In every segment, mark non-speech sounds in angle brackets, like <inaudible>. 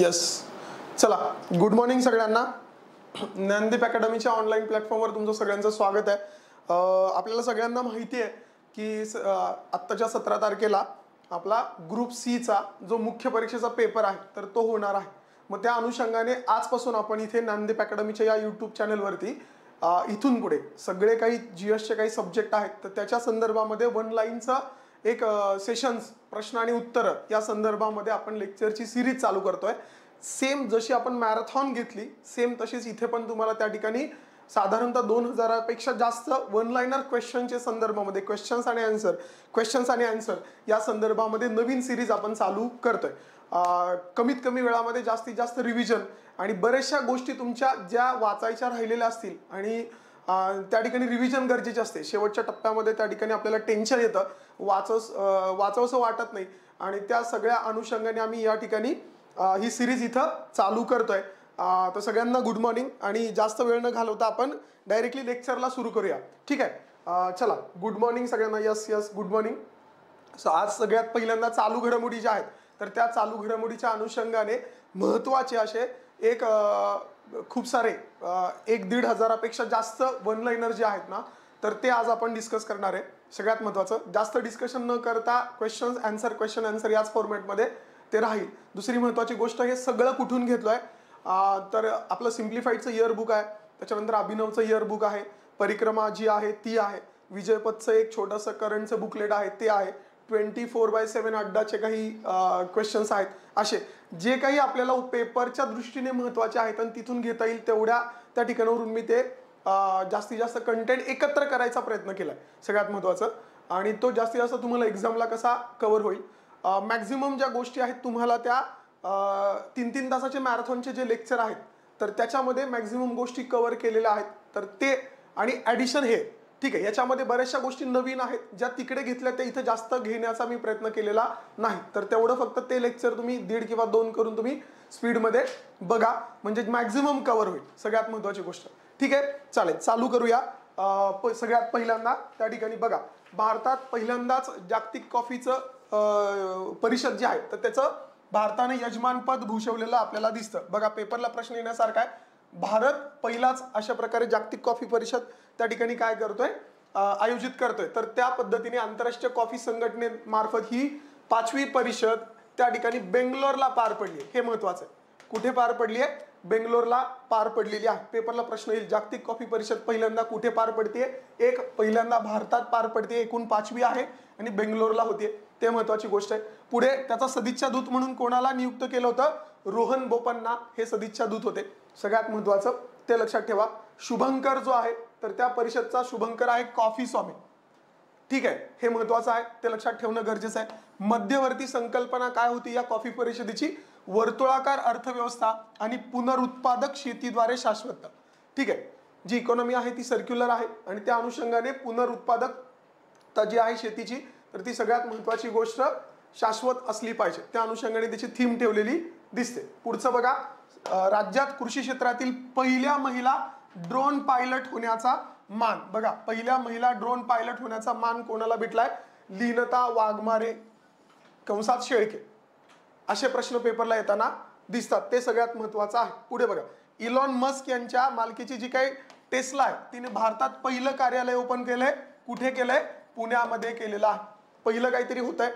Yes चला good morning सगळ्यांना. Gyandeep अकॅडमीच्या online प्लॅटफॉर्मवर तुमचं सगळ्यांचं स्वागत आहे. आपल्याला सगळ्यांना माहिती आहे की स- आत्ताच्या सतरा तारखेला आपला ग्रुप सीचा जो मुख्य परीक्षेचा पेपर आहे तर तो होणार आहे. मग त्या अनुषंगाने आजपासून आपण इथे ज्ञानदीप अकॅडमीच्या या यूट्यूब चॅनलवरती इथून पुढे सगळे काही जी एसचे काही सब्जेक्ट आहेत तर त्याच्या संदर्भामध्ये वन लाईनचा एक सेशन्स प्रश्न आणि उत्तरं या संदर्भामध्ये आपण लेक्चरची सिरीज चालू करतोय. सेम जशी आपण मॅरेथॉन घेतली सेम तशीच इथे पण तुम्हाला त्या ठिकाणी साधारणतः दोन हजारापेक्षा जास्त वन लाईनर क्वेश्चनच्या संदर्भामध्ये क्वेश्चन्स आणि आन्सर क्वेश्चन्स आणि आन्सर या संदर्भामध्ये नवीन सिरीज आपण चालू करतोय. आहे कमीत कमी वेळामध्ये जास्तीत जास्त रिव्हिजन आणि बऱ्याचशा गोष्टी तुमच्या ज्या वाचायच्या राहिलेल्या असतील आणि त्या ठिकाणी रिव्हिजन गरजेचे असते. शेवटच्या टप्प्यामध्ये त्या ठिकाणी आपल्याला टेन्शन येतं. वाचवस वाचवसं वाचावंसं वाटत नाही. आणि त्या सगळ्या अनुषंगाने आम्ही या ठिकाणी ही सिरीज इथं चालू करतोय. तर सगळ्यांना गुड मॉर्निंग आणि जास्त वेळ न घालवता आपण डायरेक्टली लेक्चरला सुरू करूया. ठीक आहे? चला. गुड मॉर्निंग सगळ्यांना. Yes yes good morning so आज सगळ्यात पहिल्यांदा चालू घडामोडी ज्या आहेत तर त्या चालू घडामोडीच्या अनुषंगाने महत्त्वाचे असे एक खूप सारे एक दीड हजारापेक्षा जास्त वन लाईनर जे आहेत ना तर ते आज आपण डिस्कस करणार आहे. सगळ्यात महत्त्वाचं जास्त डिस्कशन न करता क्वेश्चन्स अँसर क्वेश्चन अँसर याच फॉर्मॅटमध्ये ते राहील. दुसरी महत्त्वाची गोष्ट हे सगळं कुठून घेतलं आहे तर आपलं सिम्प्लिफाईडचं इयर बुक आहे. त्याच्यानंतर अभिनवचं इयर बुक आहे. परिक्रमा जी आहे ती आहे. विजयपथचं एक छोटंसं करंटचं बुकलेट आहे ते आहे. ट्वेंटी फोर बाय सेवन अड्डाचे काही क्वेश्चन्स आहेत. असे. जे काही आपल्याला पेपरच्या दृष्टीने महत्त्वाचे आहेत आणि तिथून घेता येईल तेवढ्या त्या ठिकाणावरून मी ते जास्तीत जास्त कंटेंट एकत्र करायचा प्रयत्न केला आहे सगळ्यात महत्त्वाचं आणि तो जास्तीत जास्त तुम्हाला एक्झामला कसा कवर होईल? मॅक्झिमम ज्या गोष्टी आहेत तुम्हाला त्या तीन तीन तासाचे मॅरेथॉनचे जे लेक्चर आहेत तर त्याच्यामध्ये मॅक्झिमम गोष्टी कवर केलेल्या आहेत. तर ते आणि ॲडिशन हे ठीक आहे याच्यामध्ये बऱ्याचशा गोष्टी नवीन आहेत ज्या तिकडे घेतल्या त्या इथं जास्त घेण्याचा मी प्रयत्न केलेला नाही. तर तेवढं फक्त ते लेक्चर तुम्ही दीड किंवा दोन करून तुम्ही स्पीडमध्ये बघा. म्हणजे मॅक्झिमम कवर होईल. सगळ्यात महत्त्वाची गोष्ट. ठीक आहे? चालेल चालू करूया. प- सगळ्यात पहिल्यांदा त्या ठिकाणी बघा. भारतात पहिल्यांदाच जागतिक कॉफीचं परिषद जे आहे तर त्याचं भारताने यजमानपद भूषवलेलं आपल्याला दिसतं. बघा पेपरला प्रश्न येण्यासारखा आहे. भारत पहिलाच अशा प्रकारे जागतिक कॉफी परिषद त्या ठिकाणी काय करतोय? आयोजित करतोय. तर त्या पद्धतीने आंतरराष्ट्रीय कॉफी संघटनेमार्फत ही पाचवी परिषद त्या ठिकाणी बेंगलोरला पार पडली हे महत्वाचं आहे. कुठे पार पडली आहे? बेंगलोरला पार पडलेली आहे. पेपरला प्रश्न येईल. जागतिक कॉफी परिषद पहिल्यांदा कुठे पार पडते एक पहिल्यांदा भारतात पार पडते एकूण पाचवी आहे आणि बेंगलोरला होते ते महत्वाची गोष्ट आहे. पुढे त्याचा सदिच्छा दूत म्हणून कोणाला नियुक्त केलं होतं? रोहन बोपन्ना हे सदिच्छा दूत होते. सगळ्यात महत्वाचं ते लक्षात ठेवा. शुभंकर जो आहे तर त्या परिषदचा शुभंकर आहे कॉफी स्वामी. ठीक आहे हे महत्वाचं आहे. ते लक्षात ठेवणं गरजेचं आहे. मध्यवर्ती संकल्पना काय होती या कॉफी परिषदेची? वर्तुळाकार अर्थव्यवस्था आणि पुनरुत्पादक शेतीद्वारे शाश्वत. ठीक आहे? जी इकॉनॉमी आहे ती सर्क्युलर आहे आणि त्या अनुषंगाने पुनरुत्पादकता जी आहे शेतीची तर ती सगळ्यात महत्त्वाची गोष्ट शाश्वत असली पाहिजे. त्या अनुषंगाने त्याची थीम ठेवलेली दिसते. पुढचं बघा राज्यात कृषी क्षेत्रातील पहिल्या महिला ड्रोन पायलट होण्याचा मान. बघा पहिल्या महिला ड्रोन पायलट होण्याचा मान कोणाला भेटलाय? लीनता वाघमारे कंसात शेळके. असे प्रश्न पेपरला येताना दिसतात. ते सगळ्यात महत्वाचं आहे. पुढे बघा. इलॉन मस्क यांच्या मालकीची जी काही टेस्ला आहे तिने भारतात पहिलं कार्यालय ओपन केलंय. कुठे केलंय? पुण्यामध्ये केलेलं आहे. पहिलं काहीतरी होतंय.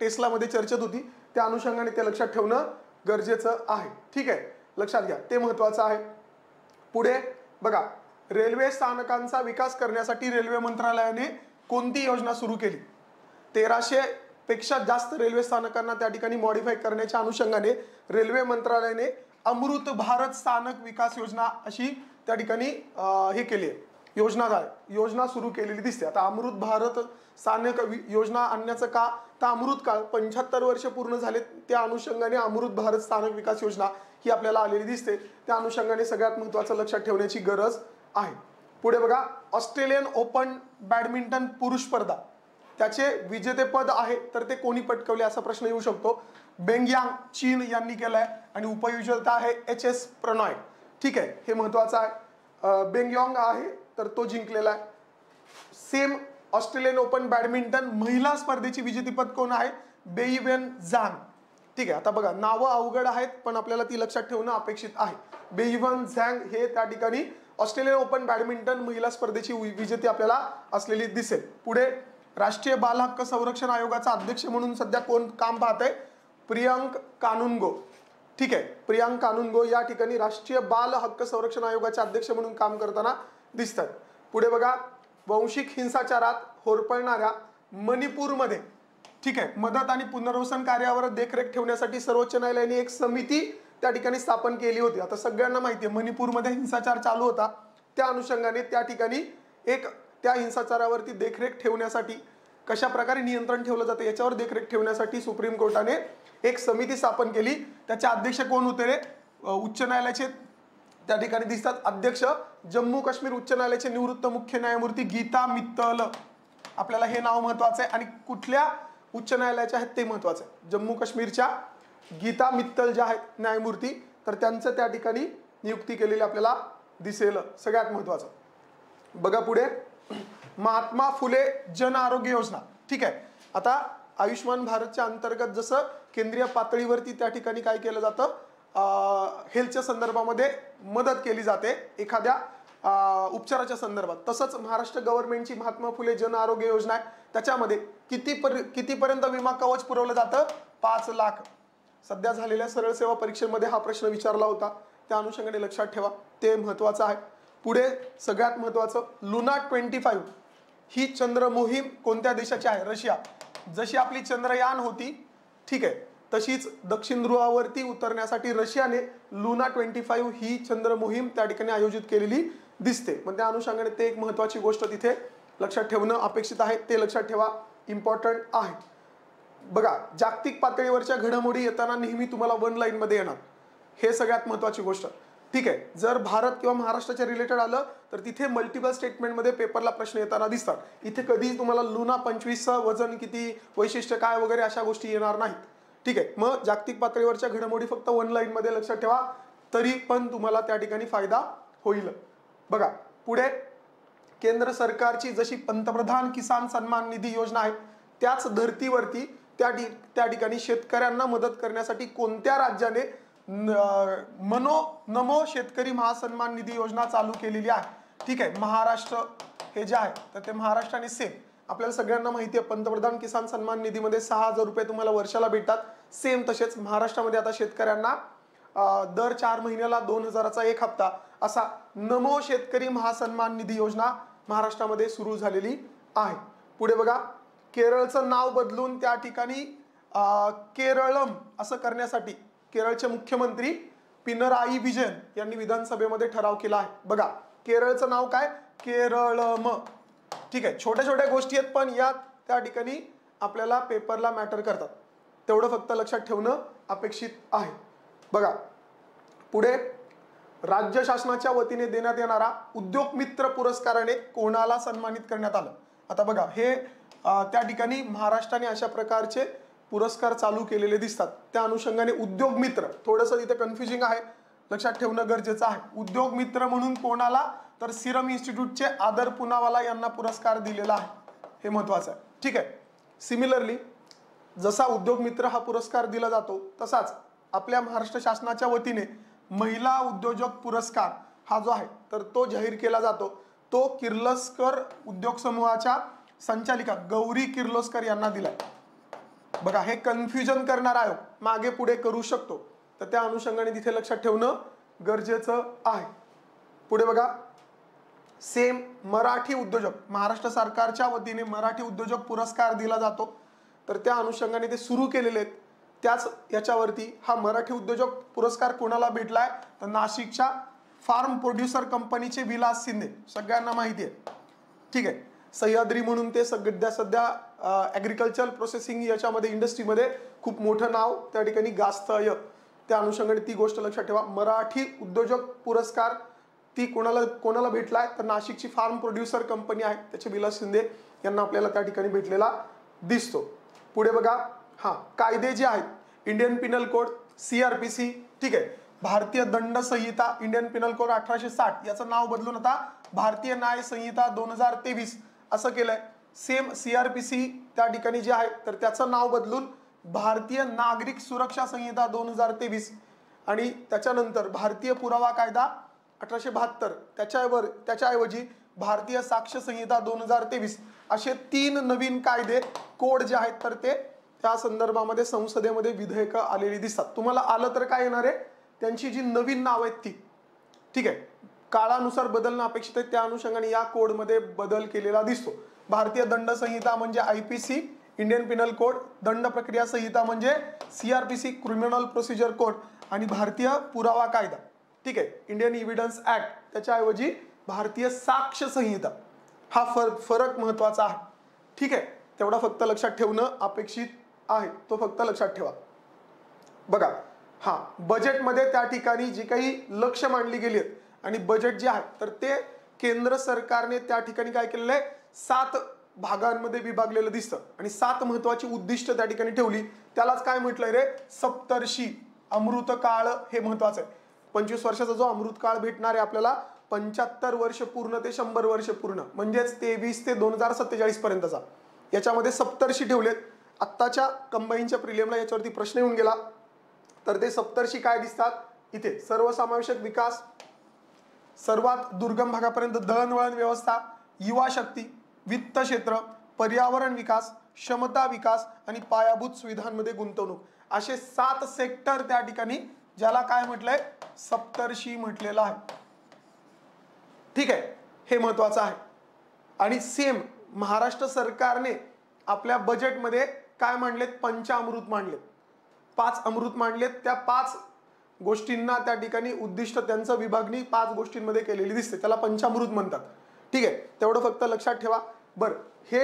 टेस्लामध्ये चर्चेत होती. त्या अनुषंगाने ते लक्षात ठेवणं गरजेचं आहे. ठीक आहे? लक्षात घ्या. ते महत्वाचं आहे. पुढे बघा. रेल्वे स्थानकांचा विकास करण्यासाठी रेल्वे मंत्रालयाने कोणती योजना सुरू केली? तेराशे पेक्षा जास्त रेल्वे स्थानकांना त्या ठिकाणी मॉडिफाय करण्याच्या अनुषंगाने रेल्वे मंत्रालयाने अमृत भारत स्थानक विकास योजना अशी त्या ठिकाणी हे केली आहे. योजना योजना सुरू केलेली दिसते. आता अमृत भारत स्थानक वि- योजना आणण्याचं का? तर अमृत काळ पंच्याहत्तर वर्ष पूर्ण झाले त्या अनुषंगाने अमृत भारत स्थानक विकास योजना ही आपल्याला आलेली दिसते. त्या अनुषंगाने सगळ्यात महत्त्वाचं लक्षात ठेवण्याची गरज आहे. पुढे बघा ऑस्ट्रेलियन ओपन बॅडमिंटन पुरुष स्पर्धा. त्याचे विजेतेपद आहे तर ते कोणी पटकवले असा प्रश्न येऊ शकतो. बेंगयांग चीन यांनी केलाय आणि उपविजेता आहे एच एस प्रणॉय. ठीक आहे हे महत्वाचं आहे. बेंगयाँग बेंगयांग आहे तर तो जिंकलेला आहे. सेम ऑस्ट्रेलियन ओपन बॅडमिंटन महिला स्पर्धेची विजेतेपद कोण आहे? Beiwen Zhang. ठीक आहे आता बघा नावं अवघड आहेत पण आपल्याला ती लक्षात ठेवणं अपेक्षित आहे. बेइवन झँग हे त्या ठिकाणी ऑस्ट्रेलियन ओपन बॅडमिंटन महिला स्पर्धेची विजेती आपल्याला असलेली दिसेल. पुढे राष्ट्रीय बाल हक्क संरक्षण आयोगाचा अध्यक्ष म्हणून सध्या कोण काम पाहत आहे प्रियांक कानुनगो. ठीक आहे प्रियांक कानुनगो या ठिकाणी राष्ट्रीय बाल हक्क संरक्षण आयोगाचे अध्यक्ष म्हणून काम करताना दिसतात. पुढे बघा वंशिक हिंसाचारात होरपळणाऱ्या मणिपूरमध्ये ठीक आहे मदत आणि पुनर्वसन कार्यावर देखरेख ठेवण्यासाठी सर्वोच्च न्यायालयाने एक समिती त्या ठिकाणी स्थापन केली होती. आता सगळ्यांना माहिती आहे मणिपूरमध्ये हिंसाचार चालू होता. त्या अनुषंगाने त्या ठिकाणी एक त्या हिंसाचारावरती देखरेख ठेवण्यासाठी कशा प्रकारे नियंत्रण ठेवलं जातं याच्यावर देखरेख ठेवण्यासाठी सुप्रीम कोर्टाने एक समिती स्थापन केली. त्याचे अध्यक्ष कोण होते रे? उच्च न्यायालयाचे त्या ठिकाणी दिसतात. अध्यक्ष जम्मू काश्मीर उच्च न्यायालयाचे निवृत्त मुख्य न्यायमूर्ती गीता मित्तल. आपल्याला हे नाव महत्वाचं आहे आणि कुठल्या उच्च न्यायालयाचे आहेत ते महत्वाचं आहे. जम्मू काश्मीरच्या गीता मित्तल ज्या आहेत न्यायमूर्ती तर त्यांचं त्या ठिकाणी नियुक्ती केलेली आपल्याला दिसेल. सगळ्यात महत्वाचं. बघा पुढे. महात्मा फुले जन आरोग्य योजना. ठीक आहे. आता आयुष्यमान भारतच्या अंतर्गत जसं केंद्रीय पातळीवरती त्या ठिकाणी काय केलं जातं? हेल्थच्या संदर्भामध्ये मदत केली जाते एखाद्या उपचाराच्या संदर्भात. तसंच महाराष्ट्र गव्हर्नमेंटची महात्मा फुले जन आरोग्य योजना आहे. त्याच्यामध्ये किती पर कितीपर्यंत विमा कवच पुरवलं जातं? पाच लाख. सध्या झालेल्या सरळ सेवा परीक्षेमध्ये हा प्रश्न विचारला होता. त्या अनुषंगाने लक्षात ठेवा. ते महत्वाचं आहे. पुढे सगळ्यात महत्वाचं लुना ट्वेंटी फाईव्ह. ही चंद्र मोहीम कोणत्या देशाची आहे? रशिया. जशी आपली चंद्रयान होती ठीक आहे तशीच दक्षिण ध्रुवावरती उतरण्यासाठी रशियाने लुना ट्वेंटी फाईव्ह ही चंद्र मोहीम त्या ठिकाणी आयोजित केलेली दिसते. मग त्या अनुषंगाने ते एक महत्वाची गोष्ट तिथे लक्षात ठेवणं अपेक्षित आहे. ते लक्षात ठेवा इम्पॉर्टंट आहे. बघा जागतिक पातळीवरच्या घडामोडी येताना नेहमी तुम्हाला वन लाईनमध्ये येणार. हे सगळ्यात महत्वाची गोष्ट. ठीक आहे. जर भारत किंवा महाराष्ट्राच्या रिलेटेड आलं तर तिथे मल्टिपल स्टेटमेंटमध्ये पेपरला प्रश्न येताना दिसतात. इथे कधीच तुम्हाला लुना पंचवीसचं वजन किती वैशिष्ट्य काय वगैरे अशा गोष्टी येणार नाहीत. ठीक आहे. मग जागतिक पातळीवरच्या घडामोडी फक्त वन लाईनमध्ये लक्षात ठेवा तरी पण तुम्हाला त्या ठिकाणी फायदा होईल. बघा पुढे केंद्र सरकारची जशी पंतप्रधान किसान सन्मान निधी योजना आहे त्याच धर्तीवरती त्या त्या ठिकाणी शेतकऱ्यांना मदत करण्यासाठी कोणत्या राज्याने मनो नमो शेतकरी महासन्मान निधी योजना चालू केलेली आहे. ठीक आहे महाराष्ट्र हे जे आहे तर ते महाराष्ट्राने सेम आपल्याला सगळ्यांना माहिती आहे पंतप्रधान किसान सन्मान निधीमध्ये सहा हजार रुपये तुम्हाला वर्षाला भेटतात. सेम तसेच महाराष्ट्रामध्ये आता शेतकऱ्यांना दर चार महिन्याला दोन हजाराचा एक हप्ता असा नमो शेतकरी महासन्मान निधी योजना महाराष्ट्रामध्ये सुरू झालेली आहे. पुढे बघा केरळचं नाव बदलून त्या ठिकाणी केरळम असं करण्यासाठी केरळचे मुख्यमंत्री पिनराई विजयन यांनी विधानसभेमध्ये ठराव केला आहे. बघा केरळचं नाव काय? केरळम. ठीक आहे छोट्या छोट्या गोष्टी आहेत पण या त्या ठिकाणी आपल्याला पेपरला मॅटर करतात. तेवढं फक्त लक्षात ठेवणं अपेक्षित आहे. बघा पुढे राज्य शासनाच्या वतीने देण्यात येणारा उद्योग मित्र पुरस्काराने कोणाला सन्मानित करण्यात आलं? आता बघा हे त्या ठिकाणी महाराष्ट्राने अशा प्रकारचे पुरस्कार चालू केलेले दिसतात. त्या अनुषंगाने उद्योग मित्र थोडंसं इथे कन्फ्युजिंग आहे. लक्षात ठेवणं गरजेचं आहे. उद्योग मित्र म्हणून कोणाला? तर सिरम इन्स्टिट्यूटचे आदर पुनावाला यांना पुरस्कार दिलेला आहे. हे महत्वाचं आहे. ठीक आहे. सिमिलरली जसा उद्योग मित्र हा पुरस्कार दिला जातो तसाच आपल्या महाराष्ट्र शासनाच्या वतीने महिला उद्योजक पुरस्कार हा जो आहे तर तो जाहीर केला जातो. तो किर्लोस्कर उद्योग समूहाच्या संचालिका गौरी किर्लोस्कर यांना दिलाय. बघा हे कन्फ्युजन करणार आयोग मागे पुढे करू शकतो. तर त्या अनुषंगाने तिथे लक्षात ठेवणं गरजेचं आहे. पुढे बघा. सेम मराठी उद्योजक महाराष्ट्र सरकारच्या वतीने मराठी उद्योजक पुरस्कार दिला जातो. तर त्या अनुषंगाने ते सुरू केलेले आहेत. त्याच याच्यावरती हा मराठी उद्योजक पुरस्कार कोणाला भेटलाय? तर नाशिकच्या फार्म प्रोड्युसर कंपनीचे विलास शिंदे. सगळ्यांना माहिती आहे. ठीक आहे. सह्याद्री म्हणून ते सध्या सध्या ॲग्रिकल्चर प्रोसेसिंग याच्यामध्ये इंडस्ट्रीमध्ये खूप मोठं नाव त्या ठिकाणी गास्तय त्या अनुषंगाने ती गोष्ट लक्षात ठेवा. मराठी उद्योजक पुरस्कार ती कोणाला कोणाला भेटला आहे तर नाशिकची फार्म प्रोड्युसर कंपनी आहे. त्याचे विलास शिंदे यांना आपल्याला त्या ठिकाणी भेटलेला दिसतो. पुढे बघा. हां कायदे जे आहेत इंडियन पिनल कोड सी ठीक आहे. भारतीय दंड संहिता इंडियन पिनल कोड अठराशे साठ याचं नाव बदलून आता भारतीय न्याय संहिता दोन हजार तेवीस असं केलंय. सेम सीआरपीसी त्या ठिकाणी जे आहे तर त्याचं नाव बदलून भारतीय नागरिक सुरक्षा संहिता दोन हजार तेवीस. आणि त्याच्यानंतर भारतीय पुरावा कायदा अठराशे बहात्तर त्याच्यावर त्याच्याऐवजी भारतीय साक्ष संहिता दोन हजार तेवीस असे तीन नवीन कायदे कोड जे आहेत तर ते त्या संदर्भामध्ये संसदेमध्ये विधेयकं आलेली दिसतात. तुम्हाला आलं तर काय येणार आहे? त्यांची जी नवीन नाव आहेत ती. ठीक आहे. काळानुसार बदलणं अपेक्षित आहे. त्या अनुषंगाने या कोडमध्ये बदल केलेला दिसतो. भारतीय दंड संहिता म्हणजे I P C Indian penal code दंड प्रक्रिया संहिता म्हणजे C R P C criminal procedure code आणि भारतीय पुरावा कायदा. ठीक आहे इंडियन इव्हिडन्स ऍक्ट त्याच्याऐवजी भारतीय साक्ष संहिता. हा फर फरक महत्त्वाचा आहे. ठीक आहे तेवढा फक्त लक्षात ठेवणं अपेक्षित आहे. तो फक्त लक्षात ठेवा. बघा हा बजेटमध्ये त्या ठिकाणी जी काही लक्ष मांडली गेली आहेत आणि बजेट जे आहे तर ते केंद्र सरकारने त्या ठिकाणी काय केलेलं आहे? सात भागांमध्ये विभागलेलं दिसतं. आणि सात महत्वाची उद्दिष्ट त्या ठिकाणी ठेवली. त्यालाच काय म्हटलंय रे? सप्तर्षी. अमृत काळ हे महत्वाचं आहे. पंचवीस वर्षाचा जो अमृत काळ भेटणार आहे आपल्याला पंच्याहत्तर वर्ष पूर्ण ते शंभर वर्ष पूर्ण. म्हणजेच तेवीस ते दोन हजार सत्तेचाळीस पर्यंतचा. याच्यामध्ये सप्तर्षी ठेवलेत. आत्ताच्या कंबाईनच्या प्रिलियमला याच्यावरती प्रश्न येऊन गेला. तर ते सप्तर्षी काय दिसतात? इथे सर्वसमावेशक विकास सर्वात दुर्गम भागापर्यंत दळणवळण व्यवस्था युवा शक्ती वित्त क्षेत्र पर्यावरण विकास क्षमता विकास आणि पायाभूत सुविधांमध्ये गुंतवणूक. असे सात सेक्टर त्या ठिकाणी ज्याला काय म्हटलंय? सप्तर्षी म्हटलेलं आहे. ठीक आहे? हे महत्वाचं आहे. आणि सेम महाराष्ट्र सरकारने आपल्या बजेटमध्ये काय मांडलेत? पंचामृत मांडलेत. पाच अमृत मांडलेत. त्या पाच गोष्टींना त्या ठिकाणी उद्दिष्ट त्यांचं विभागणी पाच गोष्टींमध्ये केलेली दिसते. त्याला पंचामृत म्हणतात. ठीक आहे तेवढं फक्त लक्षात ठेवा. बरं हे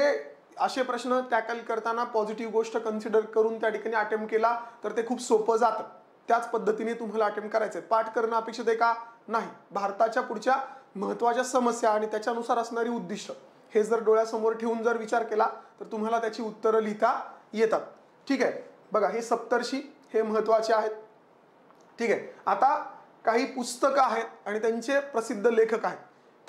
असे प्रश्न टॅकल करताना पॉझिटिव्ह गोष्ट कन्सिडर करून त्या ठिकाणी अटेम्प्ट केला तर ते खूप सोपं जातं. त्याच पद्धतीने तुम्हाला अटेम्प्ट करायचंय पाठ करणं अपेक्षित आहे का? नाही. भारताच्या पुढच्या महत्त्वाच्या समस्या आणि त्याच्यानुसार असणारी उद्दिष्ट हे जर डोळ्यासमोर ठेवून जर विचार केला तर तुम्हाला त्याची उत्तरं लिहिता येतात. ठीक आहे? बघा हे सप्तर्षी हे महत्त्वाचे आहेत. ठीक आहे? आता काही पुस्तकं आहेत आणि त्यांचे प्रसिद्ध लेखक आहेत.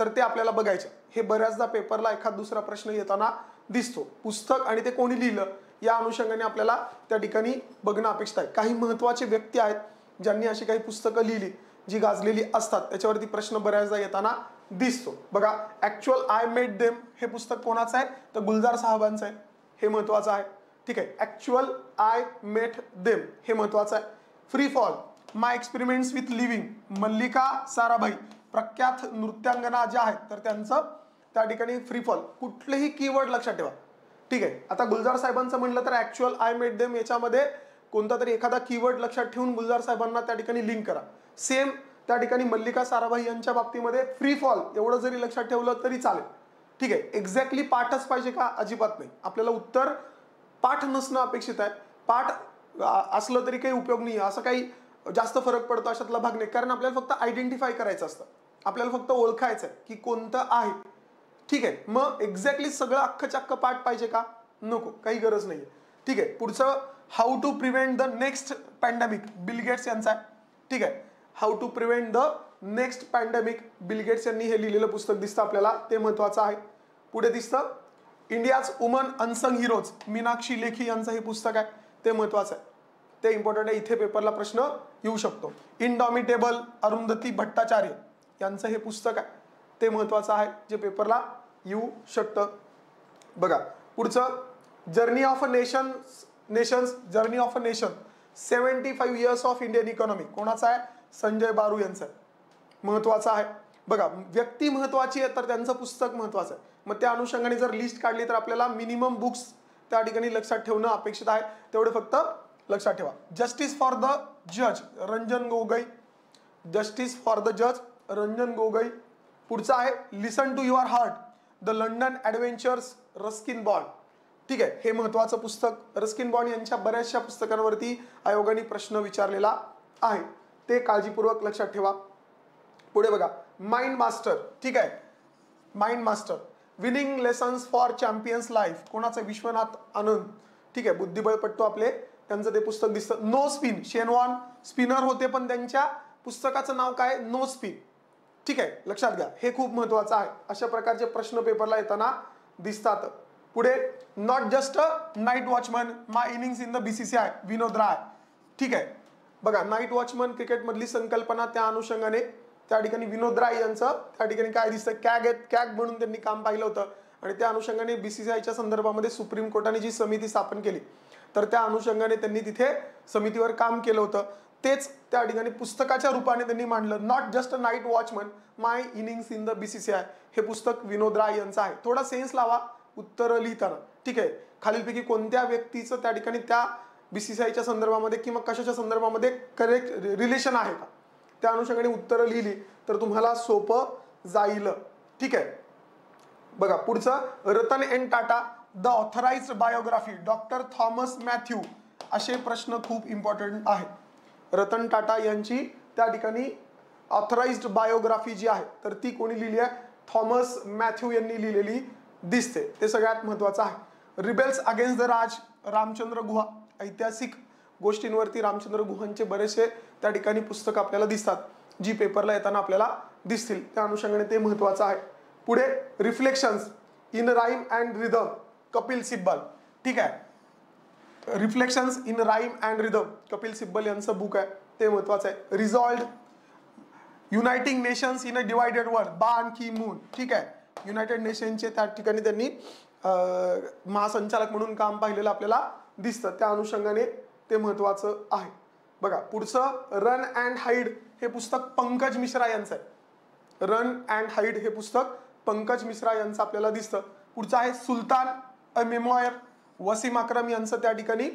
तर ते आपल्याला बघायचे. हे बऱ्याचदा पेपरला एखाद दुसरा प्रश्न येताना दिसतो. पुस्तक आणि ते कोणी लिहिलं या अनुषंगाने आपल्याला त्या ठिकाणी बघणं अपेक्षित आहे. काही महत्त्वाचे व्यक्ती आहेत ज्यांनी अशी काही पुस्तकं लिहिली जी गाजलेली असतात. त्याच्यावरती प्रश्न बऱ्याचदा येताना दिसतो. बघा ॲक्च्युअल आय मेड देम हे पुस्तक कोणाचं आहे? तर गुलजार साहेबांचं आहे. हे महत्वाचं आहे. ठीक आहे. ॲक्च्युअल आय मेट देम हे महत्वाचं आहे. Free fall my experiments with living Mallika Sarabhai. प्रख्यात नृत्यांगना ज्या आहेत तर त्यांचं त्या ठिकाणी फ्री फॉल कुठलेही कीवर्ड लक्षात ठेवा. ठीक आहे? आता गुलजार साहेबांचं म्हणलं तर ॲक्च्युअल आय मेड देम याच्यामध्ये कोणता तरी एखादा कीवर्ड लक्षात ठेवून गुलजार साहेबांना त्या ठिकाणी लिंक करा. सेम त्या ठिकाणी मल्लिका साराभाई यांच्या बाबतीमध्ये फ्री फॉल एवढं जरी लक्षात ठेवलं तरी चालेल. ठीक आहे? एक्झॅक्टली पाठच पाहिजे का? अजिबात नाही. आपल्याला उत्तर पाठ नसणं अपेक्षित आहे. पाठ असलं तरी काही उपयोग नाही असं काही जास्त फरक पडतो अशातला भाग नाही. कारण आपल्याला फक्त आयडेंटिफाय करायचं असतं. आपल्याला फक्त ओळखायचं आहे की कोणतं आहे. ठीक आहे मग एक्झॅक्टली सगळं अख्खं चक्क पाठ पाहिजे का? नको काही गरज नाही ठीक आहे पुढचं how to prevent the next pandemic Bill Gates यांचा आहे. ठीक आहे how to prevent the next pandemic Bill Gates यांनी हे लिहिलेलं पुस्तक दिसतं आपल्याला ते महत्वाचं आहे. पुढे दिसतं India's woman unsung heroes Meenakshi Lekhi यांचं हे पुस्तक आहे ते महत्वाचं आहे. ते इम्पॉर्टंट आहे इथे पेपरला प्रश्न येऊ शकतो. इनडॉमिटेबल अरुंधती भट्टाचार्य. यांचं हे पुस्तक आहे. ते महत्वाचं आहे जे पेपरला येऊ शकतं. बघा पुढचं journey of a nation nation's journey of a nation seventy five years of Indian economy कोणाचा आहे? संजय बारू यांचं आहे. महत्वाचं आहे. बघा व्यक्ती महत्वाची आहे तर त्यांचं पुस्तक महत्वाचं आहे. मग त्या अनुषंगाने जर लिस्ट काढली तर आपल्याला मिनिमम बुक्स त्या ठिकाणी लक्षात ठेवणं अपेक्षित आहे. तेवढे फक्त लक्षात ठेवा. जस्टिस फॉर द जज Ranjan Gogoi. Justice for the जज रंजन गोगोई. पुढचा आहे listen to your heart the London adventures Ruskin Bond ठीक आहे हे महत्त्वाचं पुस्तक. रस्किन बॉन्ड यांच्या बऱ्याचशा पुस्तकांवरती आयोगाने प्रश्न विचारलेला आहे. ते काळजीपूर्वक लक्षात ठेवा. पुढे बघा माइंड मास्टर ठीक आहे mind master winning lessons for champions life कोणाचं? विश्वनाथ आनंद. ठीक आहे बुद्धिबळपट्टू आपले. त्यांचं ते पुस्तक दिसतं. नो स्पिन शेनवॉन स्पिनर होते पण त्यांच्या पुस्तकाचं नाव काय? नो स्पिन ठीक आहे लक्षात घ्या. हे खूप महत्वाचं आहे. अशा प्रकारचे प्रश्न पेपरला येताना दिसतात. पुढे not just a night watchman my innings in the BCCI Vinod Rai. ठीक आहे. बघा नाईट वॉचमन क्रिकेटमधली संकल्पना त्या अनुषंगाने त्या ठिकाणी विनोद राय यांचं त्या ठिकाणी काय दिसतं? कॅग आहेत. कॅग म्हणून त्यांनी काम पाहिलं होतं. आणि त्या अनुषंगाने बीसीसीआयच्या संदर्भामध्ये सुप्रीम कोर्टाने जी समिती स्थापन केली तर त्या अनुषंगाने त्यांनी तिथे समितीवर काम केलं होतं. तेच त्या ठिकाणी पुस्तकाच्या रूपाने त्यांनी मांडलं. Not just a night watchman my innings in the B C C I हे पुस्तक विनोद राय यांचं आहे. थोडा सेन्स लावा उत्तर लिहिताना. ठीक आहे? खालीलपैकी कोणत्या व्यक्तीचं त्या ठिकाणी त्या बी सी सी आयच्या संदर्भामध्ये किंवा कशाच्या संदर्भामध्ये करेक्ट रिलेशन आहे का? त्या अनुषंगाने उत्तरं लिहिली तर तुम्हाला सोपं जाईल. ठीक आहे? बघा पुढचं. Ratan N Tata the authorise biography doctor Thomas Mathew असे प्रश्न खूप इम्पॉर्टंट आहेत. रतन टाटा यांची त्या ठिकाणी ऑथराइज्ड बायोग्राफी जी आहे तर ती कोणी लिहिली आहे? थॉमस मॅथ्यू यांनी लिहिलेली दिसते. ते सगळ्यात महत्वाचं आहे. Rebels against the Raj Ramachandra Guha ऐतिहासिक गोष्टींवरती रामचंद्र गुहांचे बरेचसे त्या ठिकाणी पुस्तकं आपल्याला दिसतात. जी पेपरला येताना आपल्याला दिसतील. त्या अनुषंगाने ते महत्वाचं आहे. पुढे reflections in rhyme and rhythm Kapil Sibal. ठीक आहे. Reflections in rhyme and rhythm Kapil Sibal यांचं बुक आहे. ते महत्वाचं आहे. Resolved uniting nations in a divided world Ban Ki Moon ठीक आहे. युनायटेड नेशनचे त्या ठिकाणी त्यांनी महासंचालक म्हणून काम पाहिलेलं आपल्याला दिसतं. त्या अनुषंगाने ते महत्वाचं आहे. बघा पुढचं रन अँड हाईड हे पुस्तक पंकज मिश्रा यांचं आहे. रन अँड हाईड हे पुस्तक पंकज मिश्रा यांचं आपल्याला दिसतं. पुढचं आहे सुलतान अ मेमोयर वसीम अक्रम यांचं त्या ठिकाणी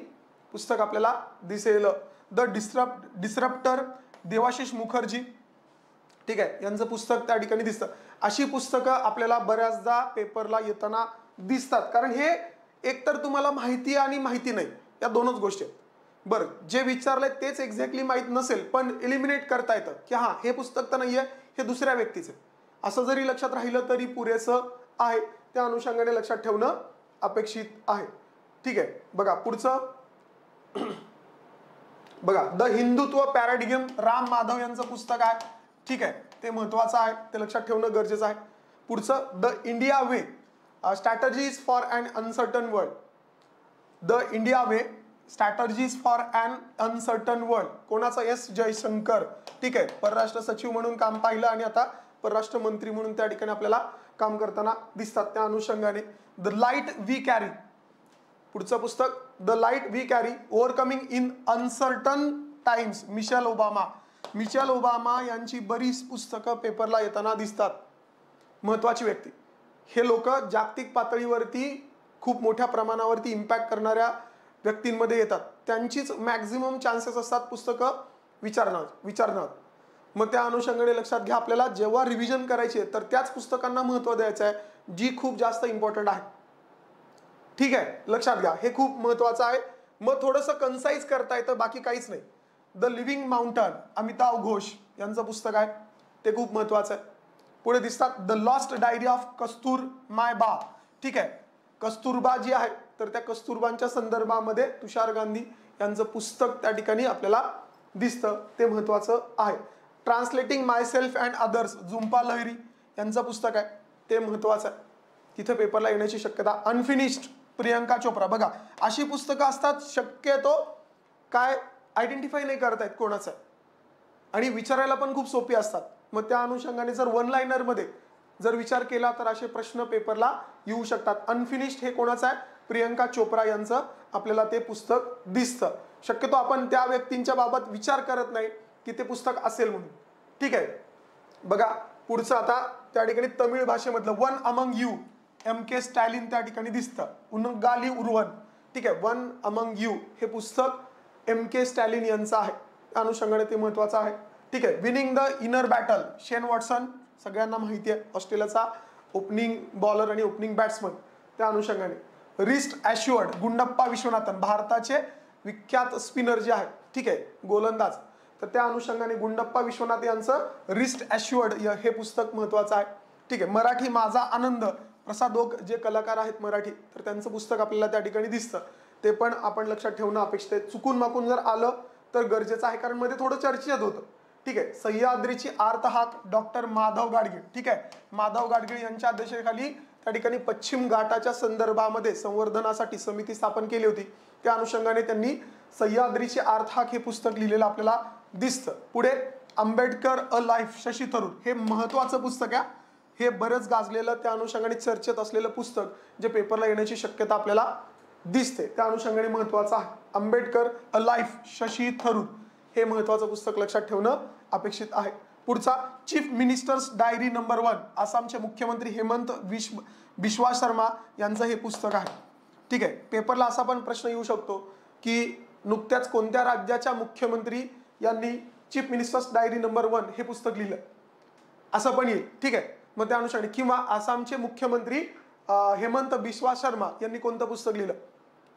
पुस्तक आपल्याला दिसेल. The disrupt disruptor Debashish Mukherjee. ठीक आहे यांचं पुस्तक त्या ठिकाणी दिसतं. अशी पुस्तकं आपल्याला बऱ्याचदा पेपरला येताना दिसतात. कारण हे एकतर तुम्हाला माहिती आणि माहिती नाही. या दोनच गोष्टी आहेत. बरं जे विचारलंय तेच एक्झॅक्टली माहीत नसेल पण एलिमिनेट करता येतं की हां हे पुस्तक तर नाही आहे हे दुसऱ्या व्यक्तीचं असं जरी लक्षात राहिलं तरी पुरेसं आहे. त्या अनुषंगाने लक्षात ठेवणं अपेक्षित आहे. ठीक आहे. बघा पुढचं. बघा द हिंदुत्व पॅराडिगम राम माधव यांचं पुस्तक आहे. ठीक आहे. ते महत्वाचं आहे. ते लक्षात ठेवणं गरजेचं आहे. पुढचं the India way strategies for and uncertain world the India way strategies for and uncertain world कोणाचा? एस. जयशंकर. ठीक आहे. परराष्ट्र सचिव म्हणून काम पाहिलं आणि आता परराष्ट्र मंत्री म्हणून त्या ठिकाणी आपल्याला काम करताना दिसतात. त्या अनुषंगाने. The light we carry. पुढचं पुस्तक the light we carry overcoming in uncertain times Michelle Obama Michelle Obama यांची बरीच पुस्तकं पेपरला येताना दिसतात. महत्त्वाची व्यक्ती. हे लोक जागतिक पातळीवरती खूप मोठ्या प्रमाणावरती इम्पॅक्ट करणाऱ्या व्यक्तींमध्ये येतात. त्यांचीच मॅक्झिमम चान्सेस असतात पुस्तकं विचारणार विचारणार. मग त्या अनुषंगाने लक्षात घ्या आपल्याला जेव्हा रिव्हिजन करायचे तर त्याच पुस्तकांना महत्त्व द्यायचं आहे जी खूप जास्त इम्पॉर्टंट आहे. ठीक आहे लक्षात घ्या. हे खूप महत्वाचं आहे. मग थोडंसं कन्साईज करता येतं बाकी काहीच नाही. The living mountain Amitav Ghosh यांचं पुस्तक आहे. ते खूप महत्वाचं आहे. पुढे दिसतात the lost diary of Kastur my Ba ठीक आहे. कस्तुरबा जी आहे तर त्या कस्तुरबांच्या संदर्भामध्ये तुषार गांधी यांचं पुस्तक त्या ठिकाणी आपल्याला दिसतं. ते महत्वाचं आहे. Translating myself and others Jhumpa Lahiri यांचं पुस्तक आहे. ते महत्वाचं आहे. तिथं पेपरला येण्याची शक्यता अनफिनिश्ड प्रियंका चोप्रा. बघा अशी पुस्तकं असतात शक्यतो काय आयडेंटिफाय नाही करत आहेत कोणाचं. आणि विचारायला पण खूप सोपी असतात. मग त्या अनुषंगाने जर वन लायनरमध्ये जर विचार केला तर असे प्रश्न पेपरला येऊ शकतात. अनफिनिश्ड हे कोणाचं आहे? प्रियंका चोप्रा यांचं आपल्याला ते पुस्तक दिसतं. शक्यतो आपण त्या व्यक्तींच्या बाबत विचार करत नाही की ते पुस्तक असेल म्हणून. ठीक आहे? बघा पुढचं आता त्या ठिकाणी Tamil भाषेमधलं one among you M K Stalin त्या ठिकाणी दिसतं. उनगाली उर्वन. ठीक आहे वन अमंग यू. हे पुस्तक एम के स्टॅलिन यांचं आहे. त्या अनुषंगाने ते महत्वाचं आहे. ठीक आहे winning the inner battle. Shane Watson सगळ्यांना माहिती आहे ऑस्ट्रेलियाचा ओपनिंग बॉलर आणि ओपनिंग बॅट्समन. त्या अनुषंगाने. रिस्ट ॲश्युअर्ड गुंडप्पा विश्वनाथन भारताचे विख्यात स्पिनर जे आहेत. ठीक आहे गोलंदाज. तर त्या अनुषंगाने गुंडप्पा विश्वनाथ यांचं रिस्ट ॲश्युअर्ड हे पुस्तक महत्वाचं आहे. ठीक आहे मराठी माझा आनंद. प्रसादोग जे कलाकार आहेत मराठी तर त्यांचं पुस्तक आपल्याला त्या ठिकाणी दिसतं. ते पण आपण लक्षात ठेवणं अपेक्षित आहे. चुकून माकून जर आलं तर गरजेचं आहे कारण मध्ये थोडं चर्चेत होतं. ठीक आहे सह्याद्रीची आर्त हाक डॉक्टर माधव गाडगीळ. ठीक आहे माधव गाडगीळ यांच्या अध्यक्षतेखाली त्या ठिकाणी पश्चिम घाटाच्या संदर्भामध्ये संवर्धनासाठी समिती स्थापन केली होती. त्या अनुषंगाने त्यांनी सह्याद्रीची अर्थाक हे पुस्तक लिहिलेलं आपल्याला दिसतं. पुढे आंबेडकर अ लाईफ शशी थरूर. हे महत्वाचं पुस्तक आहे हे बरंच गाजलेलं त्या अनुषंगाने चर्चेत असलेलं पुस्तक जे पेपरला येण्याची शक्यता आपल्याला दिसते. त्या अनुषंगाने महत्वाचं आहे. आंबेडकर अ लाईफ शशी थरूर हे महत्वाचं पुस्तक लक्षात ठेवणं अपेक्षित आहे. पुढचा chief ministers diary number one आसामचे मुख्यमंत्री हेमंत विश्व विश्वा शर्मा यांचं हे पुस्तक आहे. ठीक आहे पेपरला असा पण प्रश्न येऊ शकतो की नुकत्याच कोणत्या राज्याच्या मुख्यमंत्री यांनी chief ministers diary number one हे पुस्तक लिहिलं? असं पण येईल. ठीक आहे मग त्या अनुषंगाने. किंवा आसामचे मुख्यमंत्री हेमंत बिश्वा शर्मा यांनी कोणतं पुस्तक लिहिलं?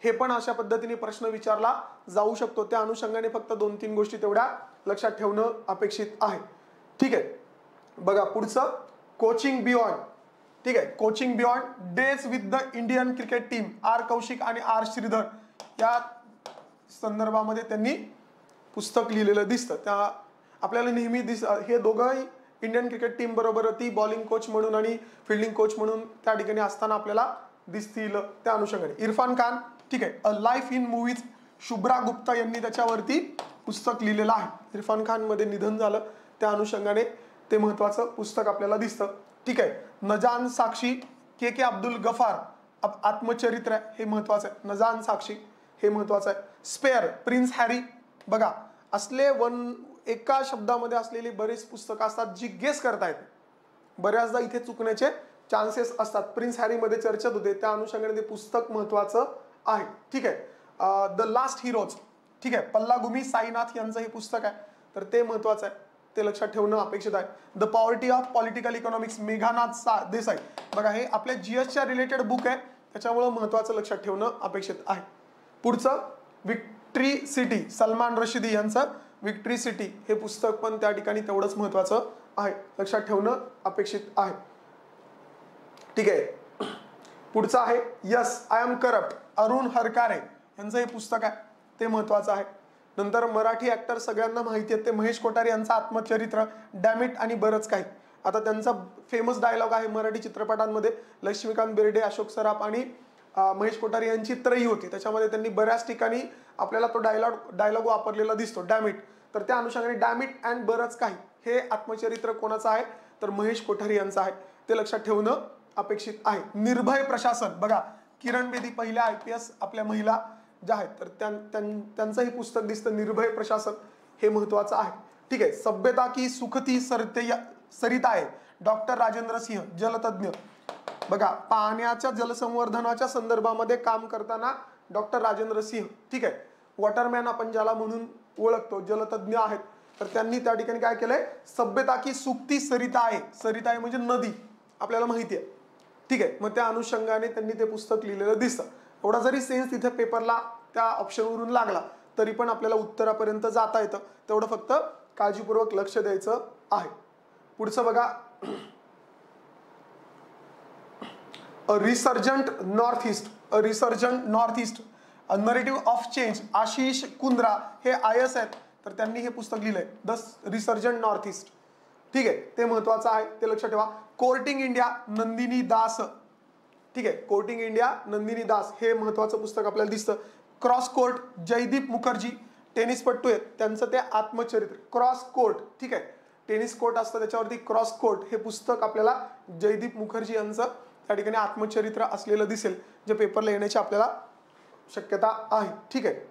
हे पण अशा पद्धतीने प्रश्न विचारला जाऊ शकतो. त्या अनुषंगाने फक्त दोन तीन गोष्टी तेवढ्या लक्षात ठेवणं अपेक्षित आहे. ठीक आहे. बघा पुढचं. कोचिंग बियॉन्ड ठीक आहे. Coaching beyond days with the Indian cricket team R Kaushik आणि आर श्रीधर. या संदर्भामध्ये त्यांनी पुस्तक लिहिलेलं दिसतं. त्या आपल्याला नेहमी दिस हे दोघंही इंडियन क्रिकेट टीम बरोबर ती बॉलिंग कोच म्हणून आणि फिल्डिंग कोच म्हणून त्या ठिकाणी असताना आपल्याला दिसतील त्या अनुषंगाने. इरफान खान ठीक आहे a life in movies Shubhra Gupta यांनी त्याच्यावरती पुस्तक लिहिलेलं आहे. इरफान खानमध्ये निधन झालं त्या अनुषंगाने ते महत्वाचं पुस्तक आपल्याला दिसतं. ठीक आहे नजान साक्षी के के अब्दुल गफार आत्मचरित्र आहे हे महत्वाचं आहे. नजान साक्षी हे महत्वाचं आहे. स्पेअर प्रिन्स हॅरी बघा असले वन एका शब्दामध्ये असलेली बरीच पुस्तकं असतात जी गेस करता बऱ्याचदा इथे चुकण्याचे चान्सेस असतात. प्रिन्स हॅरीमध्ये चर्चेत होते. त्या अनुषंगाने ते पुस्तक महत्वाचं आहे. ठीक आहे. द लास्ट हिरोज ठीक आहे. पल्लागुमी साईनाथ यांचं हे पुस्तक आहे. तर ते महत्वाचं आहे. ते लक्षात ठेवणं अपेक्षित आहे. The poverty of political economics Meghnad सा देसाई. बघा हे आपल्या जीएसच्या रिलेटेड बुक आहे. त्याच्यामुळं महत्वाचं लक्षात ठेवणं अपेक्षित आहे. पुढचं विक्ट्री सिटी सलमान रशिदी यांचं विक्ट्री सिटी हे पुस्तक पण त्या ठिकाणी तेवढंच महत्वाचं आहे. लक्षात ठेवणं अपेक्षित आहे. ठीक आहे. पुढचं आहे yes I am corrupt Arun Harkare यांचं हे पुस्तक आहे. ते महत्वाचं आहे. नंतर मराठी ऍक्टर सगळ्यांना माहिती आहेत ते महेश कोठारे यांचं आत्मचरित्र डॅमिट आणि बरंच काही. आता त्यांचा फेमस डायलॉग आहे मराठी चित्रपटांमध्ये. लक्ष्मीकांत बेर्डे अशोक सराफ आणि महेश कोठारे यांची त्रयी होती. त्याच्यामध्ये त्यांनी बऱ्याच ठिकाणी आपल्याला तो डायलॉग डायलॉग वापरलेला दिसतो. डॅमिट तर त्या अनुषंगाने डॅमिट अँड बरंच काही हे आत्मचरित्र कोणाचं आहे? तर महेश कोठारी यांचं आहे. ते लक्षात ठेवणं अपेक्षित आहे. निर्भय प्रशासन. बघा किरण बेदी पहिल्या आय पी एस आपल्या महिला ज्या आहेत तर त्यांचं हे पुस्तक दिसतं निर्भय प्रशासन हे महत्वाचं आहे. ठीक आहे सभ्यता की सुखती सरते सरिता आहे. डॉक्टर राजेंद्र सिंह जलतज्ञ. बघा पाण्याच्या जलसंवर्धनाच्या संदर्भामध्ये काम करताना डॉक्टर राजेंद्र सिंह. ठीक आहे वॉटरमॅन आपण ज्याला म्हणून ओळखतो जलतज्ञ आहेत. तर त्यांनी त्या ठिकाणी काय केलंय? सभ्यता की सुक्ती सरिता आहे. सरिता आहे म्हणजे नदी. आपल्याला माहिती आहे. ठीक आहे? मग त्या अनुषंगाने त्यांनी ते पुस्तक लिहिलेलं दिसतं. एवढा जरी सेन्स तिथे पेपरला त्या ऑप्शनवरून लागला तरी पण आपल्याला उत्तरापर्यंत जाता येतं. तेवढं फक्त काळजीपूर्वक लक्ष द्यायचं आहे. पुढचं बघा. A resurgent north east a resurgent north east narrative of change Ashish Kundra हे आय एस आहेत. तर त्यांनी हे पुस्तक लिहिलंय द रिसर्जंट नॉर्थ ईस्ट ठीक आहे ते महत्वाचं आहे ते लक्षात ठेवा. Courting India Nandini Das. ठीक आहे कोर्टिंग इंडिया नंदिनी दास हे महत्वाचं पुस्तक आपल्याला दिसतं. क्रॉस कोर्ट जयदीप मुखर्जी टेनिसपट्टू आहेत. त्यांचं ते आत्मचरित्र. क्रॉस कोर्ट ठीक आहे. टेनिस कोर्ट असतं त्याच्यावरती क्रॉस कोर्ट हे पुस्तक आपल्याला जयदीप मुखर्जी यांचं त्या ठिकाणी आत्मचरित्र असलेलं दिसेल जे पेपरला येण्याची आपल्याला शक्यता आहे. ठीक आहे.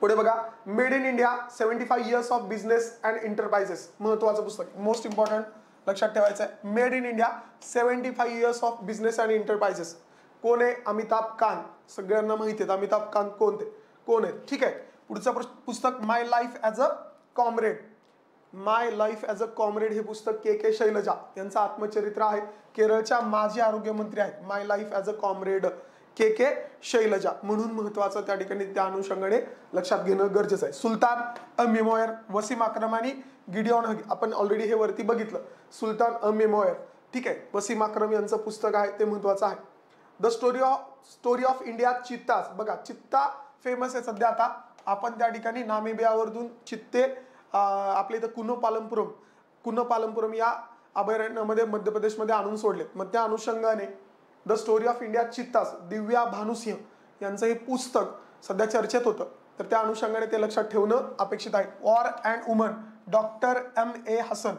पुढे बघा made in India seventy five years of business and enterprises महत्वाचं पुस्तक. मोस्ट इम्पॉर्टंट लक्षात ठेवायचं आहे made in India seventy five years of business and enterprises कोण आहे? अमिताभ कान सगळ्यांना माहिती आहेत. अमिताभ कान कोण ते? कोण आहेत? ठीक आहे. पुढचं पुस्तक my life as a comrade my life as a comrade हे पुस्तक के के शैलजा. यांचं आत्मचरित्र आहे. केरळच्या माजी आरोग्यमंत्री आहेत. My life as a comrade K K Shailaja. म्हणून महत्वाचं त्या ठिकाणी त्या अनुषंगाने लक्षात घेणं गरजेचं आहे. सुलतान अ मेमोयर वसीम अक्रम आणि गिडिओन हगी. आपण ऑलरेडी हे वरती बघितलं. सुलतान अ मेमोयर ठीक आहे. वसीम अक्रम यांचं पुस्तक आहे ते महत्वाचं आहे. The story of story of India cheetahs. बघा चित्ता फेमस आहे सध्या आता. आपण त्या ठिकाणी नामेबियावरून चित्ते आपल्या इथं कुनोपालमपुरम पालमपुरम या अभयारण्यामध्ये मध्य प्रदेशमध्ये आणून सोडलेत. मग त्या अनुषंगाने the story of India cheetahs Divya Bhanusinh यांचं हे पुस्तक सध्या चर्चेत होतं. तर त्या अनुषंगाने ते लक्षात ठेवणं अपेक्षित आहे. War and woman doctor M A Hasan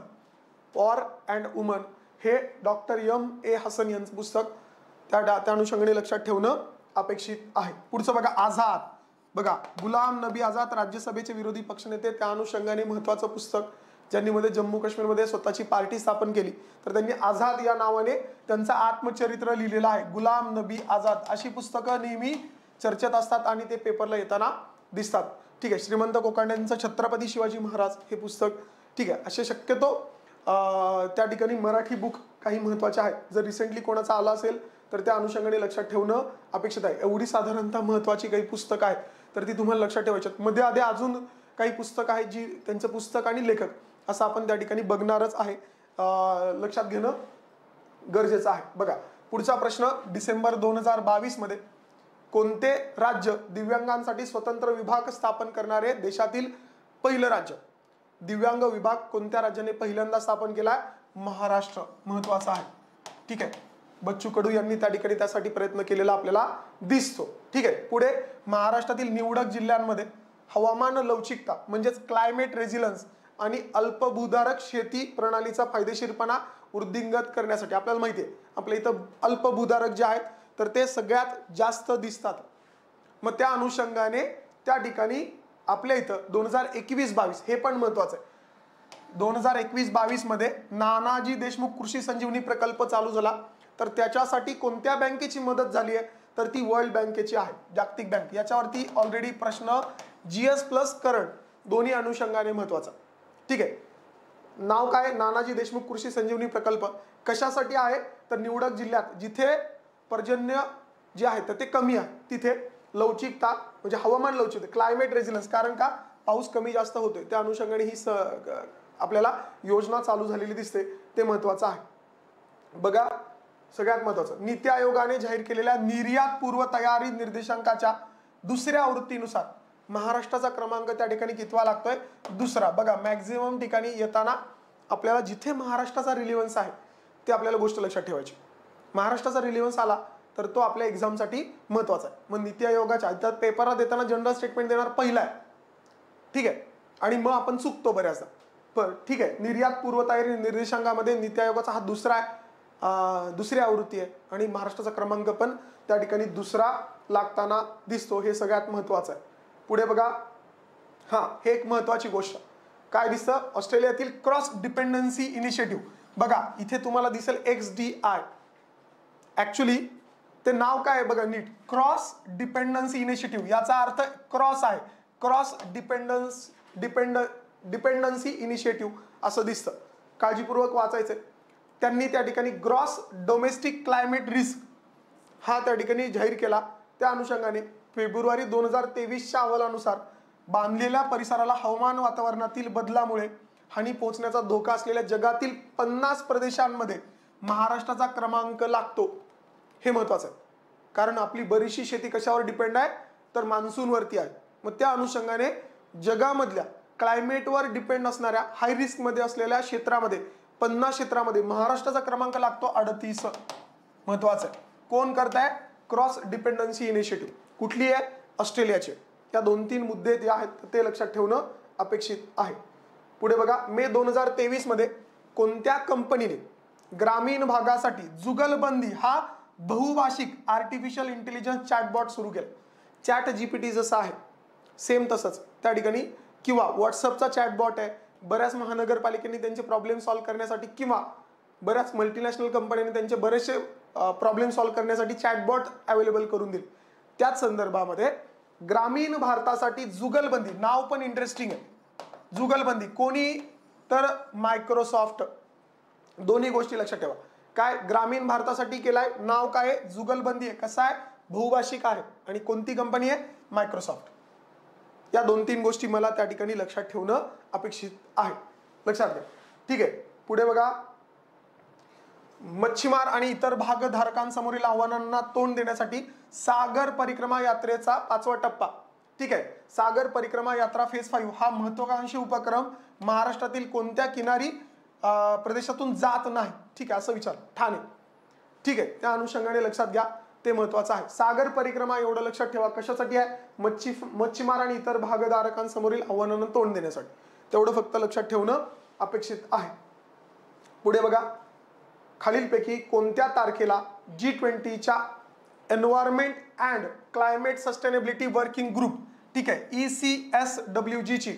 war and woman हे डॉक्टर एम ए हसन यांचं पुस्तक त्या त्या अनुषंगाने लक्षात ठेवणं अपेक्षित आहे. पुढचं बघा आझाद. बघा गुलाम नबी आझाद राज्यसभेचे विरोधी पक्षनेते त्या अनुषंगाने महत्वाचं पुस्तक ज्यांनी मध्ये जम्मू काश्मीरमध्ये स्वतःची पार्टी स्थापन केली. तर त्यांनी आझाद या नावाने त्यांचं आत्मचरित्र लिहिलेलं आहे. गुलाम नबी आझाद अशी पुस्तकं नेहमी चर्चेत असतात आणि ते पेपरला येताना दिसतात. ठीक आहे श्रीमंत कोकांड्यांचं छत्रपती शिवाजी महाराज हे पुस्तक. ठीक आहे असे शक्यतो त्या ठिकाणी मराठी बुक काही महत्त्वाचे आहेत. जर रिसेंटली कोणाचा आला असेल तर त्या अनुषंगाने लक्षात ठेवणं अपेक्षित आहे. एवढी साधारणतः महत्त्वाची काही पुस्तकं आहेत तर ती तुम्हाला लक्षात ठेवायच्यात मध्ये आधी अजून काही पुस्तकं आहेत जी त्यांचं पुस्तक आणि लेखक. असं आपण त्या ठिकाणी बघणारच आहे. लक्षात घेणं गरजेचं आहे. बघा पुढचा प्रश्न डिसेंबर दोन हजार बावीसमध्ये कोणते राज्य दिव्यांगांसाठी स्वतंत्र विभाग स्थापन करणारे देशातील पहिलं राज्य? दिव्यांग विभाग कोणत्या राज्याने पहिल्यांदा स्थापन केला महाराष्ट्र महत्त्वाचा आहे. ठीक आहे. बच्चू कडू यांनी त्या ठिकाणी त्यासाठी प्रयत्न केलेला आपल्याला दिसतो. ठीक आहे. पुढे महाराष्ट्रातील निवडक जिल्ह्यांमध्ये हवामान लवचिकता म्हणजेच क्लायमेट रेझिलन्स आणि अल्पभूधारक शेती प्रणालीचा फायदेशीरपणा वृद्धिंगत करण्यासाठी. आपल्याला माहिती आहे आपल्या इथं अल्पभूधारक जे आहेत तर ते सगळ्यात जास्त दिसतात. मग त्या अनुषंगाने त्या ठिकाणी आपल्या इथं दोन हजार एकवीस बावीस हे पण महत्वाचं आहे. दोन हजार एकवीस बावीसमध्ये नानाजी देशमुख कृषी संजीवनी प्रकल्प चालू झाला. तर त्याच्यासाठी कोणत्या बँकेची मदत झाली आहे? तर ती वर्ल्ड बँकेची आहे जागतिक बँक. याच्यावरती ऑलरेडी प्रश्न जी एस प्लस करंट दोन्ही अनुषंगाने महत्त्वाचा. ठीक आहे. नाव काय? नानाजी देशमुख कृषी संजीवनी प्रकल्प. कशासाठी आहे? तर निवडक जिल्ह्यात. जिथे पर्जन्य जे आहे तर ते कमी आहे. तिथे लवचिकता म्हणजे हवामान लवचिक क्लायमेट रेझिलन्स कारण का? पाऊस कमी जास्त होतोय. त्या अनुषंगाने ही स आपल्याला योजना चालू झालेली दिसते. ते महत्वाचं आहे. बघा सगळ्यात महत्वाचं. नीती आयोगाने जाहीर केलेल्या निर्यात पूर्व तयारी निर्देशांकाच्या दुसऱ्या आवृत्तीनुसार महाराष्ट्राचा क्रमांक त्या ठिकाणी कितवा लागतोय? दुसरा. बघा मॅक्झिमम ठिकाणी येताना आपल्याला जिथे महाराष्ट्राचा रिलिव्हन्स आहे ते आपल्याला गोष्ट लक्षात ठेवायची. महाराष्ट्राचा रिलिव्हन्स आला तर तो आपल्या एक्झामसाठी महत्त्वाचा आहे. मग नीती आयोगाच्या त्यात पेपरला देताना जनरल स्टेटमेंट देणार पहिला आहे. ठीक आहे? आणि मग आपण चुकतो बऱ्याचदा. पण ठीक आहे निर्यात पूर्व तयारी निर्देशांकामध्ये नीती आयोगाचा हा दुसरा आहे. दुसरी आवृत्ती आहे. आणि महाराष्ट्राचा क्रमांक पण त्या ठिकाणी दुसरा लागताना दिसतो. हे सगळ्यात महत्वाचं आहे. पुढे बघा. हां हे एक महत्वाची गोष्ट. काय दिसतं? ऑस्ट्रेलियातील क्रॉस डिपेंडन्सी इनिशिएटिव्ह. बघा इथे तुम्हाला दिसेल एक्स डी आय ॲक्च्युली ते नाव काय आहे बघा नीट. Cross dependency initiative. याचा अर्थ क्रॉस आहे. Cross dependence depend dependency initiative असं दिसतं. काळजीपूर्वक वाचायचं त्यांनी त्या ठिकाणी ग्रॉस डोमेस्टिक क्लायमेट रिस्क हा त्या ठिकाणी जाहीर केला. त्या अनुषंगाने फेब्रुवारी दोन हजार तेवीसच्या अहवालानुसार बांधलेल्या परिसराला हवामान वातावरणातील बदलामुळे हानी पोहोचण्याचा धोका असलेल्या जगातील पन्नास प्रदेशांमध्ये महाराष्ट्राचा क्रमांक लागतो. हे महत्वाचं आहे. कारण आपली बरीचशी शेती कशावर डिपेंड आहे? तर मान्सूनवरती आहे. मग त्या अनुषंगाने जगामधल्या क्लायमेटवर डिपेंड असणाऱ्या हाय रिस्कमध्ये असलेल्या क्षेत्रामध्ये पन्नास क्षेत्रामध्ये महाराष्ट्राचा क्रमांक लागतो अडतीस. महत्वाचं आहे. कोण करताय? क्रॉस डिपेंडन्सी इनिशिएटिव्ह कुठली आहे? ऑस्ट्रेलियाची. या दोन तीन मुद्दे जे आहेत ते लक्षात ठेवणं अपेक्षित आहे. पुढे बघा मे दोन हजार तेवीसमध्ये कोणत्या कंपनीने ग्रामीण भागासाठी जुगलबंदी हा बहुभाषिक आर्टिफिशियल इंटेलिजन्स चॅटबॉट सुरू केला? चॅट जीपीटी जसं आहे सेम तसंच. त्या ठिकाणी किंवा व्हॉट्सअपचा चॅटबॉट आहे बऱ्याच महानगरपालिकेने त्यांचे प्रॉब्लेम सॉल्व्ह करण्यासाठी किंवा बऱ्याच मल्टीनॅशनल कंपन्यांनी त्यांचे बरेचसे प्रॉब्लेम सॉल्व्ह करण्यासाठी चॅटबॉट अवेलेबल करून दिले. त्याच संदर्भामध्ये ग्रामीण भारतासाठी जुगलबंदी नाव पण इंटरेस्टिंग आहे. जुगलबंदी कोणी तर मायक्रोसॉफ्ट दोन्ही गोष्टी लक्षात ठेवा. काय ग्रामीण भारतासाठी केलाय नाव काय जुगलबंदी आहे. कसं आहे? बहुभाषिक आहे. आणि कोणती कंपनी आहे? मायक्रोसॉफ्ट या दोन तीन गोष्टी मला त्या ठिकाणी लक्षात ठेवणं अपेक्षित आहे. लक्षात घ्या. ठीक आहे. पुढे बघा. मच्छीमार आणि इतर भागधारकांसमोरील आव्हानांना तोंड देण्यासाठी सागर परिक्रमा यात्रेचा पाचवा टप्पा. ठीक आहे सागर परिक्रमा यात्रा फेज फाईव्ह हा महत्वाकांक्षी उपक्रम महाराष्ट्रातील कोणत्या किनारी प्रदेशातून जात नाही? ठीक आहे असं विचार. ठाणे. ठीक आहे त्या अनुषंगाने लक्षात घ्या ते महत्वाचं आहे. सागर परिक्रमा एवढं लक्षात ठेवा कशासाठी आहे? मच्छी मच्छीमार आणि इतर भागधारकांसमोरील आव्हानांना तोंड देण्यासाठी. तेवढं फक्त लक्षात ठेवणं अपेक्षित आहे. पुढे बघा खालीलपैकी कोणत्या तारखेला G ट्वेंटीच्या environment and climate sustainability working group ठीक आहे ई सी एस डब्ल्यू जीची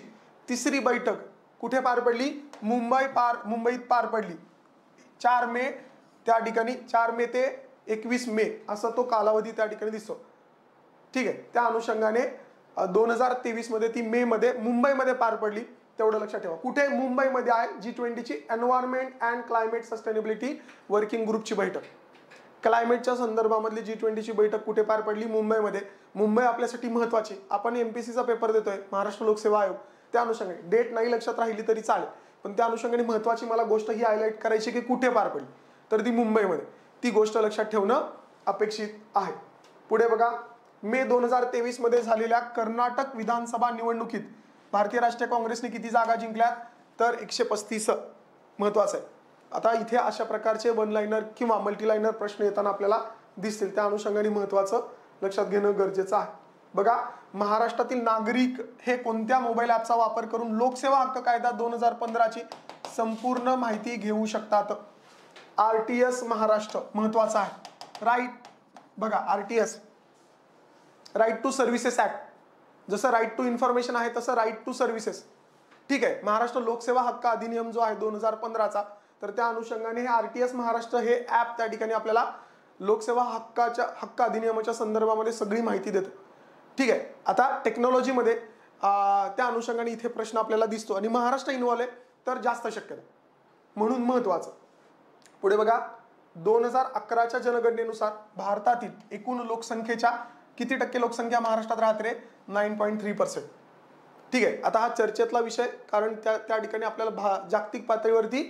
तिसरी बैठक कुठे पार पडली? मुंबई पार मुंबईत पार पडली. चार मे त्या ठिकाणी चार मे ते एकवीस मे असा तो कालावधी त्या ठिकाणी दिसतो. ठीक आहे त्या अनुषंगाने दोन हजार तेवीसमध्ये ती मेमध्ये मुंबईमध्ये पार पडली. तेवढं लक्षात ठेवा. कुठे? मुंबईमध्ये आहे G ट्वेंटीची environment and climate sustainability working ग्रुपची बैठक. क्लायमेटच्या संदर्भामधली जी ट्वेंटीची बैठक कुठे पार पडली? मुंबईमध्ये. मुंबई आपल्यासाठी महत्वाची. आपण एमपीसीचा पेपर देतोय महाराष्ट्र लोकसेवा आयोग. त्या अनुषंगाने. डेट नाही लक्षात राहिली तरी चालेल. पण त्या अनुषंगाने महत्वाची मला गोष्ट ही हायलाईट करायची की कुठे पार पडली. तर ती मुंबईमध्ये. ती गोष्ट लक्षात ठेवणं अपेक्षित आहे. पुढे बघा. मे दोन हजार तेवीसमध्ये झालेल्या कर्नाटक विधानसभा निवडणुकीत भारतीय राष्ट्रीय काँग्रेसने किती जागा जिंकल्या तर एकशे पस्तीस महत्वाचं आहे. आता इथे अशा प्रकारचे वन लाईनर किंवा मल्टीलाईनर प्रश्न येताना आपल्याला दिसतील. त्या अनुषंगाने महत्वाचं लक्षात घेणं गरजेचं आहे. बघा महाराष्ट्रातील नागरिक हे कोणत्या मोबाईल ॲपचा वापर करून लोकसेवा हक्क कायदा दोन हजार पंधराची संपूर्ण माहिती घेऊ शकतात? आर टी एस महाराष्ट्र महत्त्वाचा आहे. राईट बघा R T S right to services act जसं राईट टू इन्फॉर्मेशन आहे तसं राईट टू सर्व्हिसेस ठीक आहे महाराष्ट्र लोकसेवा हक्क अधिनियम जो आहे दोन हजार पंधराचा तर त्या अनुषंगाने हे आर टी एस महाराष्ट्र हे ॲप त्या ठिकाणी आपल्याला लोकसेवा हक्काच्या हक्क अधिनियमाच्या संदर्भामध्ये सगळी माहिती देतो. ठीक आहे आता टेक्नॉलॉजीमध्ये त्या अनुषंगाने इथे प्रश्न आपल्याला दिसतो. आणि महाराष्ट्र इन्व्हॉल्व आहे तर जास्त शक्यता. म्हणून महत्वाचं. पुढे बघा दोन हजार अकराच्या जनगणनेनुसार भारतातील एकूण लोकसंख्येच्या किती टक्के लोकसंख्या महाराष्ट्रात राहते रे? Nine point three percent. ठीक आहे आता हा चर्चेतला विषय कारण त्या त्या ठिकाणी आपल्याला भा जागतिक पातळीवरती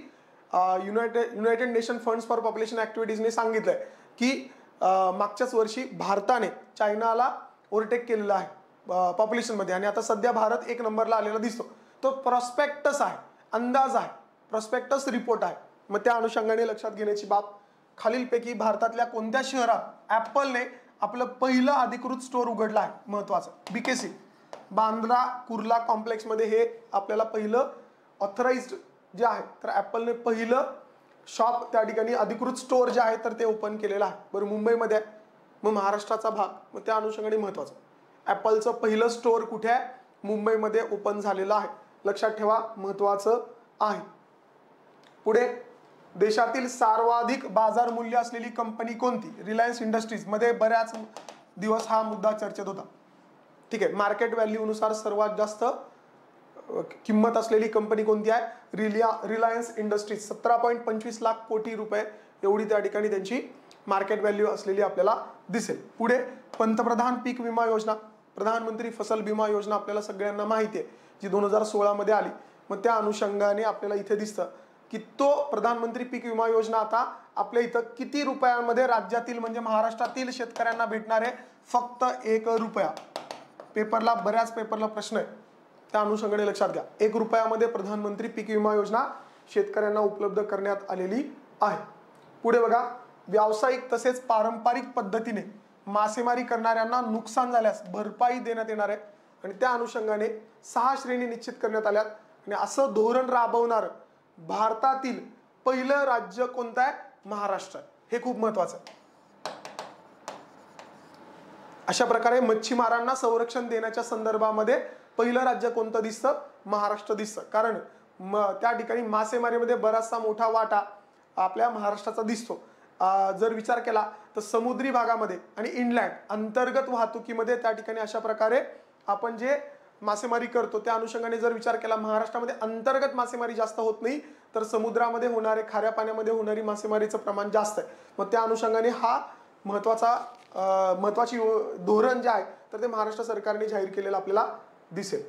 united united nation funds for population ऍक्टिव्हिटीजने सांगितलंय की मागच्याच वर्षी भारताने चायनाला ओव्हरटेक केलेला आहे पॉप्युलेशनमध्ये आणि आता सध्या भारत एक नंबरला आलेला दिसतो. तो प्रॉस्पेक्टस आहे अंदाज आहे प्रॉस्पेक्टस रिपोर्ट आहे. मग त्या अनुषंगाने लक्षात घेण्याची बाब खालीलपैकी भारतातल्या कोणत्या शहरात ॲपलने आपलं पहिलं अधिकृत स्टोअर उघडलं आहे महत्वाचं बीकेसी बांद्रा कुर्ला कॉम्प्लेक्समध्ये हे आपल्याला पहिलं ऑथराइज्ड जे आहे तर ॲपलने पहिलं शॉप त्या ठिकाणी अधिकृत स्टोअर जे आहे तर ते ओपन केलेलं आहे. बरं मुंबईमध्ये आहे. मग महाराष्ट्राचा भाग मग त्या अनुषंगाने महत्वाचं. ॲपलचं पहिलं स्टोअर कुठे आहे? मुंबईमध्ये ओपन झालेलं आहे. लक्षात ठेवा महत्वाचं आहे. पुढे देशातील सर्वाधिक बाजार मूल्य असलेली कंपनी कोणती? रिलायन्स इंडस्ट्रीजमध्ये बऱ्याच दिवस हा मुद्दा चर्चेत होता. ठीक आहे मार्केट व्हॅल्यूनुसार सर्वात जास्त किंमत असलेली कंपनी कोणती आहे? रिलिया रिलायन्स इंडस्ट्रीज सतरा पॉईंट पंचवीस लाख कोटी रुपये एवढी त्या ठिकाणी त्यांची मार्केट व्हॅल्यू असलेली आपल्याला दिसेल. पुढे पंतप्रधान पीक विमा योजना. प्रधानमंत्री फसल विमा योजना आपल्याला सगळ्यांना माहिती आहे जी दोन हजार सोळामध्ये आली. मग त्या अनुषंगाने आपल्याला इथे दिसतं. की तो प्रधानमंत्री पीक विमा योजना आता आपल्या इथं किती रुपयांमध्ये राज्यातील म्हणजे महाराष्ट्रातील शेतकऱ्यांना भेटणार आहे? फक्त एक रुपया. पेपरला बऱ्याच पेपरला प्रश्न आहे. त्या अनुषंगाने लक्षात घ्या. एक रुपयामध्ये प्रधानमंत्री पीक विमा योजना शेतकऱ्यांना उपलब्ध करण्यात आलेली आहे. पुढे बघा. व्यावसायिक तसेच पारंपरिक पद्धतीने मासेमारी करणाऱ्यांना नुकसान झाल्यास भरपाई देण्यात येणार आहे. आणि त्या अनुषंगाने सहा श्रेणी निश्चित करण्यात आल्यात. आणि असं धोरण राबवणारं भारतातील पहिलं राज्य कोणतं आहे? महाराष्ट्र. हे खूप महत्वाचं आहे. अशा प्रकारे मच्छीमारांना संरक्षण देण्याच्या संदर्भामध्ये पहिलं राज्य कोणतं दिसतं? महाराष्ट्र दिसतं. कारण म त्या ठिकाणी मासेमारीमध्ये बराचसा मोठा वाटा आपल्या महाराष्ट्राचा दिसतो. जर विचार केला तर समुद्री भागामध्ये आणि इनलँड अंतर्गत वाहतुकीमध्ये त्या ठिकाणी अशा प्रकारे आपण जे मासेमारी करतो. त्या अनुषंगाने जर विचार केला महाराष्ट्रामध्ये अंतर्गत मासेमारी जास्त होत नाही तर समुद्रामध्ये होणारे खाऱ्या पाण्यामध्ये होणारी मासेमारीचं प्रमाण जास्त आहे. मग त्या अनुषंगाने हा महत्त्वाचा महत्वाची धोरण जे आहे तर ते महाराष्ट्र सरकारने जाहीर केलेलं आपल्याला दिसेल.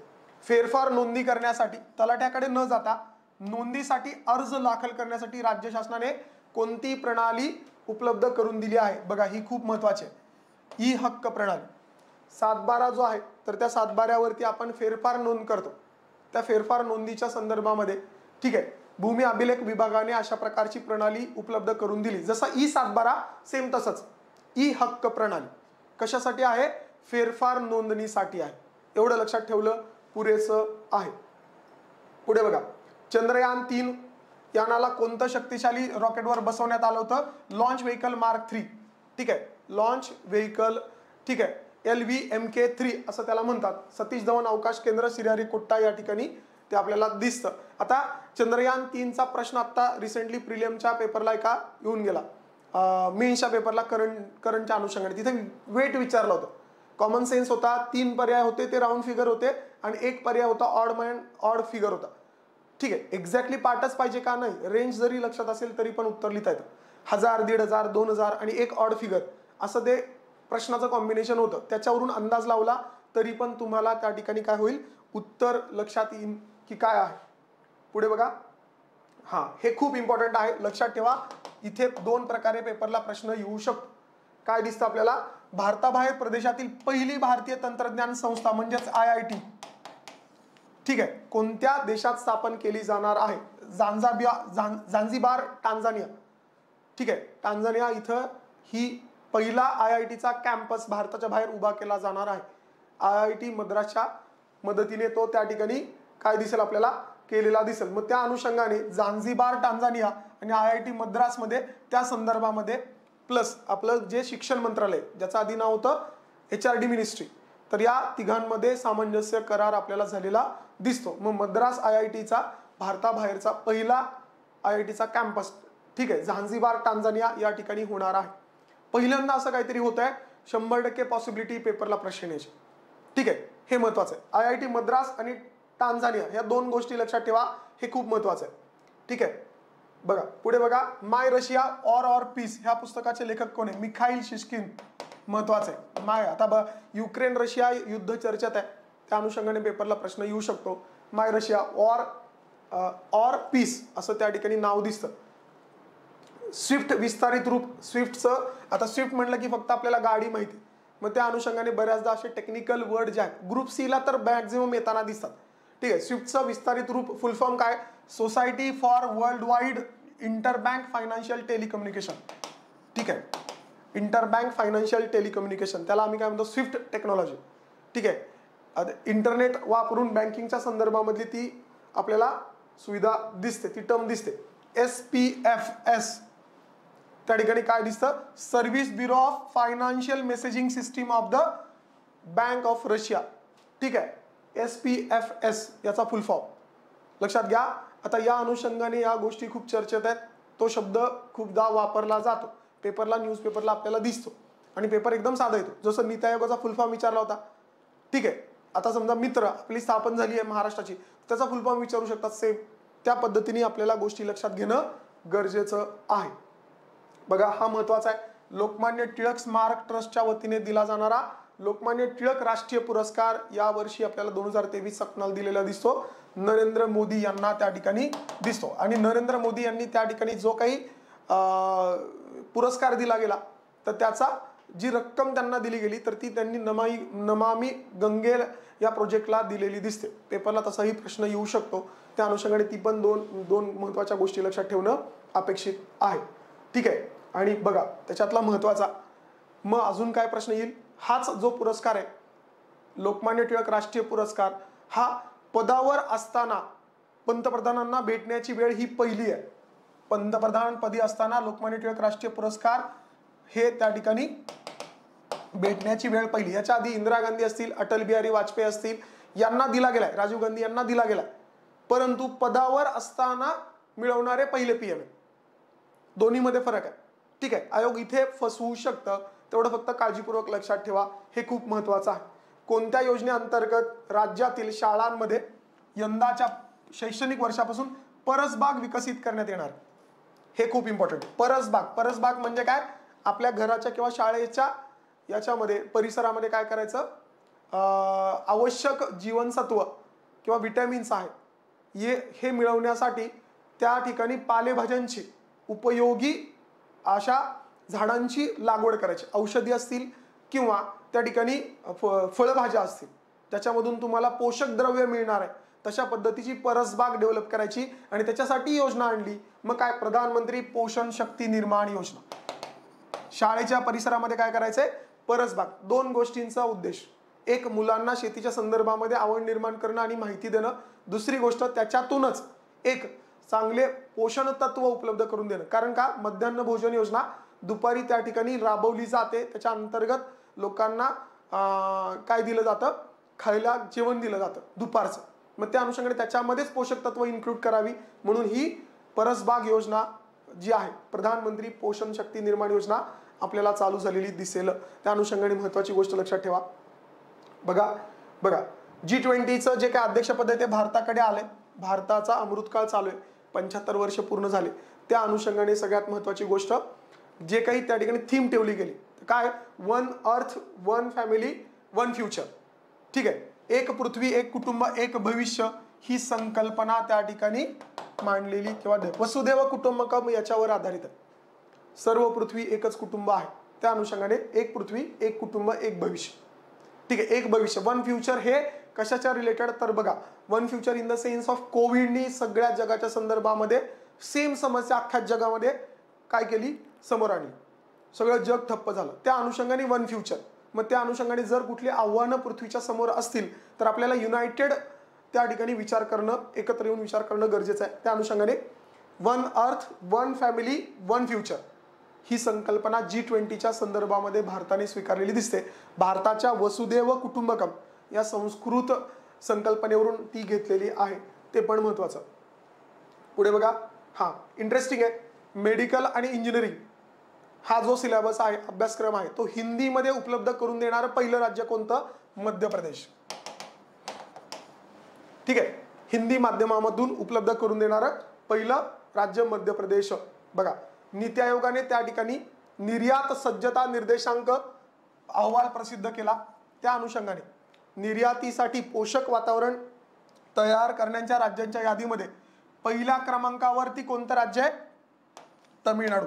फेरफार नोंदणी करण्यासाठी तलाट्याकडे न जाता नोंदीसाठी अर्ज दाखल करण्यासाठी राज्य शासनाने कोणती प्रणाली उपलब्ध करून दिली आहे? बघा ही खूप महत्वाची आहे. ई हक्क प्रणाली. सातबारा जो आहे तर त्या सातबाऱ्यावरती आपण फेरफार नोंद करतो. त्या फेरफार नोंदीच्या संदर्भामध्ये ठीक आहे भूमी अभिलेख विभागाने अशा प्रकारची प्रणाली उपलब्ध करून दिली. जसा ई सातबारा सेम तसंच. ई हक्क प्रणाली. कशासाठी आहे? फेरफार नोंदणीसाठी आहे. एवढं लक्षात ठेवलं पुरेसं आहे. पुढे बघा. चंद्रयान तीन यानाला कोणतं शक्तिशाली रॉकेटवर बसवण्यात आलं होतं? लॉन्च व्हेकल मार्क थ्री ठीक आहे. लॉन्च व्हेकल ठीक आहे. L V M K three असं त्याला म्हणतात. सतीश धवन अवकाश केंद्र श्रीहरिकोट्टा या ठिकाणी ते आपल्याला दिसतं. आता चंद्रयान तीनचा प्रश्न आता रिसेंटली प्रिलियमच्या पेपरला एका येऊन गेला. मेन्सच्या पेपरला करंट करंटच्या अनुषंगाने. तिथे वेट विचारलं होतं. कॉमन सेन्स होता तीन पर्याय होते ते राऊंड फिगर होते आणि एक पर्याय होता ऑड मॅन ऑड फिगर होता. ठीक आहे एक्झॅक्टली पार्टच पाहिजे का नाही? रेंज जरी लक्षात असेल तरी पण उत्तर लिहिता येतं. हजार दीड हजार दोन हजार आणि एक ऑड फिगर असं ते प्रश्नाचं कॉम्बिनेशन होतं. त्याच्यावरून अंदाज लावला तरी पण तुम्हाला त्या ठिकाणी काय होईल? उत्तर लक्षात येईल की काय आहे. पुढे बघा. हां हे खूप इम्पॉर्टंट आहे. लक्षात ठेवा. इथे दोन प्रकारे पेपरला प्रश्न येऊ शकतो. काय दिसतं आपल्याला? भारताबाहेर प्रदेशातील पहिली भारतीय तंत्रज्ञान संस्था म्हणजेच आय आय टी ठीक आहे. कोणत्या देशात स्थापन केली जाणार आहे? झांझाबिया झांझिबार टांझानिया. ठीक आहे. टांझानिया इथं ही पहिला आय आय टीचा कॅम्पस भारताच्या बाहेर उभा केला जाणार आहे. आय आय टी मद्रासच्या मदतीने तो त्या ठिकाणी काय दिसेल आपल्याला केलेला दिसेल. मग त्या अनुषंगाने झांझीबार टांझानिया आणि आय आय टी मद्रासमध्ये त्या संदर्भामध्ये प्लस आपलं जे शिक्षण मंत्रालय ज्याचं आधी नाव होतं एच आर डी मिनिस्ट्री तर या तिघांमध्ये सामंजस्य करार आपल्याला झालेला दिसतो. मग मद्रास आय आय टीचा भारताबाहेरचा पहिला आय आय टीचा कॅम्पस ठीक आहे झांझीबार टांझानिया या ठिकाणी होणार आहे. पहिल्यांदा असं काहीतरी होत आहे शंभर टक्के पॉसिबिलिटी पेपरला प्रश्न यायचे ठीक आहे हे महत्वाचं आहे. आय आय टी मद्रास आणि टांझानिया या दोन गोष्टी लक्षात ठेवा हे खूप महत्वाचं आहे. ठीक आहे? बघा पुढे बघा my Russia or or peace. ह्या पुस्तकाचे लेखक कोण आहे? मिखाईल शिस्किन महत्वाचं आहे. माय आता ब युक्रेन रशिया युद्ध चर्चेत आहे. त्या अनुषंगाने पेपरला प्रश्न येऊ शकतो. My Russia or or peace असं त्या ठिकाणी नाव दिसतं. स्विफ्ट विस्तारित रूप स्विफ्टचं आता स्विफ्ट म्हटलं की फक्त आपल्याला गाडी माहिती मग त्या अनुषंगाने बऱ्याचदा असे टेक्निकल वर्ड जे आहेत ग्रुप सीला तर मॅक्झिमम येताना दिसतात. ठीक आहे स्विफ्टचं विस्तारित रूप फुल फॉर्म काय? Society for world wide interbank financial telecommunication ठीक आहे. इंटरबँक फायनान्शियल टेलिकम्युनिकेशन त्याला आम्ही काय म्हणतो? स्विफ्ट टेक्नॉलॉजी ठीक आहे. इंटरनेट वापरून बँकिंगच्या संदर्भामधली ती आपल्याला सुविधा दिसते ती टर्म दिसते. एस पी एफ एस त्या ठिकाणी काय दिसतं? Service bureau of financial messaging system of the bank of Russia ठीक आहे? एस पी एफ एस याचा फुल फॉर्म लक्षात घ्या. आता या अनुषंगाने या गोष्टी खूप चर्चेत आहेत. तो शब्द खूपदा वापरला जातो. पेपरला न्यूजपेपरला आपल्याला दिसतो. आणि पेपर एकदम साधा येतो. जसं नीती आयोगाचा फुल फॉर्म विचारला होता. ठीक आहे? आता समजा मित्र आपली स्थापन झाली आहे महाराष्ट्राची. त्याचा फुल फॉर्म विचारू शकतात. सेम त्या पद्धतीने आपल्याला गोष्टी लक्षात घेणं गरजेचं आहे. बघा हा महत्त्वाचा आहे. लोकमान्य टिळक स्मारक ट्रस्टच्या वतीने दिला जाणारा लोकमान्य टिळक राष्ट्रीय पुरस्कार या वर्षी आपल्याला दोन हजार तेवीस सपनाला दिलेला दिसतो. नरेंद्र मोदी यांना त्या ठिकाणी दिसतो. आणि नरेंद्र मोदी यांनी त्या ठिकाणी जो काही पुरस्कार दिला गेला तर त्याचा जी रक्कम त्यांना दिली गेली तर ती त्यांनी नमाई नमामी गंगे या प्रोजेक्टला दिलेली दिसते. पेपरला तसाही प्रश्न येऊ शकतो. त्या अनुषंगाने ती पण दोन दोन महत्त्वाच्या गोष्टी लक्षात ठेवणं अपेक्षित आहे. ठीक आहे. आणि बघा त्याच्यातला महत्त्वाचा मग अजून काय प्रश्न येईल? हाच जो पुरस्कार आहे लोकमान्य टिळक राष्ट्रीय पुरस्कार हा पदावर असताना पंतप्रधानांना भेटण्याची वेळ ही पहिली आहे. पंतप्रधानपदी असताना लोकमान्य टिळक राष्ट्रीय पुरस्कार हे त्या ठिकाणी भेटण्याची वेळ पहिली. याच्या आधी इंदिरा गांधी असतील अटल बिहारी वाजपेयी असतील यांना दिला गेलाय राजीव गांधी यांना दिला गेलाय. परंतु पदावर असताना मिळवणारे पहिले पीएम दोन्हीमध्ये फरक आहे. ठीक आहे आयोग इथे फसवू शकतं. तेवढं फक्त काळजीपूर्वक लक्षात ठेवा. हे खूप महत्वाचं आहे. कोणत्या योजनेअंतर्गत राज्यातील शाळांमध्ये यंदाच्या शैक्षणिक वर्षापासून परसबाग विकसित करण्यात येणार? हे खूप इम्पॉर्टंट परसबाग. परसबाग म्हणजे काय? आपल्या घराच्या किंवा शाळेच्या याच्यामध्ये परिसरामध्ये काय करायचं? आवश्यक जीवनसत्व किंवा विटॅमिन्स आहेत हे हे मिळवण्यासाठी त्या ठिकाणी पालेभाज्यांची उपयोगी अशा झाडांची लागवड करायची. औषधी असतील किंवा त्या ठिकाणी फ फळभाज्या असतील त्याच्यामधून तुम्हाला पोषक द्रव्य मिळणार आहे. तशा पद्धतीची परसबाग डेव्हलप करायची आणि त्याच्यासाठी योजना आणली. मग काय? प्रधानमंत्री पोषण शक्ती निर्माण योजना. शाळेच्या परिसरामध्ये काय करायचंय? परसबाग. दोन गोष्टींचा उद्देश. एक मुलांना शेतीच्या संदर्भामध्ये आवड निर्माण करणं आणि माहिती देणं. दुसरी गोष्ट त्याच्यातूनच. एक चांगले पोषण तत्व उपलब्ध करून देणं. कारण का? मध्यान्ह भोजन योजना दुपारी त्या ठिकाणी राबवली जाते. त्याच्या अंतर्गत लोकांना काय दिलं जातं? खायला जेवण दिलं जातं. दुपारचं. मग त्या अनुषंगाने त्याच्यामध्येच पोषक तत्व इन्क्लूड करावी. म्हणून ही परसबाग योजना जी आहे प्रधानमंत्री पोषण शक्ती निर्माण योजना आपल्याला चालू झालेली दिसेल. त्या अनुषंगाने महत्वाची गोष्ट लक्षात ठेवा. बघा बघा. जी ट्वेंटीचं जे काय अध्यक्षपद आहे ते भारताकडे आलंय. भारताचा अमृतकाळ चालू आहे. पंच्याहत्तर वर्ष पूर्ण झाले. त्या अनुषंगाने सगळ्यात महत्वाची गोष्ट जे काही त्या ठिकाणी थीम ठेवली गेली. काय? One earth one family one future ठीक आहे? एक पृथ्वी एक कुटुंब एक भविष्य ही संकल्पना त्या ठिकाणी मांडलेली किंवा वसुदेव कुटुंबकम याच्यावर आधारित आहे. सर्व पृथ्वी एकच कुटुंब आहे. त्या अनुषंगाने एक पृथ्वी एक कुटुंब एक भविष्य. ठीक आहे? एक भविष्य. वन फ्युचर हे कशाच्या रिलेटेड तर बघा one future in the sense of कोविडनी सगळ्या जगाच्या संदर्भामध्ये सेम समस्या अख्ख्या जगामध्ये काय केली? समोर आणली. सगळं जग ठप्प झालं. त्या अनुषंगाने वन फ्युचर मग त्या अनुषंगाने जर कुठली आव्हानं पृथ्वीच्या समोर असतील तर आपल्याला युनायटेड त्या ठिकाणी विचार करणं एकत्र येऊन विचार करणं गरजेचं आहे. त्या अनुषंगाने one earth one family one future ही संकल्पना जी ट्वेंटीच्या संदर्भामध्ये भारताने स्वीकारलेली दिसते. भारताच्या वसुदेव कुटुंबकम या संस्कृत संकल्पनेवरून ती घेतलेली आहे. ते पण महत्वाचं. पुढे बघा. हा इंटरेस्टिंग आहे. मेडिकल आणि इंजिनिअरिंग हा जो सिलेबस आहे अभ्यासक्रम आहे तो हिंदीमध्ये उपलब्ध करून देणारं पहिलं राज्य कोणतं? मध्य प्रदेश. ठीक आहे. हिंदी माध्यमामधून उपलब्ध करून देणारं पहिलं राज्य मध्य प्रदेश. बघा. नीती आयोगाने त्या ठिकाणी निर्यात सज्जता निर्देशांक अहवाल प्रसिद्ध केला. त्या अनुषंगाने. निर्यातीसाठी पोषक वातावरण तयार करण्याच्या राज्यांच्या यादीमध्ये पहिल्या क्रमांकावरती कोणतं राज्य आहे? तमिळनाडू.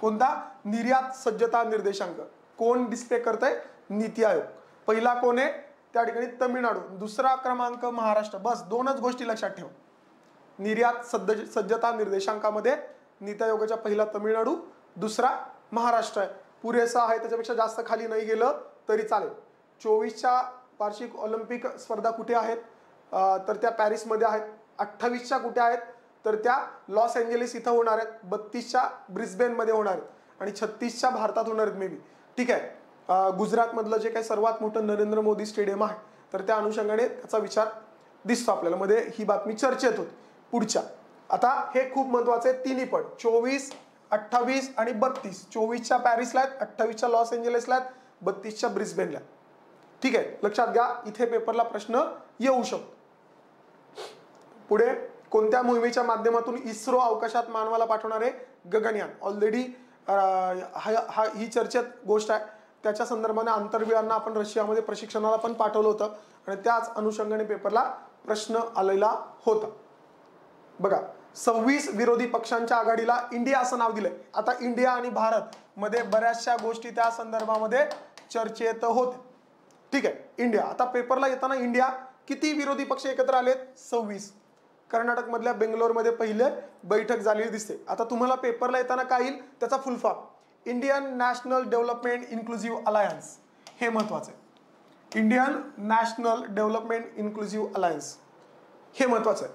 कोणता? निर्यात सज्जता निर्देशांक. कोण डिस्प्ले करत आहे नीती आयोग. पहिला कोण आहे? त्या ठिकाणी तमिळनाडू. दुसरा क्रमांक महाराष्ट्र. बस दोनच गोष्टी लक्षात ठेव. निर्यात सज्ज सज्जता निर्देशांकामध्ये नीती आयोगाच्या पहिला तमिळनाडू दुसरा महाराष्ट्र आहे. पुरेसा आहे त्याच्यापेक्षा जास्त खाली नाही गेलं तरी चालेल. चोवीसच्या वार्षिक ऑलिम्पिक स्पर्धा कुठे आहेत? तर त्या पॅरिसमध्ये आहेत. अठ्ठावीसच्या कुठे आहेत? तर त्या लॉस एंजेलिस इथं होणार आहेत. बत्तीसच्या ब्रिस्बेनमध्ये होणार आहेत. आणि छत्तीसच्या भारतात होणार आहेत मे बी ठीक आहे. गुजरातमधलं जे काही सर्वात मोठं नरेंद्र मोदी स्टेडियम आहे तर त्या अनुषंगाने त्याचा विचार दिसतो आपल्याला. मध्ये ही बातमी चर्चेत होती. पुढच्या. आता हे खूप महत्त्वाचे आहे. तिन्ही पण. चोवीस अठ्ठावीस आणि बत्तीस. चोवीसच्या पॅरिसला आहेत अठ्ठावीसच्या लॉस एंजेलिसला आहेत बत्तीसच्या ब्रिस्बेनला ठीक आहे लक्षात घ्या इथे पेपरला प्रश्न येऊ शकतो. पुढे कोणत्या मोहिमेच्या माध्यमातून इस्रो अवकाशात मानवाला पाठवणारे गगनयान? ऑलरेडी हा ही चर्चेत गोष्ट आहे. त्याच्या संदर्भाने आंतरवीरांना आपण रशियामध्ये प्रशिक्षणाला पण पाठवलं होतं आणि त्याच अनुषंगाने पेपरला प्रश्न आलेला होता. बघा सव्वीस विरोधी पक्षांच्या आघाडीला इंडिया असं नाव दिलंय. आता इंडिया आणि भारत मध्ये बऱ्याचशा गोष्टी त्या संदर्भामध्ये चर्चेत होत्या. ठीक आहे इंडिया आता पेपरला येताना इंडिया किती विरोधी पक्ष एकत्र आलेत? सव्वीस. कर्नाटक मधल्या बेंगलोरमध्ये पहिले बैठक झालेली दिसते. आता तुम्हाला पेपरला येताना काय येईल? त्याचा full form Indian national development inclusive alliance हे महत्वाचं आहे. Indian national development inclusive alliance हे महत्वाचं आहे.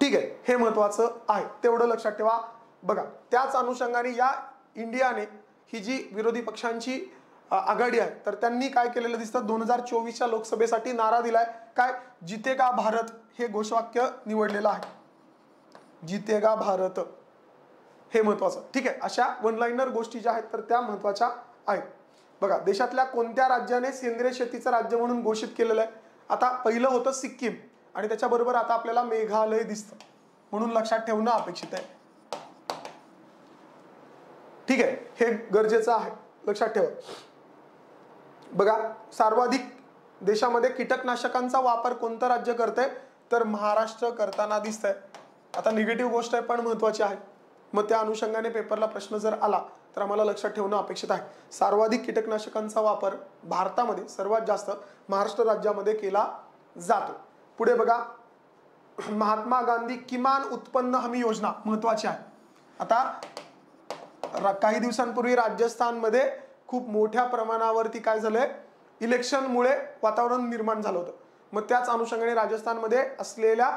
ठीक आहे हे महत्वाचं आहे. तेवढं लक्षात ठेवा. बघा त्याच अनुषंगाने या इंडियाने ही जी विरोधी पक्षांची आघाडी आहे. तर त्यांनी काय केलेलं दिसतं? दोन हजार चोवीसच्या लोकसभेसाठी नारा दिलाय. काय? जितेगा भारत हे घोषवाक्य निवडलेलं आहे. जितेगा भारत हे महत्वाचं. ठीक आहे. अशा वनलाईनर गोष्टी ज्या आहेत तर त्या महत्त्वाच्या आहेत. बघा देशातल्या कोणत्या राज्याने सेंद्रिय शेतीचं राज्य म्हणून घोषित केलेलं आहे? आता पहिलं होतं सिक्कीम. आणि त्याच्याबरोबर आता आपल्याला मेघालय दिसतं. म्हणून लक्षात ठेवणं अपेक्षित आहे. ठीक आहे. हे गरजेचं आहे. लक्षात ठेवा. बघा सर्वाधिक देशामध्ये कीटकनाशकांचा वापर कोणतं राज्य करतंय? तर महाराष्ट्र करताना दिसतंय. आता निगेटिव्ह गोष्ट आहे पण महत्वाची आहे. मग त्या अनुषंगाने पेपरला प्रश्न जर आला तर आम्हाला लक्षात ठेवणं अपेक्षित आहे. सर्वाधिक कीटकनाशकांचा वापर भारतामध्ये सर्वात जास्त महाराष्ट्र राज्यामध्ये केला जातो. पुढे बघा महात्मा गांधी किमान उत्पन्न हमी योजना महत्वाची आहे. आता काही दिवसांपूर्वी राजस्थानमध्ये खूप मोठ्या प्रमाणावरती काय झालंय? इलेक्शनमुळे वातावरण निर्माण झालं होतं. मग त्याच अनुषंगाने राजस्थानमध्ये असलेल्या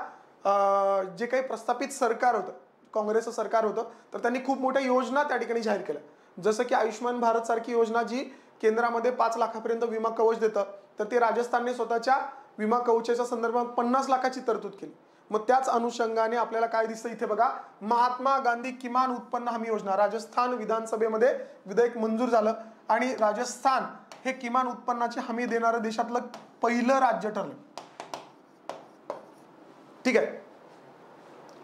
जे काही प्रस्थापित सरकार होतं काँग्रेसचं सरकार होतं तर त्यांनी खूप मोठ्या योजना त्या ठिकाणी जाहीर केल्या. जसं की आयुष्यमान भारत सारखी योजना जी केंद्रामध्ये पाच लाखापर्यंत विमा कवच देतं तर ते राजस्थानने स्वतःच्या विमा कवचेच्या संदर्भात पन्नास लाखाची तरतूद केली. मग त्याच अनुषंगाने आपल्याला काय दिसतं इथे बघा महात्मा गांधी किमान उत्पन्न हमी योजना राजस्थान विधानसभेमध्ये विधेयक मंजूर झालं. आणि राजस्थान हे किमान उत्पन्नाची हमी देणारं देशातलं पहिलं राज्य ठरलं. ठीक आहे.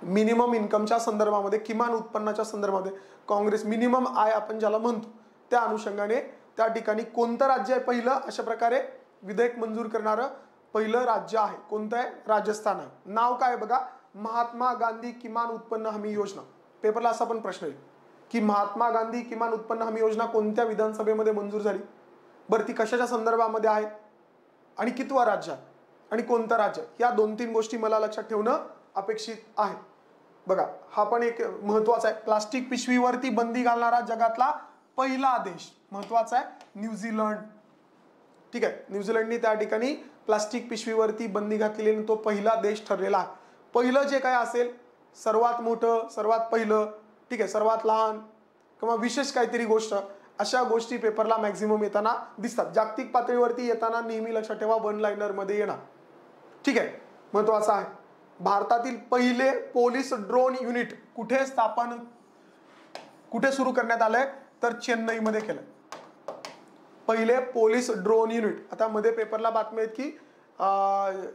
मिनिमम इन्कमच्या संदर्भामध्ये किमान उत्पन्नाच्या संदर्भामध्ये काँग्रेस मिनिमम आय आपण ज्याला म्हणतो त्या अनुषंगाने त्या ठिकाणी कोणतं राज्य आहे पहिलं अशा प्रकारे विधेयक मंजूर करणारं पहिलं राज्य आहे. कोणतं आहे? राजस्थान आहे. नाव काय बघा? महात्मा गांधी किमान उत्पन्न हमी योजना. पेपरला असा पण प्रश्न येईल की महात्मा गांधी किमान उत्पन्न हमी योजना कोणत्या विधानसभेमध्ये मंजूर झाली? बरं ती कशाच्या संदर्भामध्ये आहे? आणि कितवा राज्य आहे? आणि कोणतं राज्य या दोन तीन गोष्टी मला लक्षात ठेवणं अपेक्षित आहे. बघा हा पण एक महत्त्वाचा आहे. प्लास्टिक पिशवीवरती बंदी घालणारा जगातला पहिला देश महत्त्वाचा आहे न्यूझीलंड ठीक आहे न्यूझीलंडनी त्या ठिकाणी प्लास्टिक पिशवीवरती बंदी घातलेली तो पहिला देश ठरलेला आहे. पहिलं जे काय असेल सर्वात मोठं सर्वात पहिलं ठीक आहे सर्वात लहान किंवा विशेष काहीतरी गोष्ट अशा गोष्टी पेपरला मॅक्झिमम येताना दिसतात. जागतिक पातळीवरती येताना नेहमी लक्षात ठेवा वन लाईनरमध्ये येणार. ठीक आहे महत्वाचं आहे. भारतातील पहिले पोलीस ड्रोन युनिट कुठे स्थापन कुठे सुरू करण्यात आलंय? तर चेन्नईमध्ये केलं पहिले पोलीस ड्रोन युनिट आता मध्ये पेपरला बातमी आहेत की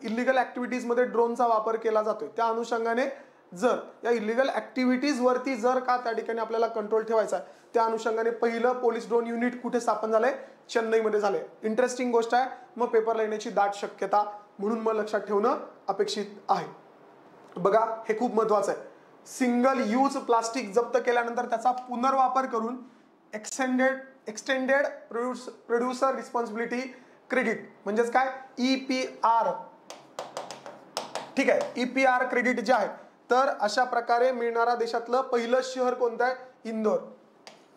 इलिगल ॲक्टिव्हिटीजमध्ये ड्रोनचा वापर केला जातोय. त्या अनुषंगाने जर या इलिगल ॲक्टिव्हिटीजवरती जर का त्या ठिकाणी आपल्याला कंट्रोल ठेवायचा आहे त्या अनुषंगाने पहिलं पोलीस ड्रोन युनिट कुठे स्थापन झालंय? चेन्नईमध्ये झालंय. इंटरेस्टिंग गोष्ट आहे. मग पेपरला येण्याची दाट शक्यता म्हणून मग लक्षात ठेवणं अपेक्षित आहे. बघा हे खूप महत्वाचं आहे. सिंगल यूज प्लास्टिक जप्त केल्यानंतर त्याचा पुनर्वापर करून extended extended producer responsibility credit म्हणजेच काय? ई पी आर ठीक आहे. ई पी आर क्रेडिट जे आहे तर अशा प्रकारे मिळणारा देशातलं पहिलं शहर कोणतं आहे? इंदोर.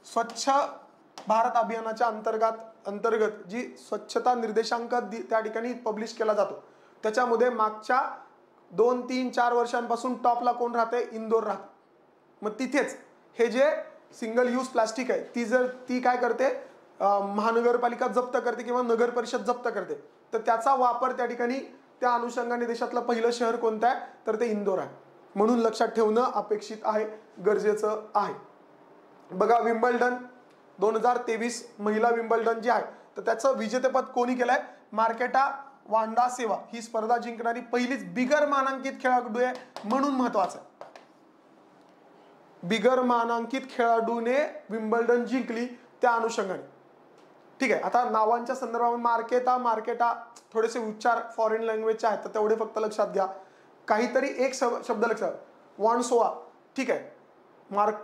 स्वच्छ भारत अभियानाच्या अंतर्गत अंतर्गत जी स्वच्छता निर्देशांक त्या ठिकाणी पब्लिश केला जातो. त्याच्यामध्ये मागच्या दोन तीन चार वर्षांपासून टॉपला कोण राहते इंदोर राहते. मग तिथेच हे जे सिंगल यूज प्लास्टिक आहे ती जर ती काय करते? महानगरपालिका जप्त करते किंवा नगर परिषद जप्त करते. तर त्याचा वापर त्या ठिकाणी त्या अनुषंगाने देशातलं पहिलं शहर कोणतं आहे? तर ते इंदोर आहे. म्हणून लक्षात ठेवणं अपेक्षित आहे गरजेचं आहे. बघा विम्बल्डन दोन हजार तेवीस महिला विम्बल्डन जी आहे तर त्याचं विजेतेपद कोणी केलंय? मार्केटा वांडा सेवा. ही स्पर्धा जिंकणारी पहिलीच बिगर मानांकित खेळाडू आहे म्हणून महत्वाचं आहे. बिगर मानांकित खेळाडूने विम्बल्डन जिंकली त्या अनुषंगाने. ठीक आहे आता नावांच्या संदर्भात मार्केटा मार्केटा थोडेसे उच्चार फॉरेन लँग्वेजचे आहेत तर तेवढे फक्त लक्षात घ्या. काहीतरी एक शब्द लक्षात. वॉन्सोवा ठीक आहे. मार्क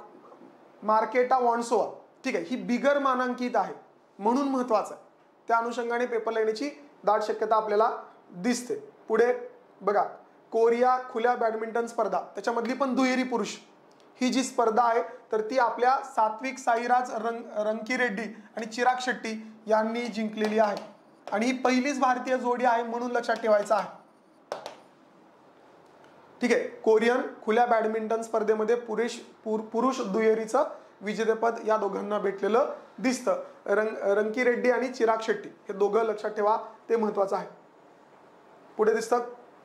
मार्केटा वॉन्सोवा ठीक आहे. ही बिगर मानांकित आहे. म्हणून महत्वाचं आहे. त्या अनुषंगाने पेपर लागण्याची दाट शक्यता आपल्याला दिसते. पुढे बघा. कोरिया खुल्या बॅडमिंटन स्पर्धा. त्याच्यामधली पण दुहेरी पुरुष. ही जी स्पर्धा आहे तर ती आपल्या सात्विक साईराज रंग रंकी रेड्डी आणि चिराग शेट्टी यांनी जिंकलेली आहे. आणि ही पहिलीच भारतीय जोडी आहे म्हणून लक्षात ठेवायचं आहे. ठीक आहे. कोरियन खुल्या बॅडमिंटन स्पर्धेमध्ये पुरुष पुरुष दुहेरीचं विजेतेपद या दोघांना भेटलेलं दिसतं. रंग रंकी रेड्डी आणि चिराग शेट्टी. हे दोघं लक्षात ठेवा ते महत्वाचं आहे. पुढे दिसतं.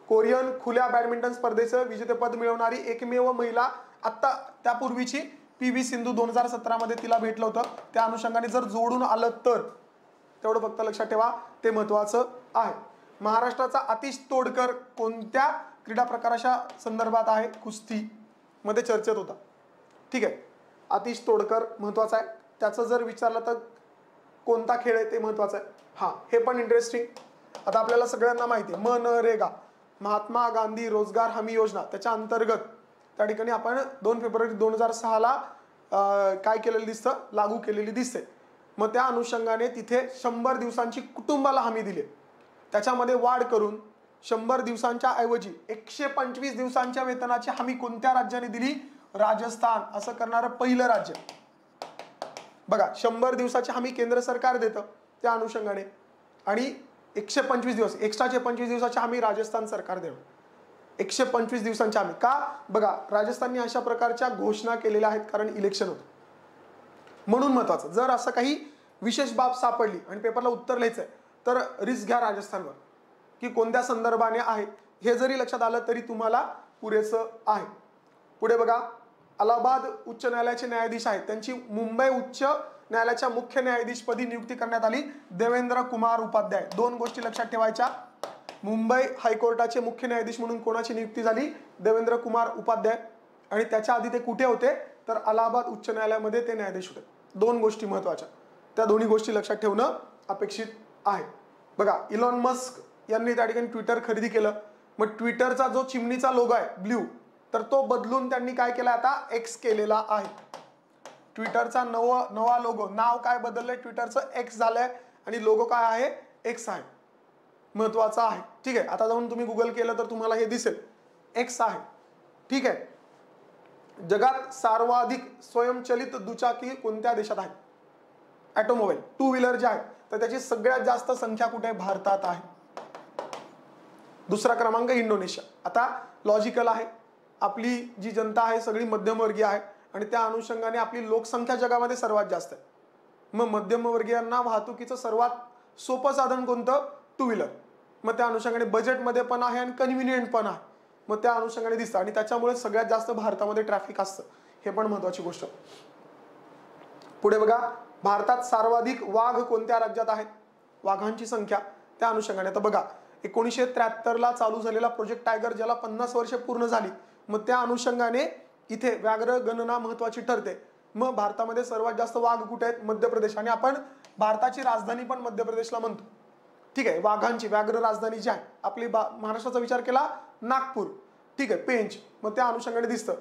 कोरियन खुल्या बॅडमिंटन स्पर्धेचं विजेतेपद मिळवणारी एकमेव महिला आत्ता त्यापूर्वीची पी व्ही सिंधू दोन हजार सतरामध्ये तिला भेटलं होतं. त्या अनुषंगाने जर जोडून आलं तर तेवढं फक्त लक्षात ठेवा ते महत्वाचं आहे. महाराष्ट्राचा आतिश तोडकर कोणत्या क्रीडा प्रकाराच्या संदर्भात आहे कुस्ती मध्ये चर्चेत होता. ठीक आहे. आतिश तोडकर महत्त्वाचा आहे. त्याचं जर विचारलं तर कोणता खेळ आहे ते महत्त्वाचं आहे? हां हे पण इंटरेस्टिंग आता आपल्याला सगळ्यांना माहिती आहे. मनरेगा महात्मा गांधी रोजगार हमी योजना त्याच्या अंतर्गत त्या ठिकाणी आपण दोन फेब्रुवारी दोन हजार सहाला काय केलेलं दिसतं? लागू केलेली दिसते. मग त्या अनुषंगाने तिथे शंभर दिवसांची कुटुंबाला हमी दिली. त्याच्यामध्ये वाढ करून शंभर दिवसांच्या ऐवजी एकशे पंचवीस दिवसांच्या वेतनाची हमी कोणत्या राज्याने दिली? राजस्थान असं करणारं पहिलं राज्य. बघा शंभर दिवसाची हमी केंद्र सरकार देतं त्या अनुषंगाने. आणि एकशे पंचवीस दिवस एक्स्ट्राचे पंचवीस दिवसाची हमी राजस्थान सरकार देणं. एकशे पंचवीस दिवसांची हमी. का? बघा राजस्थानने अशा प्रकारच्या घोषणा केलेल्या आहेत कारण इलेक्शन होतं. म्हणून महत्वाचं. जर असं काही विशेष बाब सापडली आणि पेपरला उत्तर लिहायचं आहे तर रिस्क घ्या राजस्थानवर. की कोणत्या संदर्भाने आहे हे जरी लक्षात आलं तरी तुम्हाला पुरेसं आहे. पुढे बघा अलाहाबाद उच्च न्यायालयाचे न्यायाधीश आहेत. त्यांची मुंबई उच्च न्यायालयाच्या मुख्य न्यायाधीशपदी नियुक्ती करण्यात आली. देवेंद्र कुमार उपाध्याय. दोन गोष्टी लक्षात ठेवायच्या. मुंबई हायकोर्टाचे मुख्य न्यायाधीश म्हणून कोणाची नियुक्ती झाली? देवेंद्र कुमार उपाध्याय. आणि त्याच्या आधी ते कुठे होते? तर अलाहाबाद उच्च न्यायालयामध्ये ते न्यायाधीश होते. दोन गोष्टी महत्त्वाच्या त्या दोन्ही गोष्टी लक्षात ठेवणं अपेक्षित आहे. बघा इलॉन मस्क यांनी त्या ठिकाणी ट्विटर खरेदी केलं. मग ट्विटरचा जो चिमणीचा लोगो आहे ब्ल्यू तर तो बदलून त्यांनी काय केला आता? एक्स केलेला आहे. ट्विटरचा नव नवा लोगो. नाव काय बदललंय? ट्विटरचं एक्स झालंय आणि लोगो काय आहे? एक्स आहे. महत्त्वाचा आहे. ठीक आहे. आता जाऊन तुम्ही गुगल केलं तर तुम्हाला हे दिसेल. एक्स आहे. ठीक आहे. जगात सर्वाधिक स्वयंचलित दुचाकी कोणत्या देशात आहे ऑटोमोबाईल टू व्हीलर जे आहे तर त्याची सगळ्यात जास्त संख्या कुठे? भारतात आहे. दुसरा क्रमांक इंडोनेशिया. आता लॉजिकल आहे. आपली जी जनता आहे सगळी मध्यमवर्गीय आहे आणि त्या अनुषंगाने आपली लोकसंख्या जगामध्ये सर्वात जास्त आहे. मग मध्यमवर्गीयांना वाहतुकीचं सर्वात सोपं साधन कोणतं? टू व्हीलर मग त्या अनुषंगाने बजेटमध्ये पण आहे आणि कन्व्हिनियंट पण आहे. मग त्या अनुषंगाने दिसतं आणि त्याच्यामुळे सगळ्यात जास्त भारतामध्ये ट्रॅफिक असतं. हे पण महत्वाची गोष्ट. पुढे बघा. भारतात सर्वाधिक वाघ कोणत्या राज्यात आहेत? वाघांची संख्या. त्या अनुषंगाने. आता बघा. एकोणीसशे त्र्याहत्तरला चालू झालेला प्रोजेक्ट टायगर ज्याला पन्नास वर्ष पूर्ण झाली. मग त्या अनुषंगाने इथे व्याघ्र गणना महत्वाची ठरते. मग भारतामध्ये सर्वात जास्त वाघ कुठे आहेत? मध्य प्रदेश आणि आपण भारताची राजधानी पण मध्य प्रदेशला म्हणतो. ठीक आहे वाघांची व्याघ्र राजधानी जी आहे आपली बा महाराष्ट्राचा विचार केला नागपूर. ठीक आहे पेंच. मग त्या अनुषंगाने दिसतं.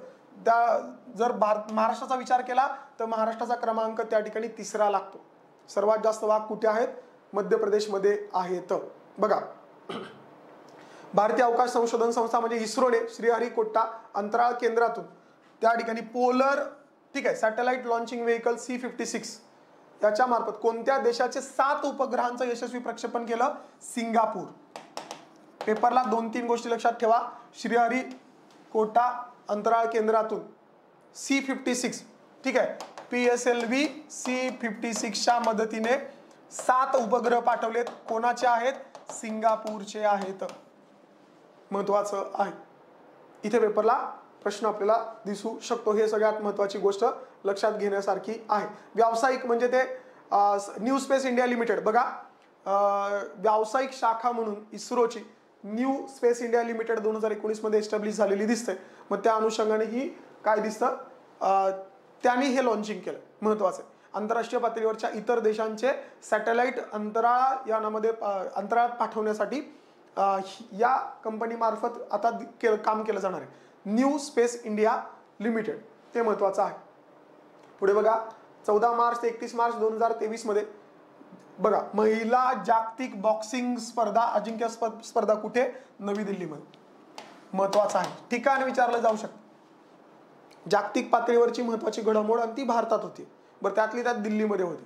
त्या जर भारत महाराष्ट्राचा विचार केला तर महाराष्ट्राचा क्रमांक त्या ठिकाणी तिसरा लागतो. सर्वात जास्त वाघ कुठे आहेत? मध्य प्रदेशमध्ये आहेत. बघा भारतीय अवकाश संशोधन संस्था म्हणजे इस्रोने श्रीहरिकोट्टा अंतराळ केंद्रातून त्या ठिकाणी पोलर ठीक आहे satellite launching vehicle C fifty six याच्या मार्फत कोणत्या देशाचे सात उपग्रहांचं यशस्वी प्रक्षेपण केलं? सिंगापूर. पेपरला दोन तीन गोष्टी लक्षात ठेवा. श्रीहरी कोटा अंतराळ केंद्रातून सी फिफ्टी सिक्स ठीक आहे P S L V C fifty सिक्सच्या मदतीने सात उपग्रह पाठवलेत. कोणाचे आहेत? सिंगापूरचे आहेत. महत्वाचं आहे. इथे पेपरला प्रश्न आपल्याला दिसू शकतो. हे सगळ्यात महत्वाची गोष्ट लक्षात घेण्यासारखी आहे. व्यावसायिक म्हणजे ते न्यू स्पेस इंडिया लिमिटेड. बघा व्यावसायिक शाखा म्हणून इस्रोची न्यू स्पेस इंडिया लिमिटेड दोन हजार एकोणीसमध्ये एस्टॅब्लिश झालेली दिसते. मग त्या अनुषंगाने ही काय दिसतं? त्यांनी हे लॉन्चिंग केलं. महत्वाचं आहे. आंतरराष्ट्रीय पातळीवरच्या इतर देशांचे सॅटेलाइट अंतराळ यानामध्ये अंतराळात पाठवण्यासाठी या कंपनीमार्फत आता के काम केलं जाणार आहे. New space India limited. ते महत्त्वाचं आहे. पुढे बघा चौदा मार्च ते एकतीस मार्च दोन हजार तेवीसमध्ये. बघा महिला जागतिक बॉक्सिंग स्पर्धा अजिंक्य स्पर्धा कुठे? नवी दिल्लीमध्ये. महत्वाचं आहे. ठिकाण विचारलं जाऊ शकतं. जागतिक पातळीवरची महत्वाची घडामोड आणि ती भारतात होती. बरं त्यातली त्यात दिल्लीमध्ये होती.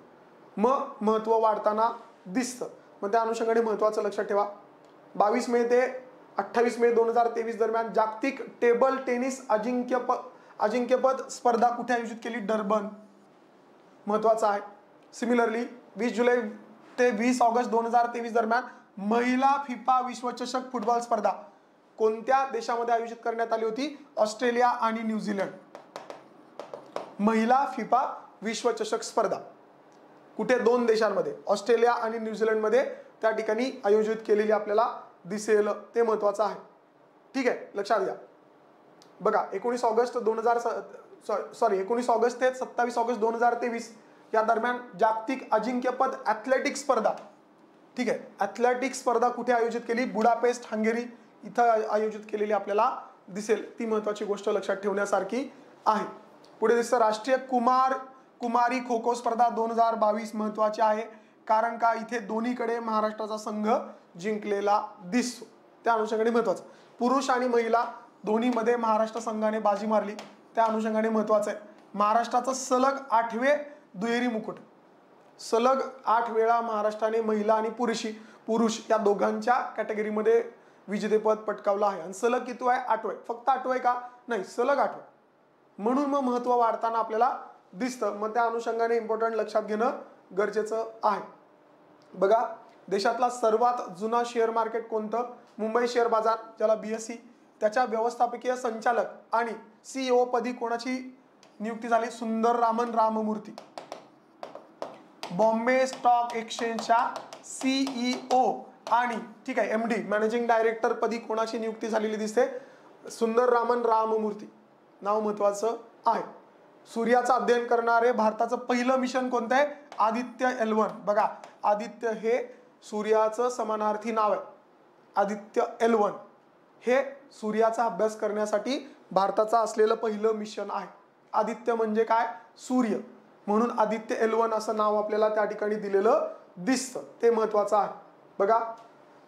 मग महत्त्व वाढताना दिसतं. मग त्या अनुषंगाने महत्त्वाचं लक्षात ठेवा. बावीस मे ते अठ्ठावीस मे दोन हजार तेवीस दरम्यान जागतिक टेबल टेनिस अजिंक्यपद अजिंक्यपद स्पर्धा कुठे आयोजित केली? डर्बन. महत्त्वाचं आहे. सिमिलरली वीस जुलै ते वीस ऑगस्ट दोन हजार तेवीस दरम्यान महिला फिफा विश्वचषक फुटबॉल स्पर्धा कोणत्या देशामध्ये आयोजित करण्यात आली होती? ऑस्ट्रेलिया आणि न्यूझीलंड. महिला फिफा विश्वचषक स्पर्धा. कुठे? दोन देशांमध्ये. ऑस्ट्रेलिया आणि न्यूझीलंडमध्ये त्या ठिकाणी आयोजित केलेली आपल्याला दिसेल. ते महत्वाचं आहे. ठीक आहे? लक्षात घ्या. बघा एकोणीस ऑगस्ट दोन हजार सॉरी एकोणीस ऑगस्ट ते सत्तावीस ऑगस्ट दोन हजार तेवीस या दरम्यान जागतिक अजिंक्यपद ॲथलेटिक स्पर्धा. ठीक आहे? ॲथलेटिक स्पर्धा कुठे आयोजित केली? बुडापेस्ट हंगेरी इथं आयोजित केलेली आपल्याला दिसेल. ती महत्वाची गोष्ट लक्षात ठेवण्यासारखी आहे. पुढे दिसतं राष्ट्रीय कुमार कुमारी खो खो स्पर्धा दोन हजार बावीस महत्वाची आहे. कारण का इथे दोन्हीकडे महाराष्ट्राचा संघ जिंकलेला दिसतो. त्या अनुषंगाने महत्वाचं पुरुष आणि महिला दोन्हीमध्ये महाराष्ट्र संघाने बाजी मारली. त्या अनुषंगाने महत्वाचं आहे. महाराष्ट्राचं सलग आठवे दुहेरी मुकुट. सलग आठ वेळा महाराष्ट्राने महिला आणि पुरुषी पुरुष या दोघांच्या कॅटेगरीमध्ये विजेतेपद पटकावलं आहे. आणि सलग किती आहे आठवं आहे फक्त आठवं आहे का? नाही सलग आठवं म्हणून मग महत्त्व वाढताना आपल्याला दिसतं. मग त्या अनुषंगाने इम्पॉर्टंट लक्षात घेणं गरजेचं आहे. बघा देशातला सर्वात जुना शेअर मार्केट कोणतं? मुंबई शेअर बाजार ज्याला बी एस सी त्याच्या व्यवस्थापकीय संचालक आणि सीईओ पदी कोणाची नियुक्ती झाली? सुंदर रामन राममूर्ती. बॉम्बे स्टॉक एक्सचेंजच्या सीईओ आणि ठीक आहे एम डी मॅनेजिंग डायरेक्टर पदी कोणाची नियुक्ती झालेली दिसते? सुंदर रामन राममूर्ती. नाव महत्वाचं आहे. सूर्याचं अध्ययन करणारे भारताचं पहिलं मिशन कोणतं आहे? आदित्य एलवन बघा आदित्य हे सूर्याचं समानार्थी नाव आहे. आदित्य एलवन हे सूर्याचा अभ्यास करण्यासाठी भारताचं असलेलं पहिलं मिशन आहे. आदित्य म्हणजे काय? सूर्य. म्हणून आदित्य एलवन असं नाव आपल्याला त्या ठिकाणी दिलेलं दिसतं. ते महत्वाचं आहे. बघा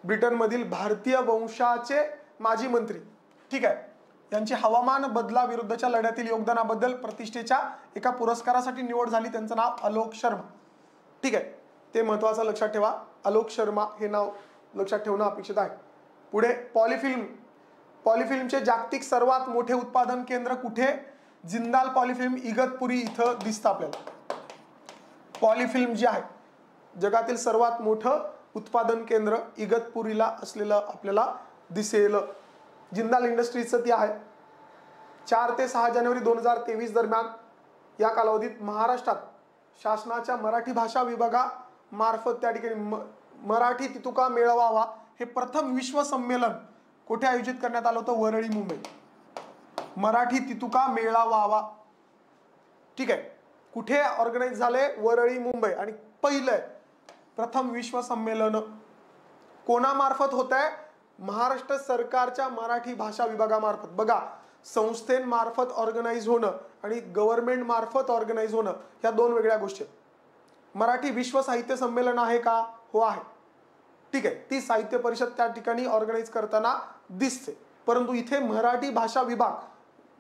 ब्रिटनमधील भारतीय वंशाचे माजी मंत्री. ठीक आहे. यांची हवामान बदलाविरुद्धच्या लढ्यातील योगदानाबद्दल प्रतिष्ठेच्या एका पुरस्कारासाठी निवड झाली. त्यांचं नाव आलोक शर्मा. ठीक आहे. ते महत्वाचं लक्षात ठेवा. आलोक शर्मा हे नाव लक्षात ठेवणं अपेक्षित आहे. पुढे पॉलिफिल्म. पॉलिफिल्मचे जागतिक सर्वात मोठे उत्पादन केंद्र कुठे? जिंदाल पॉलिफिल्म इगतपुरी इथं दिसतं आपल्याला. पॉलिफिल्म जे आहे जगातील सर्वात मोठं उत्पादन केंद्र इगतपुरीला असलेलं आपल्याला दिसेल. जिंदाल इंडस्ट्रीजचं ती आहे. चार ते सहा जानेवारी दोन हजार तेवीस दरम्यान या कालावधीत महाराष्ट्रात शासनाच्या मराठी भाषा विभागामार्फत त्या ठिकाणी म मराठी तितुका मेळावा हे प्रथम विश्व संमेलन कुठे आयोजित करण्यात आलं होतं? वरळी मुंबई. मराठी तितुका मेळावा ठीक आहे. कुठे ऑर्गनाईज झाले? वरळी मुंबई. आणि पहिलं प्रथम विश्व संमेलन कोणामार्फत होत आहे महाराष्ट्र सरकारच्या मराठी भाषा विभागामार्फत. बघा संस्थेमार्फत ऑर्गनाईज होणं आणि गव्हर्नमेंट मार्फत ऑर्गनाईज होणं ह्या दोन वेगळ्या गोष्टी आहेत. मराठी विश्व साहित्य संमेलन आहे का? हो आहे. ठीक आहे ती साहित्य परिषद त्या ठिकाणी ऑर्गनाईज करताना दिसते. परंतु इथे मराठी भाषा विभाग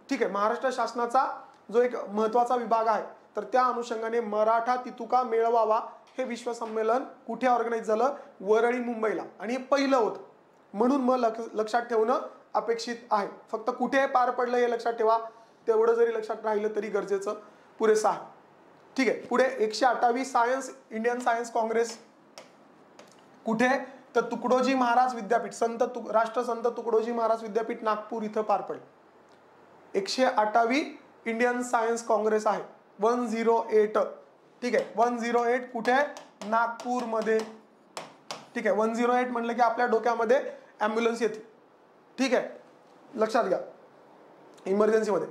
ठीक आहे महाराष्ट्र शासनाचा जो एक महत्त्वाचा विभाग आहे तर त्या अनुषंगाने मराठा तितुका मेळवावा हे विश्व संमेलन कुठे ऑर्गनाईज झालं? वरळी मुंबईला. आणि हे पहिलं होतं. म्हणून मग लक्ष लक्षात ठेवणं अपेक्षित आहे. फक्त कुठे पार पडलं हे लक्षात ठेवा. तेवढं जरी लक्षात राहिलं तरी गरजेचं पुरेसं आहे. ठीक आहे. पुढे एकशे अठ्ठावीस सायन्स इंडियन सायन्स काँग्रेस कुठे? तर तुकडोजी महाराज विद्यापीठ संत तुक राष्ट्रसंत तुकडोजी महाराज विद्यापीठ नागपूर इथं पार पडलं. एकशे अठ्ठावी इंडियन सायन्स काँग्रेस आहे. One zero eight. ठीक आहे. वन झिरो एट कुठे? नागपूरमध्ये. ठीक आहे. वन झिरो एट म्हणलं की आपल्या डोक्यामध्ये ॲम्ब्युलन्स येते. ठीक आहे. लक्षात घ्या. इमर्जन्सीमध्ये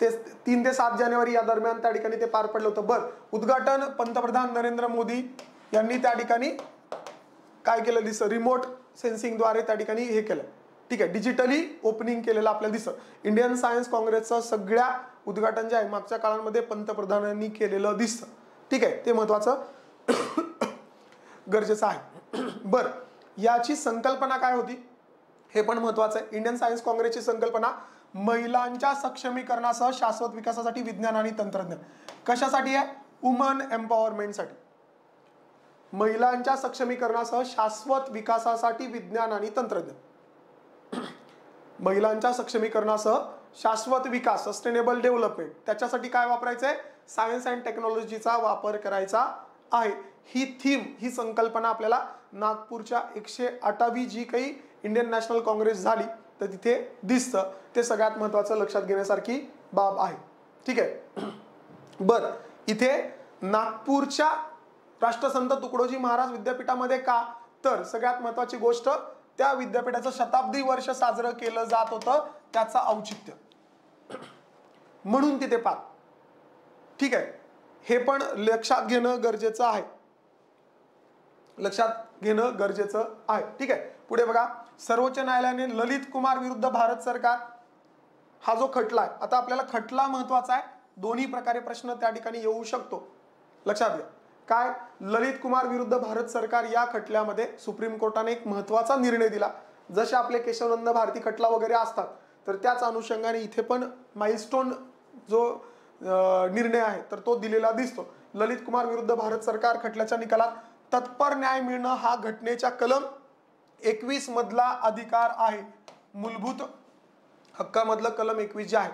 ते तीन ते सात जानेवारी या दरम्यान त्या ठिकाणी ते पार पडलं होतं. बरं. उद्घाटन पंतप्रधान नरेंद्र मोदी यांनी त्या ठिकाणी काय केलं दिसतं? रिमोट सेन्सिंगद्वारे त्या ठिकाणी हे केलं. ठीक आहे. डिजिटली ओपनिंग केलेलं आपल्याला दिसतं. इंडियन सायन्स काँग्रेसचं सगळ्या उद्घाटन जे आहे मागच्या काळामध्ये पंतप्रधानांनी केलेलं दिसतं. ठीक आहे. ते महत्वाचं <coughs> गरजेचं आहे. बर याची संकल्पना काय होती? हे पण महत्वाचं आहे. इंडियन सायन्स काँग्रेसची संकल्पना महिलांच्या सक्षमीकरणासह शाश्वत विकासासाठी विज्ञान आणि तंत्रज्ञान. कशासाठी आहे? वुमन एम्पॉवरमेंटसाठी महिलांच्या सक्षमीकरणासह शाश्वत विकासासाठी विज्ञान आणि तंत्रज्ञान. महिलांच्या सक्षमीकरणासह शाश्वत विकास सस्टेनेबल डेव्हलपमेंट त्याच्यासाठी काय वापरायचं आहे? सायन्स अँड टेक्नॉलॉजीचा वापर करायचा आहे. ही थीम ही संकल्पना आपल्याला नागपूरच्या एकशे अठावी जी काही इंडियन नॅशनल काँग्रेस झाली तर तिथे दिसतं. ते सगळ्यात महत्त्वाचं लक्षात घेण्यासारखी बाब आहे. ठीक आहे? <clears throat> बर. इथे नागपूरच्या राष्ट्रसंत तुकडोजी महाराज विद्यापीठामध्ये का? तर सगळ्यात महत्वाची गोष्ट त्या विद्यापीठाचं शताब्दी वर्ष साजरं केलं जात होतं त्याचं औचित्य. <clears throat> म्हणून तिथे पार ठीक आहे? हे पण लक्षात घेणं गरजेचं आहे. लक्षात घेणं गरजेचं आहे. ठीक आहे? पुढे बघा. सर्वोच्च न्यायालयाने ललित कुमार विरुद्ध भारत सरकार. हा जो खटला आहे आता आपल्याला खटला महत्त्वाचा आहे. दोन्ही प्रकारे प्रश्न त्या ठिकाणी येऊ शकतो. लक्षात घ्या. काय? ललित कुमार विरुद्ध भारत सरकार या खटल्यामध्ये सुप्रीम कोर्टाने एक महत्त्वाचा निर्णय दिला. जसे आपले केशवनंद भारती खटला वगैरे असतात तर त्याच अनुषंगाने इथे पण माइलस्टोन जो निर्णय आहे तर तो दिलेला दिसतो. ललित कुमार विरुद्ध भारत सरकार खटल्याच्या निकालात तत्पर न्याय मिळणं हा घटनेच्या कलम एकवीस मधला अधिकार आहे. मूलभूत हक्कामधलं कलम एकवीस जे आहे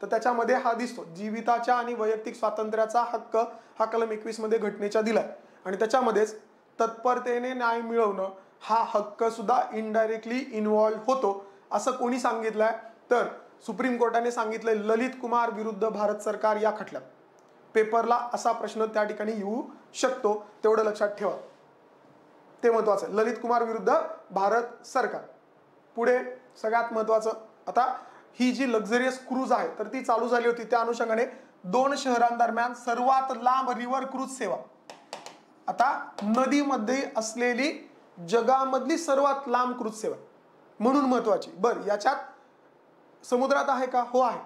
तर त्याच्यामध्ये हा दिसतो. जीविताच्या आणि वैयक्तिक स्वातंत्र्याचा हक्क हा कलम एकवीसमध्ये घटनेच्या दिलाय. आणि त्याच्यामध्येच तत्परतेने न्याय मिळवणं हा हक्क सुद्धा इनडायरेक्टली इन्व्हॉल्व होतो असं कोणी सांगितलंय? तर सुप्रीम कोर्टाने सांगितलंय ललित कुमार विरुद्ध भारत सरकार या खटल्यात. पेपरला असा प्रश्न त्या ठिकाणी येऊ शकतो तेवढं लक्षात ठेवा. ते महत्वाचं ललित कुमार विरुद्ध भारत सरकार. पुढे सगळ्यात महत्वाचं आता ही जी लक्झरियस क्रूज आहे तर ती चालू झाली होती. त्या अनुषंगाने दोन शहरांदरम्यान सर्वात लांब रिव्हर क्रूज सेवा. आता नदीमध्ये असलेली जगामधली सर्वात लांब क्रूज सेवा. म्हणून महत्वाची. बर याच्यात समुद्रात आहे का? हो आहे.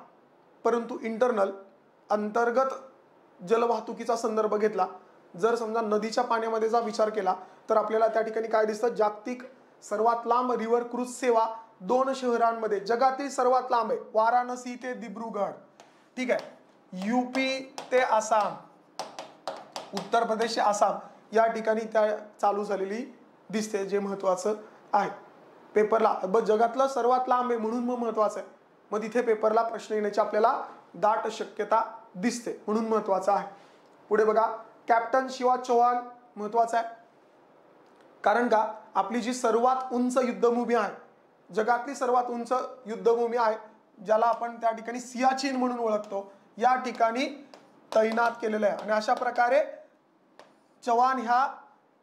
परंतु इंटरनल अंतर्गत जलवाहतुकीचा संदर्भ घेतला. जर समजा नदीच्या पाण्यामध्ये जा विचार केला तर आपल्याला त्या ठिकाणी काय दिसतं? जागतिक सर्वात लांब रिव्हर क्रूज सेवा दोन शहरांमध्ये जगातील सर्वात लांब आहे वाराणसी ते दिब्रुगड ठीक आहे? युपी ते आसाम उत्तर प्रदेश ते आसाम या ठिकाणी त्या चालू झालेली दिसते जे महत्वाचं आहे. पेपरला ब जगातलं सर्वात लांब आहे म्हणून मग महत्वाचं आहे. मग तिथे पेपरला प्रश्न येण्याची आपल्याला दाट शक्यता दिसते म्हणून महत्वाचं आहे. पुढे बघा कॅप्टन शिवा चौहान महत्त्वाचा आहे. कारण का आपली जी सर्वात उंच युद्धभूमी आहे जगातली सर्वात उंच युद्धभूमी आहे ज्याला आपण त्या ठिकाणी सियाचीन म्हणून ओळखतो या ठिकाणी तैनात केलेलं आहे. आणि अशा प्रकारे चव्हाण ह्या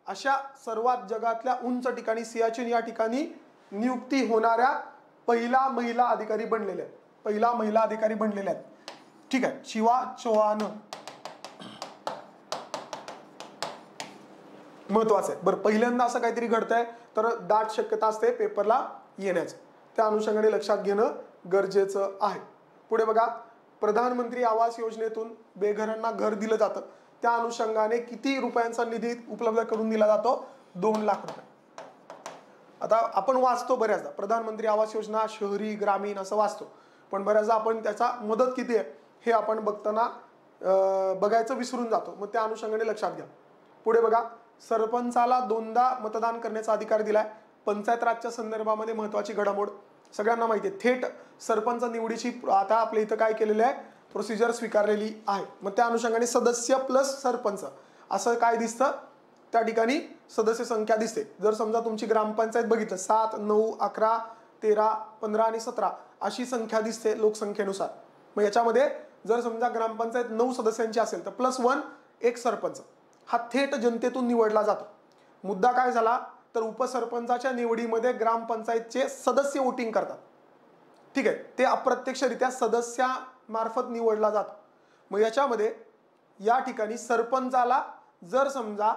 अशा सर्वात जगातल्या उंच ठिकाणी सियाचीन या ठिकाणी नियुक्ती होणाऱ्या पहिला महिला अधिकारी बनलेल्या आहेत. पहिला महिला अधिकारी बनलेल्या आहेत. ठीक आहे. शिवा चौहान महत्वाचं आहे. बरं पहिल्यांदा असं काहीतरी घडतंय तर दाट शक्यता असते पेपरला येण्याचं. त्या अनुषंगाने लक्षात घेणं गरजेचं आहे. पुढे बघा प्रधानमंत्री आवास योजनेतून बेघरांना घर दिलं जातं. त्या अनुषंगाने किती रुपयांचा निधी उपलब्ध करून दिला जातो? दोन लाख रुपये. आता आपण वाचतो बऱ्याचदा प्रधानमंत्री आवास योजना शहरी ग्रामीण असं वाचतो. पण बऱ्याचदा आपण त्याचा मदत किती आहे? हे आपण बघताना बघायचं विसरून जातो. मग त्या अनुषंगाने लक्षात घ्या. पुढे बघा. सरपंचाला दोनदा मतदान करण्याचा अधिकार दिलाय. पंचायत राजच्या संदर्भामध्ये महत्वाची घडामोड. सगळ्यांना माहिती आहे. थेट सरपंच निवडीची आता आपल्या इथं काय केलेलं आहे? प्रोसिजर स्वीकारलेली आहे. मग त्या अनुषंगाने सदस्य प्लस सरपंच. असं काय दिसतं? त्या ठिकाणी सदस्य संख्या दिसते. जर समजा तुमची ग्रामपंचायत बघितलं सात नऊ अकरा तेरा पंधरा आणि सतरा अशी संख्या दिसते लोकसंख्येनुसार. मग याच्यामध्ये जर समजा ग्रामपंचायत नऊ सदस्यांची असेल तर प्लस वन एक सरपंच. हा थेट जनतेतून निवडला जातो. मुद्दा काय झाला? तर उपसरपंचाच्या निवडीमध्ये ग्रामपंचायतचे सदस्य वोटिंग करतात. ठीक आहे? ते अप्रत्यक्षरित्या सदस्यामार्फत निवडला जातो. मग याच्यामध्ये या ठिकाणी सरपंचाला जर समजा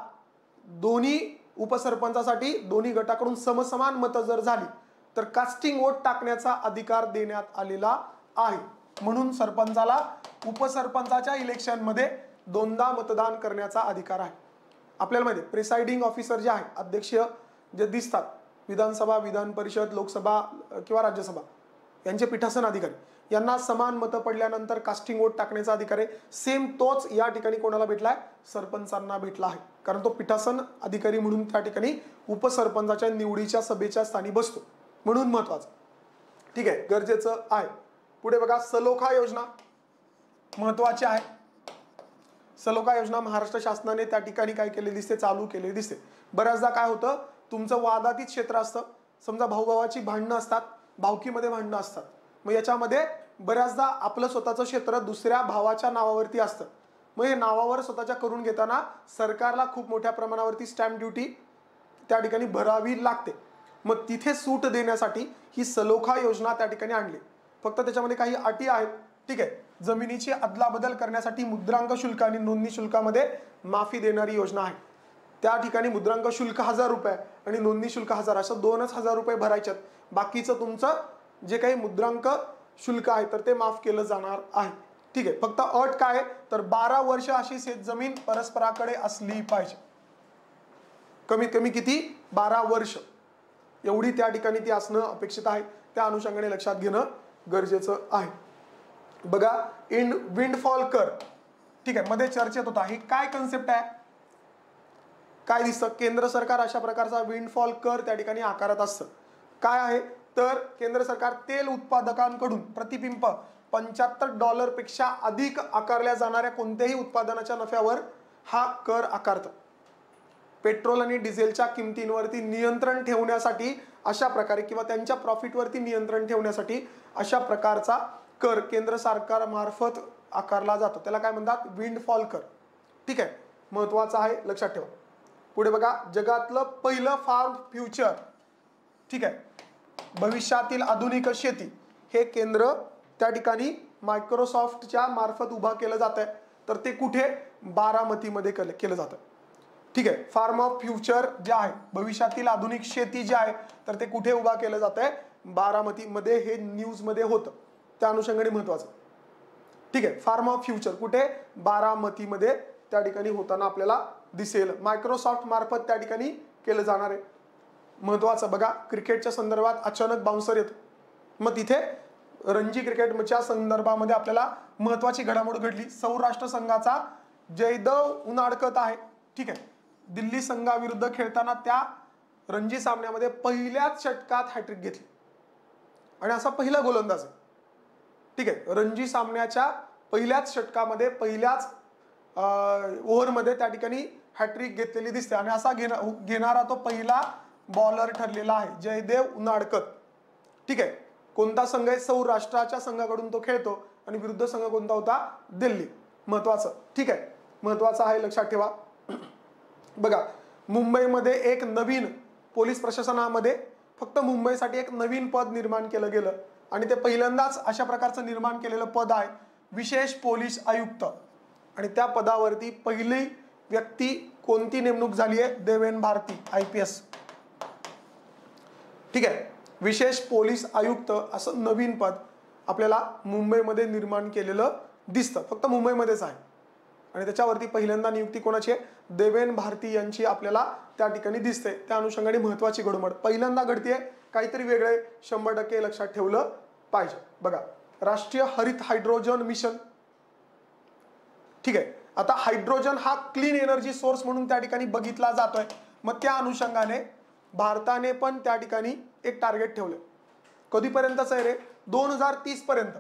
दोन्ही उपसरपंचासाठी दोन्ही गटाकडून समसमान मतं जर झाली तर कास्टिंग वोट टाकण्याचा अधिकार देण्यात आलेला आहे. म्हणून सरपंचाला उपसरपंचाच्या इलेक्शनमध्ये दोनदा मतदान करण्याचा अधिकार आहे. आपल्याला माहिती आहे प्रिसाइडिंग ऑफिसर जे आहे अध्यक्ष जे दिसतात विधानसभा विधान परिषद लोकसभा किंवा राज्यसभा यांचे पीठासन अधिकारी यांना समान मतं पडल्यानंतर कास्टिंग वोट टाकण्याचा अधिकार आहे. सेम तोच या ठिकाणी कोणाला भेटला आहे सरपंचांना भेटला आहे. कारण तो पीठासन अधिकारी म्हणून त्या ठिकाणी उपसरपंचाच्या निवडीच्या सभेच्या स्थानी बसतो. म्हणून महत्वाचं. ठीक आहे गरजेचं आहे. पुढे बघा सलोखा योजना महत्वाची आहे. सलोखा योजना महाराष्ट्र शासनाने त्या ठिकाणी काय केले दिसते? चालू केले दिसते. बऱ्याचदा काय होतं? तुमचं वादातीत क्षेत्र असतं. समजा भाऊभावाची भांडणं असतात भावकीमध्ये भांडणं असतात. मग याच्यामध्ये बऱ्याचदा आपलं स्वतःचं क्षेत्र दुसऱ्या भावाच्या नावावरती असतं. मग हे नावावर स्वतःच्या करून घेताना सरकारला खूप मोठ्या प्रमाणावरती स्टॅम्प ड्युटी त्या ठिकाणी भरावी लागते. मग तिथे सूट देण्यासाठी ही सलोखा योजना त्या ठिकाणी आणली. फक्त त्याच्यामध्ये काही अटी आहेत. ठीक आहे. जमिनीची अदलाबदल करण्यासाठी मुद्रांक शुल्क आणि नोंदणी शुल्कामध्ये माफी देणारी योजना आहे. त्या ठिकाणी मुद्रांक शुल्क हजार रुपये आणि नोंदणी शुल्क हजार असं दोनच हजार रुपये भरायच्यात बाकीचं तुमचं जे काही मुद्रांक शुल्क आहे तर ते माफ केलं जाणार आहे. ठीक आहे. फक्त अट काय तर बारा वर्ष अशी शेतजमीन परस्पराकडे असली पाहिजे. कमीत कमी किती? बारा वर्ष. एवढी त्या ठिकाणी ती असणं अपेक्षित आहे. त्या अनुषंगाने लक्षात घेणं गरजेचं आहे. बघा इन विंडफॉल कर. ठीक आहे मध्ये चर्चेत होता. ही काय कन्सेप्ट आहे? काय दिसतं? केंद्र सरकार अशा प्रकारचा विंडफॉल कर त्या ठिकाणी आकारत असतं. काय आहे? तर केंद्र सरकार तेल उत्पादकांकडून प्रतिबिंब पंच्याहत्तर डॉलरपेक्षा अधिक आकारल्या जाणाऱ्या कोणत्याही उत्पादनाच्या नफ्यावर हा कर आकारतं. पेट्रोल आणि डिझेलच्या किमतींवरती नियंत्रण ठेवण्यासाठी अशा प्रकारे किंवा त्यांच्या प्रॉफिटवरती नियंत्रण ठेवण्यासाठी अशा प्रकारचा कर केंद्र सरकारमार्फत आकारला जातो. त्याला काय म्हणतात? विंडफॉल कर. ठीक आहे? महत्वाचं आहे. लक्षात ठेवा. पुढे बघा. जगातलं पहिलं फार्म फ्युचर ठीक आहे? भविष्यातील आधुनिक शेती. हे केंद्र त्या ठिकाणी मायक्रोसॉफ्टच्या मार्फत उभा केलं जात आहे तर ते कुठे? बारामतीमध्ये केलं केलं जातं ठीक आहे. फार्म ऑफ फ्युचर जे आहे भविष्यातील आधुनिक शेती जे आहे तर ते कुठे उभा केलं जात आहे बारामतीमध्ये हे न्यूजमध्ये होतं. त्या अनुषंगाने महत्वाचं. ठीक आहे. फार्म ऑफ फ्युचर कुठे? बारामतीमध्ये त्या ठिकाणी होताना आपल्याला दिसेल. मायक्रोसॉफ्ट मार्फत त्या ठिकाणी केलं जाणार आहे. महत्वाचं बघा. क्रिकेटच्या संदर्भात अचानक बाउन्सर येतो. मग तिथे रणजी क्रिकेटच्या संदर्भामध्ये आपल्याला महत्वाची घडामोड घडली. सौराष्ट्र संघाचा जयदव उन्हाडकत आहे. ठीक आहे. दिल्ली संघाविरुद्ध खेळताना त्या रणजी सामन्यामध्ये पहिल्याच षटकात हॅट्रिक घेतली. आणि असा पहिला गोलंदाज आहे. ठीक आहे रणजी सामन्याच्या पहिल्याच षटकामध्ये पहिल्याच ओव्हरमध्ये त्या ठिकाणी हॅट्रिक घेतलेली दिसते. आणि असा घेणार घेणारा तो पहिला बॉलर ठरलेला आहे जयदेव उनाडकत ठीक आहे कोणता संघ आहे? सौराष्ट्राच्या संघाकडून तो खेळतो आणि विरुद्ध संघ कोणता होता? दिल्ली. महत्वाचं. ठीक आहे महत्वाचं आहे लक्षात ठेवा. बघा मुंबईमध्ये एक नवीन पोलीस प्रशासनामध्ये फक्त मुंबईसाठी एक नवीन पद निर्माण केलं गेलं. आणि ते पहिल्यांदाच अशा प्रकारचं निर्माण केलेलं पद आहे विशेष पोलीस आयुक्त. आणि त्या पदावरती पहिली व्यक्ती कोणती नेमणूक झाली आहे Deven Bharti I P S. ठीक आहे? विशेष पोलीस आयुक्त असं नवीन पद आपल्याला मुंबईमध्ये निर्माण केलेलं दिसतं. फक्त मुंबईमध्येच आहे. आणि त्याच्यावरती पहिल्यांदा नियुक्ती कोणाची आहे? देवेन भारती यांची आपल्याला त्या ठिकाणी दिसते. त्या अनुषंगाने महत्वाची घडमड. पहिल्यांदा घडते काहीतरी वेगळे शंभर टक्के लक्षात ठेवलं पाहिजे. बघा राष्ट्रीय हरित हायड्रोजन मिशन. ठीक आहे. आता हायड्रोजन हा क्लीन एनर्जी सोर्स म्हणून त्या ठिकाणी बघितला जातोय. मग त्या अनुषंगाने भारताने पण त्या ठिकाणी एक टार्गेट ठेवलं कधीपर्यंतच आहे रे? दोन हजार तीस पर्यंत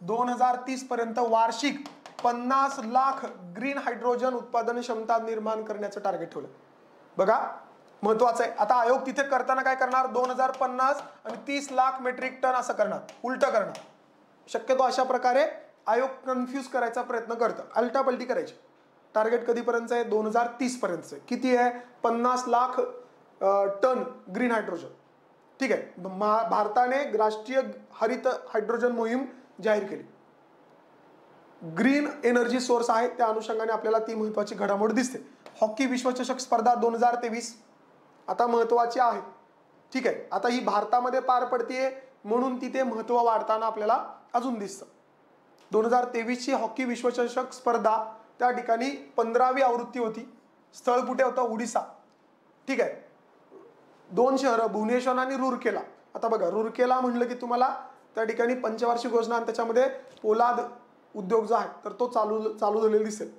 दोन हजार तीस पर्यंत वार्षिक पन्नास लाख ग्रीन हायड्रोजन उत्पादन क्षमता निर्माण करण्याचं टार्गेट ठेवलं. बघा महत्वाचं आहे. आता आयोग तिथे करताना काय करणार? दोन हजार पन्नास आणि तीस लाख मेट्रिक टन असं करणार. उलट करणार. शक्यतो अशा प्रकारे आयोग कन्फ्यूज करायचा प्रयत्न करतं. अल्टापल्टी करायची. टार्गेट कधीपर्यंत आहे? दोन हजार तीस पर्यंत किती आहे? पन्नास लाख टन ग्रीन हायड्रोजन ठीक आहे. भारताने राष्ट्रीय हरित हायड्रोजन मोहीम जाहीर केली. ग्रीन एनर्जी सोर्स आहे. त्या अनुषंगाने आपल्याला ती महत्वाची घडामोड दिसते. हॉकी विश्वचषक स्पर्धा दोन हजार तेवीस आता महत्वाची आहे. ठीक आहे. आता ही भारतामध्ये पार पडतीये म्हणून तिथे महत्त्व वाढताना आपल्याला अजून दिसतं. दोन हजार तेवीसची हॉकी विश्वचषक स्पर्धा त्या ठिकाणी पंधरावी आवृत्ती होती. स्थळ कुठे होतं? उडीसा. ठीक आहे. दोन शहरं भुवनेश्वर आणि रुरकेला. आता बघा रुरकेला म्हणलं की तुम्हाला त्या ठिकाणी पंचवार्षिक योजना आणि त्याच्यामध्ये पोलाद उद्योग जो आहे तर तो चालू चालू झालेला दिसेल.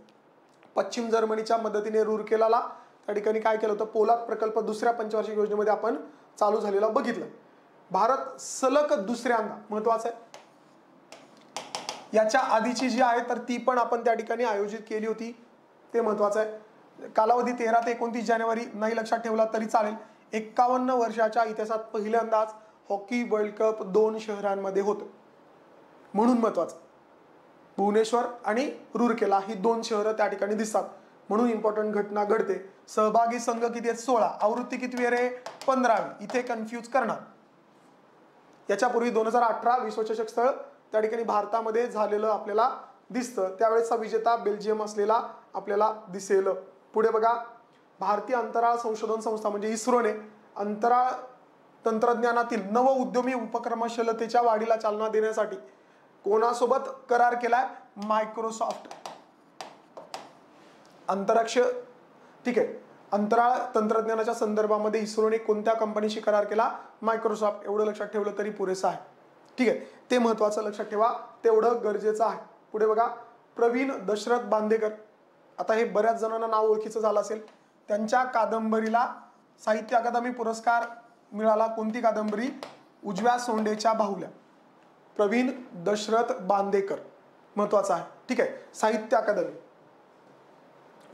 पश्चिम जर्मनीच्या मदतीने रुरकेलाला त्या ठिकाणी काय केलं होतं? पोलाद प्रकल्प दुसऱ्या पंचवार्षिक योजनेमध्ये आपण चालू झालेला बघितलं. भारत सलग दुसऱ्यांदा महत्वाचं आहे. याच्या आधीची जी आहे तर ती पण आपण त्या ठिकाणी आयोजित केली होती. ते महत्वाचं आहे. कालावधी तेरा ते एकोणतीस जानेवारी नाही लक्षात ठेवला तरी चालेल. एक्कावन्न वर्षाच्या इतिहासात पहिल्यांदाच हॉकी वर्ल्ड कप दोन शहरांमध्ये होतं. म्हणून महत्वाचं भुवनेश्वर आणि रुरकेला ही दोन शहरं त्या ठिकाणी दिसतात. म्हणून इम्पॉर्टंट घटना घडते. सहभागी संघ किती आहेत? सोळा. आवृत्ती किती रे पंधरावी. इथे कन्फ्यूज करणार. याच्यापूर्वी दोन हजार अठरा विश्वचषक स्थळ त्या ठिकाणी भारतामध्ये झालेलं आपल्याला दिसतं. त्यावेळेसचा विजेता बेल्जियम असलेला आपल्याला दिसेल. पुढे बघा. भारतीय अंतराळ संशोधन संस्था म्हणजे इस्रोने अंतराळ तंत्रज्ञानातील नव उद्यमी उपक्रमशीलतेच्या वाढीला चालना देण्यासाठी कोणासोबत करार केलाय? मायक्रोसॉफ्ट अंतरक्ष ठीक आहे. अंतराळ तंत्रज्ञानाच्या संदर्भामध्ये इस्रोने कोणत्या कंपनीशी करार केला? मायक्रोसॉफ्ट एवढं लक्षात ठेवलं तरी पुरेसं आहे. ठीक आहे. ते महत्वाचं लक्षात ठेवा. तेवढं गरजेचं आहे. पुढे बघा. प्रवीण दशरथ बांदेकर. आता हे बऱ्याच जणांना नाव ओळखीचं झालं असेल. त्यांच्या कादंबरीला साहित्य अकादमी पुरस्कार मिळाला. कोणती कादंबरी? उजव्या सोंडेच्या बाहुल्या. प्रवीण दशरथ बांदेकर. महत्त्वाचा आहे. ठीक आहे. साहित्य अकादमी.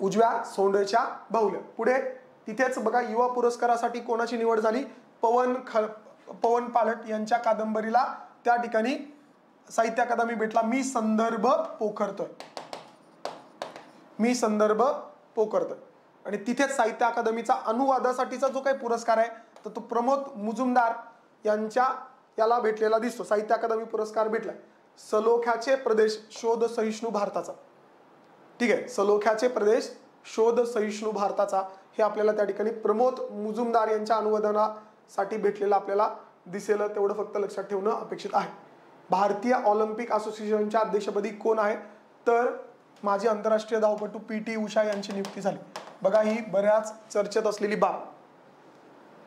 उजव्या सोंडेच्या बाहुल्या. पुढे तिथेच बघा युवा पुरस्कारासाठी कोणाची निवड झाली? पवन ख पवन पालट यांच्या कादंबरीला त्या ठिकाणी साहित्य अकादमी भेटला. मी संदर्भ पोखरतोय. मी संदर्भ पोखरतोय. आणि तिथेच साहित्य अकादमीचा अनुवादासाठीचा जो काही पुरस्कार आहे तर तो प्रमोद मुजुमदार यांच्या याला भेटलेला दिसतो. साहित्य अकादमी पुरस्कार भेटला. सलोख्याचे प्रदेश शोध सहिष्णू भारताचा. ठीक आहे. सलोख्याचे प्रदेश शोध सहिष्णू भारताचा हे आपल्याला त्या ठिकाणी प्रमोद मुजुमदार यांच्या अनुवादनासाठी भेटलेलं आपल्याला दिसेल. तेवढं फक्त लक्षात ठेवणं अपेक्षित आहे. भारतीय ऑलिम्पिक असोसिएशनच्या अध्यक्षपदी कोण आहे? तर माझी आंतरराष्ट्रीय धावपटू पी टी उषा यांची नियुक्ती झाली. बघा ही बऱ्याच चर्चेत असलेली बाब.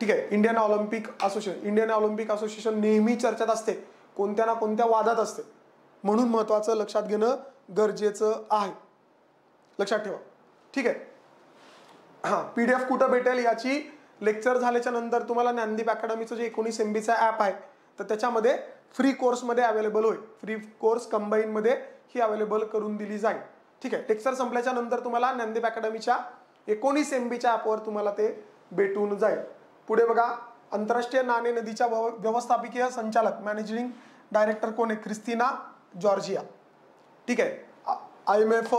ठीक आहे Indian Olympic association Indian Olympic association नेहमी चर्चेत असते. कोणत्या ना कोणत्या वादात असते. म्हणून महत्त्वाचं लक्षात घेणं गरजेचं आहे. लक्षात ठेवा. ठीक आहे. हां पी डी एफ कुठं भेटेल याची लेक्चर झाल्याच्यानंतर तुम्हाला ज्ञानदीप अकॅडमीचं जे एकोणीस एम बीचा ॲप आहे तर त्याच्यामध्ये फ्री कोर्समध्ये अवेलेबल होईल. फ्री कोर्स कंबाईनमध्ये ही अवेलेबल करून दिली जाईल. ठीक आहे लेक्चर संपल्याच्या नंतर तुम्हाला ज्ञानदीप अकॅडमीच्या एकोणीस एम बीच्या ॲपवर तुम्हाला ते भेटून जाईल. पुढे बघा. आंतरराष्ट्रीय नाणे नदीच्या व्यवस्थापकीय संचालक मॅनेजिंग डायरेक्टर कोण आहे? Kristina Georgieva. ठीक आहे. I M F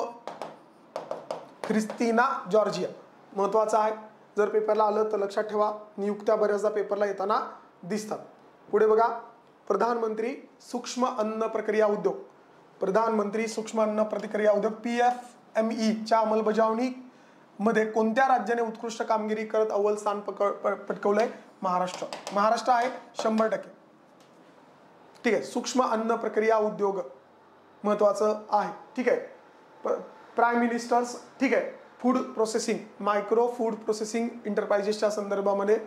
Kristina Georgieva. महत्वाचं आहे. जर पेपरला आलं तर लक्षात ठेवा. नियुक्त्या बऱ्याचदा पेपरला येताना दिसतात. पुढे बघा. प्रधानमंत्री सूक्ष्म अन्न प्रक्रिया उद्योग. प्रधानमंत्री सूक्ष्म अन्न प्रतिक्रिया उद्योग पी एफ एम ईच्या अंमलबजावणी मध्ये कोणत्या राज्याने उत्कृष्ट कामगिरी करत अव्वल स्थान पटकवलंय? महाराष्ट्र. महाराष्ट्र आहे शंभर टक्के. ठीक आहे सूक्ष्म अन्न प्रक्रिया उद्योग महत्वाचं आहे. ठीक आहे. प्राईम मिनिस्टर्स ठीक आहे. Food processing micro food processing इंटरप्राइजेसच्या संदर्भामध्ये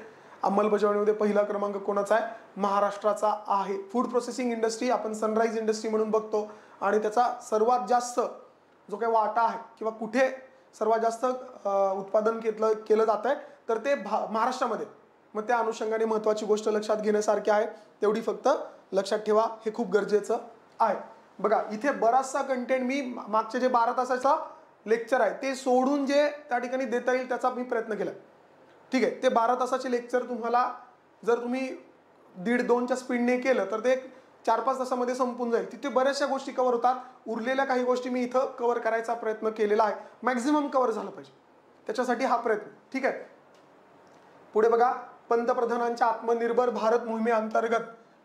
अंमलबजावणीमध्ये पहिला क्रमांक कोणाचा आहे? महाराष्ट्राचा आहे. फूड प्रोसेसिंग इंडस्ट्री आपण सनराईज इंडस्ट्री म्हणून बघतो. आणि त्याचा सर्वात जास्त जो काही वाटा आहे किंवा कुठे सर्वात जास्त उत्पादन घेतलं केलं जात आहे. तर ते भा महाराष्ट्रामध्ये. मग त्या अनुषंगाने महत्त्वाची गोष्ट लक्षात घेण्यासारखी आहे. तेवढी फक्त लक्षात ठेवा. हे खूप गरजेचं आहे. बघा इथे बराचसा कंटेंट मी मागचे जे बारा तासाचा लेक्चर आहे ते सोडून जे त्या ठिकाणी देता येईल त्याचा मी प्रयत्न केला. ठीक आहे? ते बारा तासाचे लेक्चर तुम्हाला जर तुम्ही दीड दोनच्या स्पीडने केलं तर ते चार पाच तासामध्ये संपून जाईल. तिथे बऱ्याचशा गोष्टी कव्हर होतात. उरलेल्या काही गोष्टी मी इथं कव्हर करायचा प्रयत्न केलेला आहे. मॅक्झिमम कव्हर झालं पाहिजे. त्याच्यासाठी हा प्रयत्न. ठीक आहे? पुढे बघा. पंतप्रधानांच्या आत्मनिर्भर भारत मोहिमेअंतर्गत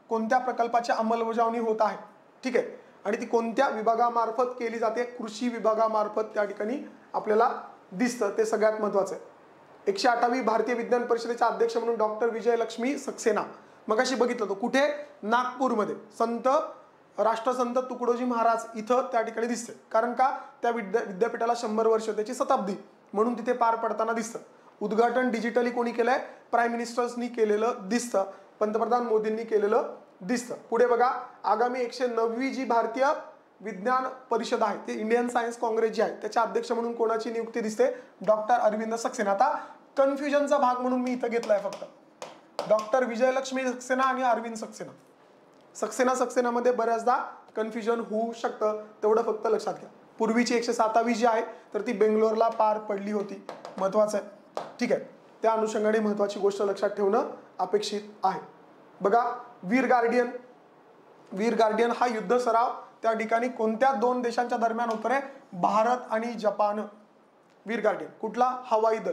कोणत्या प्रकल्पाची अंमलबजावणी होत आहे? ठीक आहे? आणि ती कोणत्या विभागामार्फत केली जाते? कृषी विभागामार्फत त्या ठिकाणी आपल्याला दिसतं. ते सगळ्यात महत्वाचं आहे. एकशे आठावी भारतीय विज्ञान परिषदेचे अध्यक्ष म्हणून डॉक्टर विजयलक्ष्मी सक्सेना. मग अशी बघितलं तो कुठे? नागपूरमध्ये. संत राष्ट्रसंत तुकडोजी महाराज इथं त्या ठिकाणी दिसते. कारण का? त्या विद्या विद्यापीठाला शंभर वर्ष त्याची शताब्दी म्हणून तिथे पार पडताना दिसतं. उद्घाटन डिजिटली कोणी केलंय? प्राईम मिनिस्टर्सनी केलेलं दिसतं. पंतप्रधान मोदींनी केलेलं दिसतं. पुढे बघा आगामी एकशे नववी जी भारतीय विज्ञान परिषद आहे ते इंडियन सायन्स काँग्रेस जी आहे त्याच्या अध्यक्ष म्हणून कोणाची नियुक्ती दिसते? डॉक्टर अरविंद सक्सेना. आता कन्फ्युजनचा भाग म्हणून मी इथं घेतलाय फक्त. डॉक्टर विजयलक्ष्मी सक्सेना आणि अरविंद सक्सेना. सक्सेना सक्सेनामध्ये बऱ्याचदा कन्फ्युजन होऊ शकतं तेवढं फक्त लक्षात घ्या. पूर्वीची एकशे सातावी जी आहे तर ती बेंगलोरला पार पडली होती. महत्वाचं आहे. ठीक आहे. त्या अनुषंगाने महत्वाची गोष्ट लक्षात ठेवणं अपेक्षित आहे. बघा वीर गार्डियन. वीर गार्डियन हा युद्ध सराव त्या ठिकाणी कोणत्या दोन देशांच्या दरम्यान होतो रे? भारत आणि जपान. वीर गार्डियन. कुठला? हवाई दल.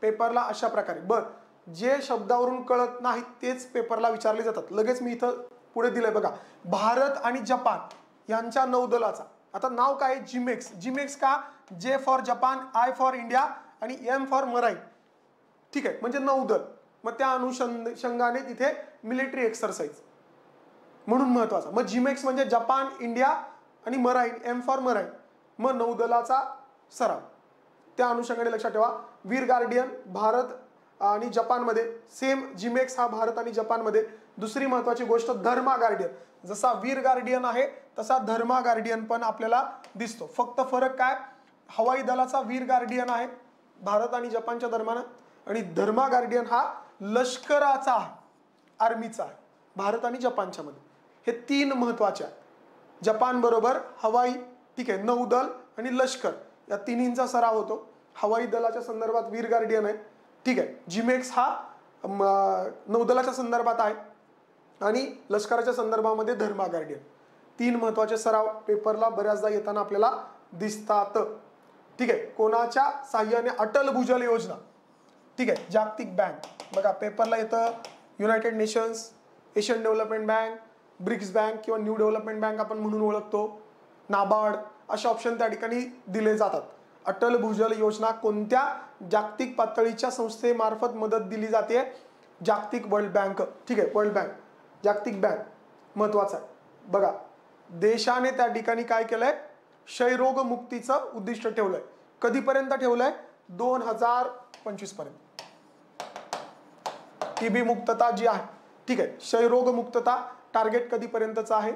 पेपरला अशा प्रकारे. बर. जे शब्दावरून कळत नाही तेच पेपरला विचारले जातात. लगेच मी इथं पुढे दिलंय बघा. भारत आणि जपान यांच्या नौदलाचा आता नाव काय? जिमेक्स. जिमेक्स का? J for Japan I for India आणि एम फॉर मराई. ठीक आहे. म्हणजे नौदल मग त्या अनुषंगाने तिथे मिलिटरी एक्सरसाइज. म्हणून महत्त्वाचा. मग जिमेक्स म्हणजे जपान इंडिया आणि मराईन एम फॉर मराईन मग नौदलाचा सराव. त्या अनुषंगाने लक्षात ठेवा. वीर गार्डियन भारत आणि जपानमध्ये. सेम जिमेक्स हा भारत आणि जपानमध्ये. दुसरी महत्वाची गोष्ट धर्मा गार्डियन. जसा वीर गार्डियन आहे तसा धर्मा गार्डियन पण आपल्याला दिसतो. फक्त फरक काय? हवाई दलाचा वीर गार्डियन आहे भारत आणि जपानच्या दरम्यान. आणि धर्मा गार्डियन हा लष्कराचा आहे आर्मीचा आहे भारत आणि जपानच्या मध्ये हे तीन महत्त्वाचे आहेत जपान बरोबर हवाई ठीक आहे नौदल आणि लष्कर. या तिन्हींचा सराव होतो. हवाई दलाच्या संदर्भात वीर गार्डियन आहे. ठीक आहे. जिमेक्स हा नौदलाच्या संदर्भात आहे आणि लष्कराच्या संदर्भामध्ये धर्मा गार्डियन तीन महत्त्वाचे सराव पेपरला बऱ्याचदा येताना आपल्याला दिसतात. ठीक आहे. कोणाच्या साह्याने अटल भूजल योजना? ठीक आहे. जागतिक बँक. बघा पेपरला येतं United Nations Asian development bank BRICS bank किंवा न्यू डेव्हलपमेंट बँक आपण म्हणून ओळखतो. नाबार्ड असे ऑप्शन त्या ठिकाणी दिले जातात. अटल भूजल योजना कोणत्या जागतिक पातळीच्या संस्थेमार्फत मदत दिली जाते? जागतिक वर्ल्ड बँक. ठीक आहे वर्ल्ड बँक. जागतिक बँक. महत्त्वाचा आहे. बघा देशाने त्या ठिकाणी काय केलंय? क्षयरोग मुक्तीचं उद्दिष्ट ठेवलंय. कधीपर्यंत ठेवलंय? दोन हजार पंचवीसपर्यंत. टीबी मुक्तता जी आहे ठीक आहे क्षयरोग मुक्तता टार्गेट कधीपर्यंतचं आहे?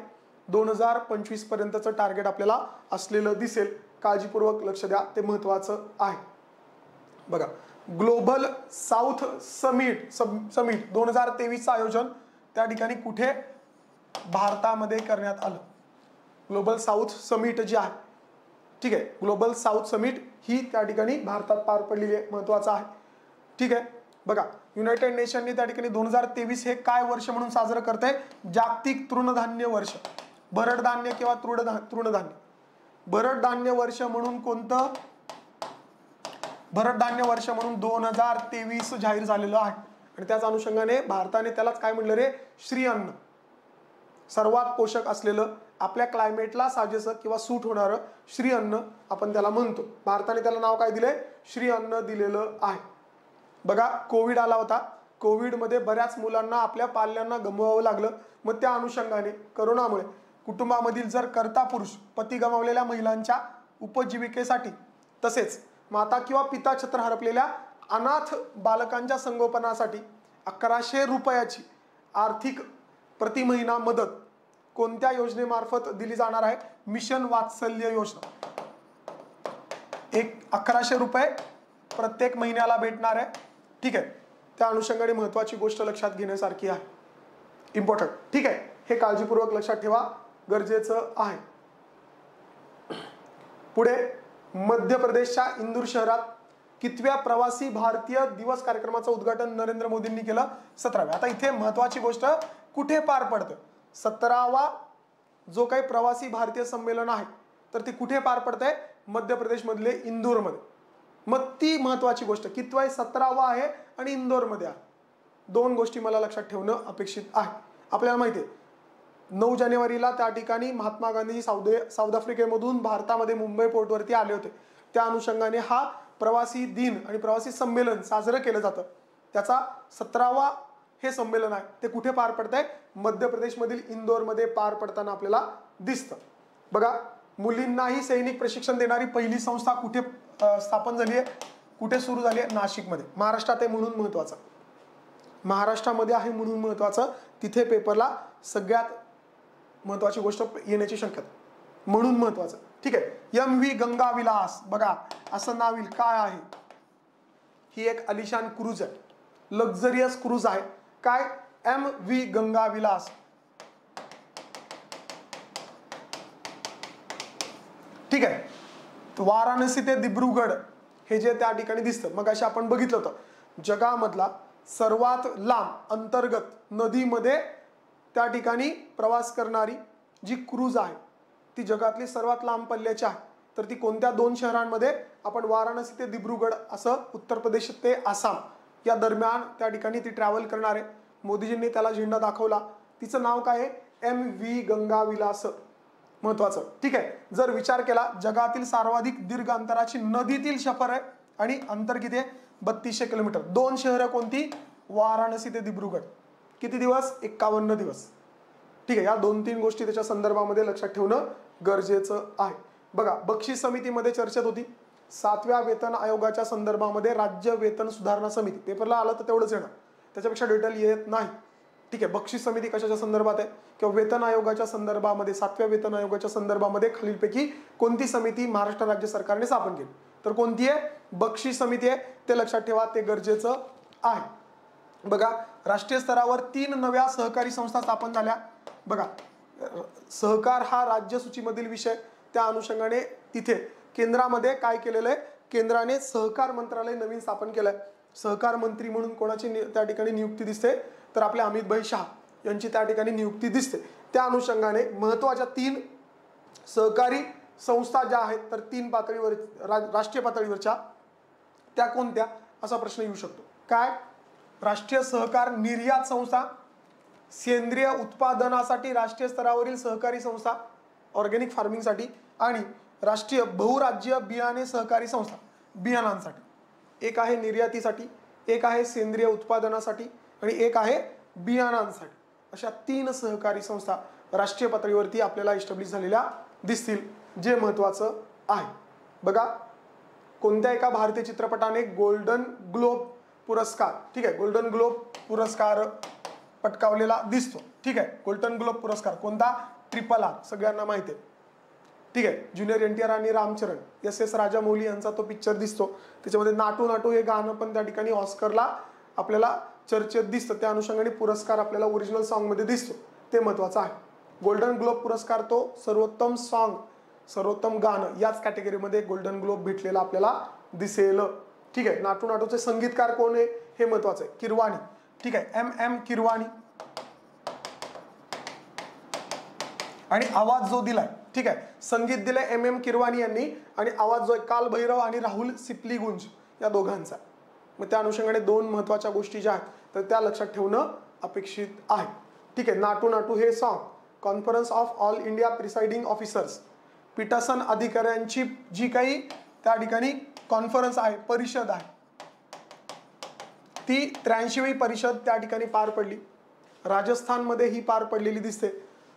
दोन हजार पंचवीस पर्यंतचं टार्गेट आपल्याला असलेलं दिसेल. काळजीपूर्वक लक्ष द्या. ते महत्वाचं आहे. बघा ग्लोबल साऊथ समिट समिट दोन हजार तेवीसचं आयोजन त्या ठिकाणी कुठे? भारतामध्ये करण्यात आलं. ग्लोबल साऊथ समिट जी आहे. ठीक आहे ग्लोबल साऊथ समिट ही त्या ठिकाणी भारतात पार पडलेली आहे. महत्वाचं आहे. ठीक आहे बघा युनायटेड नेशनने त्या ठिकाणी दोन हजार तेवीस हे काय वर्ष म्हणून साजरं करते जागतिक तृणधान्य वर्ष. भरड धान्य किंवा तृढ तृणधान्य भरड धान्य वर्ष म्हणून कोणतं? भरड धान्य वर्ष म्हणून दोन हजार तेवीस जाहीर झालेलं आहे. आणि त्याच अनुषंगाने भारताने त्यालाच काय म्हणलं रे? श्री अन्न सर्वात पोषक असलेलं आपल्या क्लायमेटला साजेसं किंवा सूट होणारं श्री अन्न आपण त्याला म्हणतो. भारताने त्याला नाव काय दिलंय? श्री अन्न दिलेलं आहे. बघा कोविड आला होता. कोविडमध्ये बऱ्याच मुलांना आपल्या पाल्यांना गमवावं लागलं. मग त्या अनुषंगाने करोनामुळे कुटुंबामधील जर कर्ता पुरुष पती गमावलेल्या महिलांच्या उपजीविकेसाठी तसेच माता किंवा पिता छत्र हरपलेल्या अनाथ बालकांच्या संगोपनासाठी अकराशे रुपयाची आर्थिक प्रति महिना मदत कोणत्या योजनेमार्फत दिली जाणार आहे? मिशन वात्सल्य योजना. एक अकराशे रुपये प्रत्येक महिन्याला भेटणार आहे. ठीक आहे. त्या अनुषंगाने महत्वाची गोष्ट लक्षात घेण्यासारखी आहे. इम्पॉर्टंट ठीक आहे. हे काळजीपूर्वक लक्षात ठेवा. गरजेचं आहे. पुढे मध्य प्रदेशच्या इंदूर शहरात कितव्या प्रवासी भारतीय दिवस कार्यक्रमाचं उद्घाटन नरेंद्र मोदींनी केलं? सतराव्या. आता इथे महत्वाची गोष्ट कुठे पार पडतं? सतरावा जो काही प्रवासी भारतीय संमेलन आहे तर ते कुठे पार पडतंय? मध्य प्रदेशमधले इंदोरमध्ये. मग ती महत्वाची गोष्ट कितवा सतरावा आहे आणि इंदोरमध्ये आहे. दोन गोष्टी मला लक्षात ठेवणं अपेक्षित आहे. आपल्याला माहिती आहे नऊ जानेवारीला त्या ठिकाणी महात्मा गांधी साऊथ साऊथ आफ्रिकेमधून भारतामध्ये मुंबई पोर्टवरती आले होते. त्या अनुषंगाने हा प्रवासी दिन आणि प्रवासी संमेलन साजरं केलं जातं. त्याचा सतरावा हे संमेलन आहे. ते कुठे पार पडतंय? मध्य प्रदेशमधील इंदोरमध्ये पार पडताना आपल्याला दिसतं. बघा मुलींनाही सैनिक प्रशिक्षण देणारी पहिली संस्था कुठे स्थापन झाली आहे कुठे सुरू झाली आहे नाशिकमध्ये. महाराष्ट्रात आहे म्हणून महत्वाचं. महाराष्ट्रामध्ये आहे म्हणून महत्वाचं. तिथे पेपरला सगळ्यात महत्वाची गोष्ट येण्याची शक्यता. म्हणून महत्वाचं. ठीक आहे. एम व्ही गंगा विलास बघा असं नाव येईल. काय आहे? ही एक अलिशान क्रूज आहे. लक्झरियस क्रूज आहे. काय? एम व्ही गंगा विलास ठीक आहे. वाराणसी ते दिब्रुगड हे जे त्या ठिकाणी दिसतं. मग असे आपण बघितलं होतं. जगामधला सर्वात लांब अंतर्गत नदीमध्ये त्या ठिकाणी प्रवास करणारी जी क्रूज आहे ती जगातली सर्वात लांब पल्ल्याची आहे. तर ती कोणत्या दोन शहरांमध्ये? आपण वाराणसी ते दिब्रुगड असं उत्तर प्रदेश ते आसाम या दरम्यान त्या ठिकाणी ती ट्रॅव्हल करणार. आहे मोदीजींनी त्याला झेंडा दाखवला. तिचं नाव काय आहे? एम व्ही गंगा विलास महत्वाचं. ठीक आहे. जर विचार केला जगातील सर्वाधिक दीर्घ अंतराची नदीतील सफर आहे आणि अंतर किती आहे? बत्तीसशे किलोमीटर. दोन शहरं कोणती? वाराणसी ते दिब्रुगड. किती दिवस? एक्कावन्न दिवस. ठीक आहे या दोन तीन गोष्टी त्याच्या संदर्भामध्ये लक्षात ठेवणं गरजेचं आहे. बघा बक्षीस समितीमध्ये चर्चेत होती. सातव्या वेतन आयोगाच्या संदर्भामध्ये राज्य वेतन सुधारणा समिती. पेपरला आलं तर तेवढंच येणार. त्याच्यापेक्षा डिटेल येत नाही. ठीक आहे बक्षीस समिती कशाच्या संदर्भात आहे? किंवा वेतन आयोगाच्या संदर्भामध्ये सातव्या वेतन आयोगाच्या संदर्भामध्ये खालीलपैकी कोणती समिती महाराष्ट्र राज्य सरकारने स्थापन केली? तर कोणती आहे? बक्षीस समिती आहे. ते लक्षात ठेवा ते गरजेचं आहे. बघा राष्ट्रीय स्तरावर तीन नव्या सहकारी संस्था स्थापन झाल्या. बघा सहकार हा राज्य सूचीमधील विषय. त्या अनुषंगाने तिथे केंद्रामध्ये काय केलेलं आहे? केंद्राने सहकार मंत्रालय नवीन स्थापन केलं आहे सहकार मंत्री म्हणून कोणाची त्या ठिकाणी नियुक्ती दिसते? तर आपले अमित भाई शहा यांची त्या ठिकाणी नियुक्ती दिसते. त्या अनुषंगाने महत्त्वाच्या तीन सहकारी संस्था ज्या आहेत तर तीन पातळीवर राष्ट्रीय पातळीवरच्या त्या कोणत्या? असा प्रश्न येऊ शकतो. काय? राष्ट्रीय सहकार निर्यात संस्था सेंद्रिय उत्पादनासाठी राष्ट्रीय स्तरावरील सहकारी संस्था ऑर्गॅनिक फार्मिंगसाठी आणि राष्ट्रीय बहुराज्य बियाणे सहकारी संस्था बियाणांसाठी. एक आहे निर्यातीसाठी एक आहे सेंद्रिय उत्पादनासाठी आणि एक आहे बियाणांसाठी. अशा तीन सहकारी संस्था राष्ट्रीय पातळीवरती आपल्याला इस्टॅब्लिश झालेल्या दिसतील जे महत्त्वाचं आहे. बघा कोणत्या एका भारतीय चित्रपटाने गोल्डन ग्लोब पुरस्कार. ठीक आहे गोल्डन ग्लोब पुरस्कार पटकावलेला दिसतो. ठीक आहे गोल्डन ग्लोब पुरस्कार. कोणता? ट्रिपल आर सगळ्यांना माहिती आहे. ठीक आहे ज्युनियर एन टी आर आणि रामचरण एस एस राजामौली यांचा तो पिक्चर दिसतो. त्याच्यामध्ये नाटू नाटू हे गाणं पण त्या ठिकाणी ऑस्करला आपल्याला चर्चेत दिसतं. त्या अनुषंगाने पुरस्कार आपल्याला ओरिजिनल सॉन्गमध्ये दिसतो. ते महत्वाचं आहे. गोल्डन ग्लोब पुरस्कार तो सर्वोत्तम सॉन्ग सर्वोत्तम गाणं याच कॅटेगरीमध्ये गोल्डन ग्लोब भेटलेला आपल्याला दिसेल. ठीक आहे नाटू नाटूचे संगीतकार कोण आहे? हे महत्वाचं आहे. किरवाणी. ठीक आहे एम एम किरवाणी. आणि आवाज जो दिलाय ठीक आहे संगीत दिलंय एम एम किरवाणी यांनी आणि आवाज जो आहे काल भैरव आणि राहुल सिपली गुंज या दोघांचा. मग त्या अनुषंगाने दोन महत्त्वाच्या गोष्टी ज्या आहेत तर त्या लक्षात ठेवणं अपेक्षित आहे. ठीक आहे नाटू नाटू हे song conference of all India presiding officers पिटासन अधिकाऱ्यांची जी काही त्या ठिकाणी कॉन्फरन्स आहे परिषद आहे. ती त्र्याऐंशीवी परिषद त्या ठिकाणी पार पडली. राजस्थानमध्ये ही पार पडलेली दिसते.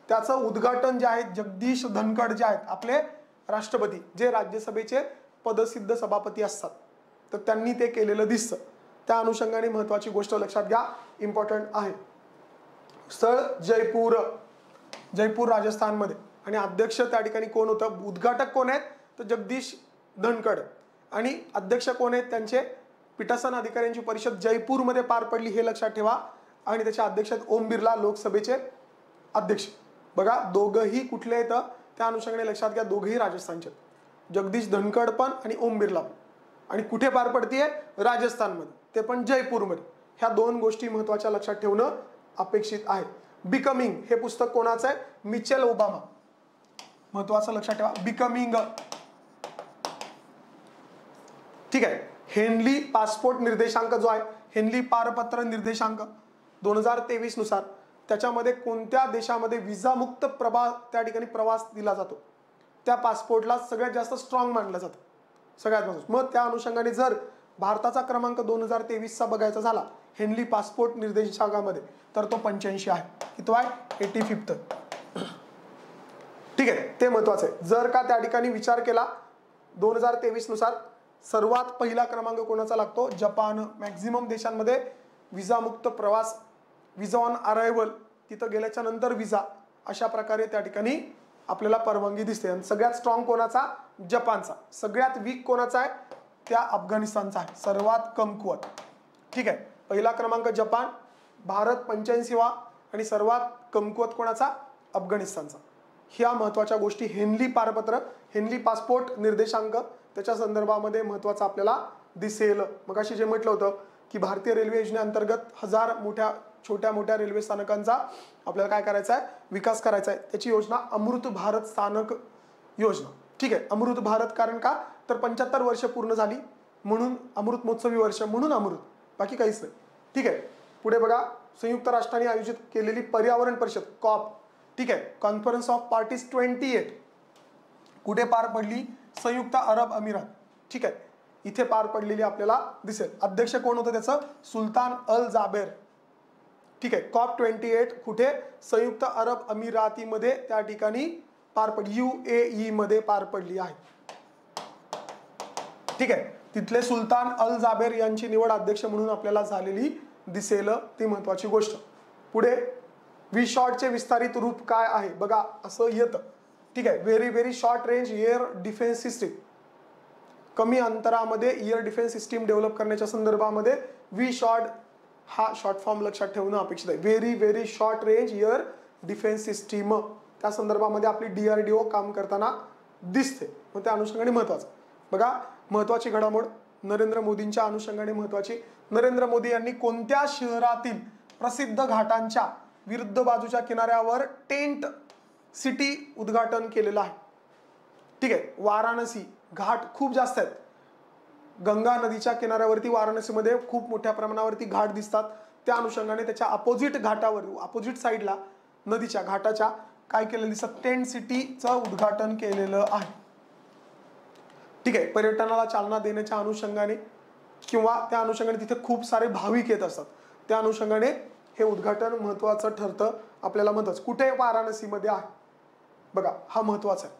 त्याचं उद्घाटन जे आहे जगदीश धनखड जे आहेत आपले राष्ट्रपती जे राज्यसभेचे पदसिद्ध सभापती असतात. तर त्यांनी ते केलेलं दिसतं. त्या अनुषंगाने महत्वाची गोष्ट लक्षात घ्या इम्पॉर्टंट आहे. स्थळ जयपूर जयपूर राजस्थानमध्ये. आणि अध्यक्ष त्या ठिकाणी कोण होतं? उद्घाटक कोण आहेत? तर जगदीश धनखड. आणि अध्यक्ष कोण आहेत त्यांचे? पीठासन अधिकाऱ्यांची परिषद जयपूरमध्ये पार पडली हे लक्षात ठेवा. आणि त्याच्या अध्यक्ष ओम बिर्ला लोकसभेचे अध्यक्ष. बघा दोघंही कुठले आहेत? त्या अनुषंगाने लक्षात घ्या दोघंही राजस्थानचे जगदीश धनखड पण आणि ओम बिर्ला पण. आणि कुठे पार पडतीये? राजस्थानमध्ये. ते पण जयपूरमध्ये. ह्या दोन गोष्टी महत्त्वाच्या लक्षात ठेवणं अपेक्षित आहे. बिकमिंग हे पुस्तक कोणाचं आहे? Michelle Obama. महत्वाचं लक्षात ठेवा. बिकमिंग. ठीक आहे. हेनली पासपोर्ट निर्देशांक जो आहे हेनली पारपत्र निर्देशांक दोन हजार तेवीसनुसार त्याच्यामध्ये कोणत्या देशामध्ये विजामुक्त प्रभा त्या ठिकाणी प्रवास दिला जातो? त्या पासपोर्टला सगळ्यात जास्त स्ट्रॉंग मानलं जातं. सगळ्यात महत्वाचं मग त्या अनुषंगाने जर भारताचा क्रमांक दोन हजार तेवीसचा बघायचा झाला हेनली पासपोर्ट निर्देशांकामध्ये तर तो पंच्याऐंशी आहे. कितो आहे एटी फिफ्थ. ठीक आहे. ते महत्वाचं आहे. जर का त्या ठिकाणी विचार केला दोन हजार तेवीसनुसार सर्वात पहिला क्रमांक कोणाचा लागतो? जपान. मॅक्झिमम देशांमध्ये विजामुक्त प्रवास विजा ऑन अरायव्हल तिथं गेल्याच्यानंतर विजा अशा प्रकारे त्या ठिकाणी आपल्याला परवानगी दिसते. आणि सगळ्यात स्ट्रॉंग कोणाचा? जपानचा. सगळ्यात वीक कोणाचा आहे? त्या अफगाणिस्तानचा आहे. सर्वात कमकुवत. ठीक आहे. पहिला क्रमांक जपान भारत पंच्याऐंशीवा आणि सर्वात कमकुवत कोणाचा? अफगाणिस्तानचा. ह्या महत्त्वाच्या गोष्टी हेनली पारपत्र हेनली पासपोर्ट निर्देशांक त्याच्या संदर्भामध्ये महत्त्वाचं आपल्याला दिसेल. मग अशी जे म्हटलं होतं की भारतीय रेल्वे योजनेअंतर्गत हजार मोठ्या छोट्या मोठ्या रेल्वे स्थानकांचा आपल्याला काय करायचा आहे? विकास करायचा आहे. त्याची योजना अमृत भारत स्थानक योजना. ठीक आहे. अमृत भारत कारण का? तर पंच्याहत्तर वर्ष पूर्ण झाली. म्हणून अमृत महोत्सवी वर्ष. म्हणून अमृत. बाकी काहीच नाही. ठीक आहे. पुढे बघा. संयुक्त राष्ट्रांनी आयोजित केलेली पर्यावरण परिषद कॉप. ठीक आहे. Conference of parties twenty eight. कुठे पार पडली? संयुक्त अरब अमिरात. ठीक आहे. इथे पार पडलेली आपल्याला दिसेल. अध्यक्ष कोण होतं त्याचं? Sultan al Jaber. ठीक आहे. कॉप ट्वेंटी एट कुठे? संयुक्त अरब अमिरातीमध्ये त्या ठिकाणी पार पडली. यू ए ई मध्ये पार पडली आहे. ठीक आहे. तिथले सुलतान अल जाबेर यांची निवड अध्यक्ष म्हणून आपल्याला झालेली दिसेल. ती महत्वाची गोष्ट. पुढे वी शॉर्टचे विस्तारित रूप काय आहे? बघा असं येतं. ठीक आहे very very short range air defence system कमी अंतरामध्ये इयर डिफेन्स सिस्टीम डेव्हलप करण्याच्या संदर्भामध्ये वी शॉर्ट हा शॉर्ट फॉर्म लक्षात ठेवणं अपेक्षित आहे. Very very short range air defence system त्या संदर्भामध्ये आपली डीआरडीओ काम करताना दिसते. मग त्या अनुषंगाने महत्वाचं. बघा महत्वाची घडामोड नरेंद्र मोदींच्या अनुषंगाने महत्वाची. नरेंद्र मोदी यांनी कोणत्या शहरातील प्रसिद्ध घाटांच्या विरुद्ध बाजूच्या किनाऱ्यावर टेंट सिटी उद्घाटन केलेलं आहे. ठीक आहे वाराणसी घाट खूप जास्त आहेत. गंगा नदीच्या किनाऱ्यावरती वाराणसीमध्ये खूप मोठ्या प्रमाणावरती घाट दिसतात. त्या अनुषंगाने त्याच्या अपोजिट घाटावर अपोजिट साईडला नदीच्या घाटाच्या काय केलेलं दिसत? टेंट सिटीचं उद्घाटन केलेलं आहे. ठीक आहे पर्यटनाला चालना देण्याच्या अनुषंगाने किंवा त्या अनुषंगाने तिथे खूप सारे भाविक येत असतात. त्या अनुषंगाने हे उद्घाटन महत्वाचं ठरतं. आपल्याला म्हणतच कुठे वाराणसीमध्ये आहे? बघा हा महत्त्वाचा आहे.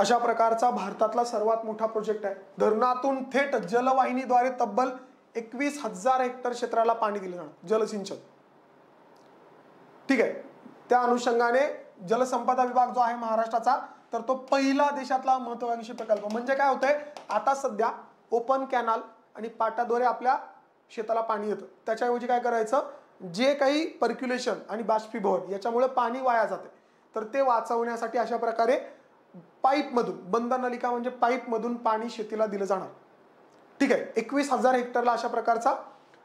अशा प्रकारचा भारतातला सर्वात मोठा प्रोजेक्ट आहे. धरणातून थेट जलवाहिनीद्वारे तब्बल एकवीस हजार हेक्टर क्षेत्राला पाणी दिले जाणार जलसिंचन. ठीक आहे. त्या अनुषंगाने जलसंपदा विभाग जो आहे महाराष्ट्राचा तर तो पहिला देशातला महत्वाकांक्षी प्रकल्प. म्हणजे काय होतंय आता सध्या ओपन कॅनल आणि पाटाद्वारे आपल्या शेताला पाणी येतं. त्याच्याऐवजी काय करायचं जे काही पर्क्युलेशन आणि बाष्पीभवन याच्यामुळे पाणी वाया जाते. तर ते वाचवण्यासाठी अशा प्रकारे पाईपमधून बंद नलिका म्हणजे पाईपमधून पाणी शेतीला दिलं जाणार. ठीक आहे एकवीस हजार हेक्टरला अशा प्रकारचा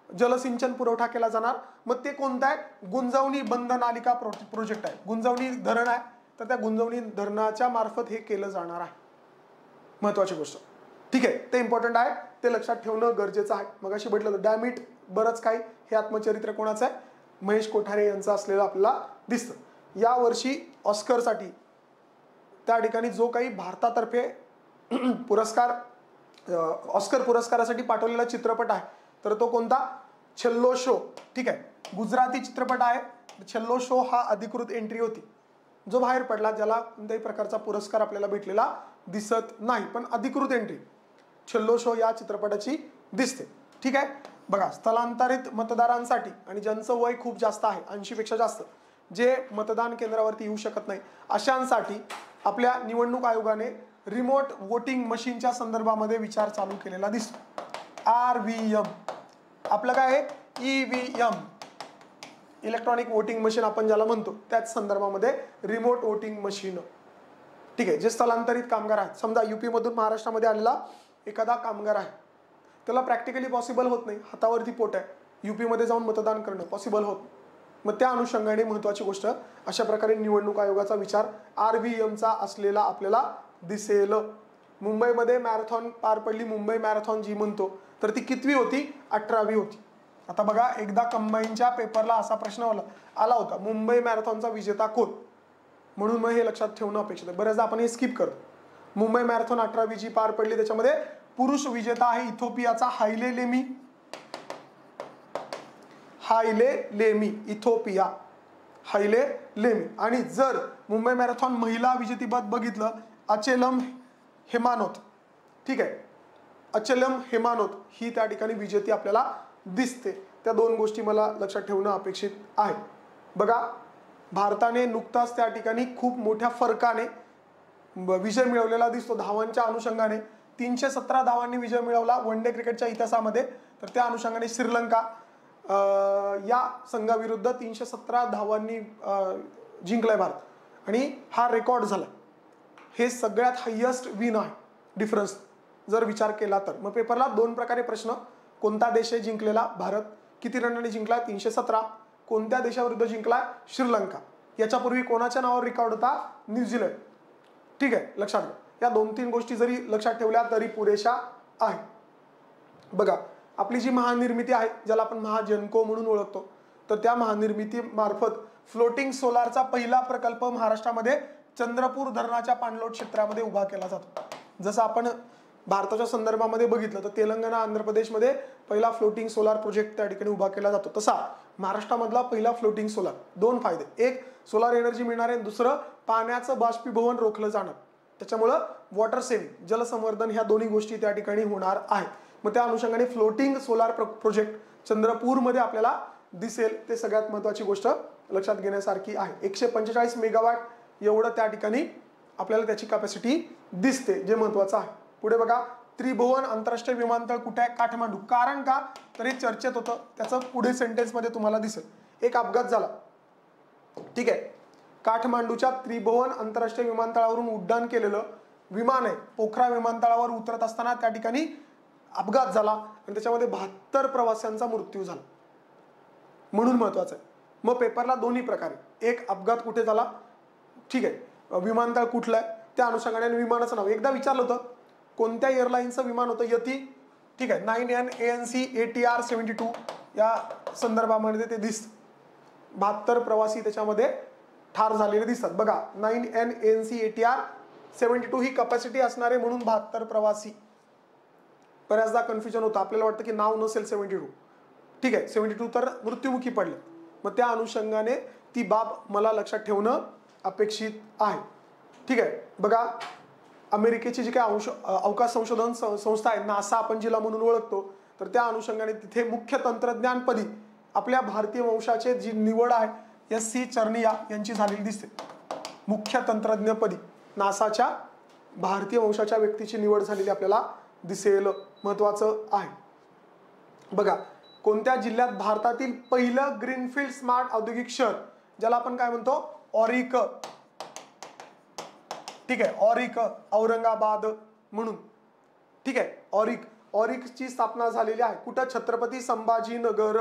जलसिंचन पुरवठा केला जाणार. मग ते कोणतं आहे? गुंजवणी बंद नालिका प्रोजेक्ट आहे. गुंजवणी धरण आहे. तर त्या गुंजवणी धरणाच्या मार्फत हे केलं जाणार आहे. महत्वाची गोष्ट. ठीक आहे ते इम्पॉर्टंट आहे. ते लक्षात ठेवणं गरजेचं आहे. मग अशी भेटलं तर डॅमिट बरंच काही. हे आत्मचरित्र कोणाचं आहे? महेश कोठारे यांचं असलेलं आपल्याला दिसतं. या वर्षी ऑस्करसाठी त्या ठिकाणी जो काही भारतातर्फे <clears throat> पुरस्कार ऑस्कर पुरस्कारासाठी पाठवलेला चित्रपट आहे तर तो कोणता? छल्लो शो. ठीक आहे. गुजराती चित्रपट आहे. छल्लो शो हा अधिकृत एंट्री होती. जो बाहेर पडला ज्याला कोणत्याही प्रकारचा पुरस्कार आपल्याला भेटलेला दिसत नाही पण अधिकृत एंट्री छल्लो शो या चित्रपटाची दिसते. ठीक आहे? बघा स्थलांतरित मतदारांसाठी आणि ज्यांचं वय खूप जास्त आहे ऐंशीपेक्षा जास्त जे मतदान केंद्रावरती येऊ शकत नाही अशांसाठी आपल्या निवडणूक आयोगाने रिमोट वोटिंग मशीनच्या संदर्भामध्ये विचार चालू केलेला दिसतो. आर व्ही एम आपलं काय आहे? E V M electronic voting machine आपण ज्याला म्हणतो त्याच संदर्भामध्ये रिमोट वोटिंग मशीन ठीक आहे जे स्थलांतरित कामगार आहेत. समजा युपीमधून महाराष्ट्रामध्ये आलेला एखादा कामगार आहे. त्याला प्रॅक्टिकली पॉसिबल होत नाही. हातावरती पोट आहे. युपीमध्ये जाऊन मतदान करणं पॉसिबल होत मग त्या अनुषंगाने महत्वाची गोष्ट अशा प्रकारे निवडणूक आयोगाचा विचार आर व्ही एमचा असलेला आपल्याला दिसेल. मुंबईमध्ये मॅरेथॉन पार पडली मुंबई मॅरेथॉन जी म्हणतो तर ती कितवी होती? अठरावी होती. आता बघा एकदा कंबाईनच्या पेपरला असा प्रश्न आला होता मुंबई मॅरेथॉनचा विजेता कोण? म्हणून मग हे लक्षात ठेवणं अपेक्षित आहे. बऱ्याचदा आपण हे स्किप करतो. मुंबई मॅरेथॉन अठरावी जी पार पडली त्याच्यामध्ये पुरुष विजेता आहे इथोपियाचा Haile Lemi. Haile Lemi Ethiopia. Haile Lemi. आणि जर मुंबई मॅरेथॉन महिला विजेतेपद बघितलं अचेलम हेमानोत. ठीक आहे? अचलम हेमानोत ही त्या ठिकाणी विजेती आपल्याला दिसते. त्या दोन गोष्टी मला लक्षात ठेवणं अपेक्षित आहे. बघा भारताने नुकताच त्या ठिकाणी खूप मोठ्या फरकाने विजय मिळवलेला दिसतो धावांच्या अनुषंगाने. तीनशे सतरा धावांनी विजय मिळवला वन डे क्रिकेटच्या इतिहासामध्ये. तर त्या अनुषंगाने श्रीलंका या संघाविरुद्ध तीनशे सतरा धावांनी जिंकलाय भारत. आणि हा रेकॉर्ड झाला. हे सगळ्यात हायेस्ट विन आहे डिफरन्स जर विचार केला तर. मग पेपरला दोन प्रकारे प्रश्न. कोणता देश आहे जिंकलेला? भारत. किती रनांनी जिंकला? तीनशे सतरा. कोणत्या देशाविरुद्ध जिंकला? श्रीलंका. याच्यापूर्वी कोणाच्या नावावर रेकॉर्ड होता? न्यूझीलंड ठीक आहे? लक्षात घ्या या दोन तीन गोष्टी जरी लक्षात ठेवल्या तरी पुरेशा आहे. बघा. आपली जी महानिर्मिती आहे ज्याला आपण महाजनको म्हणून ओळखतो तर त्या महानिर्मितीमार्फत फ्लोटिंग सोलारचा पहिला प्रकल्प महाराष्ट्रामध्ये चंद्रपूर धरणाच्या पाणलोट क्षेत्रामध्ये उभा केला जातो. जसं आपण भारताच्या संदर्भामध्ये बघितलं तर तेलंगणा आंध्र प्रदेशमध्ये पहिला फ्लोटिंग सोलार प्रोजेक्ट त्या ठिकाणी उभा केला जातो. तसा महाराष्ट्रामधला पहिला फ्लोटिंग सोलार दोन फायदे. एक सोलार एनर्जी मिळणार आहे दुसरं पाण्याचं बाष्पीभवन रोखलं जाणार त्याच्यामुळं वॉटर सेव्हिंग जलसंवर्धन ह्या दोन्ही गोष्टी त्या ठिकाणी होणार आहेत मग त्या अनुषंगाने फ्लोटिंग सोलार प्रोजेक्ट चंद्रपूरमध्ये आपल्याला दिसेल. ते सगळ्यात महत्वाची गोष्ट लक्षात घेण्यासारखी आहे. एकशे पंचेचाळीस मेगावॅट एवढं त्या ठिकाणी आपल्याला त्याची कॅपॅसिटी दिसते जे महत्वाचं आहे. पुढे बघा त्रिभुवन आंतरराष्ट्रीय विमानतळ कुठे आहे? काठमांडू. कारण का? तर हे चर्चेत होतं. त्याचं पुढे सेंटेन्समध्ये तुम्हाला दिसेल. एक अपघात झाला. ठीक आहे. काठमांडूच्या त्रिभुवन आंतरराष्ट्रीय विमानतळावरून उड्डाण केलेलं विमान आहे. पोखरा विमानतळावर उतरत असताना त्या ठिकाणी अपघात झाला आणि त्याच्यामध्ये बहात्तर प्रवाशांचा मृत्यू झाला. म्हणून महत्वाचं आहे. मग पेपरला दोन्ही प्रकारे एक अपघात कुठे झाला? ठीक आहे. विमानतळ कुठलं आहे? त्या अनुषंगाने विमानाचं नाव. एकदा विचारलं होतं कोणत्या एअरलाईनचं विमान होतं? यती. ठीक आहे. Nine N A N C A T R seventy two. या संदर्भामध्ये ते दिसत. बहात्तर प्रवासी त्याच्यामध्ये ठार झालेले दिसतात. बघा nine N N C A T R seventy two he capacity असणारे म्हणून बहात्तर प्रवासी. बऱ्याचदा कन्फ्युजन होतं. आपल्याला वाटतं की नाव नसेल सेव्हन्टी टू ठीक आहे सेव्हन्टी टू तर मृत्युमुखी पडले. मग त्या अनुषंगाने ती बाब मला लक्षात ठेवणं अपेक्षित आहे. ठीक आहे बघा. अमेरिकेची जी काही अंश अवकाश संशोधन संस्था आहे नासा आपण जिला म्हणून ओळखतो तर त्या अनुषंगाने तिथे मुख्य तंत्रज्ञानपदी आपल्या भारतीय वंशाचे जी निवड आहे एस सी चर्निया यांची झालेली दिसते. मुख्य तंत्रज्ञपदी नासाच्या भारतीय वंशाच्या व्यक्तीची निवड झालेली आपल्याला दिसेल महत्वाचं आहे. बघा कोणत्या जिल्ह्यात भारतातील पहिलं ग्रीनफील्ड स्मार्ट औद्योगिक शहर ज्याला आपण काय म्हणतो? ऑरिक. ठीक आहे ऑरिक औरंगाबाद म्हणून. ठीक आहे ऑरिक. ऑरिकची स्थापना झालेली आहे. कुठं? छत्रपती संभाजीनगर.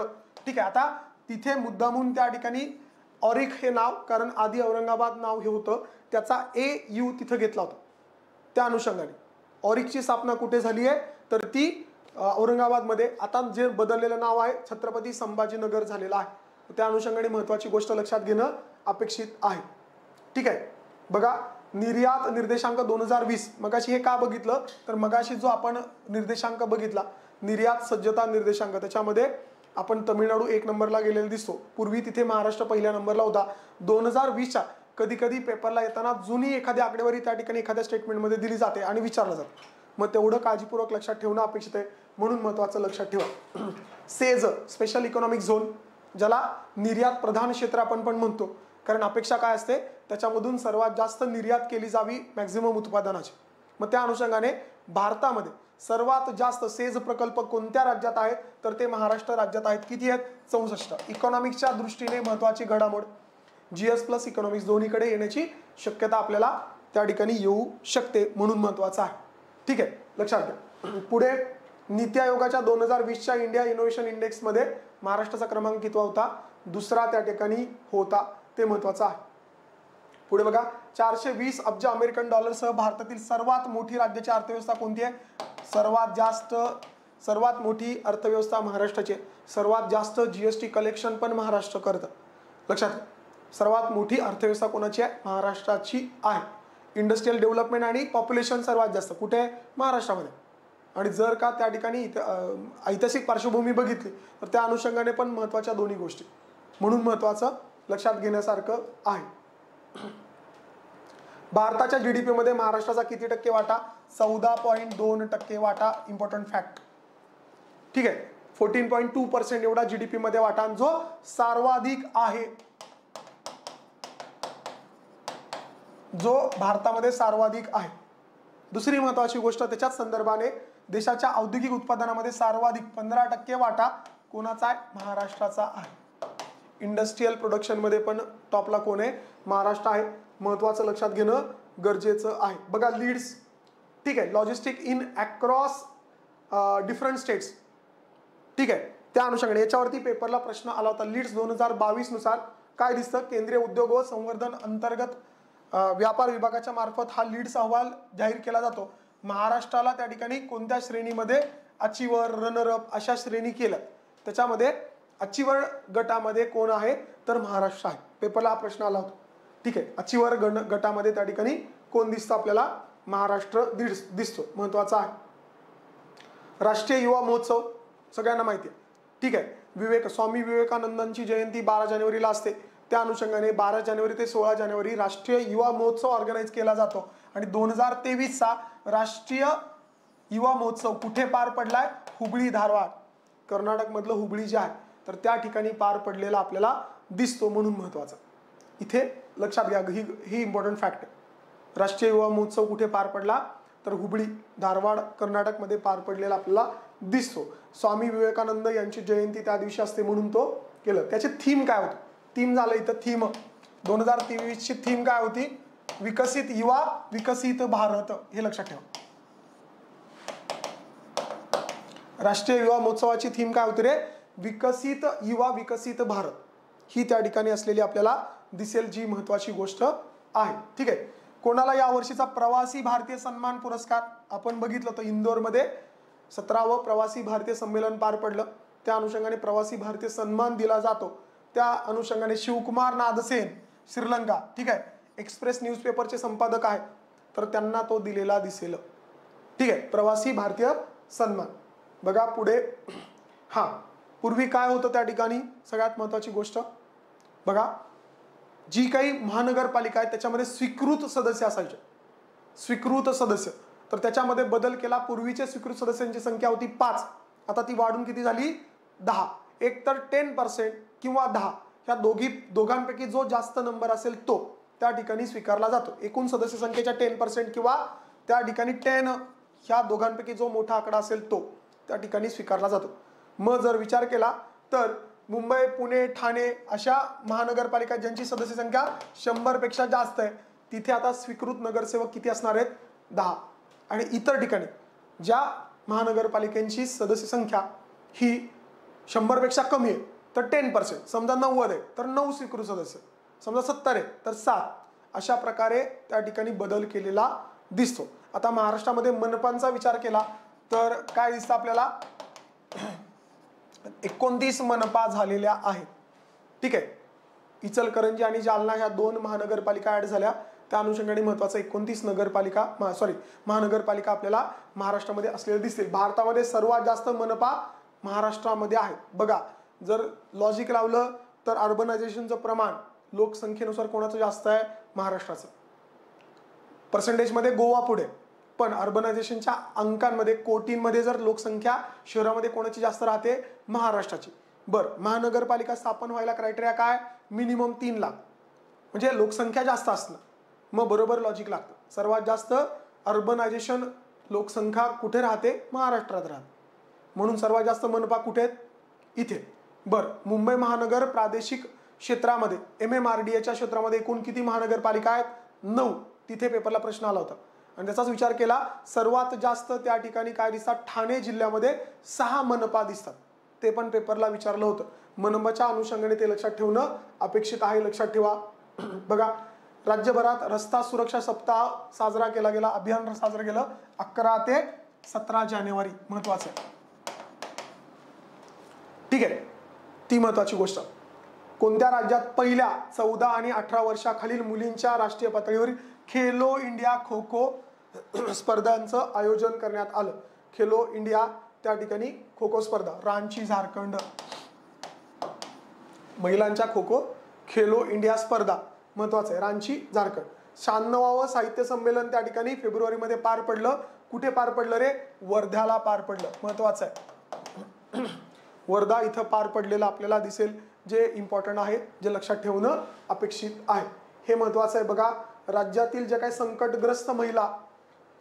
ठीक आहे आता तिथे मुद्दामून त्या ठिकाणी ऑरिक हे नाव कारण आधी औरंगाबाद नाव हे होतं. त्याचा ए यू तिथं घेतला होता. त्या अनुषंगाने. ऑरिकची स्थापना कुठे झाली आहे तर ती औरंगाबादमध्ये. आता जे बदललेलं नाव आहे छत्रपती संभाजीनगर झालेलं आहे. त्या अनुषंगाने महत्वाची गोष्ट लक्षात घेणं अपेक्षित आहे. ठीक आहे? बघा निर्यात निर्देशांक दोन हजार वीस. मगाशी हे का बघितलं? तर मगाशी जो आपण निर्देशांक बघितला निर्यात सज्जता निर्देशांक त्याच्यामध्ये आपण तमिळनाडू एक नंबरला गेलेला दिसतो. पूर्वी तिथे महाराष्ट्र पहिल्या नंबरला होता. दोन हजार वीसच्या कधी कधी पेपरला येताना जुनी एखादी आकडेवारी त्या ठिकाणी एखाद्या स्टेटमेंटमध्ये दिली जाते आणि विचारलं जातं. मग तेवढं काळजीपूर्वक लक्षात ठेवणं अपेक्षित आहे. म्हणून महत्वाचं लक्षात ठेवा. <clears throat> सेज स्पेशल इकॉनॉमिक झोन ज्याला निर्यात प्रधान क्षेत्र आपण पण म्हणतो. कारण अपेक्षा काय असते? त्याच्यामधून सर्वात जास्त निर्यात केली जावी मॅक्झिमम उत्पादनाची. मग त्या अनुषंगाने भारतामध्ये सर्वात जास्त सेज प्रकल्प कोणत्या राज्यात आहेत? तर ते महाराष्ट्र राज्यात आहेत. किती आहेत? चौसष्ट. इकॉनॉमिक्सच्या दृष्टीने महत्वाची घडामोड. जी एस प्लस इकॉनॉमिक्स दोन्हीकडे येण्याची शक्यता आपल्याला त्या ठिकाणी येऊ शकते म्हणून महत्वाचं आहे. ठीक आहे? लक्षात घ्या पुढे नीती आयोगाच्या दोन हजार वीसच्या इंडिया इनोव्हेशन इंडेक्समध्ये महाराष्ट्राचा क्रमांक कितवा होता? दुसरा त्या ठिकाणी होता. ते महत्वाचं आहे. पुढे बघा. चारशे वीस अब्ज अमेरिकन डॉलरसह भारतातील सर्वात मोठी राज्याची अर्थव्यवस्था कोणती आहे? सर्वात जास्त सर्वात मोठी अर्थव्यवस्था महाराष्ट्राची सर्वात जास्त जीएसटी कलेक्शन पण महाराष्ट्र करतं. लक्षात सर्वात मोठी अर्थव्यवस्था कोणाची आहे? महाराष्ट्राची आहे. इंडस्ट्रीयल डेव्हलपमेंट आणि पॉप्युलेशन सर्वात जास्त. कुठे आहे? महाराष्ट्रामध्ये. आणि जर का त्या ठिकाणी ऐतिहासिक पार्श्वभूमी बघितली तर त्या अनुषंगाने पण महत्त्वाच्या दोन्ही गोष्टी. म्हणून महत्त्वाचं लक्षात घेण्यासारखं आहे. भारताच्या जी डी पीमध्ये महाराष्ट्राचा किती टक्के वाटा? चौदा पॉईंट दोन टक्के वाटा. इम्पॉर्टंट फॅक्ट ठीक आहे. फोर्टीन पॉईंट टू पर्सेंट एवढा जी डी पीमध्ये वाटा जो सर्वाधिक आहे. जो भारतामध्ये सर्वाधिक आहे. दुसरी महत्वाची गोष्ट त्याच्याच संदर्भाने देशाच्या औद्योगिक उत्पादनामध्ये सर्वाधिक पंधरा टक्के वाटा कोणाचा आहे? महाराष्ट्राचा आहे. इंडस्ट्रीयल प्रोडक्शनमध्ये पण टॉपला कोण आहे? महाराष्ट्र आहे. महत्वाचं लक्षात घेणं गरजेचं आहे. बघा लीड्स ठीक आहे. Logistic in across different states ठीक आहे. त्या अनुषंगाने याच्यावरती पेपरला प्रश्न आला होता. लीड्स दोन हजार बावीसनुसार काय दिसतं? केंद्रीय उद्योग व संवर्धन अंतर्गत व्यापार विभागाच्या मार्फत हा लीड्स अहवाल जाहीर केला जातो. महाराष्ट्राला त्या ठिकाणी कोणत्या श्रेणीमध्ये अचिवर रनरअप अशा श्रेणी केल्या त्याच्यामध्ये अचिवर गटामध्ये कोण आहे? तर महाराष्ट्र आहे. पेपरला हा प्रश्न आला होता. ठीक आहे. अचिवर गण गटामध्ये त्या ठिकाणी कोण दिसतं आपल्याला? महाराष्ट्र दिसतो. महत्त्वाचा आहे. राष्ट्रीय युवा महोत्सव. सगळ्यांना माहिती आहे. ठीक आहे. विवेक स्वामी विवेकानंदांची जयंती बारा जानेवारीला असते. त्या अनुषंगाने बारा जानेवारी ते सोळा जानेवारी राष्ट्रीय युवा महोत्सव ऑर्गनाईज केला जातो. आणि दोन हजार तेवीसचा राष्ट्रीय युवा महोत्सव कुठे पार पडलाय? हुबळी धारवाड. कर्नाटकमधलं हुबळी जे आहे तर त्या ठिकाणी पार पडलेला आपल्याला दिसतो म्हणून महत्त्वाचं. इथे लक्षात घ्या ही ही इम्पॉर्टंट फॅक्ट आहे. राष्ट्रीय युवा महोत्सव कुठे पार पडला? तर हुबळी धारवाड कर्नाटकमध्ये पार पडलेला आपल्याला दिसतो. स्वामी विवेकानंद यांची जयंती त्या दिवशी असते म्हणून तो केलं. त्याची थीम काय होतं? थीम झालं इथं थीम. दोन हजार तेवीसची थीम काय होती? विकसित युवा विकसित भारत. हे लक्षात ठेवा. राष्ट्रीय युवा महोत्सवाची थीम काय होती रे? विकसित युवा विकसित भारत. ही त्या ठिकाणी असलेली आपल्याला दिसेल जी महत्वाची गोष्ट आहे. ठीक आहे? कोणाला या वर्षीचा प्रवासी भारतीय सन्मान पुरस्कार? आपण बघितलं तर इंदोरमध्ये सतरावं प्रवासी भारतीय संमेलन पार पडलं. त्या अनुषंगाने प्रवासी भारतीय सन्मान दिला जातो. त्या अनुषंगाने शिवकुमार नादसेन श्रीलंका ठीक आहे? एक्सप्रेस न्यूजपेपरचे संपादक आहेत तर त्यांना तो दिलेला दिसेल. ठीक आहे? प्रवासी भारतीय सन्मान. बघा पुढे. हां. पूर्वी काय होतं त्या ठिकाणी? सगळ्यात महत्त्वाची गोष्ट. बघा. जी काही महानगरपालिका आहे त्याच्यामध्ये स्वीकृत सदस्य असायचे. स्वीकृत सदस्य. तर त्याच्यामध्ये बदल केला. पूर्वीचे स्वीकृत सदस्यांची संख्या होती पाच. आता ती वाढून किती झाली? दहा. एक तर टेन पर्सेंट किंवा दहा ह्या दोघी दोघांपैकी जो जास्त नंबर असेल तो त्या ठिकाणी स्वीकारला जातो. एकूण सदस्य संख्येच्या टेन पर्सेंट किंवा त्या ठिकाणी टेन ह्या दोघांपैकी जो मोठा आकडा असेल तो त्या ठिकाणी स्वीकारला जातो. मग जर विचार केला तर मुंबई पुणे ठाणे अशा महानगरपालिका ज्यांची सदस्य संख्या शंभरपेक्षा जास्त आहे तिथे आता स्वीकृत नगरसेवक किती असणार आहेत? दहा. आणि इतर ठिकाणी ज्या महानगरपालिकांची सदस्य संख्या ही शंभरपेक्षा कमी आहे तर टेन पर्सेंट समजा नव्वद आहे तर नऊ स्वीकृत सदस्य. समजा सत्तर आहे तर सात. अशा प्रकारे त्या ठिकाणी बदल केलेला दिसतो. आता महाराष्ट्रामध्ये मनपांचा विचार केला तर काय दिसतं आपल्याला? <clears throat> एकोणतीस मनपा झालेल्या आहेत. ठीक आहे? इचलकरंजी आणि जालना ह्या दोन महानगरपालिका ऍड झाल्या. त्या अनुषंगाने महत्वाचं एकोणतीस नगरपालिका महा सॉरी महानगरपालिका आपल्याला महाराष्ट्रामध्ये असलेल्या दिसतील. भारतामध्ये सर्वात जास्त मनपा महाराष्ट्रामध्ये आहेत. बघा जर लॉजिक लावलं तर अर्बनायझेशनचं प्रमाण लोकसंख्येनुसार कोणाचं जास्त आहे? महाराष्ट्राचं. पर्सेंटेजमध्ये गोवा पुढे. पण अर्बनायझेशनच्या अंकांमध्ये कोटींमध्ये जर लोकसंख्या शहरामध्ये कोणाची जास्त राहते? महाराष्ट्राची. बरं महानगरपालिका स्थापन व्हायला क्रायटेरिया काय? मिनिमम तीन लाख. म्हणजे लोकसंख्या जास्त असणं. मग बरोबर लॉजिक लागतं. सर्वात जास्त अर्बनायझेशन लोकसंख्या कुठे राहते? महाराष्ट्रात राहते. म्हणून सर्वात जास्त मनपा कुठे आहेत? इथे. बरं मुंबई महानगर प्रादेशिक क्षेत्रामध्ये एम एम आर डी एच्या क्षेत्रामध्ये एकूण किती महानगरपालिका आहेत? नऊ. तिथे पेपरला प्रश्न आला होता. आणि त्याचाच विचार केला सर्वात जास्त त्या ठिकाणी काय दिसतात? ठाणे जिल्ह्यामध्ये सहा मनपा दिसतात. ते पण पेपरला विचारलं होतं. मनपाच्या अनुषंगाने ते लक्षात ठेवणं अपेक्षित आहे. लक्षात ठेवा. <clears throat> बघा राज्यभरात रस्ता सुरक्षा सप्ताह साजरा केला गेला अभियान साजरं केलं अकरा ते सतरा जानेवारी. महत्वाचं आहे. ठीक आहे. ती महत्वाची गोष्ट. कोणत्या राज्यात पहिल्या चौदा आणि अठरा वर्षाखालील मुलींच्या राष्ट्रीय पातळीवर खेलो इंडिया खो खो <clears throat> स्पर्धांचं आयोजन करण्यात आलं? खेलो इंडिया त्या ठिकाणी खो खो स्पर्धा रांची झारखंड. महिलांच्या खो खो खेलो इंडिया स्पर्धा महत्वाचं आहे रांची झारखंड. शहाण्णवावं साहित्य संमेलन त्या ठिकाणी फेब्रुवारीमध्ये पार पडलं. कुठे पार पडलं रे? वर्ध्याला पार पडलं. महत्वाचं आहे. <clears throat> वर्धा इथं पार पडलेलं आपल्याला दिसेल जे इम्पॉर्टंट आहे जे लक्षात ठेवणं अपेक्षित आहे. हे महत्वाचं आहे. बघा राज्यातील जे काही संकटग्रस्त महिला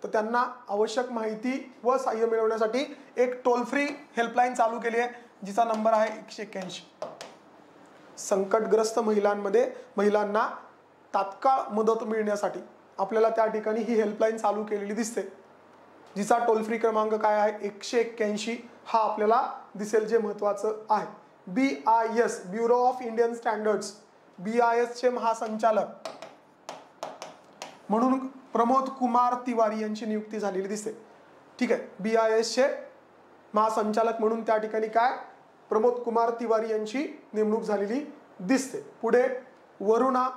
तर त्यांना आवश्यक माहिती व सहाय्य मिळवण्यासाठी एक टोल फ्री हेल्पलाईन चालू केली आहे जिचा नंबर आहे एकशे एक्क्याऐंशी. संकटग्रस्त महिलांमध्ये महिलांना तात्काळ मदत मिळण्यासाठी आपल्याला त्या ठिकाणी ही हेल्पलाईन चालू केलेली दिसते. जिचा टोल फ्री क्रमांक काय आहे? एकशे एक्क्याऐंशी. हा आपल्याला दिसेल जे महत्त्वाचं आहे. B I S bureau of Indian standards B I S चे महासंचालक. म्हणून प्रमोद कुमार तिवारी यांची नियुक्ती झालेली दिसते. ठीक आहे. बी आय एस चे महासंचालक म्हणून त्या ठिकाणी काय? प्रमोद कुमार तिवारी यांची नेमणूक झालेली दिसते. पुढे वरुणा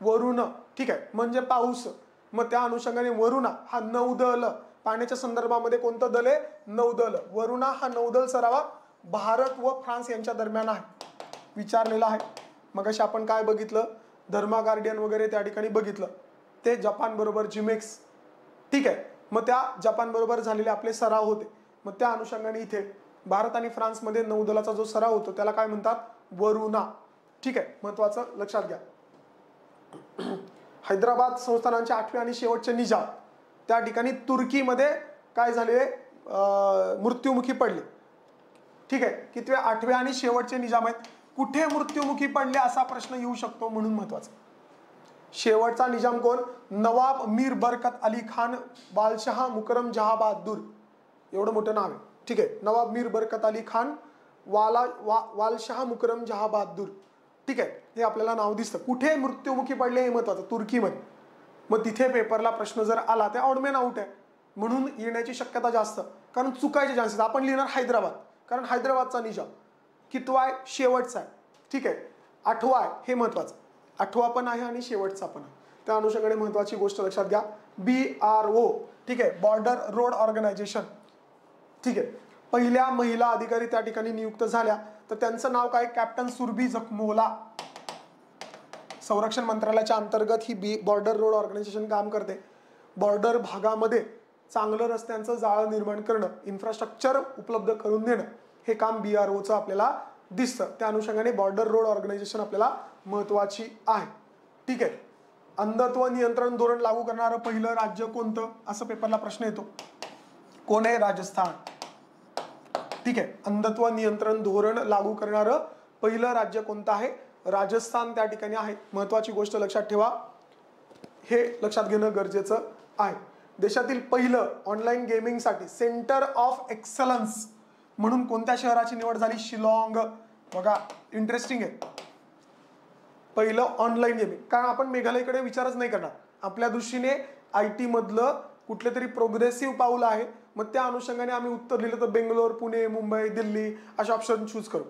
वरुण. ठीक आहे. म्हणजे पाऊस. मग त्या अनुषंगाने वरुणा हा नौदल. पाण्याच्या संदर्भामध्ये कोणतं दल आहे? नौदल. वरुणा हा नौदल सरावा भारत व फ्रान्स यांच्या दरम्यान आहे. विचारलेला आहे. मग आपण काय बघितलं? धर्मा गार्डियन वगैरे त्या ठिकाणी बघितलं. ते जपान बरोबर जिमेक्स. ठीक आहे. मग त्या जपान बरोबर झालेले आपले सराव होते. मग त्या अनुषंगाने इथे भारत आणि फ्रान्समध्ये नौदलाचा जो सराव होतो त्याला काय म्हणतात? वरुणा. ठीक आहे. महत्वाचं लक्षात घ्या. <clears throat> हैदराबाद संस्थानांच्या आठवे आणि शेवटचे निजाम त्या ठिकाणी तुर्कीमध्ये काय झाले मृत्युमुखी पडले. ठीक आहे? कितवे? आठवे आणि शेवटचे निजाम आहेत. कुठे मृत्युमुखी पडले असा प्रश्न येऊ शकतो म्हणून महत्त्वाचा शेवटचा निजाम कोण? नवाब मीर बरकत अली खान बालशहा मुकरम जहा बहादूर एवढं मोठं नाव आहे. ठीक आहे? नवाब मीर बरकत अली खान वाला वा वालशहा मुकरम जहा बहादूर ठीक आहे? हे आपल्याला नाव दिसतं. कुठे मृत्युमुखी पडले हे महत्वाचं? तुर्कीमध्ये. मग तिथे पेपरला प्रश्न जर आला ते ऑडमेन आउट आहे. म्हणून येण्याची शक्यता जास्त. कारण चुकायचे चान्सेस आपण लिहिणार हैदराबाद. कारण हैदराबादचा निजाम कितवा आहे? शेवटचा आहे. ठीक आहे? आठवा आहे. हे महत्त्वाचं आठवा पण आहे आणि शेवटचा पण आहे. त्या अनुषंगाने महत्त्वाची गोष्ट लक्षात घ्या. बी आर ओ ठीक आहे? बॉर्डर रोड ऑर्गनायझेशन ठीक आहे? पहिल्या महिला अधिकारी त्या ठिकाणी नियुक्त झाल्या. तर त्यांचं नाव काय? कॅप्टन सुरभी जखमोला संरक्षण मंत्रालयाच्या अंतर्गत ही बी बॉर्डर रोड ऑर्गनायझेशन काम करते. बॉर्डर भागामध्ये चांगलं रस्त्यांचं जाळं निर्माण करणं इन्फ्रास्ट्रक्चर उपलब्ध करून देणं हे काम बी आर ओचं आपल्याला दिसतं. त्या अनुषंगाने बॉर्डर रोड ऑर्गनायझेशन आपल्याला महत्त्वाची आहे. ठीक आहे. अंधत्व नियंत्रण धोरण लागू करणारं पहिलं राज्य कोणतं? असं पेपरला प्रश्न येतो. कोण आहे? राजस्थान. ठीक आहे. अंधत्व नियंत्रण धोरण लागू करणारं पहिलं राज्य कोणतं आहे? राजस्थान त्या ठिकाणी आहे. महत्त्वाची गोष्ट लक्षात ठेवा. हे लक्षात घेणं गरजेचं आहे. देशातील पहिलं ऑनलाईन गेमिंगसाठी सेंटर ऑफ एक्सलन्स म्हणून कोणत्या शहराची निवड झाली? शिलाँग. बघा इंटरेस्टिंग आहे. पहिलं ऑनलाईन गेमिंग कारण आपण मेघालयकडे विचारच नाही करणार. आपल्या दृष्टीने आय टीमधलं कुठले तरी प्रोग्रेसिव्ह पाऊल आहे. मग त्या अनुषंगाने आम्ही उत्तर लिहिलं तर बेंगलोर पुणे मुंबई दिल्ली अशा ऑप्शन चूज करू.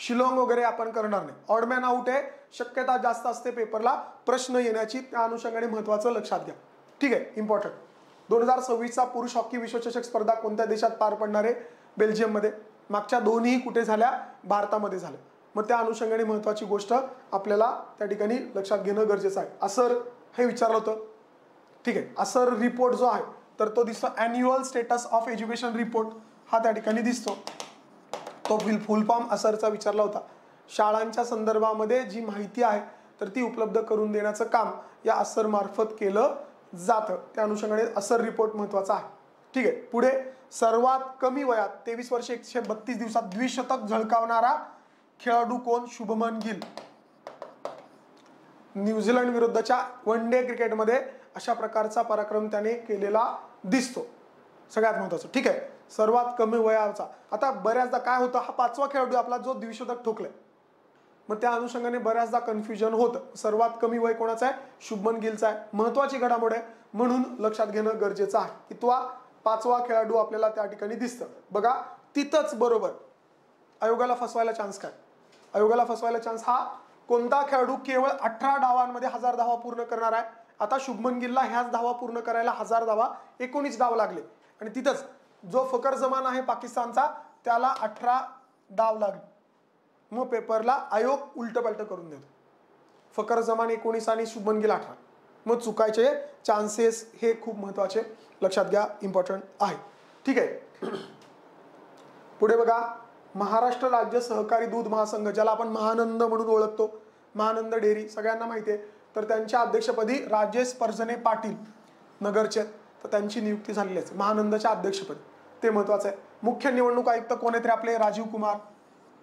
शिलाँग वगैरे आपण करणार नाही. ऑडमॅन आउट आहे. शक्यता जास्त असते पेपरला प्रश्न येण्याची त्या अनुषंगाने महत्वाचं लक्षात घ्या. ठीक आहे? इम्पॉर्टंट दोन हजार सव्वीसचा पुरुष हॉकी विश्वचषक स्पर्धा कोणत्या देशात पार पडणार आहे? बेल्जियममध्ये मागच्या दोन्ही कुठे झाल्या? भारतामध्ये झाल्या. मग त्या अनुषंगाने महत्वाची गोष्ट आपल्याला त्या ठिकाणी लक्षात घेणं गरजेचं आहे. असर हे विचारलं होतं. ठीक आहे? असर रिपोर्ट जो आहे तर तो दिसतो annual status of education report हा त्या ठिकाणी दिसतो. तो फिल फुल फॉर्म असरचा विचारला होता. शाळांच्या संदर्भामध्ये जी माहिती आहे तर ती उपलब्ध करून देण्याचं काम या असर मार्फत केलं जातं. त्या अनुषंगाने असर रिपोर्ट महत्त्वाचा आहे. ठीक आहे. पुढे सर्वात कमी वयात तेवीस वर्ष एकशे बत्तीस दिवसात द्विशतक झळकावणारा खेळाडू कोण? शुभमन गिल. न्यूझीलंड विरुद्धच्या वन डे क्रिकेटमध्ये अशा प्रकारचा पराक्रम त्याने केलेला दिसतो. सगळ्यात महत्वाचं. ठीक आहे. सर्वात कमी वयाचा. आता बऱ्याचदा काय होतं हा पाचवा खेळाडू आपला जो द्विशतक ठोकलाय. मग त्या अनुषंगाने बऱ्याचदा कन्फ्युजन होतं. सर्वात कमी वय कोणाचा आहे? शुभमन गिलचा आहे. महत्वाची घडामोड आहे. म्हणून लक्षात घेणं गरजेचं आहे की तो पाचवा खेळाडू आपल्याला त्या ठिकाणी दिसतं. बघा तिथंच बरोबर. आयोगाला फसवायला चान्स काय? आयोगाला फसवायला चान्स हा कोणता खेळाडू केवळ अठरा डावांमध्ये हजार धावा पूर्ण करणार आहे? आता शुभमन गिलला ह्याच धावा पूर्ण करायला हजार धावा एकोणीस धाव लागले. आणि तिथंच जो फकर जमान आहे पाकिस्तानचा त्याला अठरा डाव लागले. मग पेपरला आयोग उलटं पलटं करून देतो. फकर जमान एकोणीस आणि शुभन गिल अठरा. मग चुकायचे चान्सेस हे खूप महत्त्वाचे लक्षात घ्या इम्पॉर्टंट आहे. ठीक आहे. पुढे बघा. महाराष्ट्र राज्य सहकारी दूध महासंघ ज्याला आपण महानंद म्हणून ओळखतो. महानंद डेअरी सगळ्यांना माहिती आहे. तर त्यांच्या अध्यक्षपदी राजेश परजने पाटील नगरचे. तर त्यांची नियुक्ती झालेली आहे. महानंदच्या अध्यक्षपदी. ते महत्वाचं आहे. मुख्य निवडणूक आयुक्त कोण आहेत आपले? राजीव कुमार.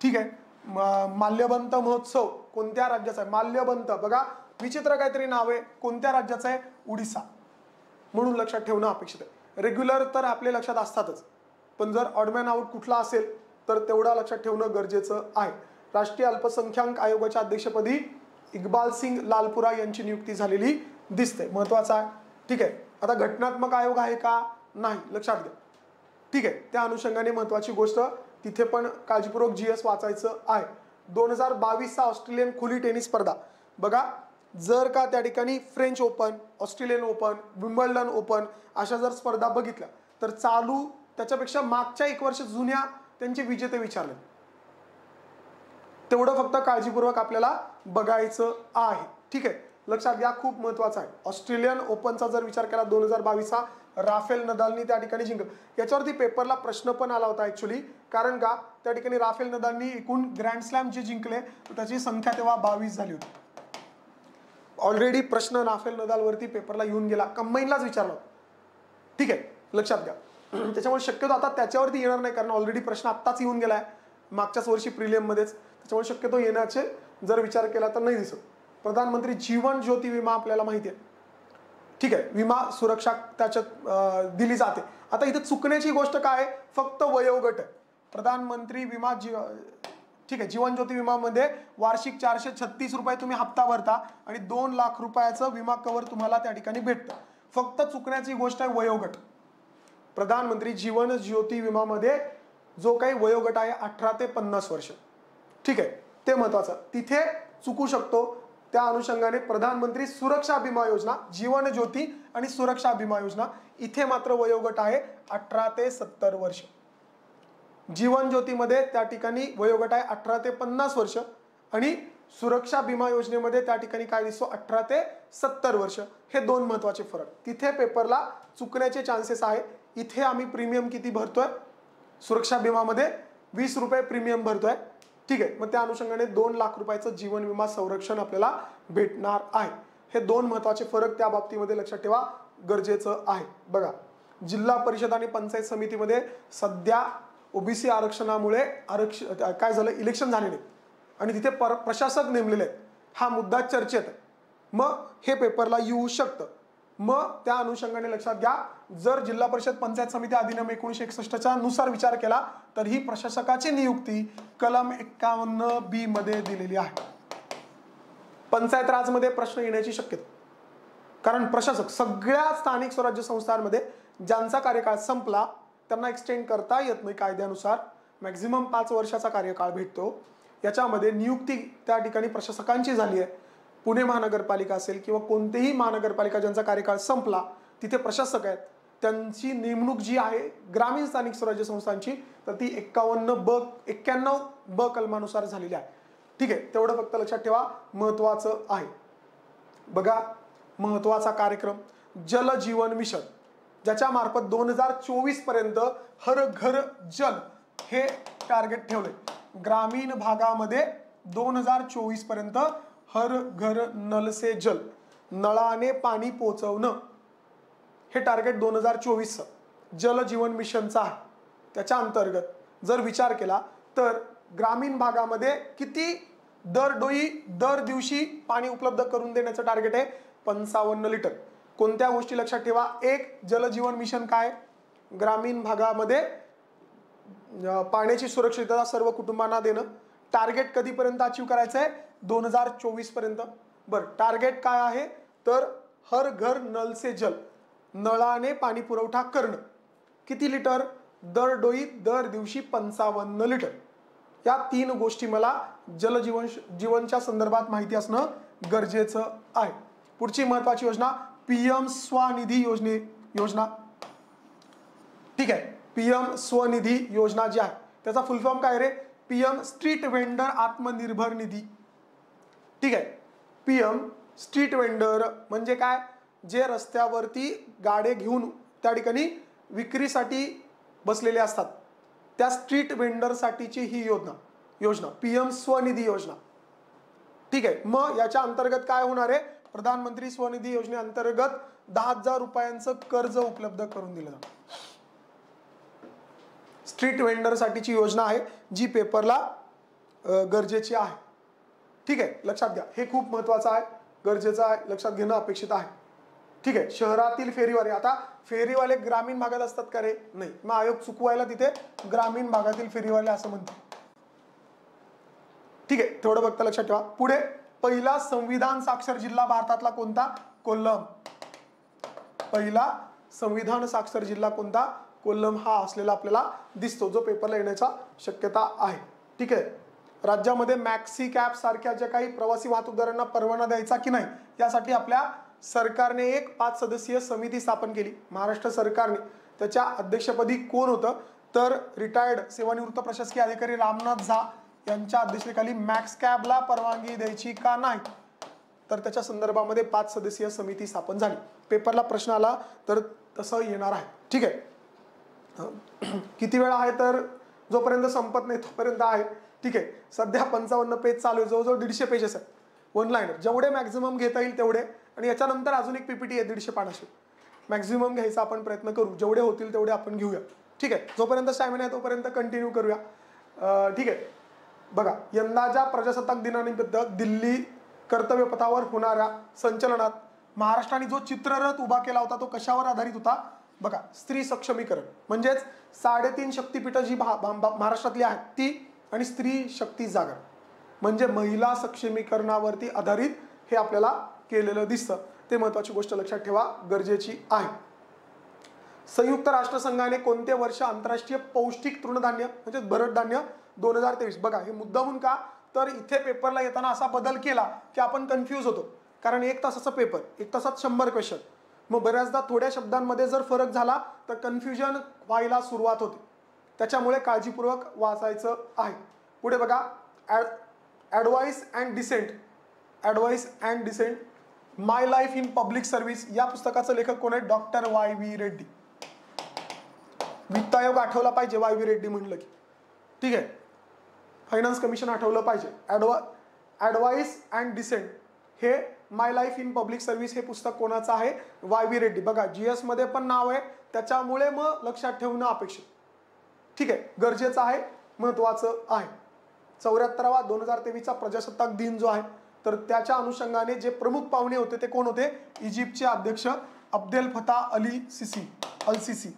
ठीक आहे. माल्यबंत महोत्सव कोणत्या राज्याचा आहे? माल्यबंत बघा विचित्र काहीतरी नाव आहे. कोणत्या राज्याचं आहे? उडिसा. म्हणून लक्षात ठेवणं अपेक्षित आहे. रेग्युलर तर आपले लक्षात असतातच. पण जर ऑडमॅन आउट कुठला असेल तर तेवढा लक्षात ठेवणं गरजेचं आहे. राष्ट्रीय अल्पसंख्याक आयोगाच्या अध्यक्षपदी इक्बाल सिंग लालपुरा यांची नियुक्ती झालेली दिसते. महत्त्वाचा आहे. ठीक आहे. आता घटनात्मक आयोग आहे का? नाही. लक्षात घ्या. ठीक आहे त्या अनुषंगाने महत्वाची गोष्ट तिथे पण काळजीपूर्वक जी एस वाचायचं आहे. दोन हजार बावीसचा ऑस्ट्रेलियन खुली टेनिस स्पर्धा. बघा जर का त्या ठिकाणी French open Australian open Wimbledon open अशा जर स्पर्धा बघितल्या तर चालू त्याच्यापेक्षा मागच्या एक वर्ष जुन्या त्यांचे विजेते विचारले. तेवढं फक्त काळजीपूर्वक आपल्याला बघायचं आहे. ठीक आहे लक्षात घ्या खूप महत्वाचं आहे. ऑस्ट्रेलियन ओपनचा जर विचार केला दोन हजार बावीसचा राफेल नदालनी त्या ठिकाणी जिंकलं याच्यावरती पेपरला प्रश्न पण आला होता ॲक्च्युली कारण का? त्या ठिकाणी राफेल नदालनी एकूण ग्रँड स्लॅम जे जिंकले त्याची संख्या तेव्हा बावीस झाली होती. ऑलरेडी प्रश्न राफेल नदालवरती पेपरला येऊन गेला. कंबाईनलाच विचारला ठीक आहे? लक्षात घ्या. <clears throat> त्याच्यामुळे शक्यतो आता त्याच्यावरती येणार नाही कारण ऑलरेडी प्रश्न आत्ताच येऊन गेला आहे मागच्याच वर्षी प्रिलियममध्येच त्याच्यामुळे शक्यतो येण्याचे जर विचार केला तर नाही दिसत. प्रधानमंत्री जीवन ज्योती विमा आपल्याला माहिती आहे. ठीक आहे विमा सुरक्षा त्याच्यात दिली जाते. आता इथे चुकण्याची गोष्ट काय? आहे फक्त वयोगट. प्रधानमंत्री विमा जी ठीक आहे जीवन ज्योती विमामध्ये वार्षिक चारशे छत्तीस रुपये तुम्ही हप्ता भरता आणि दोन लाख रुपयाचं विमा कव्हर तुम्हाला त्या ठिकाणी भेटतं. फक्त चुकण्याची गोष्ट आहे वयोगट. प्रधानमंत्री जीवन ज्योती विमामध्ये जो काही वयोगट आहे अठरा ते पन्नास वर्ष. ठीक आहे ते महत्वाचं. तिथे चुकू शकतो त्या अनुषंगाने प्रधानमंत्री सुरक्षा विमा योजना जीवन ज्योती आणि सुरक्षा विमा योजना इथे मात्र वयोगट आहे अठरा ते सत्तर वर्ष. जीवन ज्योतीमध्ये त्या ठिकाणी वयोगट आहे अठरा ते पन्नास वर्ष आणि सुरक्षा विमा योजनेमध्ये त्या ठिकाणी काय दिसतो? अठरा ते सत्तर वर्ष. हे दोन महत्त्वाचे फरक. तिथे पेपरला चुकण्याचे चान्सेस आहे. इथे आम्ही प्रीमियम किती भरतोय? सुरक्षा विमामध्ये वीस रुपये प्रीमियम भरतोय. ठीक आहे मग त्या अनुषंगाने दोन लाख रुपयाचं जीवन विमा संरक्षण आपल्याला भेटणार आहे. हे दोन महत्त्वाचे फरक त्या बाबतीमध्ये लक्षात ठेवा गरजेचं आहे. बघा जिल्हा परिषद आणि पंचायत समितीमध्ये सध्या ओबीसी आरक्षणामुळे आरक्ष काय झालं इलेक्शन झाले नाही आणि तिथे पर प्रशासक नेमलेले आहेत. हा मुद्दा चर्चेत मग हे पेपरला येऊ शकतं. मग त्या अनुषंगाने लक्षात घ्या जर जिल्हा परिषद पंचायत समिती अधिनियम एकोणीशे एकसष्टच्या नुसार विचार केला तर ही प्रशासकाची नियुक्ती कलम एक्कावन्न बी मध्ये दिलेली आहे. पंचायत राजमध्ये प्रश्न येण्याची शक्यता. कारण प्रशासक सगळ्या स्थानिक स्वराज्य संस्थांमध्ये ज्यांचा कार्यकाळ संपला त्यांना एक्सटेंड करता येत नाही कायद्यानुसार. मॅक्झिमम पाच वर्षाचा कार्यकाळ भेटतो. याच्यामध्ये नियुक्ती त्या ठिकाणी प्रशासकांची झाली आहे. पुणे महानगरपालिका असेल किंवा कोणतेही महानगरपालिका ज्यांचा कार्यकाळ संपला तिथे प्रशासक आहेत. त्यांची नेमणूक जी आहे ग्रामीण स्थानिक स्वराज्य संस्थांची तर ती एक्कावन्न ब एक्क्याण्णव ब कलमानुसार झालेली आहे. ठीक आहे तेवढं फक्त लक्षात ठेवा महत्वाचं आहे. बघा महत्त्वाचा कार्यक्रम जल जीवन मिशन ज्याच्या मार्फत दोन हजार चोवीसपर्यंत हर घर जल हे टार्गेट ठेवले ग्रामीण भागामध्ये दोन हजार चोवीसपर्यंत हर घर नल से जल नळाने पाणी पोचवणं. हे टार्गेट दोन हजार चोवीसचं जल जीवन मिशनचं आहे. त्याच्या अंतर्गत जर विचार केला तर ग्रामीण भागामध्ये किती दर डोई दर दिवशी पाणी उपलब्ध करून देण्याचं टार्गेट आहे? पंचावन्न लिटर कोणत्या गोष्टी लक्षात ठेवा? एक जलजीवन मिशन काय? ग्रामीण भागामध्ये पाण्याची सुरक्षितता सर्व कुटुंबांना देणं. टार्गेट कधीपर्यंत अचीव करायचं आहे दोन हजार चोवीसपर्यंत. बर टार्गेट काय आहे? तर हर घर नल से जल. नळाने पाणी पुरवठा करणं. किती लिटर दर डोई दर दिवशी पंचावन्न लिटर या तीन गोष्टी मला जलजीवन जीवनच्या संदर्भात माहिती असणं गरजेचं आहे. पुढची महत्वाची योजना पीएम स्वनिधी योजने योजना. ठीक आहे. पीएम स्वनिधी योजना जी आहे त्याचा फुल फॉर्म काय रे? PM street vendor Atmanirbhar Nidhi. ठीक आहे. पीएम स्ट्रीट वेंडर म्हणजे काय? जे रस्त्यावरती गाडे घेऊन त्या ठिकाणी विक्रीसाठी बसलेले असतात. त्या स्ट्रीट वेंडरसाठीची ही योजना योजना पीएम स्वनिधी योजना. ठीक आहे. मग याच्या अंतर्गत काय होणार आहे? प्रधानमंत्री स्वनिधी योजनेअंतर्गत दहा हजार रुपयांचं कर्ज उपलब्ध करून दिलं जातं. स्ट्रीट वेंडरसाठीची योजना आहे जी पेपरला गरजेची आहे. ठीक आहे? लक्षात घ्या. हे खूप महत्वाचं आहे. गरजेचं आहे. लक्षात घेणं अपेक्षित आहे. ठीक आहे? शहरातील फेरीवाले आता फेरीवाले ग्रामीण भागात असतात का रे? नाही. मग आयोग चुकवायला तिथे ग्रामीण भागातील फेरीवाले असं म्हणतात. ठीक आहे? तेवढं बघता लक्षात ठेवा. पुढे पहिला संविधान साक्षर जिल्हा भारतातला कोणता? कोल्लम. पहिला संविधान साक्षर जिल्हा कोणता? कोल्लम हा असलेला आपल्याला दिसतो जो पेपरला येण्याचा शक्यता आहे. ठीक आहे? राज्यामध्ये मॅक्सी कॅब सारख्या ज्या काही प्रवासी वाहतूकदारांना परवाना द्यायचा की नाही यासाठी आपल्या सरकारने एक पाच सदस्यीय समिती स्थापन केली. महाराष्ट्र सरकारने. त्याच्या अध्यक्षपदी कोण होतं? तर रिटायर्ड सेवानिवृत्त प्रशासकीय अधिकारी रामनाथ झा यांच्या अध्यक्षतेखाली मॅक्स कॅबला परवानगी द्यायची का नाही? तर त्याच्या संदर्भामध्ये पाच सदस्यीय समिती स्थापन झाली. पेपरला प्रश्न आला तर तसं येणार आहे. ठीक आहे? <clears throat> किती वेळा आहे तर जोपर्यंत संपत नाही तोपर्यंत आहे. ठीक आहे. सध्या पंचावन्न पेज चालू आहे. जवळजवळ दीडशे पेजेस आहेत. वन लाईनर जेवढे मॅक्झिमम घेता येईल तेवढे. आणि याच्यानंतर अजून एक पीपीटी आहे दीडशे पानाशी मॅक्झिमम घ्यायचा आपण प्रयत्न करू. जेवढे होतील तेवढे आपण घेऊया. ठीक आहे. जोपर्यंत स्टॅमिना आहे तोपर्यंत कंटिन्यू करूया. ठीक आहे. बघा यंदाच्या प्रजासत्ताक दिनानिमित्त दिल्ली कर्तव्यपथावर होणाऱ्या संचलनात महाराष्ट्राने जो चित्ररथ उभा केला होता तो कशावर आधारित होता? बघा स्त्री सक्षमीकरण. म्हणजेच साडेतीन शक्तीपीठं जी महाराष्ट्रातली आहेत ती आणि स्त्री शक्ती जागर म्हणजे महिला सक्षमीकरणावरती आधारित हे आपल्याला केलेलं दिसतं. ते महत्वाची गोष्ट लक्षात ठेवा गरजेची आहे. संयुक्त राष्ट्रसंघाने कोणते वर्ष आंतरराष्ट्रीय पौष्टिक तृणधान्य म्हणजे भरडधान्य दोन हजार तेवीस? बघा हे मुद्दाहून का? तर इथे पेपरला येताना असा बदल केला की आपण कन्फ्यूज होतो. कारण एक तासाचा पेपर एक तासात शंभर क्वेश्चन मग बऱ्याचदा थोड्या शब्दांमध्ये जर फरक झाला तर कन्फ्युजन व्हायला सुरुवात होते. त्याच्यामुळे काळजीपूर्वक वाचायचं आहे. पुढे बघा ad advice and dissent. Advice and dissent. My life in public service. या पुस्तकाचं लेखक कोण आहे? Doctor Y V Reddy. वित्त आयोग आठवला पाहिजे वाय व्ही रेड्डी म्हणलं की. ठीक आहे? फायनान्स कमिशन आठवलं पाहिजे. Advice advice and dissent. हे my life in public service हे पुस्तक कोणाचं आहे? Y V Reddy. बघा जी एसमध्ये पण नाव आहे. त्याच्यामुळे मग लक्षात ठेवणं अपेक्षित. ठीक आहे गरजेचं आहे महत्त्वाचं आहे. चौऱ्याहत्तरावा दोन हजार तेवीसचा प्रजासत्ताक दिन जो आहे तर त्याच्या अनुषंगाने जे प्रमुख पाहुणे होते ते कोण होते? इजिप्तचे अध्यक्ष अब्देल फता अली सिसी अल सिसी.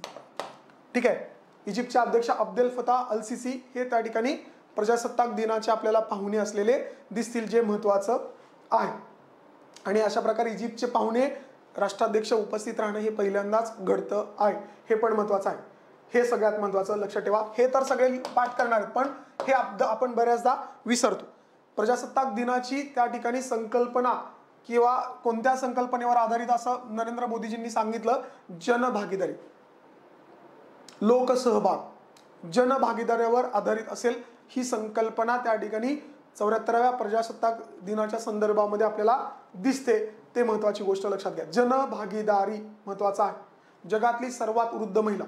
ठीक आहे इजिप्तचे अध्यक्ष अब्देल फता अल सिसी हे त्या ठिकाणी प्रजासत्ताक दिनाचे आपल्याला पाहुणे असलेले दिसतील जे महत्त्वाचं आहे. आणि अशा प्रकारे इजिप्तचे पाहुणे राष्ट्राध्यक्ष उपस्थित राहणं हे पहिल्यांदाच घडतं आहे. हे पण महत्वाचं आहे. हे सगळ्यात महत्वाचं लक्षात ठेवा. हे तर सगळे पाठ करणार आहेत पण हे आपण बऱ्याचदा विसरतो. प्रजासत्ताक दिनाची त्या ठिकाणी संकल्पना किंवा कोणत्या संकल्पनेवर आधारित असं नरेंद्र मोदीजींनी सांगितलं? जनभागीदारी. लोकसहभाग. जनभागीदारीवर आधारित असेल ही संकल्पना त्या ठिकाणी चौऱ्याहत्तराव्या प्रजासत्ताक दिनाच्या संदर्भामध्ये आपल्याला दिसते ते महत्वाची गोष्ट लक्षात घ्या. जनभागीदारी महत्त्वाचा आहे. जगातली सर्वात वृद्ध महिला.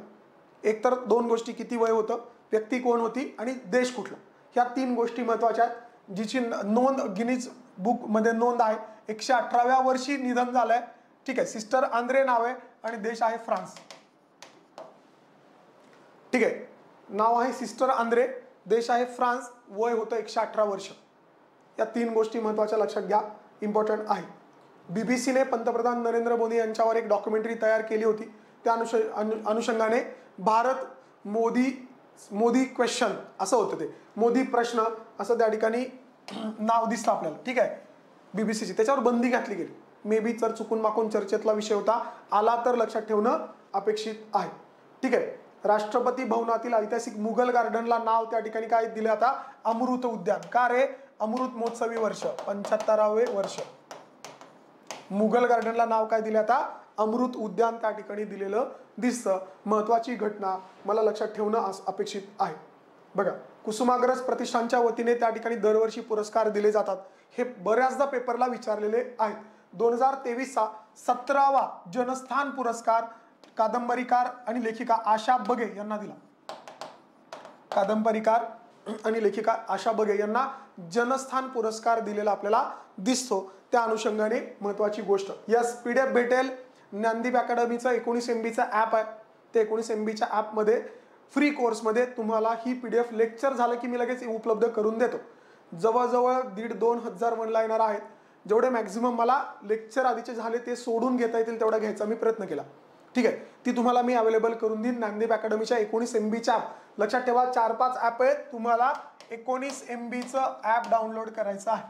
एकतर दोन गोष्टी किती वय होतं व्यक्ती कोण होती आणि देश कुठला? ह्या तीन गोष्टी महत्त्वाच्या आहेत. जिची नोंद गिनीज बुकमध्ये नोंद आहे. एकशे अठराव्या वर्षी निधन झालंय. ठीक आहे सिस्टर आंद्रे नाव आहे आणि देश आहे फ्रान्स. ठीक आहे नाव आहे सिस्टर आंद्रे. देश आहे फ्रान्स वय होतं एकशे अठरा वर्ष. या तीन गोष्टी महत्त्वाच्या लक्षात घ्या. इम्पॉर्टंट आहे. बी बी सीने पंतप्रधान नरेंद्र मोदी यांच्यावर एक डॉक्युमेंटरी तयार केली होती. त्या अनुष अनुषंगाने भारत मोदी मोदी क्वेश्चन असं होतं ते. मोदी प्रश्न असं त्या ठिकाणी <clears throat> नाव दिसतं आपल्याला. ठीक आहे? बीबीसीची त्याच्यावर बंदी घातली गेली. मे बी तर चुकून माकून चर्चेतला विषय होता आला तर लक्षात ठेवणं अपेक्षित आहे. ठीक आहे? राष्ट्रपती भवनातील ऐतिहासिक मुघल गार्डनला नाव त्या ठिकाणी काय दिले आता? अमृत उद्यान. का रे? अमृत महोत्सवी वर्ष पंच्याहत्तरावे वर्ष. मुघल गार्डनला नाव काय दिले आता? अमृत उद्यान त्या ठिकाणी दिलेलं दिसतं. महत्वाची घटना मला लक्षात ठेवणं अपेक्षित आहे. बघा कुसुमाग्रज प्रतिष्ठानच्या वतीने त्या ठिकाणी दरवर्षी पुरस्कार दिले जातात. हे बऱ्याचदा पेपरला विचारलेले आहेत. दोन हजार तेवीसचा सतरावा जनस्थान पुरस्कार कादंबरीकार आणि लेखिका आशा बगे यांना दिला. कादंबरीकार आणि लेखिका आशा बगे यांना जनस्थान पुरस्कार दिलेला आपल्याला दिसतो. त्या अनुषंगाने महत्वाची गोष्ट. यस पीडीएफ भेटेल. ज्ञानदीप अकॅडमीचं एकोणीस एम बीचा ॲप आहे. ते एकोणीस एम बीच्या ॲपमध्ये फ्री कोर्समध्ये तुम्हाला ही पी डी एफ लेक्चर झालं की मी लगेच उपलब्ध करून देतो. जवळजवळ दीड दोन हजार वनला येणार आहेत. जेवढे मॅक्झिमम मला लेक्चर आधीचे झाले ते सोडून घेता येतील तेवढा घ्यायचा मी प्रयत्न केला. ठीक आहे. ती तुम्हाला मी अवेलेबल करून देईन. ज्ञानदीप अकॅडमीच्या एकोणीस एम बीच्या ॲप लक्षात ठेवा चार पाच ॲप आहेत. तुम्हाला एकोणीस एम बीचं ॲप डाउनलोड करायचं आहे.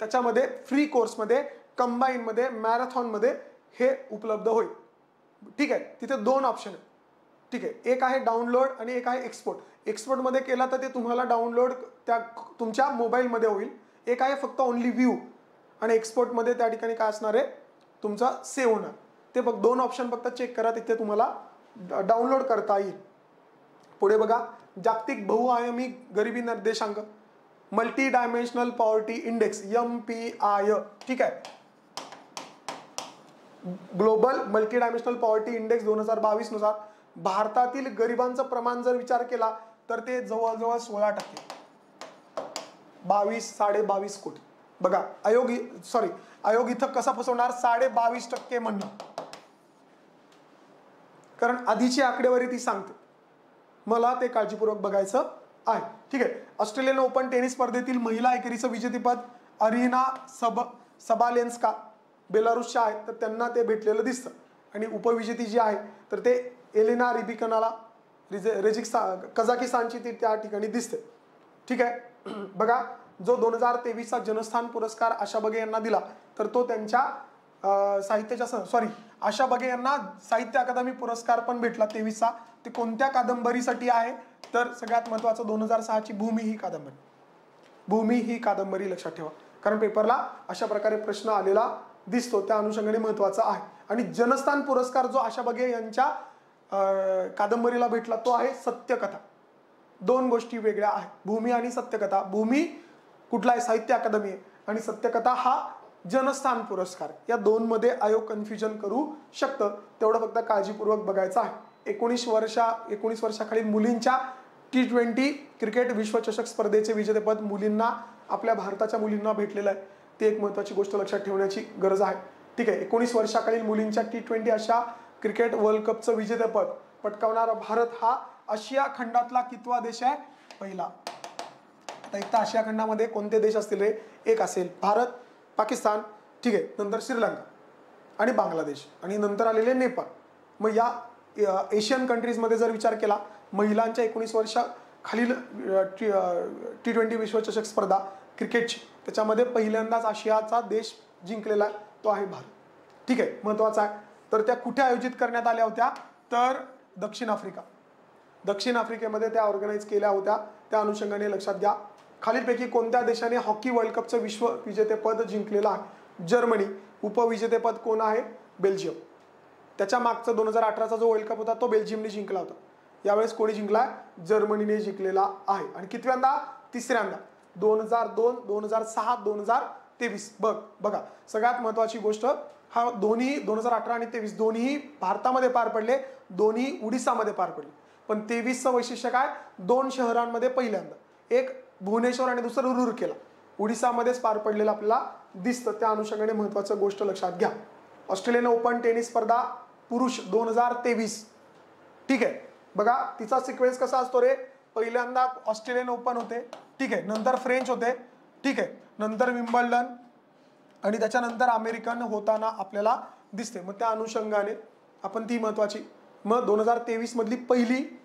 त्याच्यामध्ये फ्री कोर्समध्ये कंबाईनमध्ये मॅरेथॉनमध्ये हे उपलब्ध होईल. ठीक आहे. तिथे दोन ऑप्शन आहेत. ठीक आहे. एक आहे डाउनलोड आणि एक आहे एक्सपोर्ट एक्सपोर्टमध्ये केला तर ते तुम्हाला डाउनलोड त्या तुमच्या मोबाईलमध्ये होईल. एक आहे फक्त ओनली व्ह्यू आणि एक्सपोर्टमध्ये त्या ठिकाणी काय असणार आहे? तुमचा सेव्ह होणार. ते फक्त दोन ऑप्शन फक्त चेक करा तिथे तुम्हाला डाउनलोड करता येईल. पुढे बघा जागतिक बहुआयामी गरिबी निर्देशांक multidimensional poverty index M P I ठीक आहे? Global multi dimensional poverty index दोन हजार बावीसनुसार भारतातील गरिबांचं प्रमाण जर विचार केला तर ते जवळजवळ सोळा टक्के. बावीस साडे बावीस कोटी. बघा आयोग सॉरी आयोग इथं कसा फसवणार? साडे बावीस टक्के म्हणणं. कारण आधीची आकडेवारी ती सांगते. मला ते काळजीपूर्वक बघायचं आहे. ठीक आहे. ऑस्ट्रेलियन ओपन टेनिस स्पर्धेतील महिला एकेरीचं विजेतेपद अरिना सब सबालेन्स्का बेलारूसच्या आहेत तर त्यांना ते भेटलेलं दिसतं. आणि उपविजेती जी आहे तर ते एलिना रिबिकनाला रिजे रेजिक्सा कझाकिस्तानची ती त्या ठिकाणी दिसते. ठीक आहे. <clears throat> बघा जो दोन हजार तेवीसचा जनस्थान पुरस्कार आशा बगे यांना दिला तर तो त्यांच्या साहित्याच्या सॉरी आशा बगे यांना साहित्य अकादमी पुरस्कार पण भेटला तेवीसचा. ते कोणत्या कादंबरीसाठी आहे? तर सगळ्यात महत्वाचं दोन हजार सहाची भूमी ही कादंबरी. भूमी ही कादंबरी लक्षात ठेवा. कारण पेपरला अशा प्रकारे प्रश्न आलेला दिसतो. त्या अनुषंगाने महत्त्वाचा आहे. आणि जनस्थान पुरस्कार जो आशा बगे यांच्या कादंबरीला भेटला तो आहे सत्यकथा. दोन गोष्टी वेगळ्या आहेत. भूमी आणि सत्यकथा. भूमी कुठला आहे? साहित्य अकादमी आहे. आणि सत्यकथा हा जनस्थान पुरस्कार. या दोनमध्ये आयोग कन्फ्युजन करू शकतं. तेवढं फक्त काळजीपूर्वक बघायचं आहे. एकोणीस वर्षा एकोणीस वर्षाखालील मुलींच्या टी ट्वेंटी क्रिकेट विश्वचषक स्पर्धेचे विजेतेपद मुलींना आपल्या भारताच्या मुलींना भेटलेलं आहे. ती एक महत्त्वाची गोष्ट लक्षात ठेवण्याची गरज आहे. ठीक आहे एकोणीस वर्षाखालील मुलींच्या टी ट्वेंटी अशा क्रिकेट वर्ल्ड कपचं विजेतेपद पटकावणारा भारत हा आशिया खंडातला कितवा देश आहे? पहिला. आता एक तर आशिया खंडामध्ये कोणते देश असतील रे? एक असेल भारत पाकिस्तान ठीक आहे नंतर श्रीलंका आणि बांगलादेश आणि नंतर आलेले नेपाळ. मग या एशियन कंट्रीजमध्ये जर विचार केला महिलांच्या एकोणीस वर्षा खालील टी ट्वेंटी विश्वचषक स्पर्धा क्रिकेटची त्याच्यामध्ये पहिल्यांदाच आशियाचा देश जिंकलेला तो आहे भारत. ठीक आहे महत्त्वाचा आहे. तर त्या कुठे आयोजित करण्यात आल्या होत्या? तर दक्षिण आफ्रिका. दक्षिण आफ्रिकेमध्ये त्या ऑर्गनाईज केल्या होत्या. त्या अनुषंगाने लक्षात घ्या. खालीलपैकी कोणत्या देशाने हॉकी वर्ल्ड कपचं विश्व विजेतेपद जिंकलेलं आहे? जर्मनी. उपविजेतेपद कोण आहे? बेल्जियम. त्याच्या मागचा दोन हजार अठराचा जो वर्ल्ड कप होता तो बेल्जियमने जिंकला होता. यावेळेस कोणी जिंकला? जर्मनीने जिंकलेला आहे. आणि कितव्यांदा? तिसऱ्यांदा. दोन हजार दोन दोन हजार सहा दोन हजार तेवीस. बघ बघा. सगळ्यात महत्वाची गोष्ट हा दोन्ही दोन हजार अठरा आणि तेवीस दोन्ही भारतामध्ये पार पडले दोन्ही उडीसामध्ये पार पडले. पण तेवीसचं वैशिष्ट्य काय? दोन शहरांमध्ये पहिल्यांदा. एक भुवनेश्वर आणि दुसरं रुरकेला ओडिसामध्येच पार पडलेलं आपल्याला दिसतं. त्या अनुषंगाने महत्वाचं गोष्ट लक्षात घ्या. ऑस्ट्रेलियन ओपन टेनिस स्पर्धा पुरुष दोन हजार तेवीस. ठीक आहे. बघा तिचा सिक्वेन्स कसा असतो रे? पहिल्यांदा ऑस्ट्रेलियन ओपन होते. ठीक आहे. नंतर फ्रेंच होते. ठीक आहे. नंतर विम्बल्डन आणि त्याच्यानंतर अमेरिकन होताना आपल्याला दिसते. मग त्या अनुषंगाने आपण ती महत्वाची मग दोन हजार तेवीसमधली पहिली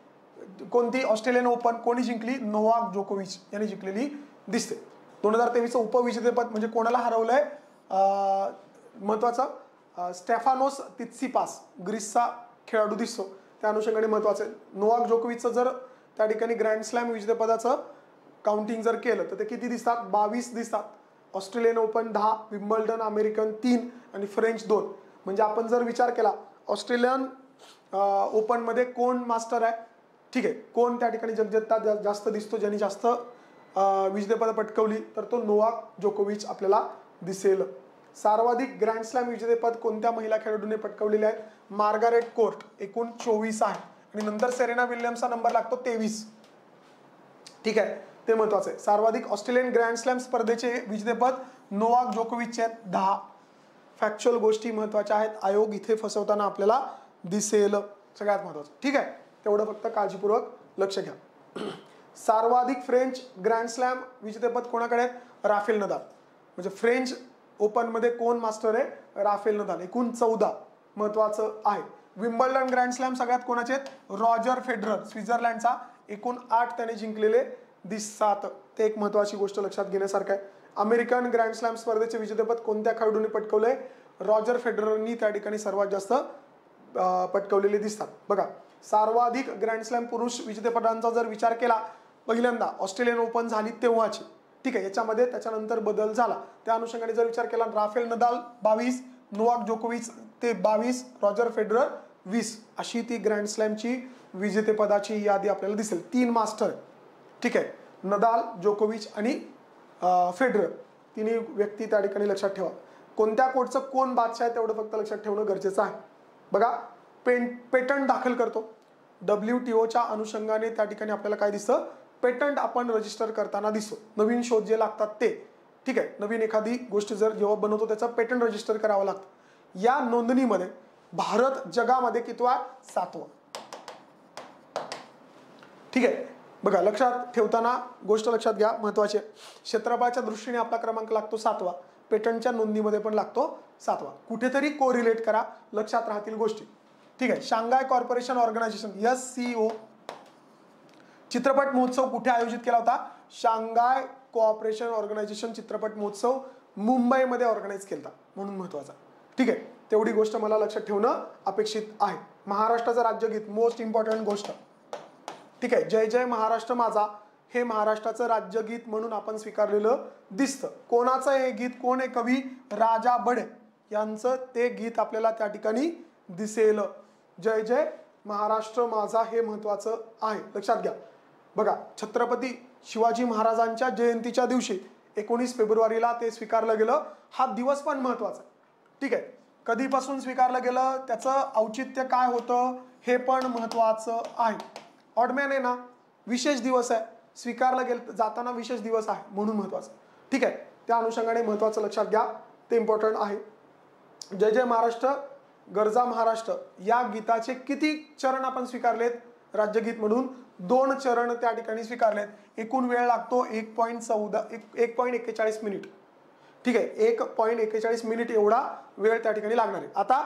कोणती ऑस्ट्रेलियन ओपन कोणी जिंकली? नोवाक जोकोविच यांनी जिंकलेली दिसते. दोन हजार तेवीसचं उपविजेतेपद म्हणजे कोणाला हरवलंय? महत्वाचं स्टेफानोस तित्सिपास ग्रीसचा खेळाडू दिसतो. त्या अनुषंगाने महत्वाचं आहे. नोवाक जोकोविचचं जर त्या ठिकाणी ग्रँड स्लॅम विजेतेपदाचं काउंटिंग जर केलं तर ते किती दिसतात? बावीस दिसतात. ऑस्ट्रेलियन ओपन दहा विम्बल्डन अमेरिकन तीन आणि फ्रेंच दोन. म्हणजे आपण जर विचार केला ऑस्ट्रेलियन ओपनमध्ये कोण मास्टर आहे? ठीक आहे. कोण त्या ठिकाणी जगजत्ता जास्त दिसतो ज्यांनी जास्त विजेतेपद पटकवली तर तो नोवाक जोकोविच आपल्याला दिसेल. सर्वाधिक ग्रँड स्लॅम विजेतेपद कोणत्या महिला खेळाडूने पटकवलेले आहेत मार्गारेट कोर्ट एकूण चोवीस आहे. आणि नंतर सेरेना विल्यम्सचा नंबर लागतो तेवीस. ठीक आहे. ते महत्वाचं आहे. सर्वाधिक ऑस्ट्रेलियन ग्रँड स्लॅम स्पर्धेचे विजेतेपद नोवाक जोकोविचचे आहेत दहा. फॅक्च्युअल गोष्टी महत्त्वाच्या आहेत. आयोग इथे फसवताना आपल्याला दिसेल. सगळ्यात महत्वाचं. ठीक आहे. तेवढं फक्त काळजीपूर्वक लक्ष घ्या. सर्वाधिक फ्रेंच ग्रँड स्लॅम विजेतेपद कोणाकडे? आहेत राफेल नदाल. म्हणजे फ्रेंच ओपनमध्ये कोण मास्टर आहे? Rafael Nadal. एकूण चौदा महत्वाचं आहे. विम्बल्डन ग्रँड स्लॅम सगळ्यात कोणाचे आहेत? Roger Federer. स्वित्झर्लंडचा एकूण आठ त्याने जिंकलेले दिसतात ते एक महत्वाची गोष्ट लक्षात घेण्यासारखं आहे. अमेरिकन ग्रँड स्लॅम स्पर्धेचे विजेतेपद कोणत्या खेळाडूंनी पटकवले रॉजर फेडररनी त्या ठिकाणी सर्वात जास्त पटकवलेले दिसतात बघा सर्वाधिक ग्रँडस्लॅम पुरुष विजेतेपदांचा जर विचार केला पहिल्यांदा ऑस्ट्रेलियन ओपन झाली तेव्हाची. ठीक आहे याच्यामध्ये त्याच्यानंतर बदल झाला. त्या अनुषंगाने जर विचार केला राफेल नदाल बावीस नोवाक जोकोविच ते बावीस रॉजर फेडरर वीस. अशी ती ग्रँड स्लॅमची विजेतेपदाची यादी आपल्याला दिसेल. तीन मास्टर. ठीक आहे नदाल जोकोविच आणि फेडरर. तिन्ही व्यक्ती त्या ठिकाणी लक्षात ठेवा. कोणत्या कोडचं कोण बादशाह आहे तेवढं फक्त लक्षात ठेवणं गरजेचं आहे. बघा पेन पेटंट दाखल करतो. डब्ल्यू टी ओच्या अनुषंगाने त्या ठिकाणी आपल्याला काय दिसतं? पेटंट आपण रजिस्टर करताना दिसतो. नवीन शोध जे लागतात ते. ठीक आहे? नवीन एखादी गोष्ट जर जेव्हा बनवतो त्याचं पेटंट रजिस्टर करावं लागतं. या नोंदणीमध्ये भारत जगामध्ये कितवा? सातवा. ठीक आहे? बघा लक्षात ठेवताना गोष्ट लक्षात घ्या महत्वाची क्षेत्रफळाच्या दृष्टीने आपला क्रमांक लागतो सातवा. पेटंटच्या नोंदीमध्ये पण लागतो सातवा. कुठेतरी कोरिलेट करा. लक्षात राहतील गोष्टी. ठीक आहे Shanghai corporation organisation S C O चित्रपट महोत्सव कुठे आयोजित केला होता? शांघाय कोऑपरेशन ऑर्गनायझेशन चित्रपट महोत्सव मुंबईमध्ये ऑर्गनाईज केला म्हणून महत्त्वाचा. ठीक आहे तेवढी गोष्ट मला लक्षात ठेवणं अपेक्षित आहे. महाराष्ट्राचं राज्यगीत मोस्ट इम्पॉर्टंट गोष्ट. ठीक आहे जय जय महाराष्ट्र माझा. हे महाराष्ट्राचं राज्यगीत म्हणून आपण स्वीकारलेलं दिसतं. कोणाचं हे गीत कोण आहे कवी? राजा बडे यांचं ते गीत आपल्याला त्या ठिकाणी दिसेल. जय जय महाराष्ट्र माझा हे महत्वाचं आहे. लक्षात घ्या. बघा छत्रपती शिवाजी महाराजांच्या जयंतीच्या दिवशी एकोणीस फेब्रुवारीला ते स्वीकारलं गेलं. हा दिवस पण महत्त्वाचा ठीक आहे? कधीपासून स्वीकारलं गेलं? त्याचं औचित्य काय होतं? हे पण महत्वाचं आहे. ऑडमॅन आहे ना विशेष दिवस आहे. स्वीकारलं गेलं जाताना विशेष दिवस आहे म्हणून महत्वाचं ठीक आहे? त्या अनुषंगाने महत्वाचं लक्षात घ्या. ते इम्पॉर्टंट आहे. जय जय महाराष्ट्र. गरजा महाराष्ट्र या गीताचे किती चरण आपण स्वीकारलेत? राज्यगीत म्हणून दोन चरण त्या ठिकाणी स्वीकारलेत. एकूण वेळ लागतो एक पॉईंट चौदा एक एक पॉईंट एक्केचाळीस मिनिट ठीक आहे एक पॉईंट एक्केचाळीस मिनिट एवढा वेळ त्या ठिकाणी लागणार आहे. आता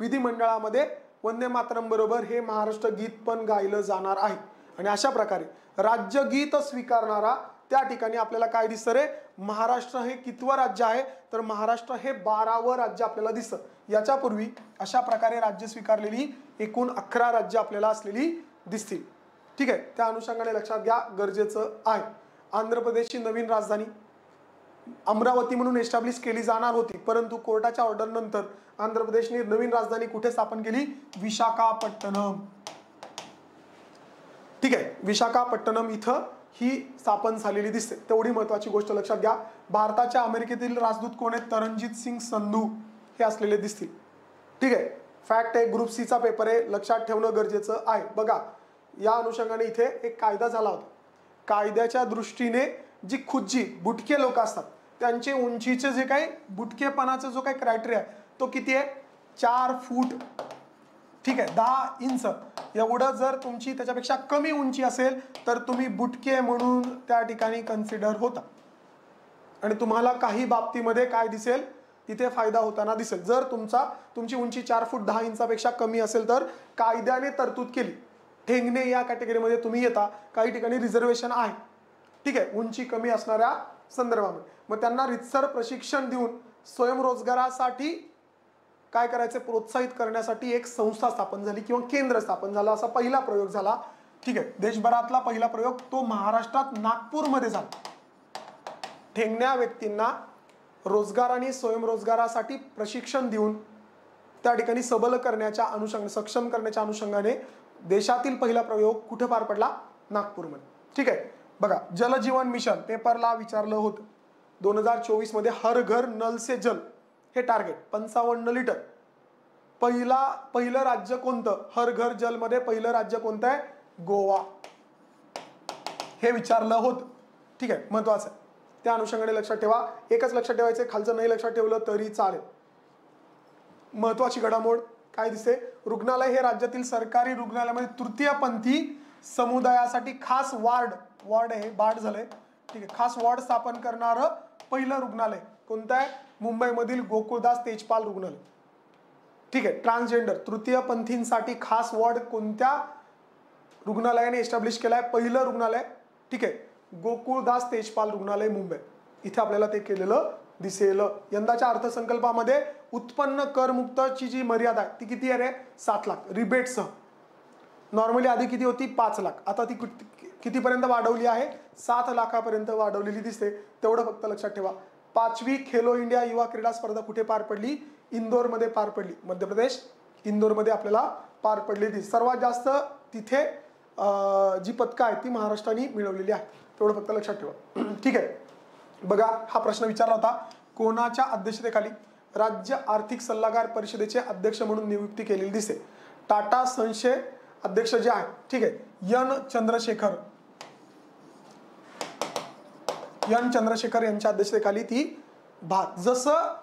विधिमंडळामध्ये वंदे मातरम बरोबर हे महाराष्ट्र गीत पण गायलं जाणार आहे. आणि अशा प्रकारे राज्यगीत स्वीकारणारा त्या ठिकाणी आपल्याला काय दिसतं रे महाराष्ट्र हे कितवं राज्य आहे? तर महाराष्ट्र हे बारावं राज्य आपल्याला दिसतं. याच्यापूर्वी अशा प्रकारे राज्य स्वीकारलेली एकूण अकरा राज्य आपल्याला असलेली दिसतील. ठीक आहे? त्या अनुषंगाने लक्षात घ्या गरजेचं आहे. आंध्र प्रदेशची नवीन राजधानी. अमरावती म्हणून एस्टॅब्लिश केली जाणार होती परंतु कोर्टाच्या ऑर्डरनंतर आंध्र प्रदेशने नवीन राजधानी कुठे स्थापन केली? विशाखापट्टणम. ठीक आहे? विशाखापट्टणम इथं ही स्थापन झालेली दिसते. तेवढी महत्वाची गोष्ट लक्षात घ्या. भारताच्या अमेरिकेतील राजदूत कोण आहेत? तरणजित सिंग संधू हे असलेले दिसतील. ठीक आहे. फॅक्ट आहे ग्रुप सीचा पेपर आहे. लक्षात ठेवणं गरजेचं आहे. बघा या अनुषंगाने इथे एक कायदा झाला होता. कायद्याच्या दृष्टीने जी खुज्जी बुटके लोक असतात त्यांचे उंचीचे जे काही बुटकेपणाचा जो काही क्रायटेरिया आहे तो किती आहे? चार फूट ठीक आहे दहा इंच. एवढं जर तुमची त्याच्यापेक्षा कमी उंची असेल तर तुम्ही बुटके म्हणून त्या ठिकाणी कन्सिडर होता. आणि तुम्हाला काही बाबतीमध्ये काय दिसेल तिथे फायदा होताना दिसेल. जर तुमचा तुमची उंची चार फूट दहा इंचापेक्षा कमी असेल तर कायद्याने तरतूद केली. ठेंगणे या कॅटेगरीमध्ये तुम्ही येता. काही ठिकाणी रिझर्वेशन आहे. ठीक आहे उंची कमी असणाऱ्या संदर्भामध्ये. मग त्यांना रितसर प्रशिक्षण देऊन स्वयंरोजगारासाठी काय करायचे? प्रोत्साहित करण्यासाठी एक संस्था स्थापन झाली किंवा केंद्र स्थापन झालं. असा पहिला प्रयोग झाला. ठीक आहे. देशभरातला पहिला प्रयोग तो महाराष्ट्रात नागपूरमध्ये झाला. ठेंगण्या व्यक्तींना रोजगार आणि स्वयंरोजगारासाठी प्रशिक्षण देऊन त्या ठिकाणी सबल करण्याच्या अनुषंग सक्षम करण्याच्या अनुषंगाने देशातील पहिला प्रयोग कुठे पार पडला? नागपूरमध्ये. ठीक आहे. बघा जलजीवन मिशन पेपरला विचारलं होतं. दोन हजार चोवीसमध्ये हर घर नल से जल. हे टार्गेट पंचावन्न लिटर पहिला पहिलं राज्य कोणतं? हर घर जलमध्ये पहिलं राज्य कोणतं आहे? गोवा. हे विचारलं होतं. ठीक आहे महत्वाचं आहे. त्या अनुषंगाने लक्षात ठेवा. एकच लक्षात ठेवायचं खालचं नाही लक्षात ठेवलं तरी चालेल. महत्वाची घडामोड काय दिसते? रुग्णालय हे राज्यातील सरकारी रुग्णालयामध्ये तृतीयपंथी समुदायासाठी खास वार्ड. वॉर्ड आहे बाड झालंय. ठीक आहे खास वॉर्ड स्थापन करणारं पहिलं रुग्णालय कोणतं आहे? मुंबईमधील गोकुळदास तेजपाल रुग्णालय. ठीक आहे ट्रान्सजेंडर तृतीयपंथींसाठी खास वॉर्ड कोणत्या रुग्णालयाने एस्टॅब्लिश आहे पहिलं रुग्णालय ठीक आहे गोकुळदास तेजपाल रुग्णालय मुंबई. इथे आपल्याला ते केलेलं दिसेल. यंदाच्या अर्थसंकल्पामध्ये उत्पन्न करमुक्तची जी मर्यादा आहे ती किती आहे रे? सात लाख. रिबेटसह. नॉर्मली आधी किती होती? पाच लाख. आता ती कितीपर्यंत वाढवली आहे? सात लाखापर्यंत वाढवलेली दिसते. तेवढं फक्त लक्षात ठेवा. पाचवी खेलो इंडिया युवा क्रीडा स्पर्धा कुठे पार पडली? इंदोरमध्ये पार पडली. मध्य प्रदेश इंदोरमध्ये आपल्याला पार पडलेली सर्वात जास्त तिथे जी पदकं आहेत ती महाराष्ट्राने मिळवलेली आहे तेवढं फक्त लक्षात ठेवा. <clears throat> ठीक आहे. बघा हा प्रश्न विचारला होता. कोणाच्या अध्यक्षतेखाली राज्य आर्थिक सल्लागार परिषदेचे अध्यक्ष म्हणून नियुक्ती केलेली दिसते? टाटा संशय अध्यक्ष जे आहे ठीक आहे. यन चंद्रशेखर. यन चंद्रशेखर यांच्या अध्यक्षतेखाली ती भात जसं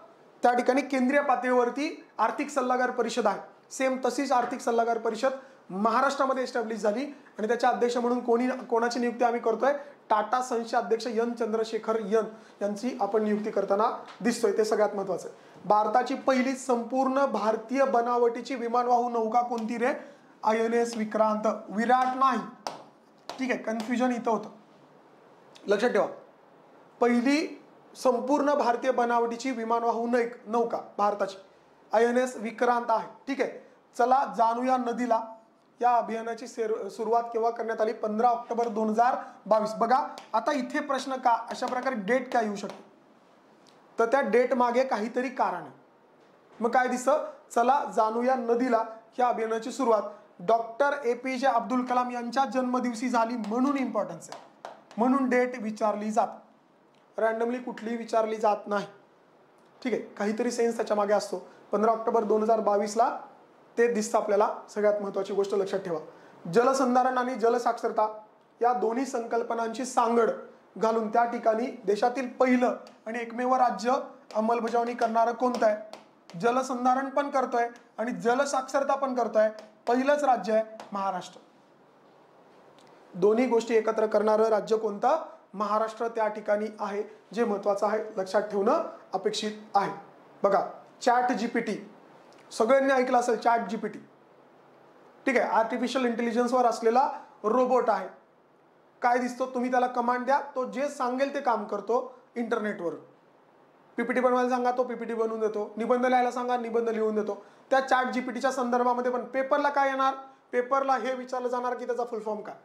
त्या ठिकाणी केंद्रीय पातळीवरती आर्थिक सल्लागार परिषद आहे सेम तशीच आर्थिक सल्लागार परिषद महाराष्ट्रामध्ये एस्टॅब्लिश झाली आणि त्याच्या अध्यक्ष म्हणून कोणी कोणाची नियुक्ती आम्ही करतोय? टाटा सन्सचे अध्यक्ष यन चंद्रशेखर यन यांची आपण नियुक्ती करताना दिसतोय. ते सगळ्यात महत्वाचं आहे. भारताची पहिली संपूर्ण भारतीय बनावटीची विमानवाहू नौका कोणती रे? I N S Vikrant. Viraat नाही. ठीक आहे कन्फ्युजन इथं होतं. लक्षात ठेवा. पहिली संपूर्ण भारतीय बनावटीची विमानवाहू नैक नौका भारताची. आय एन एस विक्रांत आहे. ठीक आहे? चला जाणूया नदीला. या अभियानाची सुरुवात केव्हा करण्यात आली? पंधरा ऑक्टोबर दोन हजार बावीस. बघा आता इथे प्रश्न का? अशा प्रकारे डेट काय येऊ शकते? तर त्या डेट मागे काहीतरी कारण आहे. मग काय दिसतं? चला जाणूया नदीला या अभियानाची सुरुवात. डॉक्टर ए पी जे अब्दुल कलाम यांच्या जन्मदिवशी झाली म्हणून इम्पॉर्टन्स आहे. म्हणून डेट विचारली जात. रँडमली कुठलीही विचारली जात नाही. ठीक आहे? काहीतरी सेन्स त्याच्यामागे असतो. पंधरा ऑक्टोबर दोन हजार बावीसला ते दिसतं आपल्याला. सगळ्यात महत्वाची गोष्ट लक्षात ठेवा. जलसंधारण आणि जलसाक्षरता या दोन्ही संकल्पनांची सांगड घालून त्या ठिकाणी देशातील पहिलं आणि एकमेव राज्य अंमलबजावणी करणारं कोणतं आहे? जलसंधारण पण करतोय आणि जलसाक्षरता पण करतोय. पहिलंच राज्य आहे महाराष्ट्र. दोन्ही गोष्टी एकत्र करणारं राज्य कोणतं? महाराष्ट्र त्या ठिकाणी आहे जे महत्त्वाचं आहे लक्षात ठेवणं अपेक्षित आहे. बघा चॅट जी पी टी सगळ्यांनी ऐकलं असेल चॅट जी पी टी ठीक आहे आर्टिफिशियल इंटेलिजन्सवर असलेला रोबोट आहे. काय दिसतो? तुम्ही त्याला कमांड द्या. तो जे सांगेल ते काम करतो इंटरनेटवर पीपीटी बनवायला सांगा तो पीपीटी बनवून देतो. निबंध लिहायला सांगा निबंध लिहून देतो. त्या चॅट जीपीटीच्या संदर्भामध्ये पण पेपरला काय येणार? पेपरला हे विचारलं जाणार की त्याचा फुल फॉर्म काय?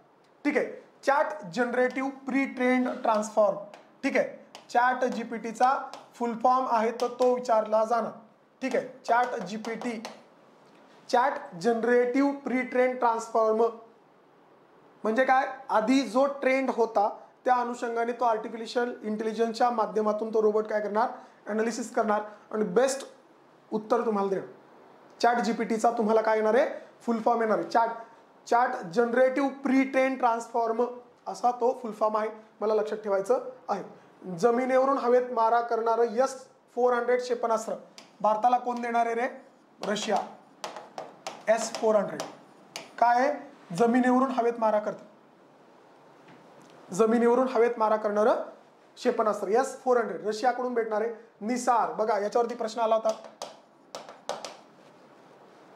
ठीक आहे chat generative pre trained transform. ठीक आहे? चॅट जीपीटीचा फुल फॉर्म आहे तर तो विचारला जाणार. ठीक आहे? Chat GPT. Chat generative pre trained transform. म्हणजे काय? आधी जो ट्रेंड होता त्या अनुषंगाने तो आर्टिफिशियल इंटेलिजन्सच्या माध्यमातून तो रोबोट काय करणार? अनालिसिस करणार. आणि बेस्ट उत्तर तुम्हाला देणार. चॅट जीपीटीचा तुम्हाला काय येणार आहे? फुल फॉर्म येणार आहे. Chat chat generative pre train transform असा तो फुलफॉर्म आहे. मला लक्षात ठेवायचं आहे. जमिनीवरून हवेत मारा करणारं यस फोर हंड्रेड क्षेपणास्त्र. भारताला कोण देणार आहे रे? रशिया. S four hundred. काय आहे? जमिनीवरून हवेत मारा करते. जमिनीवरून हवेत मारा करणारं क्षेपणास्त्र. S four hundred. रशियाकडून भेटणार आहे? निसार. बघा याच्यावरती प्रश्न आला होता.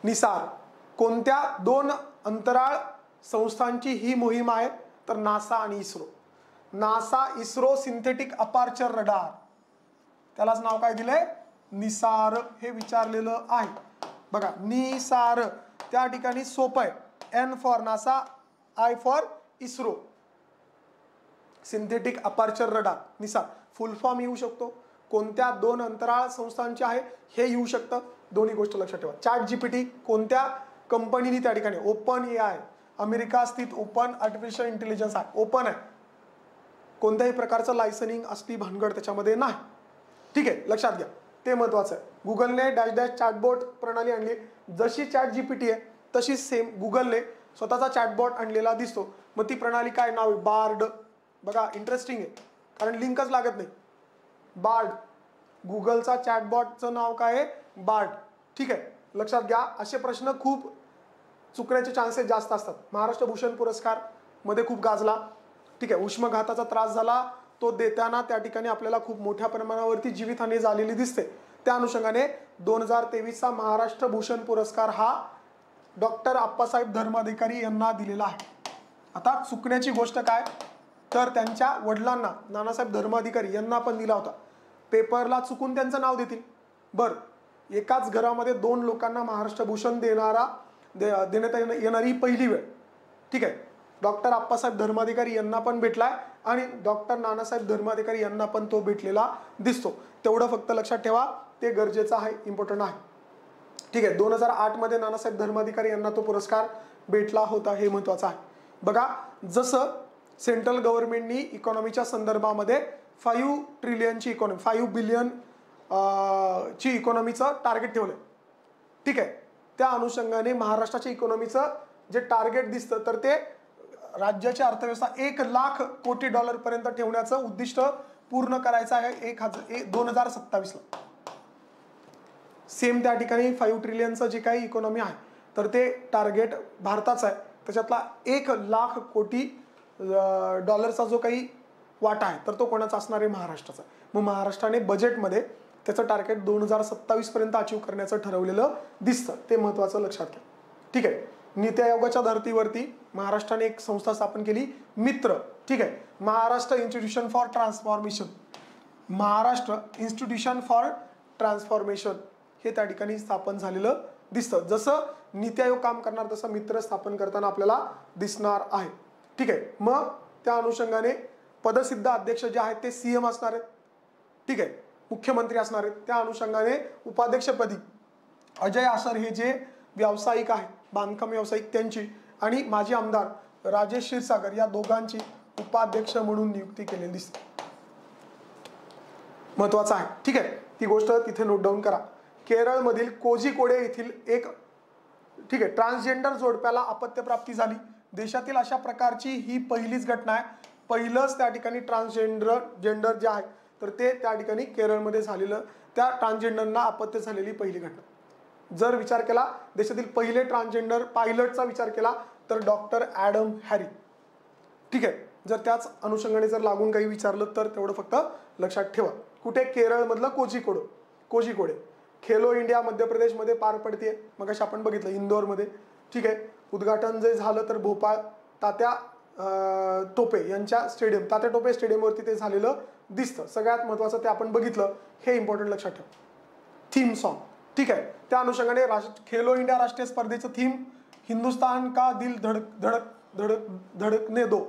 निसार. कोणत्या दोन अंतराळ संस्थांची ही मोहीम आहे तर नासा आणि ISRO. NASA ISRO synthetic aperture radar. त्यालाच नाव काय दिलंय? निसार हे विचारलेलं आहे. बघा निसार त्या ठिकाणी सोपं आहे. N for NASA I for ISRO. Synthetic aperture radar NISAR. Full form येऊ शकतो. कोणत्या दोन अंतराळ संस्थांचे आहे हे येऊ शकतं. दोन्ही गोष्ट लक्षात ठेवा. चॅट जीपीटी कोणत्या कंपनीने त्या ठिकाणी ओपन ए आय अमेरिका स्थित ओपन आर्टिफिशियल इंटेलिजन्स आहे ओपन आहे. कोणत्याही प्रकारचं लायसनिंग असली भानगड त्याच्यामध्ये नाही. ठीक आहे लक्षात घ्या. ते महत्वाचं आहे. गुगलने डॅश डॅश चॅटबोट प्रणाली आणली. जशी चॅट जी पी टी आहे तशी सेम गुगलने स्वतःचा चॅटबॉट आणलेला दिसतो. मग ती प्रणाली काय? नाव आहे? बार्ड. बघा इंटरेस्टिंग आहे. कारण लिंकच लागत नाही. बार्ड. गुगलचा चॅटबॉटचं नाव काय आहे? बार्ड. ठीक आहे लक्षात घ्या. असे प्रश्न खूप चुकण्याचे चान्सेस जास्त असतात. महाराष्ट्र भूषण पुरस्कारमध्ये खूप गाजला. ठीक आहे उष्मघाताचा त्रास झाला. तो देताना त्या ठिकाणी आपल्याला खूप मोठ्या प्रमाणावरती जीवितहानी झालेली दिसते. त्या अनुषंगाने दोन हजार तेवीसचा महाराष्ट्र भूषण पुरस्कार हा डॉक्टर आप्पासाहेब धर्माधिकारी यांना दिलेला आहे. आता चुकण्याची गोष्ट काय? तर त्यांच्या वडिलांना नानासाहेब धर्माधिकारी यांना पण दिला होता. पेपरला चुकून त्यांचं नाव देतील. बरं एकाच घरामध्ये दोन लोकांना महाराष्ट्र भूषण देणारा दे देण्यात येणारी पहिली वेळ. ठीक आहे? डॉक्टर आप्पासाहेब धर्माधिकारी यांना पण भेटलाय आणि डॉक्टर नानासाहेब धर्माधिकारी यांना पण तो भेटलेला दिसतो. तेवढं फक्त लक्षात ठेवा ते गरजेचं आहे इम्पॉर्टंट आहे. ठीक आहे? दोन हजार आठमध्ये नानासाहेब धर्माधिकारी यांना तो पुरस्कार भेटला होता हे महत्वाचं आहे. बघा जसं सेंट्रल गव्हर्नमेंटनी इकॉनॉमीच्या संदर्भामध्ये फाईव्ह ट्रिलियनची इकॉनॉमी फाईव्ह बिलियन ची इकॉनॉमीचं टार्गेट ठेवलं ठीक आहे? त्या अनुषंगाने महाराष्ट्राच्या इकॉनॉमीचं जे टार्गेट दिसतं तर ते राज्याची अर्थव्यवस्था एक लाख कोटी डॉलरपर्यंत ठेवण्याचं उद्दिष्ट पूर्ण करायचं आहे एक हजार दोन हजार सत्तावीसला. सेम त्या ठिकाणी फाईव्ह ट्रिलियनचं जे काही इकॉनॉमी आहे तर ते टार्गेट भारताचं आहे. त्याच्यातला एक लाख कोटी डॉलरचा जो काही वाटा आहे तर तो कोणाचा असणार आहे? महाराष्ट्राचा मग महाराष्ट्राने बजेटमध्ये त्याचं टार्गेट दोन हजार सत्तावीस पर्यंत अचीव करण्याचं ठरवलेलं दिसतं. ते महत्वाचं लक्षात घ्या. ठीक आहे? नीती आयोगाच्या धर्तीवरती महाराष्ट्राने एक संस्था स्थापन केली मित्र. ठीक आहे? Maharashtra institution for transformation Maharashtra institution for transformation हे त्या ठिकाणी स्थापन झालेलं दिसतं. जसं नीती आयोग काम करणार तसं मित्र स्थापन करताना आपल्याला दिसणार आहे. ठीक आहे? मग त्या अनुषंगाने पदसिद्ध अध्यक्ष जे आहेत ते सीएम असणार आहेत. ठीक आहे? मुख्यमंत्री असणार आहेत. त्या अनुषंगाने उपाध्यक्षपदी अजय आसर हे जे व्यावसायिक आहेत बांधकाम व्यावसायिक त्यांची आणि माजी आमदार राजेश क्षीरसागर या दोघांची उपाध्यक्ष म्हणून नियुक्ती केलेली दिसते. महत्वाचं आहे. ठीक आहे. ती गोष्ट तिथे नोट डाऊन करा. केरळमधील कोझिकोडे येथील एक ठीक आहे ट्रान्सजेंडर जोडप्याला अपत्यप्राप्ती झाली. देशातील अशा प्रकारची ही पहिलीच घटना आहे. पहिलंच त्या ठिकाणी ट्रान्सजेंडर जेंडर जे आहे तर ते त्या ठिकाणी केरळमध्ये झालेलं त्या ट्रान्सजेंडरना अपत्य झालेली पहिली घटना. जर विचार केला देशातील पहिले ट्रान्सजेंडर पायलटचा विचार केला तर डॉक्टर ॲडम हॅरी ठीक आहे? जर त्याच अनुषंगाने जर लागून काही विचारलं तर तेवढं फक्त लक्षात ठेवा. कुठे? केरळमधलं कोझिकोडो. कोझिकोडे. खेलो इंडिया मध्य प्रदेशमध्ये पार पडते मग आपण बघितलं इंदोरमध्ये. ठीक आहे? उद्घाटन जे झालं तर भोपाळ तात्या टोपे यांच्या स्टेडियम तात्या टोपे स्टेडियमवरती ते झालेलं दिसतं. सगळ्यात महत्त्वाचं ते आपण बघितलं हे इम्पॉर्टंट लक्षात ठेवा. थीम सॉन्ग ठीक आहे? त्या अनुषंगाने राष्ट्र खेलो इंडिया राष्ट्रीय स्पर्धेचं थीम हिंदुस्तान का दिल धडक धडक धडक धडकने दो.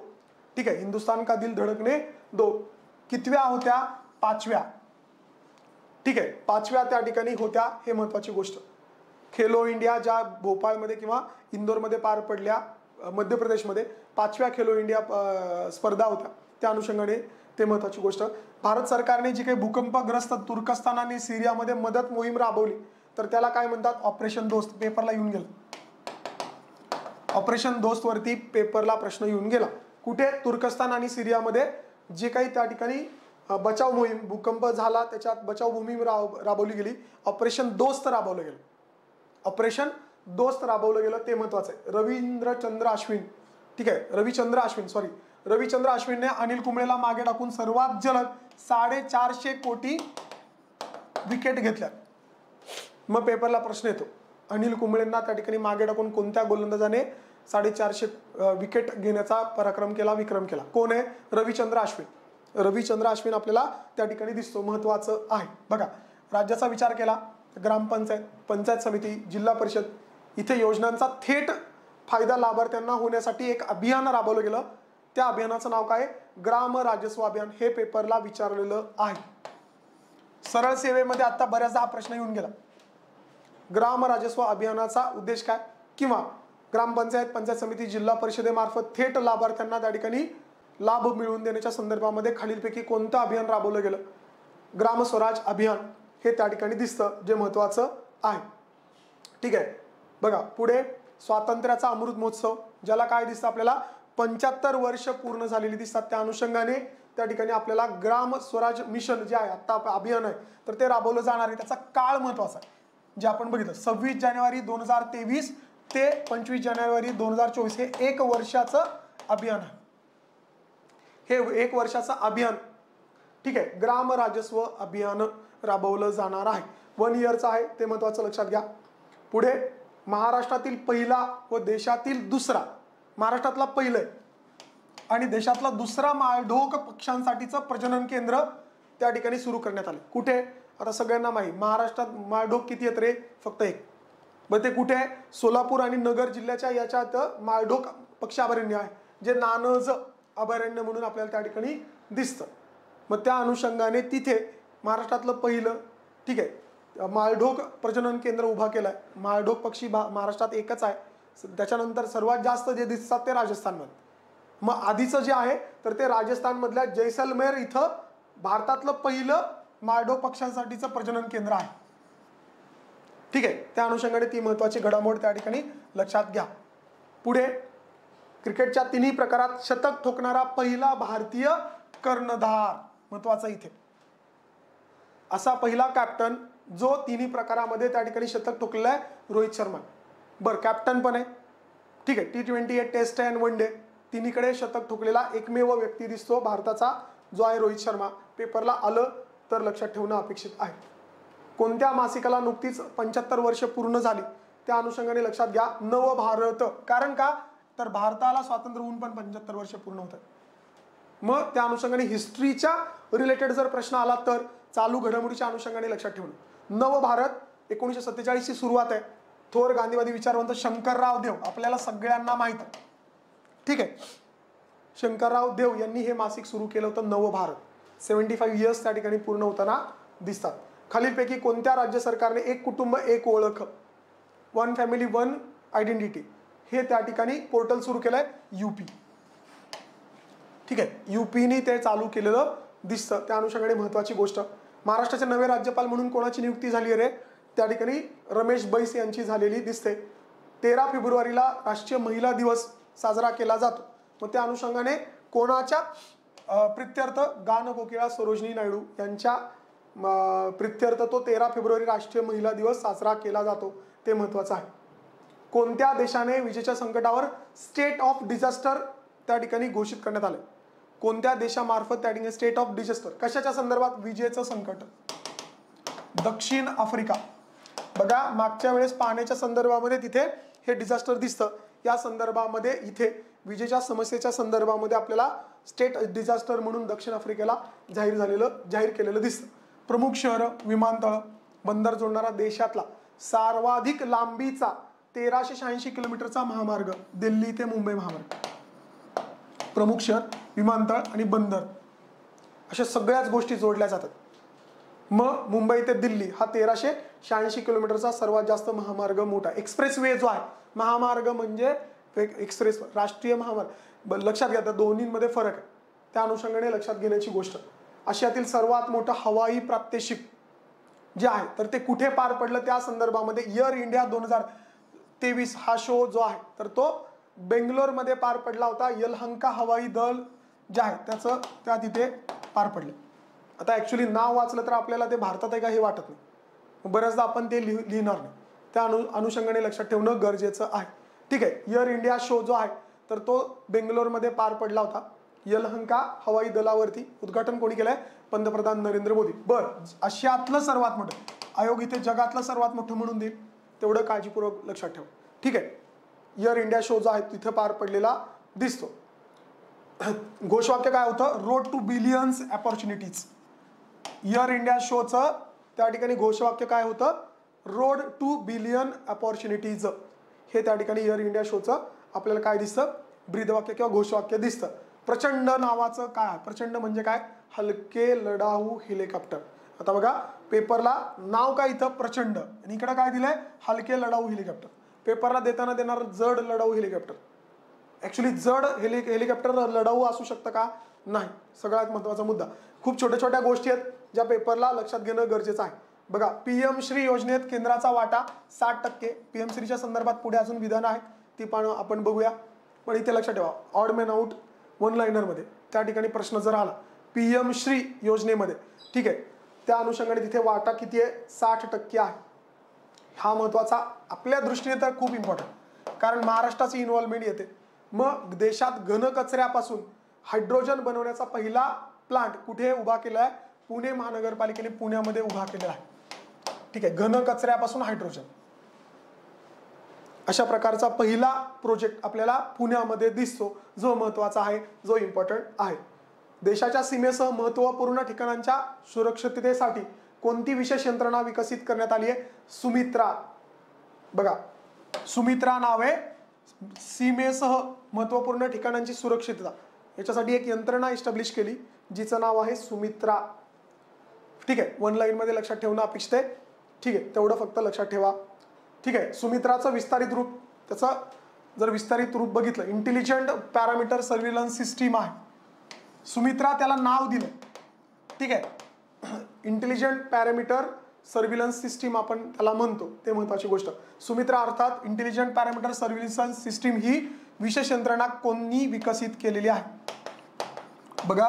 ठीक आहे? हिंदुस्तान का दिल धडकने दो. कितव्या होत्या? पाचव्या. ठीक आहे? पाचव्या त्या ठिकाणी होत्या हे महत्वाची गोष्ट. खेलो इंडिया ज्या भोपाळमध्ये किंवा इंदोरमध्ये पार पडल्या मध्य प्रदेशमध्ये पाचव्या खेलो इंडिया स्पर्धा होत्या. त्या अनुषंगाने ते महत्वाची गोष्ट. भारत सरकारने जी काही भूकंपग्रस्त तुर्कस्तान आणि सिरियामध्ये मदत मोहीम राबवली तर त्याला काय म्हणतात? ऑपरेशन दोस्त पेपरला येऊन गेलं. ऑपरेशन दोस्त वरती पेपरला प्रश्न येऊन गेला. कुठे? तुर्कस्तान आणि सिरियामध्ये जे काही त्या ठिकाणी बचाव मोहीम भूकंप झाला त्याच्यात बचाव मोहीम राबवली गेली. ऑपरेशन दोस्त राबवलं गेलं. ऑपरेशन दोस्त राबवलं गेलं ते महत्वाचं आहे. रवींद्रचंद्र अश्विन. ठीक आहे? रविचंद्र अश्विन सॉरी रविचंद्र अश्विनने अनिल कुंबळेला मागे टाकून सर्वात जलद साडेचारशे कोटी विकेट घेतल्या. मग पेपरला प्रश्न येतो. अनिल कुंबळेंना त्या ठिकाणी मागे टाकून कोणत्या गोलंदाजाने साडेचारशे विकेट घेण्याचा पराक्रम केला विक्रम केला? कोण आहे? रविचंद्र अश्विन. रविचंद्र अश्विन आपल्याला त्या ठिकाणी दिसतो. महत्वाचं आहे. बघा राज्याचा विचार केला. ग्रामपंचायत पंचायत समिती जिल्हा परिषद इथे योजनांचा थेट फायदा लाभार्थ्यांना होण्यासाठी एक अभियान राबवलं गेलं. त्या अभियानाचं नाव काय? ग्राम राजस्व अभियान हे पेपरला विचारलेलं आहे. सरळ सेवेमध्ये आता बऱ्याचदा हा प्रश्न येऊन गेला. ग्राम राजस्व अभियानाचा उद्देश काय? किंवा ग्रामपंचायत पंचायत समिती जिल्हा परिषदेमार्फत थेट लाभार्थ्यांना त्या ठिकाणी लाभ मिळवून देण्याच्या संदर्भामध्ये खालीलपैकी कोणतं अभियान राबवलं गेलं? ग्राम स्वराज अभियान हे त्या ठिकाणी दिसतं जे महत्वाचं आहे. ठीक आहे. बघा पुढे स्वातंत्र्याचा अमृत महोत्सव ज्याला काय दिसतं आपल्याला? पंच्याहत्तर वर्ष पूर्ण झालेली दिसतात त्या अनुषंगाने. त्या ठिकाणी आपल्याला ग्राम स्वराज मिशन जे आहे आत्ता अभियान आहे तर ते राबवलं जाणार आहे. त्याचा काळ महत्त्वाचा आहे. जे आपण बघितलं सव्वीस जानेवारी दोन हजार तेवीस ते पंचवीस जानेवारी दोन हजार चोवीस हे एक वर्षाचं अभियान आहे. हे एक वर्षाचं अभियान. ठीक आहे ग्राम राजस्व अभियान राबवलं जाणार आहे. वन इयरचं आहे ते महत्वाचं लक्षात घ्या. पुढे महाराष्ट्रातील पहिला व देशातील दुसरा महाराष्ट्रातला पहिलं आणि देशातला दुसरा माळढोक पक्षांसाठीचं प्रजनन केंद्र त्या ठिकाणी सुरू करण्यात आलं कुठे? आता सगळ्यांना माहीत महाराष्ट्रात माळढोक किती आहेत रे? फक्त एक. मग ते कुठे? आहे सोलापूर आणि नगर जिल्ह्याच्या याच्यात माळढोक पक्षी अभयारण्य आहे जे नानज अभयारण्य म्हणून आपल्याला त्या ठिकाणी दिसतं. मग त्या अनुषंगाने तिथे महाराष्ट्रातलं पहिलं ठीक आहे माळढोक प्रजनन केंद्र उभा केलं आहे माळढोक पक्षी भा महाराष्ट्रात एकच आहे. त्याच्यानंतर सर्वात जास्त जे दिसतात ते राजस्थानमध्ये. मग आधीचं जे आहे तर ते राजस्थानमधल्या जैसलमेर इथं भारतातलं पहिलं मार्डो पक्ष्यांसाठीचं प्रजनन केंद्र आहे. ठीक आहे? त्या अनुषंगाने ती महत्वाची घडामोड त्या ठिकाणी लक्षात घ्या. पुढे क्रिकेटच्या तिन्ही प्रकारात शतक ठोकणारा पहिला भारतीय कर्णधार महत्त्वाचा इथे. असा पहिला कॅप्टन जो तिन्ही प्रकारामध्ये त्या ठिकाणी शतक ठोकलेला आहे रोहित शर्मा. बरं कॅप्टन पण आहे. ठीक आहे टी ट्वेंटी आहे टेस्ट आहे आणि वन डे तिन्हीकडे शतक ठोकलेला एकमेव व्यक्ती दिसतो भारताचा जो आहे रोहित शर्मा. पेपरला आलं तर लक्षात ठेवणं अपेक्षित आहे. कोणत्या मासिकाला नुकतीच पंच्याहत्तर वर्ष पूर्ण झाली? त्या अनुषंगाने लक्षात घ्या नव भारत. कारण का? तर भारताला स्वातंत्र्य होऊन पण पंच्याहत्तर वर्ष पूर्ण होतात मग त्या अनुषंगाने हिस्ट्रीच्या रिलेटेड जर प्रश्न आला तर चालू घडामोडीच्या अनुषंगाने लक्षात ठेवणं. नव भारत एकोणीसशे सत्तेचाळीसची सुरुवात आहे. थोर गांधीवादी विचारवंत शंकरराव देव आपल्याला सगळ्यांना माहीत ठीक आहे? शंकरराव देव यांनी हे मासिक सुरू केलं होतं नवभारत सेव्हन्टी फाईव्ह इयर्स त्या ठिकाणी पूर्ण होताना दिसतात. खालीलपैकी कोणत्या राज्य सरकारने एक कुटुंब एक ओळख वन फॅमिली वन आयडेंटिटी हे त्या ठिकाणी पोर्टल सुरू केलंय युपी ठीक आहे? युपीनी ते चालू केलेलं दिसतं. त्या अनुषंगाने महत्वाची गोष्ट. महाराष्ट्राचे नवे राज्यपाल म्हणून कोणाची नियुक्ती झाली रे? त्या ठिकाणी रमेश बैस यांची झालेली दिसते. तेरा फेब्रुवारीला राष्ट्रीय महिला दिवस साजरा केला जातो. मग त्या अनुषंगाने कोणाच्या प्रित्यर्थ गान कोकिळा सरोजनी नायडू यांच्या प्रित्यर्थ तो तेरा फेब्रुवारी राष्ट्रीय महिला दिवस साजरा केला जातो. ते महत्वाचं आहे. कोणत्या देशाने विजेच्या संकटावर स्टेट ऑफ डिझास्टर त्या ठिकाणी घोषित करण्यात आले कोणत्या देशामार्फत त्या ठिकाणी स्टेट ऑफ डिझास्टर? कशाच्या संदर्भात? विजेचं संकट. दक्षिण आफ्रिका. बघा मागच्या वेळेस पाण्याच्या संदर्भामध्ये तिथे हे डिझास्टर दिसतं. या संदर्भामध्ये इथे विजेच्या समस्येच्या संदर्भामध्ये आपल्याला स्टेट डिझास्टर म्हणून दक्षिण आफ्रिकेला जाहीर झालेलं जाहीर केलेलं दिसतं. प्रमुख शहर विमानतळ बंदर जोडणारा देशातला सर्वाधिक लांबीचा तेराशे शहाऐंशी किलोमीटरचा महामार्ग दिल्ली ते मुंबई महामार्ग. प्रमुख शहर विमानतळ आणि बंदर अशा सगळ्याच गोष्टी जोडल्या जातात. मग मुंबई ते दिल्ली हा तेराशे शहाऐंशी किलोमीटरचा सर्वात जास्त महामार्ग मोठा एक्सप्रेस वे जो आहे. महामार्ग म्हणजे एक्सप्रेस राष्ट्रीय महामार्ग. लक्षात घ्या त्या दोन्हीमध्ये फरक आहे. त्या अनुषंगाने लक्षात घेण्याची गोष्ट. आशियातील सर्वात मोठं हवाई प्रात्यक्षिक जे आहे तर ते कुठे पार पडलं त्या संदर्भामध्ये इयर इंडिया दोन हजार तेवीस हा शो जो आहे तर तो बेंगलोरमध्ये पार पडला होता. यलहंका हवाई दल जे आहे त्याचं त्या तिथे पार पडलं. आता ॲक्च्युली नाव वाचलं तर आपल्याला ते भारतात आहे का हे वाटत नाही. बऱ्याचदा आपण ते लिह लिहिणार नाही. त्या अनु अनुषंगाने लक्षात ठेवणं गरजेचं आहे. ठीक आहे इयर इंडिया शो जो आहे तर तो बेंगलोरमध्ये पार पडला होता. यलहंका हवाई दलावरती उद्घाटन कोणी केलंय? पंतप्रधान नरेंद्र मोदी. बर आशियातलं सर्वात मोठं. आयोग इथे जगातलं सर्वात मोठं म्हणून देईल. तेवढं काळजीपूर्वक लक्षात ठेव. ठीक आहे इयर इंडिया शो जो आहे तिथे पार पडलेला दिसतो. <clears throat> घोषवाक्य काय होतं? Road to billions opportunities year India शोचं त्या ठिकाणी घोषवाक्य काय होतं? रोड टू बिलियन अपॉर्च्युनिटीज हे त्या ठिकाणी इयर इंडिया शोचं आपल्याला काय दिसतं? ब्रीदवाक्य किंवा घोषवाक्य दिसतं. प्रचंड नावाचं काय? प्रचंड म्हणजे काय? हलके लढाऊ हेलिकॉप्टर आता बघा पेपरला नाव काय इथं? प्रचंड. आणि इकडं काय दिलंय? हलके लढाऊ हेलिकॉप्टर पेपरला देताना देणार जड लढाऊ हेलिकॉप्टर ऍक्च्युली जड हेलि हेलिकॉप्टर लढाऊ असू शकतं का? नाही. सगळ्यात महत्त्वाचा मुद्दा. खूप छोट्या छोट्या गोष्टी आहेत. ज्या पेपरला लक्षात घेणं गरजेचं आहे. बघा पीएम श्री योजनेत केंद्राचा वाटा साठ टक्के. पीएम श्रीच्या संदर्भात पुढे अजून विधान आहेत. ती पण आपण बघूया. पण इथे लक्षात ठेवा ऑड मेन आउट वन लाईनरमध्ये त्या ठिकाणी प्रश्न जर आला पीएम श्री योजनेमध्ये ठीक आहे त्या अनुषंगाने तिथे वाटा किती आहे? साठ टक्के आहे. हा महत्त्वाचा आपल्या दृष्टीने तर खूप इम्पॉर्टंट कारण महाराष्ट्राची इन्व्हॉल्वमेंट येते. मग देशात घनकचऱ्यापासून हायड्रोजन बनवण्याचा पहिला प्लांट कुठे उभा केला आहे पुणे महानगरपालिकेने पुण्यामध्ये उभा केलेला आहे. ठीक आहे घन कचऱ्यापासून हायड्रोजन अशा प्रकारचा पहिला प्रोजेक्ट आपल्याला पुण्यामध्ये दिसतो जो महत्त्वाचा आहे जो इम्पॉर्टंट आहे. देशाच्या सीमेसह महत्त्वपूर्ण ठिकाणांच्या सुरक्षिततेसाठी कोणती विशेष यंत्रणा विकसित करण्यात आली आहे? सुमित्रा. बघा सुमित्रा नाव आहे. सीमेसह महत्त्वपूर्ण ठिकाणांची सुरक्षितता. याच्यासाठी एक यंत्रणा इस्टॅब्लिश केली जिचं नाव आहे सुमित्रा. ठीक आहे वन लाईन मध्ये लक्षात ठेवणं अपेक्षित आहे. ठीक आहे तेवढं फक्त लक्षात ठेवा. ठीक आहे सुमित्राचं विस्तारित रूप त्याचं जर विस्तारित रूप बघितलं इंटेलिजंट पॅरामीटर सर्व्हिलन्स सिस्टीम आहे. सुमित्रा त्याला नाव दिलं. ठीक आहे इंटेलिजंट पॅरामीटर सर्व्हिलन्स सिस्टीम आपण त्याला म्हणतो ते महत्वाची गोष्ट. सुमित्रा अर्थात इंटेलिजंट पॅरामीटर सर्व्हिलन्स सिस्टीम ही विशेष यंत्रणा कोणी विकसित केलेली आहे? बघा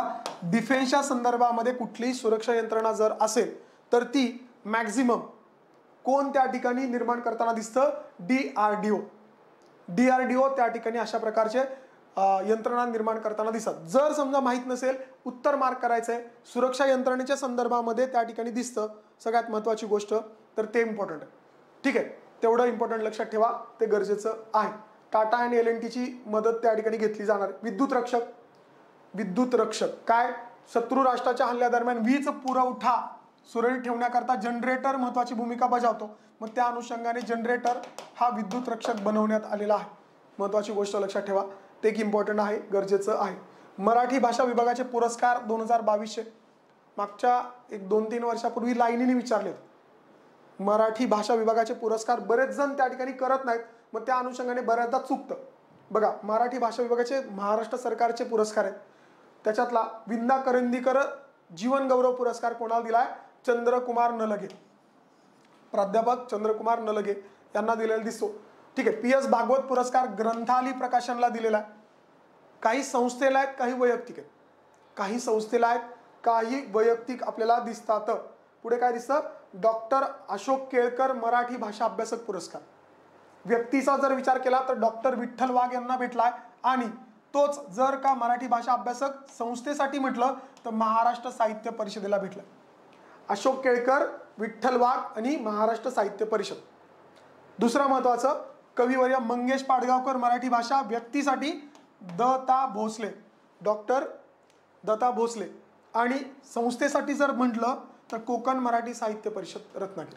डिफेन्सच्या संदर्भामध्ये कुठलीही सुरक्षा यंत्रणा जर असेल तर ती मॅक्झिमम कोण त्या ठिकाणी निर्माण करताना दिसतं? D R D O D R D O त्या ठिकाणी अशा प्रकारचे यंत्रणा निर्माण करताना दिसतात. जर समजा माहीत नसेल उत्तर मार्क करायचं आहे सुरक्षा यंत्रणेच्या संदर्भामध्ये त्या ठिकाणी दिसतं सगळ्यात महत्त्वाची गोष्ट तर ते इम्पॉर्टंट आहे. ठीक आहे? तेवढं इम्पॉर्टंट लक्षात ठेवा ते गरजेचं आहे. टाटा आणि एल एन टीची मदत त्या ठिकाणी घेतली जाणार विद्युत रक्षक विद्युत रक्षक काय? शत्रू राष्ट्राच्या हल्ल्यादरम्यान वीज पुरवठा सुरळीत ठेवण्याकरता जनरेटर महत्वाची भूमिका बजावतो. मग त्या अनुषंगाने जनरेटर हा विद्युत रक्षक बनवण्यात आलेला आहे. महत्वाची गोष्ट लक्षात ठेवा. ते एक इम्पॉर्टंट आहे गरजेचं आहे. मराठी भाषा विभागाचे पुरस्कार दोन हजार बावीसशे मागच्या एक दोन तीन वर्षापूर्वी लाईनीने विचारले मराठी भाषा विभागाचे पुरस्कार बरेच जण त्या ठिकाणी करत नाहीत. मग त्या अनुषंगाने बऱ्याचदा चुकतं. बघा मराठी भाषा विभागाचे महाराष्ट्र सरकारचे पुरस्कार आहेत. त्याच्यातला विंदा करंदीकर जीवन गौरव पुरस्कार कोणाला दिलाय? चंद्रकुमार नलगे. प्राध्यापक चंद्रकुमार नलगे यांना दिलेला दिसतो. ठीक आहे पी एस भागवत पुरस्कार ग्रंथाली प्रकाशनला दिलेला आहे. काही संस्थेला आहेत काही वैयक्तिक आहेत. काही संस्थेला आहेत काही वैयक्तिक आपल्याला दिसतात. पुढे काय दिसतं? डॉक्टर अशोक केळकर मराठी भाषा अभ्यासक पुरस्कार. व्यक्तीचा जर विचार केला तर डॉक्टर विठ्ठल वाघ यांना भेटलाय. आणि तोच जर का मराठी भाषा अभ्यासक संस्थेसाठी म्हटलं तर महाराष्ट्र साहित्य परिषदेला भेटलं. अशोक केळकर विठ्ठल वाघ आणि महाराष्ट्र साहित्य परिषद. दुसरं महत्वाचं कविवर्य मंगेश पाडगावकर मराठी भाषा व्यक्तीसाठी दता भोसले. डॉक्टर दत्ता भोसले. आणि संस्थेसाठी जर म्हटलं तर कोकण मराठी साहित्य परिषद रत्नागिरी.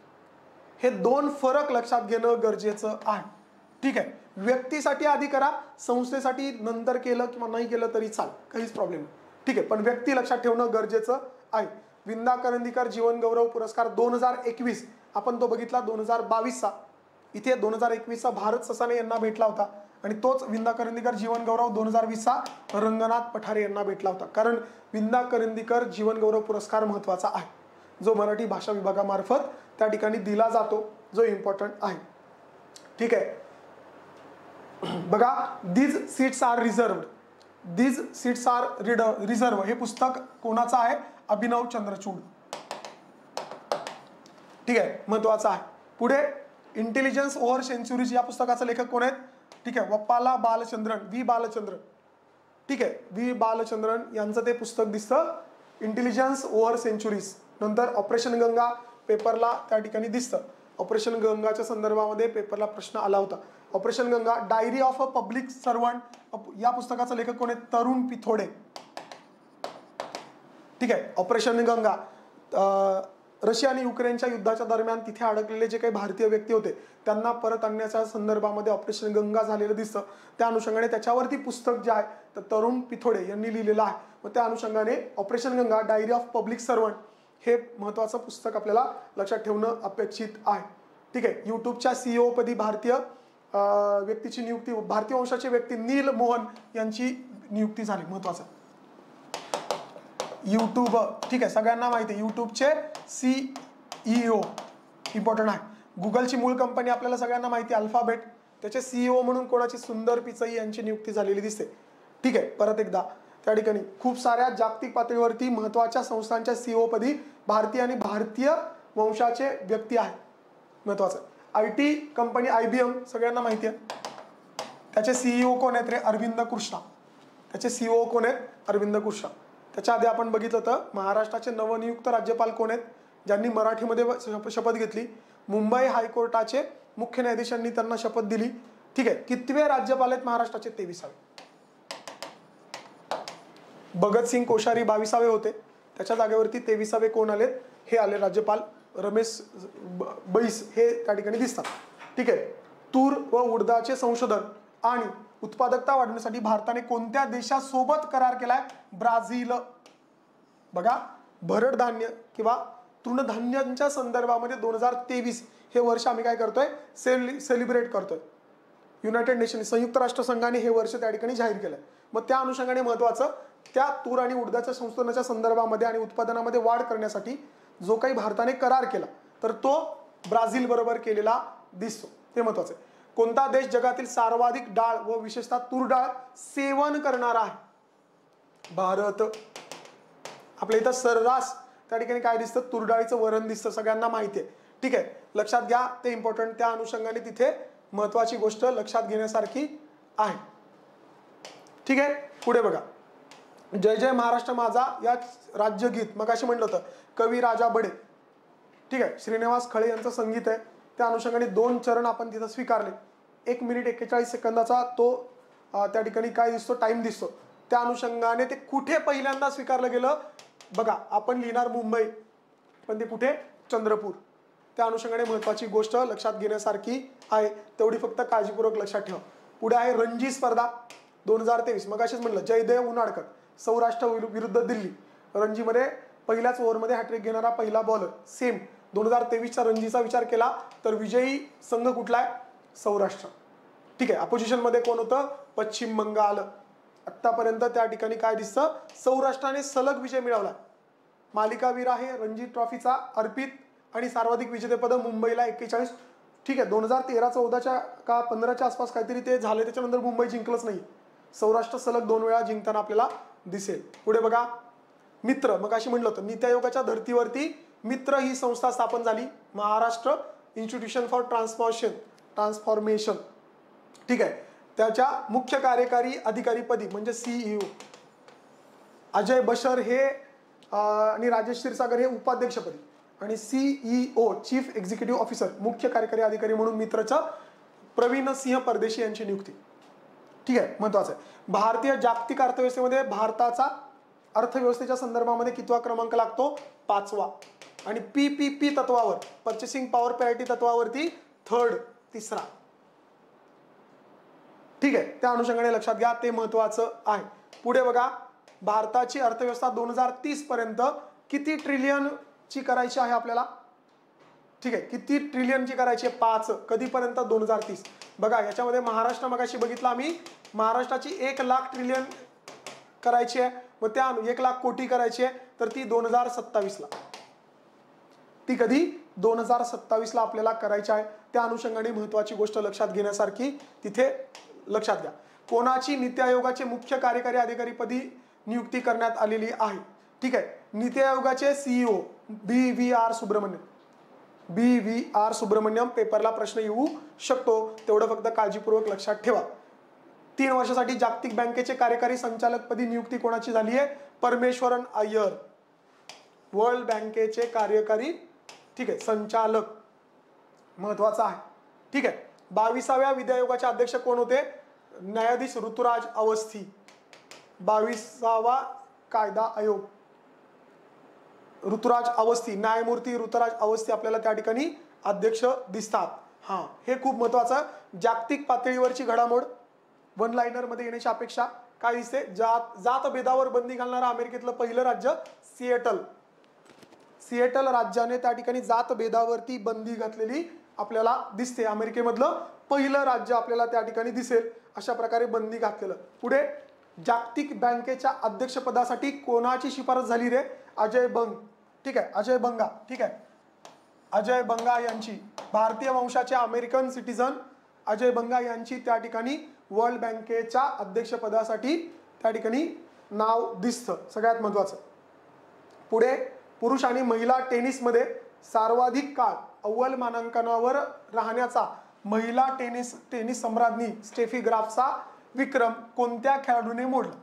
हे दोन फरक लक्षात घेणं गरजेचं आहे. ठीक आहे? व्यक्तीसाठी आधी करा संस्थेसाठी नंतर केलं किंवा नाही केलं तरी चाल काहीच प्रॉब्लेम ठीक आहे पण व्यक्ती लक्षात ठेवणं गरजेचं आहे. विंदा करंदीकर जीवन गौरव पुरस्कार दोन हजार एकवीस आपण तो बघितला दोन हजार बावीसचा. इथे दोन हजार एकवीसचा भारत ससाने यांना भेटला होता आणि तोच विंदा करंदीकर जीवन गौरव दोन हजार वीसचा रंगनाथ पठारे यांना भेटला होता. कारण विंदा करंदीकर जीवन गौरव पुरस्कार महत्त्वाचा आहे. जो मराठी भाषा विभागामार्फत त्या ठिकाणी दिला जातो जो इम्पॉर्टंट आहे. ठीक आहे बघा these seats are reserve these seats are re reserve हे पुस्तक कोणाचं आहे? अभिनव चंद्रचूड. ठीक आहे महत्वाचं आहे. पुढे इंटेलिजन्स ओव्हर सेंचुरीज या पुस्तकाचे लेखक कोण आहेत? ठीक आहे वप्पाला बालचंद्रन व्ही बालचंद्रन. ठीक आहे व्ही बालचंद्रन यांचं ते पुस्तक दिसतं. इंटेलिजन्स ओव्हर सेंचुरीज नंतर ऑपरेशन गंगा पेपरला त्या ठिकाणी दिसतं. ऑपरेशन गंगाच्या संदर्भामध्ये पेपरला प्रश्न आला होता. Operation Ganga diary of a public servant. या पुस्तकाचा लेखक कोण आहे तरुण पिथोडे. ठीक आहे ऑपरेशन गंगा. रशिया आणि युक्रेनच्या युद्धाच्या दरम्यान तिथे अडकलेले जे काही भारतीय व्यक्ती होते त्यांना परत आणण्याच्या संदर्भामध्ये ऑपरेशन गंगा झालेलं दिसतं. त्या अनुषंगाने त्याच्यावरती पुस्तक जे आहे तर तरुण पिथोडे यांनी लिहिलेलं आहे. मग त्या अनुषंगाने operation Ganga diary of public servant हे महत्वाचं पुस्तक आपल्याला लक्षात ठेवणं अपेक्षित आहे. ठीक आहे युट्यूबच्या सीईओ पदी भारतीय व्यक्तीची नियुक्ती भारतीय वंशाचे व्यक्ती नील मोहन यांची नियुक्ती झाली महत्वाचं. युट्यूब ठीक आहे सगळ्यांना माहिती आहे युट्यूबचे सीईओ इम्पॉर्टंट आहे. गुगलची मूळ कंपनी आपल्याला सगळ्यांना माहिती आहे अल्फाबेट त्याचे सीईओ म्हणून कोणाची सुंदर पिचई यांची नियुक्ती झालेली दिसते. ठीक आहे परत एकदा. त्या ठिकाणी खूप साऱ्या जागतिक पातळीवरती महत्त्वाच्या संस्थांच्या सीईओ पदी भारतीय आणि भारतीय वंशाचे व्यक्ती आहेत महत्वाचं. I T company I B M सगळ्यांना माहिती आहे. त्याचे सीईओ कोण आहेत रे? अरविंद कृष्णा. त्याचे सीईओ कोण आहेत? अरविंद कृष्णा. त्याच्या आधी आपण बघितलं तर महाराष्ट्राचे नवनियुक्त राज्यपाल कोण आहेत? ज्यांनी मराठीमध्ये शपथ घेतली. मुंबई हायकोर्टाचे मुख्य न्यायाधीशांनी त्यांना शपथ दिली. ठीक आहे कितवे राज्यपाल आहेत महाराष्ट्राचे? तेविसावे. भगतसिंग कोश्यारी बावीसावे होते. त्याच्या जागेवरती तेविसावे कोण आलेत? हे आले राज्यपाल रमेश बैस हे त्या ठिकाणी दिसतात. ठीक आहे. तूर व उडदाचे संशोधन आणि उत्पादकता वाढवण्यासाठी भारताने कोणत्या देशासोबत करार केलाय? ब्राझील. बघा भरड धान्य किंवा तृणधान्यांच्या संदर्भामध्ये दोन हजार तेवीस हे वर्ष आम्ही काय करतोय? सेल सेलिब्रेट करतोय. युनायटेड नेशन संयुक्त राष्ट्र संघाने हे वर्ष त्या ठिकाणी जाहीर केलंय. मग त्या अनुषंगाने महत्वाचं त्या तूर आणि उडदाच्या संशोधनाच्या संदर्भामध्ये आणि उत्पादनामध्ये वाढ करण्यासाठी जो काही भारताने करार केला तर तो ब्राझील बरोबर केलेला दिसतो. ते महत्वाचं आहे. कोणता देश जगातील सर्वाधिक डाळ व विशेषतः तूर डाळ सेवन करणारा आहे? भारत. आपल्या इथं सर्रास त्या ठिकाणी काय दिसतं? तुरडाळीचं वरण दिसतं सगळ्यांना माहिती आहे. ठीक आहे लक्षात घ्या ते इम्पॉर्टंट त्या अनुषंगाने तिथे महत्वाची गोष्ट लक्षात घेण्यासारखी आहे. ठीक आहे पुढे बघा. जय जय महाराष्ट्र माझा या राज्यगीत मग अशी म्हटलं होतं कवी राजा बडे. ठीक आहे श्रीनिवास खळे यांचं संगीत आहे. त्या अनुषंगाने दोन चरण आपण तिथं स्वीकारले. एक मिनिट एक्केचाळीस सेकंदाचा तो त्या ठिकाणी काय दिसतो टाईम दिसतो. त्या अनुषंगाने ते कुठे पहिल्यांदा स्वीकारलं गेलं? बघा आपण लिहिणार मुंबई पण ते कुठे? चंद्रपूर. त्या अनुषंगाने महत्त्वाची गोष्ट लक्षात घेण्यासारखी आहे. तेवढी फक्त काळजीपूर्वक लक्षात ठेवा. पुढे आहे रणजी स्पर्धा दोन हजार तेवीस. मग असेच म्हणलं जयदेव उनाडकर सौराष्ट्र विरुद्ध दिल्ली. रणजीमध्ये पहिल्याच ओव्हरमध्ये हॅट्रिक घेणारा पहिला बॉलर सेम दोन हजार तेवीसच्या रणजीचा विचार केला तर विजयी संघ कुठला आहे? सौराष्ट्र. ठीक आहे अपोजिशनमध्ये कोण होतं? पश्चिम बंगाल. आत्तापर्यंत त्या ठिकाणी काय दिसतं? सौराष्ट्राने सलग विजय मिळवला. मालिकावीर आहे रणजी ट्रॉफीचा अर्पित आणि सर्वाधिक विजेतेपद मुंबईला एक्केचाळीस. ठीक आहे दोन हजार तेरा चौदाच्या का पंधराच्या आसपास काहीतरी ते झाले त्याच्यानंतर मुंबई जिंकलंच नाही. सौराष्ट्र सलग दोन वेळा जिंकताना आपल्याला दिसेल. पुढे बघा. मित्र. मग अशी म्हटलं होतं नीती आयोगाच्या धर्तीवरती मित्र ही संस्था स्थापन झाली. Maharashtra institution for transformation transformation ठीक आहे. त्याच्या मुख्य कार्यकारी अधिकारीपदी म्हणजे सीईओ अजय बशर हे आणि राजेश क्षीरसागर हे उपाध्यक्षपदी आणि सीईओ चीफ एक्झिक्युटिव्ह ऑफिसर मुख्य कार्यकारी अधिकारी म्हणून मित्रचं प्रवीण सिंह परदेशी यांची नियुक्ती. ठीक आहे महत्वाचं आहे. भारतीय जागतिक अर्थव्यवस्थेमध्ये भारताचा अर्थव्यवस्थेच्या संदर्भामध्ये कितवा क्रमांक लागतो? पाचवा. आणि पी पी पी तत्वावर पर्चेसिंग पॉवर पॅरिटी तत्वावरती थर्ड तिसरा. ठीक आहे त्या अनुषंगाने लक्षात घ्या ते महत्वाचं आहे. पुढे बघा भारताची अर्थव्यवस्था दोन हजार तीस पर्यंत किती ट्रिलियनची करायची आहे आपल्याला? ठीक आहे किती ट्रिलियनची करायची आहे? पाच. कधीपर्यंत? दोन हजार तीस. बघा याच्यामध्ये महाराष्ट्र मगाशी बघितलं आम्ही. महाराष्ट्राची एक लाख ट्रिलियन करायची आहे. मग त्या एक लाख कोटी करायची आहे. तर ती दोन हजार सत्तावीसला ती कधी? दोन हजार सत्तावीसला आपल्याला करायची आहे. त्या अनुषंगाने महत्वाची गोष्ट लक्षात घेण्यासारखी तिथे लक्षात घ्या. कोणाची नीती आयोगाचे मुख्य कार्यकारी अधिकारीपदी नियुक्ती करण्यात आलेली आहे? ठीक आहे. नीती आयोगाचे CEO B V R Subrahmanyam B V R Subrahmanyam पेपरला प्रश्न येऊ शकतो. तेवढं फक्त काळजीपूर्वक लक्षात ठेवा. तीन वर्षासाठी जागतिक बँकेचे कार्यकारी संचालकपदी नियुक्ती कोणाची झाली आहे? परमेश्वरन अय्यर. वर्ल्ड बँकेचे कार्यकारी ठीक आहे संचालक. महत्त्वाचा आहे. ठीक आहे. बावीसाव्या विद्यायोगाचे अध्यक्ष कोण होते? न्यायाधीश ऋतुराज अवस्थी. बावीसावा कायदा आयोग. ऋतुराज अवस्थी न्यायमूर्ती ऋतुराज अवस्थी आपल्याला त्या ठिकाणी अध्यक्ष दिसतात. हा हे खूप महत्वाचं. जागतिक पातळीवरची घडामोड वन लाईनरमध्ये येण्याची अपेक्षा काय दिसते? जात जात भेदावर बंदी घालणारं अमेरिकेतलं पहिलं राज्य सिएटल. सिएटल राज्याने त्या ठिकाणी जात भेदावरती बंदी घातलेली आपल्याला दिसते. अमेरिकेमधलं पहिलं राज्य आपल्याला त्या ठिकाणी दिसेल. अशा प्रकारे बंदी घातलेलं. पुढे जागतिक बँकेच्या अध्यक्षपदासाठी कोणाची शिफारस झाली रे? अजय बंग. ठीक आहे. अजय बंगा ठीक आहे. अजय बंगा यांची भारतीय वंशाचे अमेरिकन सिटीजन अजय बंगा यांची त्या ठिकाणी वर्ल्ड बँकेच्या अध्यक्षपदासाठी त्या ठिकाणी नाव दिसतं. सगळ्यात महत्वाचं. पुढे पुरुष आणि महिला टेनिसमध्ये सर्वाधिक काळ अव्वल मानांकनावर राहण्याचा महिला टेनिस टेनिस सम्राज्ञी स्टेफी ग्राफचा विक्रम कोणत्या खेळाडूने मोडला?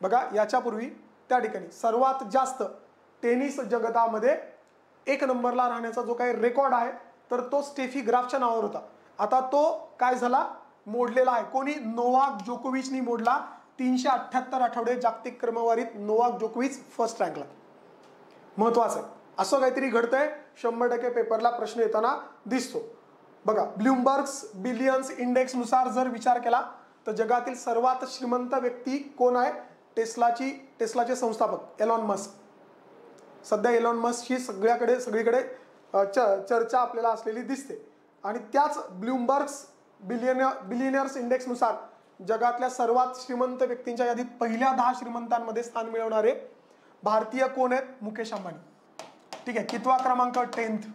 बघा याच्यापूर्वी त्या ठिकाणी सर्वात जास्त टेनिस जगतामध्ये एक नंबरला राहण्याचा जो काही रेकॉर्ड आहे तर तो स्टेफी ग्राफच्या नावावर होता. आता तो काय झाला? मोडलेला आहे. कोणी? नोवाक जोकोविचनी मोडला. तीनशे अठ्ठ्याहत्तर आठवडे जागतिक क्रमवारीत नोवाक जोकोविच फर्स्ट रँकला महत्वाचं आहे. असं काहीतरी घडतंय. शंभर टक्के पेपरला प्रश्न येताना दिसतो. बघा ब्लूमबर्ग्स बिलियन्स इंडेक्सनुसार जर विचार केला तर जगातील सर्वात श्रीमंत व्यक्ती कोण आहे? टेस्लाची टेस्लाचे संस्थापक एलॉन मस्क. सध्या एलॉन मस्क ही सगळ्याकडे सगळीकडे च चर्चा आपल्याला असलेली दिसते. आणि त्याच ब्लूमबर्ग्स बिलियन बिलियनर्स इंडेक्सनुसार जगातल्या सर्वात श्रीमंत व्यक्तींच्या यादीत पहिल्या दहा श्रीमंतांमध्ये स्थान मिळवणारे भारतीय कोण आहेत? मुकेश अंबानी. ठीक आहे कितवा क्रमांक टेन्थ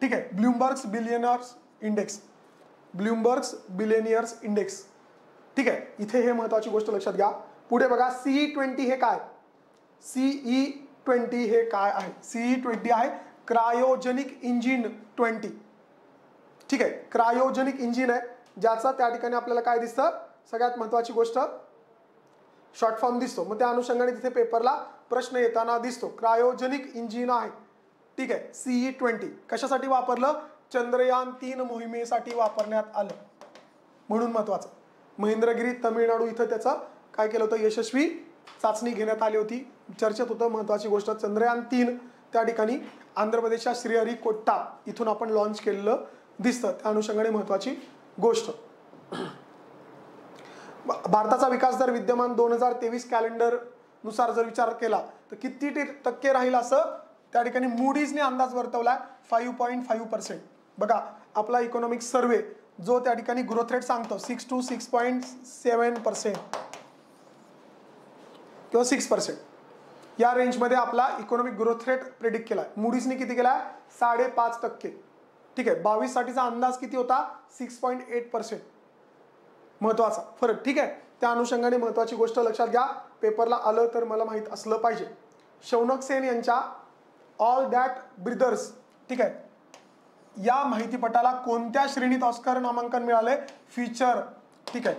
ठीक आहे Bloomberg's billionaires index Bloomberg's billionaires index ठीक आहे इथे हे महत्वाची गोष्ट लक्षात घ्या. पुढे बघा सीई ट्वेंटी हे काय? सीई ट्वेंटी हे काय आहे? सीई ट्वेंटी आहे. Cryogenic engine twenty. ठीक आहे. क्रायोजेनिक इंजिन आहे. ज्याचा त्या ठिकाणी आपल्याला काय दिसतं? सगळ्यात महत्वाची गोष्ट शॉर्ट फॉर्म दिसतो. मग त्या अनुषंगाने तिथे पेपरला प्रश्न येताना दिसतो. क्रायोजेनिक इंजिन आहे. ठीक आहे. CE twenty. कशासाठी वापरलं? चंद्रयान तीन मोहिमेसाठी वापरण्यात आलं. म्हणून महत्वाचं महेंद्रगिरी तमिळनाडू इथं त्याचं काय केलं होतं? यशस्वी चाचणी घेण्यात आली होती. चर्चेत होतं महत्वाची गोष्ट चंद्रयान तीन त्या ठिकाणी आंध्र प्रदेशच्या श्रीहरिकोट्टा इथून आपण लॉन्च केलेलं दिसतं. त्या अनुषंगाने महत्वाची गोष्ट. भारताचा विकास दर विद्यमान दोन हजार तेवीस कॅलेंडरनुसार जर विचार केला तर किती टक्के राहील असं त्या ठिकाणी मुडीजने अंदाज वर्तवला फाईव्ह पॉईंट फाईव्ह पर्सेंट बघा आपला इकॉनॉमिक सर्वे जो त्या ठिकाणी ग्रोथ रेट सांगतो six to six point seven percent किंवा सिक्स पर्सेंट या रेंजमध्ये आपला इकॉनॉमिक ग्रोथ रेट प्रेडिक्ट केला मुडीजने किती केला आहे साडेपाच टक्के. ठीक आहे? बावीस साठीचा अंदाज किती होता? सिक्स पॉईंट एट पर्सेंट महत्त्वाचा. फरक. ठीक आहे? त्या अनुषंगाने महत्वाची गोष्ट लक्षात घ्या. पेपरला आलं तर मला माहीत असलं पाहिजे. शौनक सेन यांच्या ऑल दॅट ब्रिदर्स ठीक आहे? या माहितीपटाला कोणत्या श्रेणीत ऑस्कर नामांकन मिळाले फीचर ठीक आहे?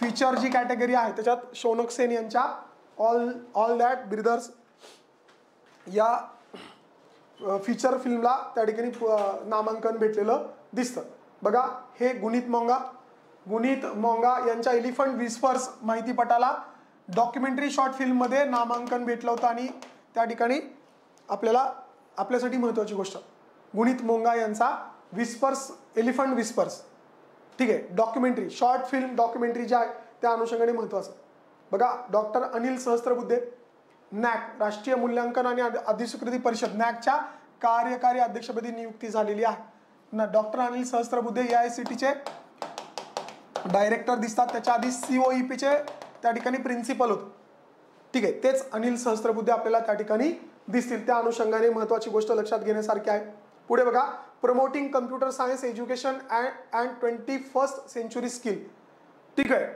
फीचर जी कॅटेगरी आहे त्याच्यात शौनक सेन यांच्या ऑल ऑल दॅट ब्रिदर्स या फीचर फिल्मला त्या ठिकाणी नामांकन भेटलेलं दिसतं. बघा हे गुणित मोंगा. गुणित मोंगा यांच्या एलिफंट विस्पर्स माहितीपटाला डॉक्युमेंटरी शॉर्ट फिल्ममध्ये नामांकन भेटलं होतं आणि त्या ठिकाणी आपल्याला आपल्यासाठी महत्त्वाची गोष्ट. गुणित मोंगा यांचा विस्पर्स एलिफंट विस्पर्स ठीक आहे डॉक्युमेंटरी शॉर्ट फिल्म डॉक्युमेंटरी ज्या आहे त्या अनुषंगाने महत्त्वाचं. बघा डॉक्टर अनिल सहस्त्रबुद्धे नॅक राष्ट्रीय मूल्यांकन आणि अधिस्वीकृती परिषद नॅकच्या कार्यकारी अध्यक्षपदी नियुक्ती झालेली आहे. ना doctor Anil Sahasrabudhe A I C टीचे डायरेक्टर दिसतात. त्याच्या आधी सीओईपीचे त्या ठिकाणी प्रिन्सिपल होते. ठीक आहे तेच अनिल सहस्त्रबुद्धे आपल्याला त्या ठिकाणी दिसतील. त्या अनुषंगाने महत्वाची गोष्ट लक्षात घेण्यासारखी आहे. पुढे बघा promoting computer science education and and twenty first century skill ठीक आहे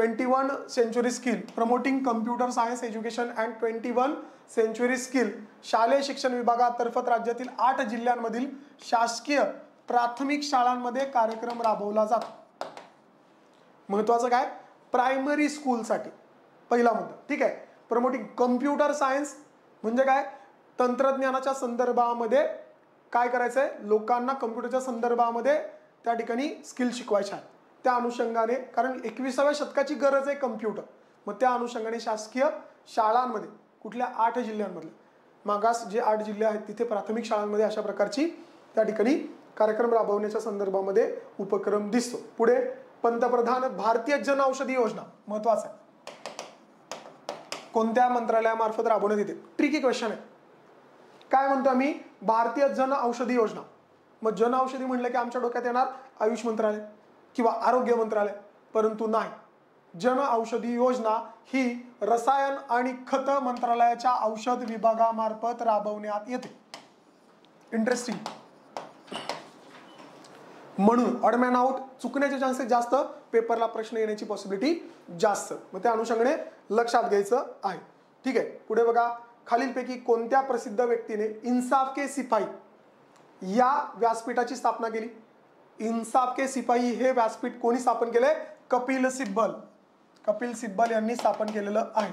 twenty one century skill promoting computer science education and twenty one century skill. शालेय शिक्षण विभागातर्फत राज्यातील आठ जिल्ह्यांमधील शासकीय प्राथमिक शाळांमध्ये कार्यक्रम राबवला जातो. महत्वाचं काय? प्रायमरी स्कूलसाठी पहिला मुद्दा. ठीक आहे? प्रमोटिंग कम्प्युटर सायन्स म्हणजे काय? तंत्रज्ञानाच्या संदर्भामध्ये काय करायचं आहे लोकांना कम्प्युटरच्या संदर्भामध्ये त्या ठिकाणी स्किल शिकवायच्या आहे त्या अनुषंगाने कारण एकविसाव्या शतकाची गरज आहे कम्प्युटर मग त्या अनुषंगाने शासकीय शाळांमध्ये कुठल्या आठ जिल्ह्यांमधले मागास जे आठ जिल्हे आहेत तिथे प्राथमिक शाळांमध्ये अशा प्रकारची त्या ठिकाणी कार्यक्रम राबवण्याच्या संदर्भामध्ये उपक्रम दिसतो. पुढे पंतप्रधान भारतीय जन औषधी योजना महत्त्वाचा आहे. कोणत्या मंत्रालयामार्फत राबवण्यात येते? ट्रिकी क्वेश्चन आहे. काय म्हणतो आम्ही? भारतीय जन औषधी योजना. मग जन औषधी म्हणलं की आमच्या डोक्यात येणार आयुष मंत्रालय. किंवा आरोग्य मंत्रालय. परंतु नाही. जन औषधी योजना ही रसायन आणि खत मंत्रालयाच्या औषध विभागामार्फत राबवण्यात येते. इंटरेस्टिंग म्हणून अडमॅन आउट चुकण्याचे चान्सेस जास्त पेपरला प्रश्न येण्याची पॉसिबिलिटी जास्त. मग त्या अनुषंगाने लक्षात घ्यायचं आहे. ठीक आहे. पुढे बघा. खालीलपैकी कोणत्या प्रसिद्ध व्यक्तीने इन्साफ के सिफाई या व्यासपीठाची स्थापना केली? इन्साफ के सिपाही हे व्यासपीठ कोणी स्थापन केले कपिल सिब्बल. कपिल सिब्बल यांनी स्थापन केलेलं आहे.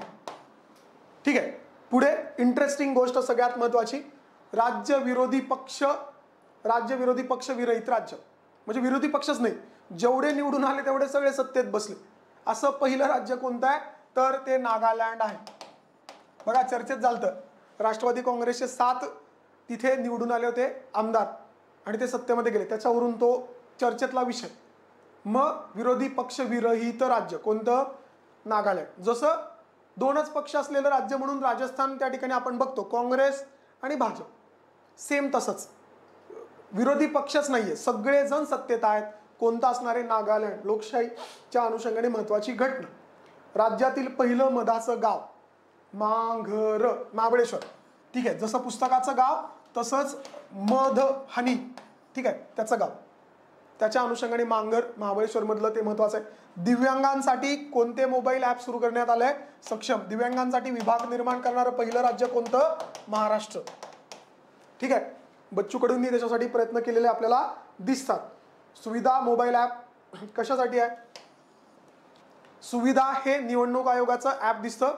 ठीक आहे. पुढे इंटरेस्टिंग गोष्ट सगळ्यात महत्वाची. राज्य विरोधी पक्ष राज्य विरोधी पक्ष विरहित राज्य. म्हणजे विरोधी पक्षच नाही. जेवढे निवडून आले तेवढे सगळे सत्तेत बसले. असं पहिलं राज्य कोणतं आहे? तर ते नागालँड आहे. बघा चर्चेत झालं राष्ट्रवादी काँग्रेसचे सात तिथे निवडून आले होते आमदार. आणि ते सत्तेमध्ये गेले. त्याच्यावरून तो चर्चेतला विषय. मग विरोधी पक्ष विरहित राज्य कोणतं? नागालँड. जसं दोनच पक्ष असलेलं राज्य म्हणून राजस्थान त्या ठिकाणी आपण बघतो काँग्रेस आणि भाजप. सेम तसंच. विरोधी पक्षच नाही आहे सगळेजण सत्तेत आहेत. कोणता असणारे? नागालँड. लोकशाहीच्या अनुषंगाने महत्त्वाची घटना. राज्यातील पहिलं मधाचं गाव. मांघर. महाबळेश्वर ठीक आहे. जसं पुस्तकाचं गाव तसंच मध हनी ठीक आहे. त्याचं गाव. त्याच्या अनुषंगाने मांगर महाबळेश्वर मधलं ते महत्वाचं आहे. दिव्यांगांसाठी कोणते मोबाईल ऍप सुरू करण्यात आलंय? सक्षम. दिव्यांगांसाठी विभाग निर्माण करणारं पहिलं राज्य कोणतं? महाराष्ट्र. ठीक आहे? बच्चू कडूंनी त्याच्यासाठी प्रयत्न केलेले आपल्याला दिसतात. सुविधा मोबाईल ऍप कशासाठी आहे? सुविधा हे निवडणूक आयोगाचं ऍप दिसतं.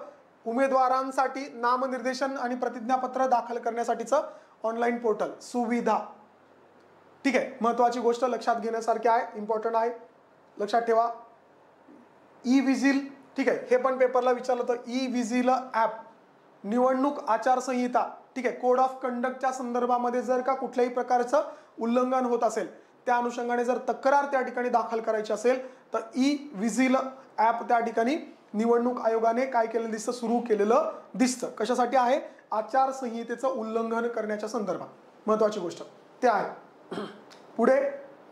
उमेदवारांसाठी नामनिर्देशन आणि प्रतिज्ञापत्र दाखल करण्यासाठीचं ऑनलाईन पोर्टल सुविधा. ठीक आहे महत्त्वाची गोष्ट लक्षात घेण्यासारखी आहे इम्पॉर्टंट आहे. लक्षात ठेवा. ई विझिल ठीक आहे हे पण पेपरला विचारलं तर ई विझिल ॲप निवडणूक आचारसंहिता ठीक आहे कोड ऑफ कंडक्टच्या संदर्भामध्ये जर का कुठल्याही प्रकारचं उल्लंघन होत असेल त्या अनुषंगाने जर तक्रार त्या ठिकाणी दाखल करायची असेल तर ई विझिल ॲप त्या ठिकाणी निवडणूक आयोगाने काय केलेलं दिसतं सुरू केलेलं दिसतं. कशासाठी आहे? आचारसंहितेचं उल्लंघन करण्याच्या संदर्भात. महत्त्वाची गोष्ट. ते आहे. पुढे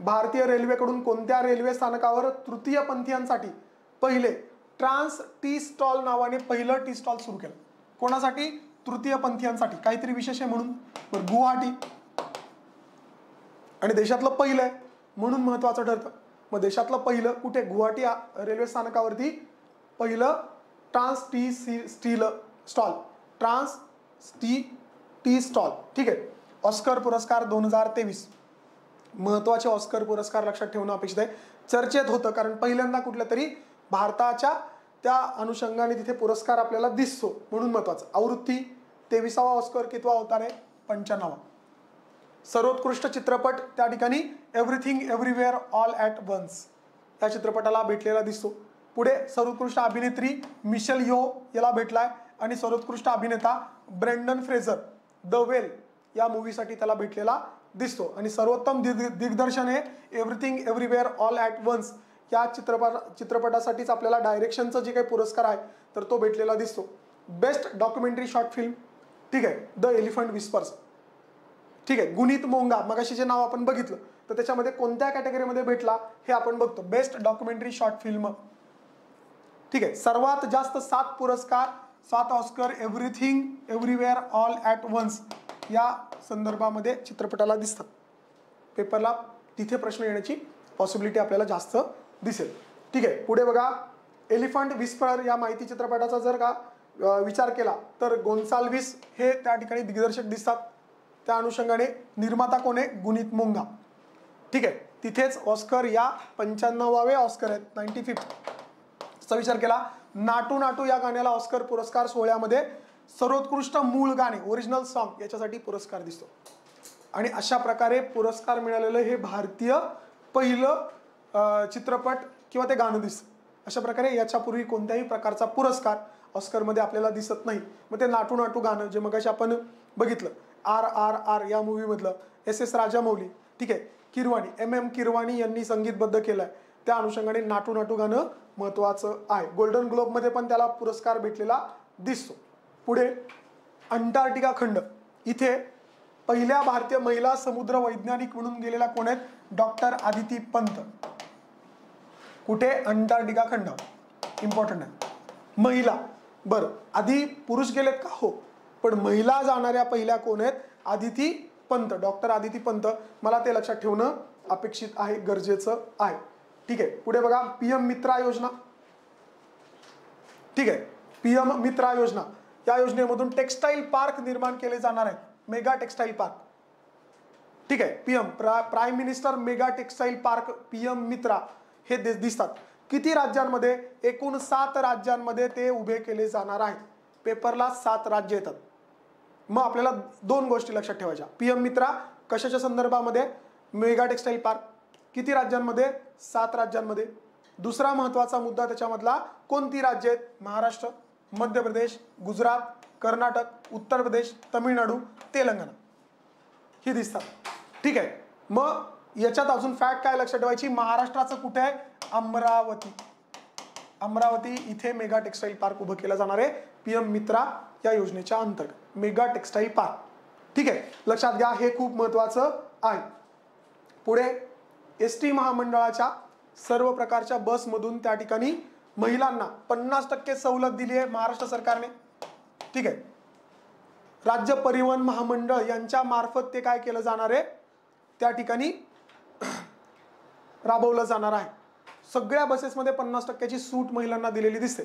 भारतीय रेल्वेकडून कोणत्या रेल्वे स्थानकावर तृतीय पंथीयांसाठी पहिले ट्रान्स टी स्टॉल नावाने पहिलं टी स्टॉल सुरू केलं? कोणासाठी? तृतीय पंथीयांसाठी. काहीतरी विशेष आहे म्हणून. गुवाहाटी. आणि देशातलं पहिलं आहे म्हणून महत्वाचं ठरतं. मग देशातलं पहिलं कुठे? गुवाहाटी रेल्वे स्थानकावरती पहिलं trans tea C steel stall. Trans tea tea stall. ठीक आहे. ऑस्कर पुरस्कार दोन हजार तेवीस. महत्त्वाचे ऑस्कर पुरस्कार लक्षात ठेवणं अपेक्षित आहे. चर्चेत होतं कारण पहिल्यांदा कुठल्या तरी भारताच्या त्या अनुषंगाने तिथे पुरस्कार आपल्याला दिसतो म्हणून महत्वाचं. आवृत्ती तेविसावा ऑस्कर कितवा अवतार आहे? पंच्याण्णवा. सर्वोत्कृष्ट चित्रपट त्या ठिकाणी everything everywhere all at once या चित्रपटाला भेटलेला दिसतो. पुढे सर्वोत्कृष्ट अभिनेत्री मिशेल यो याला भेटलाय आणि सर्वोत्कृष्ट अभिनेता ब्रेंडन फ्रेझर द वेल या मूवीसाठी त्याला भेटलेला दिसतो. आणि सर्वोत्तम दिग्दर्शन हे everything everywhere all at once या चित्रपट चित्रपटासाठीच आपल्याला डायरेक्शनचा जे काही पुरस्कार आहे तर तो भेटलेला दिसतो. बेस्ट डॉक्युमेंटरी शॉर्ट फिल्म ठीक आहे द एलिफंट विस्पर्स ठीक आहे गुणित मोंगा मगाशी जे नाव आपण बघितलं तर त्याच्यामध्ये कोणत्या कॅटेगरीमध्ये भेटला हे आपण बघतो. बेस्ट डॉक्युमेंटरी शॉर्ट फिल्म ठीक आहे सर्वात जास्त सात पुरस्कार सात Oscar everything everywhere all at once या संदर्भामध्ये चित्रपटाला दिसतात. पेपरला तिथे प्रश्न येण्याची पॉसिबिलिटी आपल्याला जास्त दिसेल. ठीक आहे पुढे बघा. एलिफंट विस्पर या माहिती चित्रपटाचा जर का विचार केला तर गोन्साल्विस हे त्या ठिकाणी दिग्दर्शक दिसतात. त्या अनुषंगाने निर्माता कोण आहे? गुणित मुंगा. ठीक आहे तिथेच ऑस्कर या पंच्याण्णवावे ऑस्कर आहेत नाईन्टी फिफ्थ. विचार केला. नाटू नाटू या गाण्याला ऑस्कर पुरस्कार सोहळ्यामध्ये सर्वोत्कृष्ट मूळ गाणे ओरिजिनल सॉन्ग याच्यासाठी पुरस्कार दिसतो. आणि अशा प्रकारे पुरस्कार मिळालेलं हे भारतीय पहिलं चित्रपट किंवा ते गाणं दिसतं. अशा प्रकारे याच्यापूर्वी कोणत्याही प्रकारचा पुरस्कार ऑस्करमध्ये आपल्याला दिसत नाही. मग ते नाटू नाटू गाणं जे मगाशी आपण बघितलं आर आर आर या मूवीमधलं एस एस राजामौली ठीक आहे किरवाणी एम एम किरवाणी यांनी संगीतबद्ध केलं आहे त्या अनुषंगाने नाटू नाटू गाणं महत्त्वाचं आहे. गोल्डन ग्लोबमध्ये पण त्याला पुरस्कार भेटलेला दिसतो. पुढे अंटार्क्टिका खंड. इथे पहिल्या भारतीय महिला समुद्र वैज्ञानिक म्हणून गेलेल्या कोण आहेत? डॉक्टर आदिती पंत. कुठे? अंटार्क्टिका खंड. इम्पॉर्टंट आहे. महिला. बरं. आधी पुरुष गेलेत का? हो. पण महिला जाणाऱ्या पहिल्या कोण आहेत? आदिती पंत. डॉक्टर आदिती पंत. मला ते लक्षात ठेवणं अपेक्षित आहे गरजेचं आहे. ठीक आहे. पुढे बघा. पीएम मित्रा योजना. ठीक आहे. पीएम मित्रा योजना. या योजनेमधून टेक्स्टाईल पार्क निर्माण केले जाणार आहेत. Mega textile park. ठीक आहे पीएम प्रा prime minister mega textile park PM Mitra हे दिसतात. किती राज्यांमध्ये? एकूण सात राज्यांमध्ये ते उभे केले जाणार आहेत. पेपरला सात राज्य येतात. मग आपल्याला दोन गोष्टी लक्षात ठेवायच्या. पीएम मित्रा कशाच्या संदर्भामध्ये? Mega textile park. किती राज्यांमध्ये? सात राज्यांमध्ये. दुसरा महत्त्वाचा मुद्दा त्याच्यामधला कोणती राज्य आहेत? महाराष्ट्र. मध्य प्रदेश गुजरात कर्नाटक उत्तर प्रदेश तमिळनाडू तेलंगणा. ही दिसतात. ठीक आहे. मग याच्यात अजून फॅक्ट काय लक्षात ठेवायची? महाराष्ट्राचं कुठे आहे? अमरावती. अमरावती इथे मेगा टेक्स्टाईल पार्क उभं केलं जाणार आहे. पीएम मित्रा या योजनेच्या अंतर्गत. Mega textile park. ठीक आहे. लक्षात घ्या हे खूप महत्वाचं आहे. पुढे एस टी महामंडळाच्या सर्व प्रकारच्या बसमधून त्या ठिकाणी महिलांना पन्नास टक्के सवलत दिली आहे महाराष्ट्र सरकारने. ठीक आहे. राज्य परिवहन महामंडळ यांच्या मार्फत ते काय केलं जाणार आहे? त्या ठिकाणी राबवलं जाणार आहे. सगळ्या बसेसमध्ये पन्नास टक्क्याची सूट महिलांना दिलेली दिसते.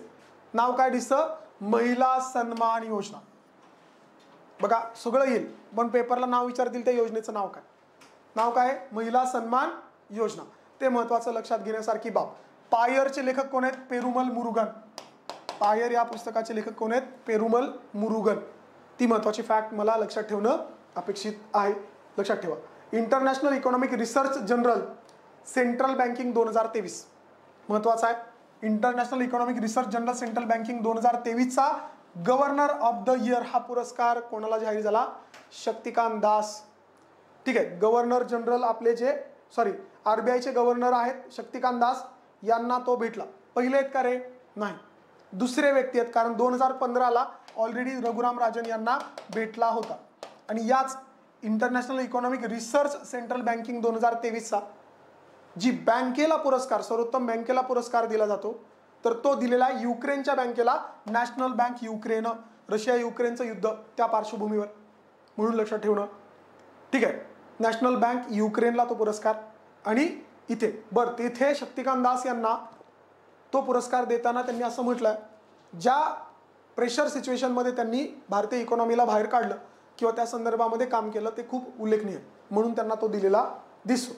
नाव काय दिसतं? महिला सन्मान योजना. बघा सगळं येईल. पण पेपरला नाव विचारतील त्या योजनेचं नाव काय? नाव काय? महिला सन्मान योजना. ते महत्वाचं लक्षात घेण्यासारखी बाब. पायरचे लेखक कोण आहेत? पेरुमल मुरुगन. पायर या पुस्तकाचे लेखक कोण आहेत? पेरुमल मुरुगन. ती महत्वाची फॅक्ट मला लक्षात ठेवणं अपेक्षित आहे. लक्षात ठेवा. International economic research general central banking दोन हजार तेवीस. महत्त्वाचा आहे. International economic research general central banking दोन हजार तेवीसचा गव्हर्नर ऑफ द इयर हा पुरस्कार कोणाला जाहीर झाला? शक्तिकांत दास. ठीक आहे. गव्हर्नर जनरल आपले जे सॉरी आरबीआयचे गव्हर्नर आहेत शक्तिकांत दास. यांना तो भेटला. पहिले आहेत का रे? नाही. दुसरे व्यक्ती आहेत कारण दोन हजार पंधराला ऑलरेडी रघुराम राजन यांना भेटला होता. आणि याच international economic research central banking दोन हजार तेवीसचा जी बँकेला पुरस्कार सर्वोत्तम बँकेला पुरस्कार दिला जातो तर तो दिलेला युक्रेनच्या बँकेला नॅशनल बँक युक्रेन रशिया युक्रेनचं युद्ध त्या पार्श्वभूमीवर. म्हणून लक्षात ठेवणं. ठीक आहे. नॅशनल बँक युक्रेनला तो पुरस्कार आणि इथे. बरं तिथे शक्तिकांत दास यांना तो पुरस्कार देताना त्यांनी असं म्हटलं ज्या प्रेशर सिच्युएशनमध्ये त्यांनी भारतीय इकॉनॉमीला बाहेर काढलं किंवा त्या संदर्भामध्ये काम केलं ते खूप उल्लेखनीय म्हणून त्यांना तो दिलेला दिसतो.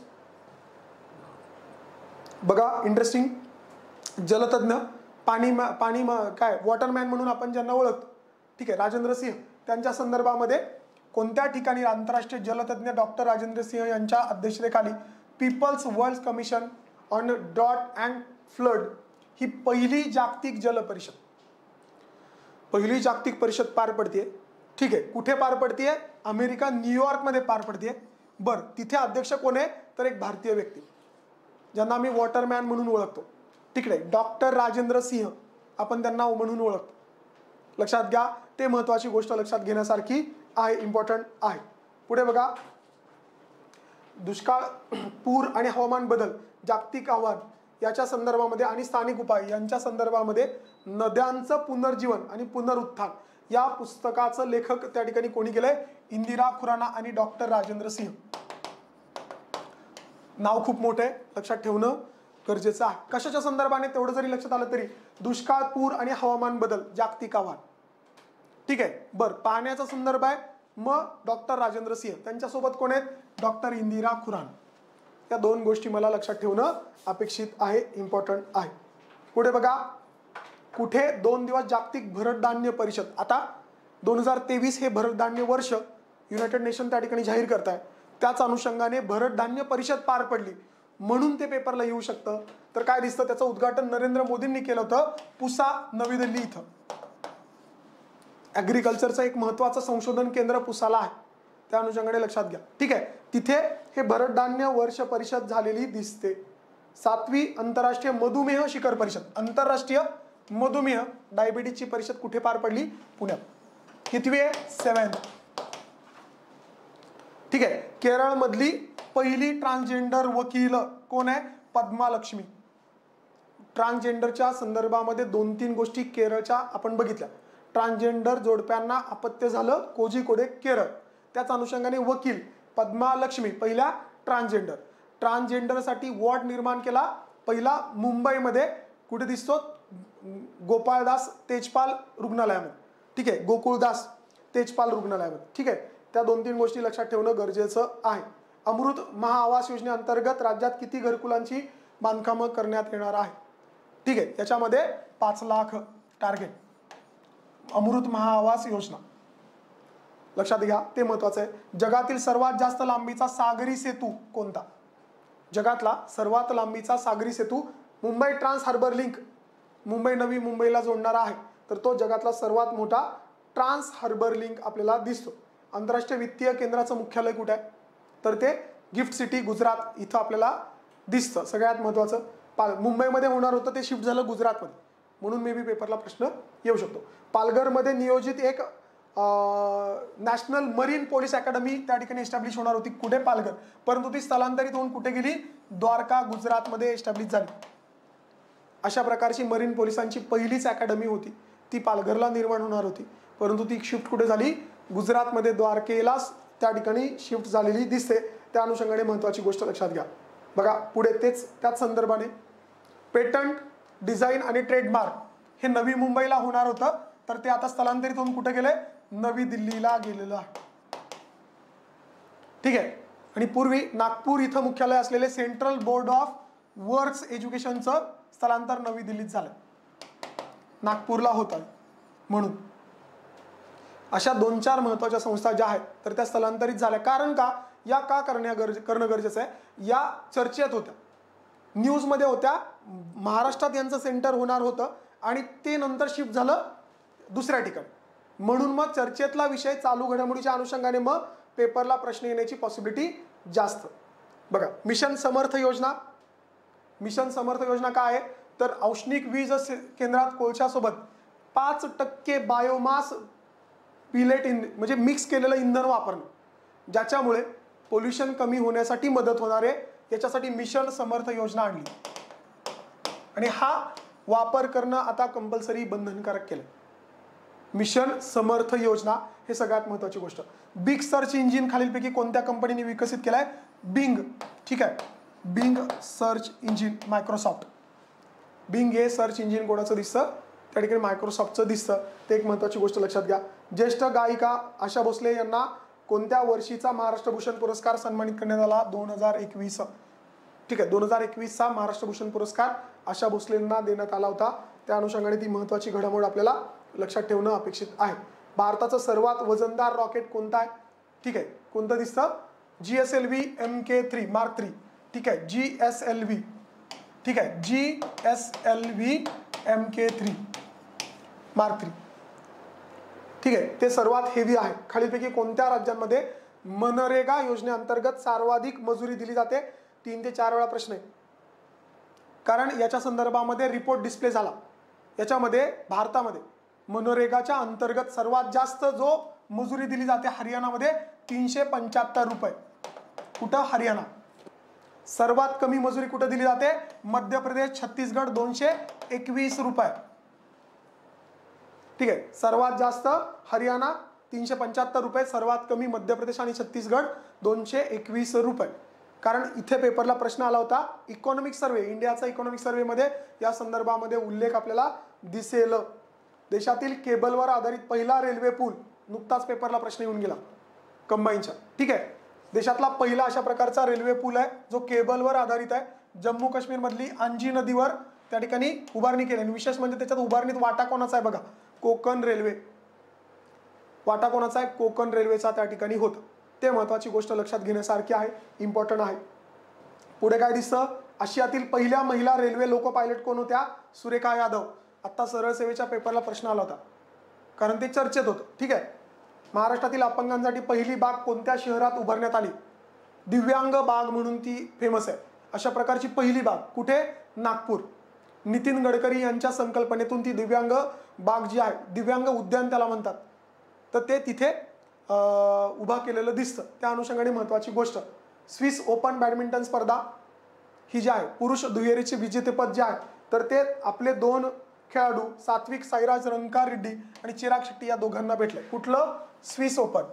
बघा इंटरेस्टिंग जलतज्ञ पाणी पाणी काय वॉटरमॅन म्हणून आपण ज्यांना ओळखतो. ठीक आहे राजेंद्र सिंह. त्यांच्या संदर्भामध्ये कोणत्या ठिकाणी आंतरराष्ट्रीय जलतज्ञ डॉक्टर राजेंद्र सिंह यांच्या अध्यक्षतेखाली people's world commission on dot and flood ही पहिली जागतिक जल परिषद. पहिली जागतिक परिषद पार पडते ठीक आहे कुठे पार पडते अमेरिका न्यूयॉर्कमध्ये पार पडते बरं तिथे अध्यक्ष कोण आहे? तर एक भारतीय व्यक्ती ज्यांना आम्ही वॉटरमॅन म्हणून ओळखतो. तिकडे डॉक्टर राजेंद्र सिंह आपण त्यांना म्हणून ओळखतो. लक्षात घ्या ते महत्त्वाची गोष्ट लक्षात घेण्यासारखी आहे इम्पॉर्टंट आहे. पुढे बघा दुष्काळ पूर आणि हवामान बदल जागतिक आव्हान याच्या संदर्भामध्ये आणि स्थानिक उपाय यांच्या संदर्भामध्ये नद्यांचं पुनर्जीवन आणि पुनरुत्थान. या पुस्तकाचं लेखक त्या ठिकाणी कोणी केलंय? इंदिरा खुराना आणि डॉक्टर राजेंद्र सिंह. नाव खूप मोठं आहे लक्षात ठेवणं गरजेचं आहे. कशाच्या संदर्भाने तेवढं जरी लक्षात आलं तरी दुष्काळ पूर आणि हवामान बदल जागतिक आव्हान. ठीक आहे बरं. पाण्याचा संदर्भ आहे मग डॉक्टर राजेंद्र सिंह. त्यांच्यासोबत कोण आहेत? डॉक्टर इंदिरा खुरान. या दोन गोष्टी मला लक्षात ठेवणं अपेक्षित आहे इम्पॉर्टंट आहे. पुढे बघा. कुठे दोन दिवस जागतिक भरडधान्य परिषद. आता दोन हजार तेवीस हे भरडधान्य वर्ष युनायटेड नेशन त्या ठिकाणी जाहीर करत आहे त्याच अनुषंगाने भरडधान्य परिषद पार पडली. म्हणून ते पेपरला येऊ शकतं. तर काय दिसतं? त्याचं उद्घाटन नरेंद्र मोदींनी केलं होतं. पुसा नवी दिल्ली इथं. ॲग्रिकल्चरचं एक महत्त्वाचं संशोधन केंद्र पुसाला आहे. त्या अनुषंगाने लक्षात घ्या. ठीक आहे? तिथे हे भरडधान्य वर्ष परिषद झालेली दिसते. सातवी आंतरराष्ट्रीय मधुमेह शिखर परिषद. आंतरराष्ट्रीय मधुमेह डायबिटीजची परिषद कुठे पार पडली? पुण्यात. कितवी आहे? सेव्हन्थ ठीक आहे? केरळमधली पहिली ट्रान्सजेंडर वकील कोण आहे? पद्मालक्ष्मी. ट्रान्सजेंडरच्या संदर्भामध्ये दोन तीन गोष्टी केरळच्या आपण बघितल्या. ट्रान्सजेंडर जोडप्यांना अपत्य झालं कोझिकोडे केरळ. त्याच अनुषंगाने वकील पद्मा लक्ष्मी पहिल्या ट्रान्सजेंडर. ट्रान्सजेंडरसाठी वॉर्ड निर्माण केला पहिला मुंबईमध्ये. कुठे दिसतो? गोपाळदास तेजपाल रुग्णालयामध्ये. ठीक आहे गोकुळदास तेजपाल रुग्णालयामध्ये. ठीक आहे त्या दोन तीन गोष्टी लक्षात ठेवणं गरजेचं आहे. अमृत महाआवास योजनेअंतर्गत राज्यात किती घरकुलांची बांधकामं करण्यात येणार आहे? ठीक आहे याच्यामध्ये पाच लाख टार्गेट. अमृत महाआवास योजना. लक्षात घ्या ते महत्वाचं आहे. जगातील सर्वात जास्त लांबीचा सागरी सेतू कोणता? जगातला सर्वात लांबीचा सागरी सेतू Mumbai trans harbour link. Mumbai नवी मुंबईला जोडणारा आहे. तर तो जगातला सर्वात मोठा ट्रान्स हार्बर लिंक आपल्याला दिसतो. आंतरराष्ट्रीय वित्तीय केंद्राचं मुख्यालय कुठे आहे? तर ते गिफ्ट सिटी गुजरात इथं आपल्याला दिसतं. सगळ्यात महत्त्वाचं पाल मुंबईमध्ये होणार होतं ते शिफ्ट झालं गुजरातमध्ये. म्हणून मे बी पेपरला प्रश्न येऊ शकतो. पालघरमध्ये नियोजित एक नॅशनल मरीन पोलीस अकॅडमी त्या ठिकाणी एस्टॅब्लिश होणार होती कुठे? पालघर. परंतु ती स्थलांतरित होऊन कुठे गेली? द्वारका गुजरातमध्ये एस्टॅब्लिश झाली. अशा प्रकारची मरीन पोलिसांची पहिलीच अकॅडमी होती. ती पालघरला निर्माण होणार होती. परंतु ती शिफ्ट कुठे झाली? गुजरातमध्ये द्वारकेला त्या ठिकाणी शिफ्ट झालेली दिसते. त्या अनुषंगाने महत्त्वाची गोष्ट लक्षात घ्या. बघा पुढे तेच त्याच संदर्भाने. पेटंट डिझाईन आणि ट्रेडमार्क हे नवी मुंबईला होणार होतं. तर ते आता स्थलांतरित होऊन कुठे गेले? नवी दिल्लीला गेलेलं आहे. ठीक आहे. आणि पूर्वी नागपूर इथं मुख्यालय असलेले सेंट्रल बोर्ड ऑफ वर्क्स एज्युकेशनचं स्थलांतर नवी दिल्लीत झालं. नागपूरला होतं म्हणून. अशा दोन चार महत्त्वाच्या संस्था ज्या आहेत तर त्या स्थलांतरित झाल्या. कारण का? या का करण्या गरजे करणं गरजेचं आहे? या चर्चेत होत्या. न्यूजमध्ये होत्या महाराष्ट्रात यांचं सेंटर होणार होतं आणि ते नंतर शिफ्ट झालं दुसऱ्या ठिकाणी. म्हणून मग चर्चेतला विषय चालू घडामोडीच्या अनुषंगाने मग पेपरला प्रश्न येण्याची पॉसिबिलिटी जास्त. बघा मिशन समर्थ योजना. मिशन समर्थ योजना काय आहे? तर औष्णिक वीज केंद्रात कोळशासोबत पाच टक्के बायोमास पिलेट इन म्हणजे मिक्स केलेलं इंधन वापरणं. ज्याच्यामुळे पोल्युशन कमी होण्यासाठी मदत होणार आहे. याच्यासाठी मिशन समर्थ योजना आणली. आणि हा वापर करणं आता कंपल्सरी बंधनकारक केलं मिशन समर्थ योजना हे सगळ्यात महत्वाची गोष्ट. बिग सर्च इंजिन खालीलपैकी कोणत्या कंपनीने विकसित केलं आहे बिंग ठीक आहे. Bing search engine Microsoft Bing हे सर्च इंजिन कोणाचं दिसतं? त्या ठिकाणी मायक्रोसॉफ्टचं दिसतं. ते एक महत्वाची गोष्ट लक्षात घ्या. ज्येष्ठ गायिका आशा भोसले यांना कोणत्या वर्षीचा महाराष्ट्र भूषण पुरस्कार सन्मानित करण्यात आला? दोन हजार एकवीस. ठीक आहे. दोन हजार एकवीसचा महाराष्ट्र भूषण पुरस्कार आशा भोसलेंना देण्यात आला होता. त्या अनुषंगाने ती महत्वाची घडामोड आपल्याला लक्षात ठेवणं अपेक्षित आहे. भारताचं सर्वात वजनदार रॉकेट कोणतं आहे? ठीक आहे. कोणतं दिसतं? G S L V M K three mark three ठीक आहे. जी एस एल व्ही ठीक आहे. G S L V M K three mark three ठीक आहे. ते सर्वात हेवी आहे. खालीलपैकी कोणत्या राज्यांमध्ये मनरेगा योजनेअंतर्गत सर्वाधिक मजुरी दिली जाते? तीन ते चार वेळा प्रश्न आहे. कारण याच्या संदर्भामध्ये रिपोर्ट डिस्प्ले झाला. याच्यामध्ये भारतामध्ये मनरेगाच्या अंतर्गत सर्वात जास्त जो मजुरी दिली जाते हरियाणामध्ये तीनशे पंच्याहत्तर रुपये. कुठं? हरियाणा. सर्वात कमी मजुरी कुठं दिली जाते? मध्य प्रदेश छत्तीसगड दोनशे एकवीस रुपये. ठीक आहे. सर्वात जास्त हरियाणा तीनशे पंच्याहत्तर रुपये. सर्वात कमी मध्य प्रदेश आणि छत्तीसगड दोनशे एकवीस रुपये. कारण इथे पेपरला प्रश्न आला होता इकॉनॉमिक सर्वे इंडियाचा इकॉनॉमिक सर्वेमध्ये या संदर्भामध्ये उल्लेख आपल्याला दिसेल. देशातील केबलवर आधारित पहिला रेल्वे पूल नुकताच पेपरला प्रश्न येऊन गेला कंबाईनच्या. ठीक आहे? देशातला पहिला अशा प्रकारचा रेल्वे पूल आहे जो केबलवर आधारित आहे. जम्मू काश्मीरमधली अंजी नदीवर त्या ठिकाणी उभारणी केली. आणि विशेष म्हणजे त्याच्यात उभारणीत वाटा कोणाचा आहे बघा? कोकण रेल्वे वाटा कोणाचा आहे? कोकण रेल्वेचा त्या ठिकाणी होतं. ते महत्त्वाची गोष्ट लक्षात घेण्यासारखी आहे इम्पॉर्टंट आहे. पुढे काय दिसतं? आशियातील पहिल्या महिला रेल्वे लोको पायलट कोण होत्या? सुरेखा यादव. आत्ता सरळ सेवेच्या पेपरला प्रश्न आला होता. कारण ते चर्चेत होतं. ठीक आहे? महाराष्ट्रातील अपंगांसाठी पहिली बाग कोणत्या शहरात उभारण्यात आली? दिव्यांग बाग म्हणून ती फेमस आहे. अशा प्रकारची पहिली बाग कुठे? नागपूर. नितीन गडकरी यांच्या संकल्पनेतून ती दिव्यांग बाग जी आहे दिव्यांग उद्यान त्याला म्हणतात. तर ते तिथे उभा केलेलं दिसतं. त्या अनुषंगाने महत्त्वाची गोष्ट. स्विस ओपन बॅडमिंटन स्पर्धा ही जी आहे पुरुष दुहेरीचे विजेतेपद जे आहे तर ते आपले दोन खेळाडू सात्विक साईराज रंकार रेड्डी आणि चिराग शेट्टी या दोघांना भेटले. कुठलं? Swiss open.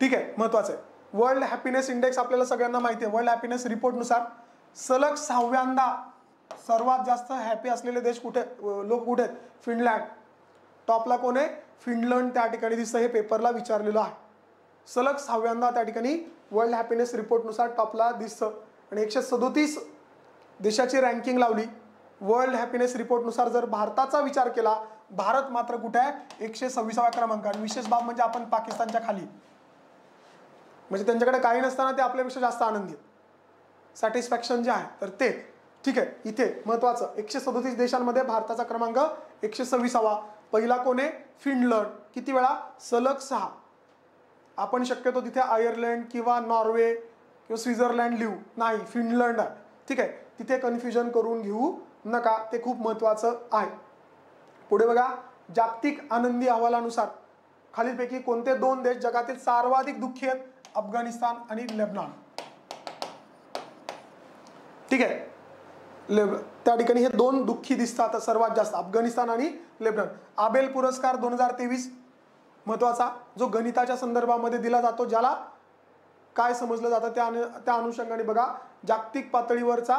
ठीक आहे महत्वाचं आहे. वर्ल्ड हॅपीनेस इंडेक्स आपल्याला सगळ्यांना माहिती आहे. वर्ल्ड हॅपीनेस रिपोर्टनुसार सलग सहाव्यांदा सर्वात जास्त हॅपी असलेले देश कुठे? लोक कुठे आहेत? फिनलँड. टॉपला कोण आहे? फिनलंड त्या ठिकाणी दिसतं हे पेपरला विचारलेलं आहे. सलग सहाव्यांदा त्या ठिकाणी वर्ल्ड हॅपीनेस रिपोर्टनुसार टॉपला दिसतं. आणि एकशे सदोतीस देशाची रँकिंग लावली. वर्ल्ड हॅपीनेस रिपोर्टनुसार जर भारताचा विचार केला भारत मात्र कुठे आहे? एकशे सव्वीसाव्या क्रमांक. आणि विशेष बाब म्हणजे आपण पाकिस्तानच्या खाली. म्हणजे त्यांच्याकडे काही नसताना ते आपल्यापेक्षा जास्त आनंदी सॅटिस्फॅक्शन जे आहे तर ते. ठीक आहे इथे महत्वाचं एकशे सदोतीस देशांमध्ये भारताचा क्रमांक एकशे सव्वीसावा. पहिला कोण आहे? फिनलंड. किती वेळा? सलग सहा. आपण शक्यतो तिथे आयर्लंड किंवा नॉर्वे किंवा स्वित्झर्लंड लिहू. नाही फिनलंड आहे. ठीक आहे? तिथे कन्फ्युजन करून घेऊ नका. ते खूप महत्त्वाचं आहे. पुढे बघा. जागतिक आनंदी अहवालानुसार. खालीलपैकी कोणते दोन देश जगातील सर्वाधिक दुःखी आहेत? अफगाणिस्तान आणि लेबनॉन. ठीक आहे? लेब त्या ठिकाणी हे दोन दुःखी दिसतात सर्वात जास्त अफगाणिस्तान आणि लेबनॉन. आबेल पुरस्कार दोन हजार तेवीस महत्त्वाचा जो गणिताच्या संदर्भामध्ये दिला जातो ज्याला काय समजलं जातं त्या अनु त्या अनुषंगाने बघा जागतिक पातळीवरचा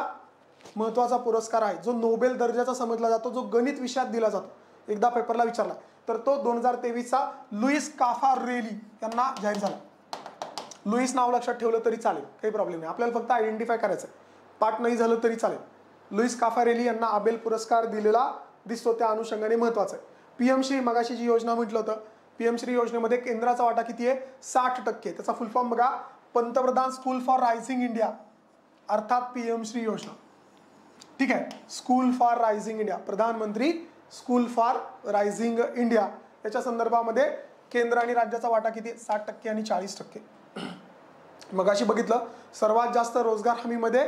महत्त्वाचा पुरस्कार आहे जो नोबेल दर्जाचा समजला जातो जो गणित विषयात दिला जातो. एकदा पेपरला विचारला तर तो दोन हजार तेवीसचा लुईस काफा रेली यांना जाहीर झाला. लुईस नाव लक्षात ठेवलं तरी चालेल काही प्रॉब्लेम नाही. आपल्याला फक्त आयडेंटिफाय करायचं पाठ नाही झालं तरी चालेल. लुईस काफारेली यांना आबेल पुरस्कार दिलेला दिसतो. त्या अनुषंगाने महत्वाचं आहे. पीएम श्री मगाशी जी योजना म्हटलं होतं. पीएम श्री योजनेमध्ये केंद्राचा वाटा किती आहे? साठ टक्के. त्याचा फुल फॉर्म बघा. पंतप्रधान स्कूल फॉर रायझिंग इंडिया अर्थात पीएम श्री योजना. ठीक आहे. स्कूल फॉर रायझिंग इंडिया प्रधानमंत्री स्कूल फॉर रायझिंग इंडिया याच्या संदर्भामध्ये केंद्र आणि राज्याचा वाटा किती साठ टक्के आणि चाळीस टक्के. मगाशी बघितलं. सर्वात जास्त रोजगार हमीमध्ये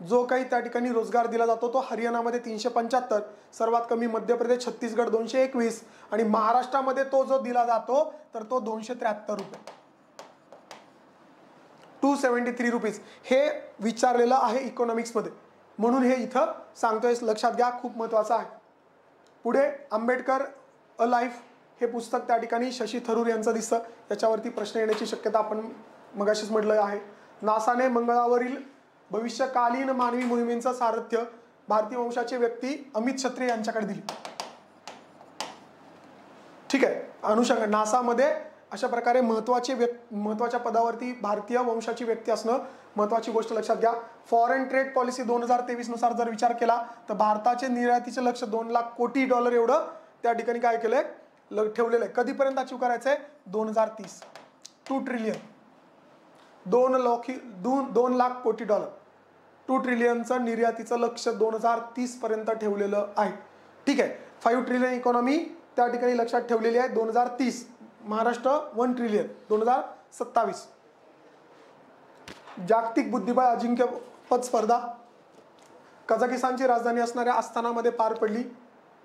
जो काही त्या ठिकाणी रोजगार दिला जातो तो हरियाणामध्ये तीनशे पंच्याहत्तर सर्वात कमी मध्य प्रदेश छत्तीसगड दोनशे एकवीस आणि महाराष्ट्रामध्ये तो जो दिला जातो तर तो दोनशे त्र्याहत्तर रुपये. Two seventy three rupees. हे विचारलेलं आहे इकॉनॉमिक्समध्ये. म्हणून हे इथं सांगतोय लक्षात घ्या खूप महत्वाचं आहे. पुढे आंबेडकर अ लाईफ हे पुस्तक त्या ठिकाणी शशी थरूर यांचं दिसतं. याच्यावरती प्रश्न येण्याची शक्यता आपण मगाशीच म्हटलं आहे. नासाने मंगळावरील भविष्यकालीन मानवी मोहिमेचं सारथ्य भारतीय वंशाचे व्यक्ती अमित छत्रे यांच्याकडे दिली. ठीक आहे. अनुषंग नासामध्ये अशा प्रकारे महत्त्वाचे व्यक् महत्त्वाच्या पदावरती भारतीय वंशाची व्यक्ती असणं महत्वाची गोष्ट लक्षात घ्या. फॉरेन ट्रेड पॉलिसी दोन हजार तेवीसनुसार जर विचार केला तर भारताचे निर्यातीचे लक्ष दोन लाख कोटी डॉलर एवढं त्या ठिकाणी काय केलंय? ठेवलेलं आहे. कधीपर्यंत अचीव करायचंय? दोन हजार तीस. टू ट्रिलियन दोन लाख दोन दोन लाख कोटी डॉलर. टू ट्रिलियनचं निर्यातीचं लक्ष दोन हजार तीसपर्यंत ठेवलेलं आहे. ठीक आहे. फाईव्ह ट्रिलियन इकॉनॉमी त्या ठिकाणी लक्षात ठेवलेली आहे. दोन हजार तीस महाराष्ट्र वन ट्रिलियन दोन हजार सत्तावीस. जागतिक बुद्धिबळ अजिंक्यपद स्पर्धा. कझाकिस्तानची राजधानी असणाऱ्या आस्थानामध्ये पार पडली.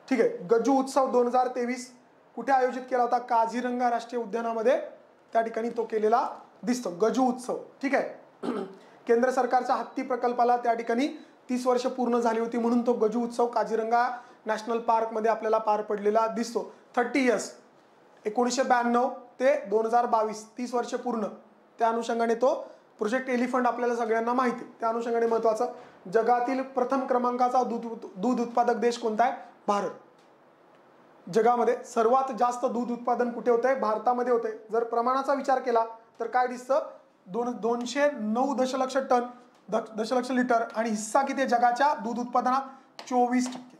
ठीक आहे. गजू उत्सव दोन हजार तेवीस कुठे आयोजित केला होता? काझीरंगा राष्ट्रीय उद्यानामध्ये. त्या ठिकाणी तो केलेला दिसतो. गजू उत्सव. ठीक आहे? <clears throat> केंद्र सरकारच्या हत्ती प्रकल्पाला त्या ठिकाणी तीस वर्ष पूर्ण झाली होती म्हणून तो गजू उत्सव काझीरंगा नॅशनल पार्कमध्ये आपल्याला पार पडलेला दिसतो. Thirty years. एकोणीसशे ब्याण्णव ते दोन हजार बावीस तीस वर्ष पूर्ण. त्या अनुषंगाने तो प्रोजेक्ट एलिफंट आपल्याला सगळ्यांना माहिती. त्या अनुषंगाने महत्वाचं जगातील प्रथम क्रमांकाचा दूध दूध उत्पादक देश कोणता आहे? भारत. जगामध्ये सर्वात जास्त दूध उत्पादन कुठे होतंय? भारतामध्ये होते जर प्रमाणाचा विचार केला तर काय दिसतं? दोन दोनशे नऊ दशलक्ष टन दशलक्ष लिटर आणि हिस्सा किती जगाच्या? दूध उत्पादनात चोवीस टक्के.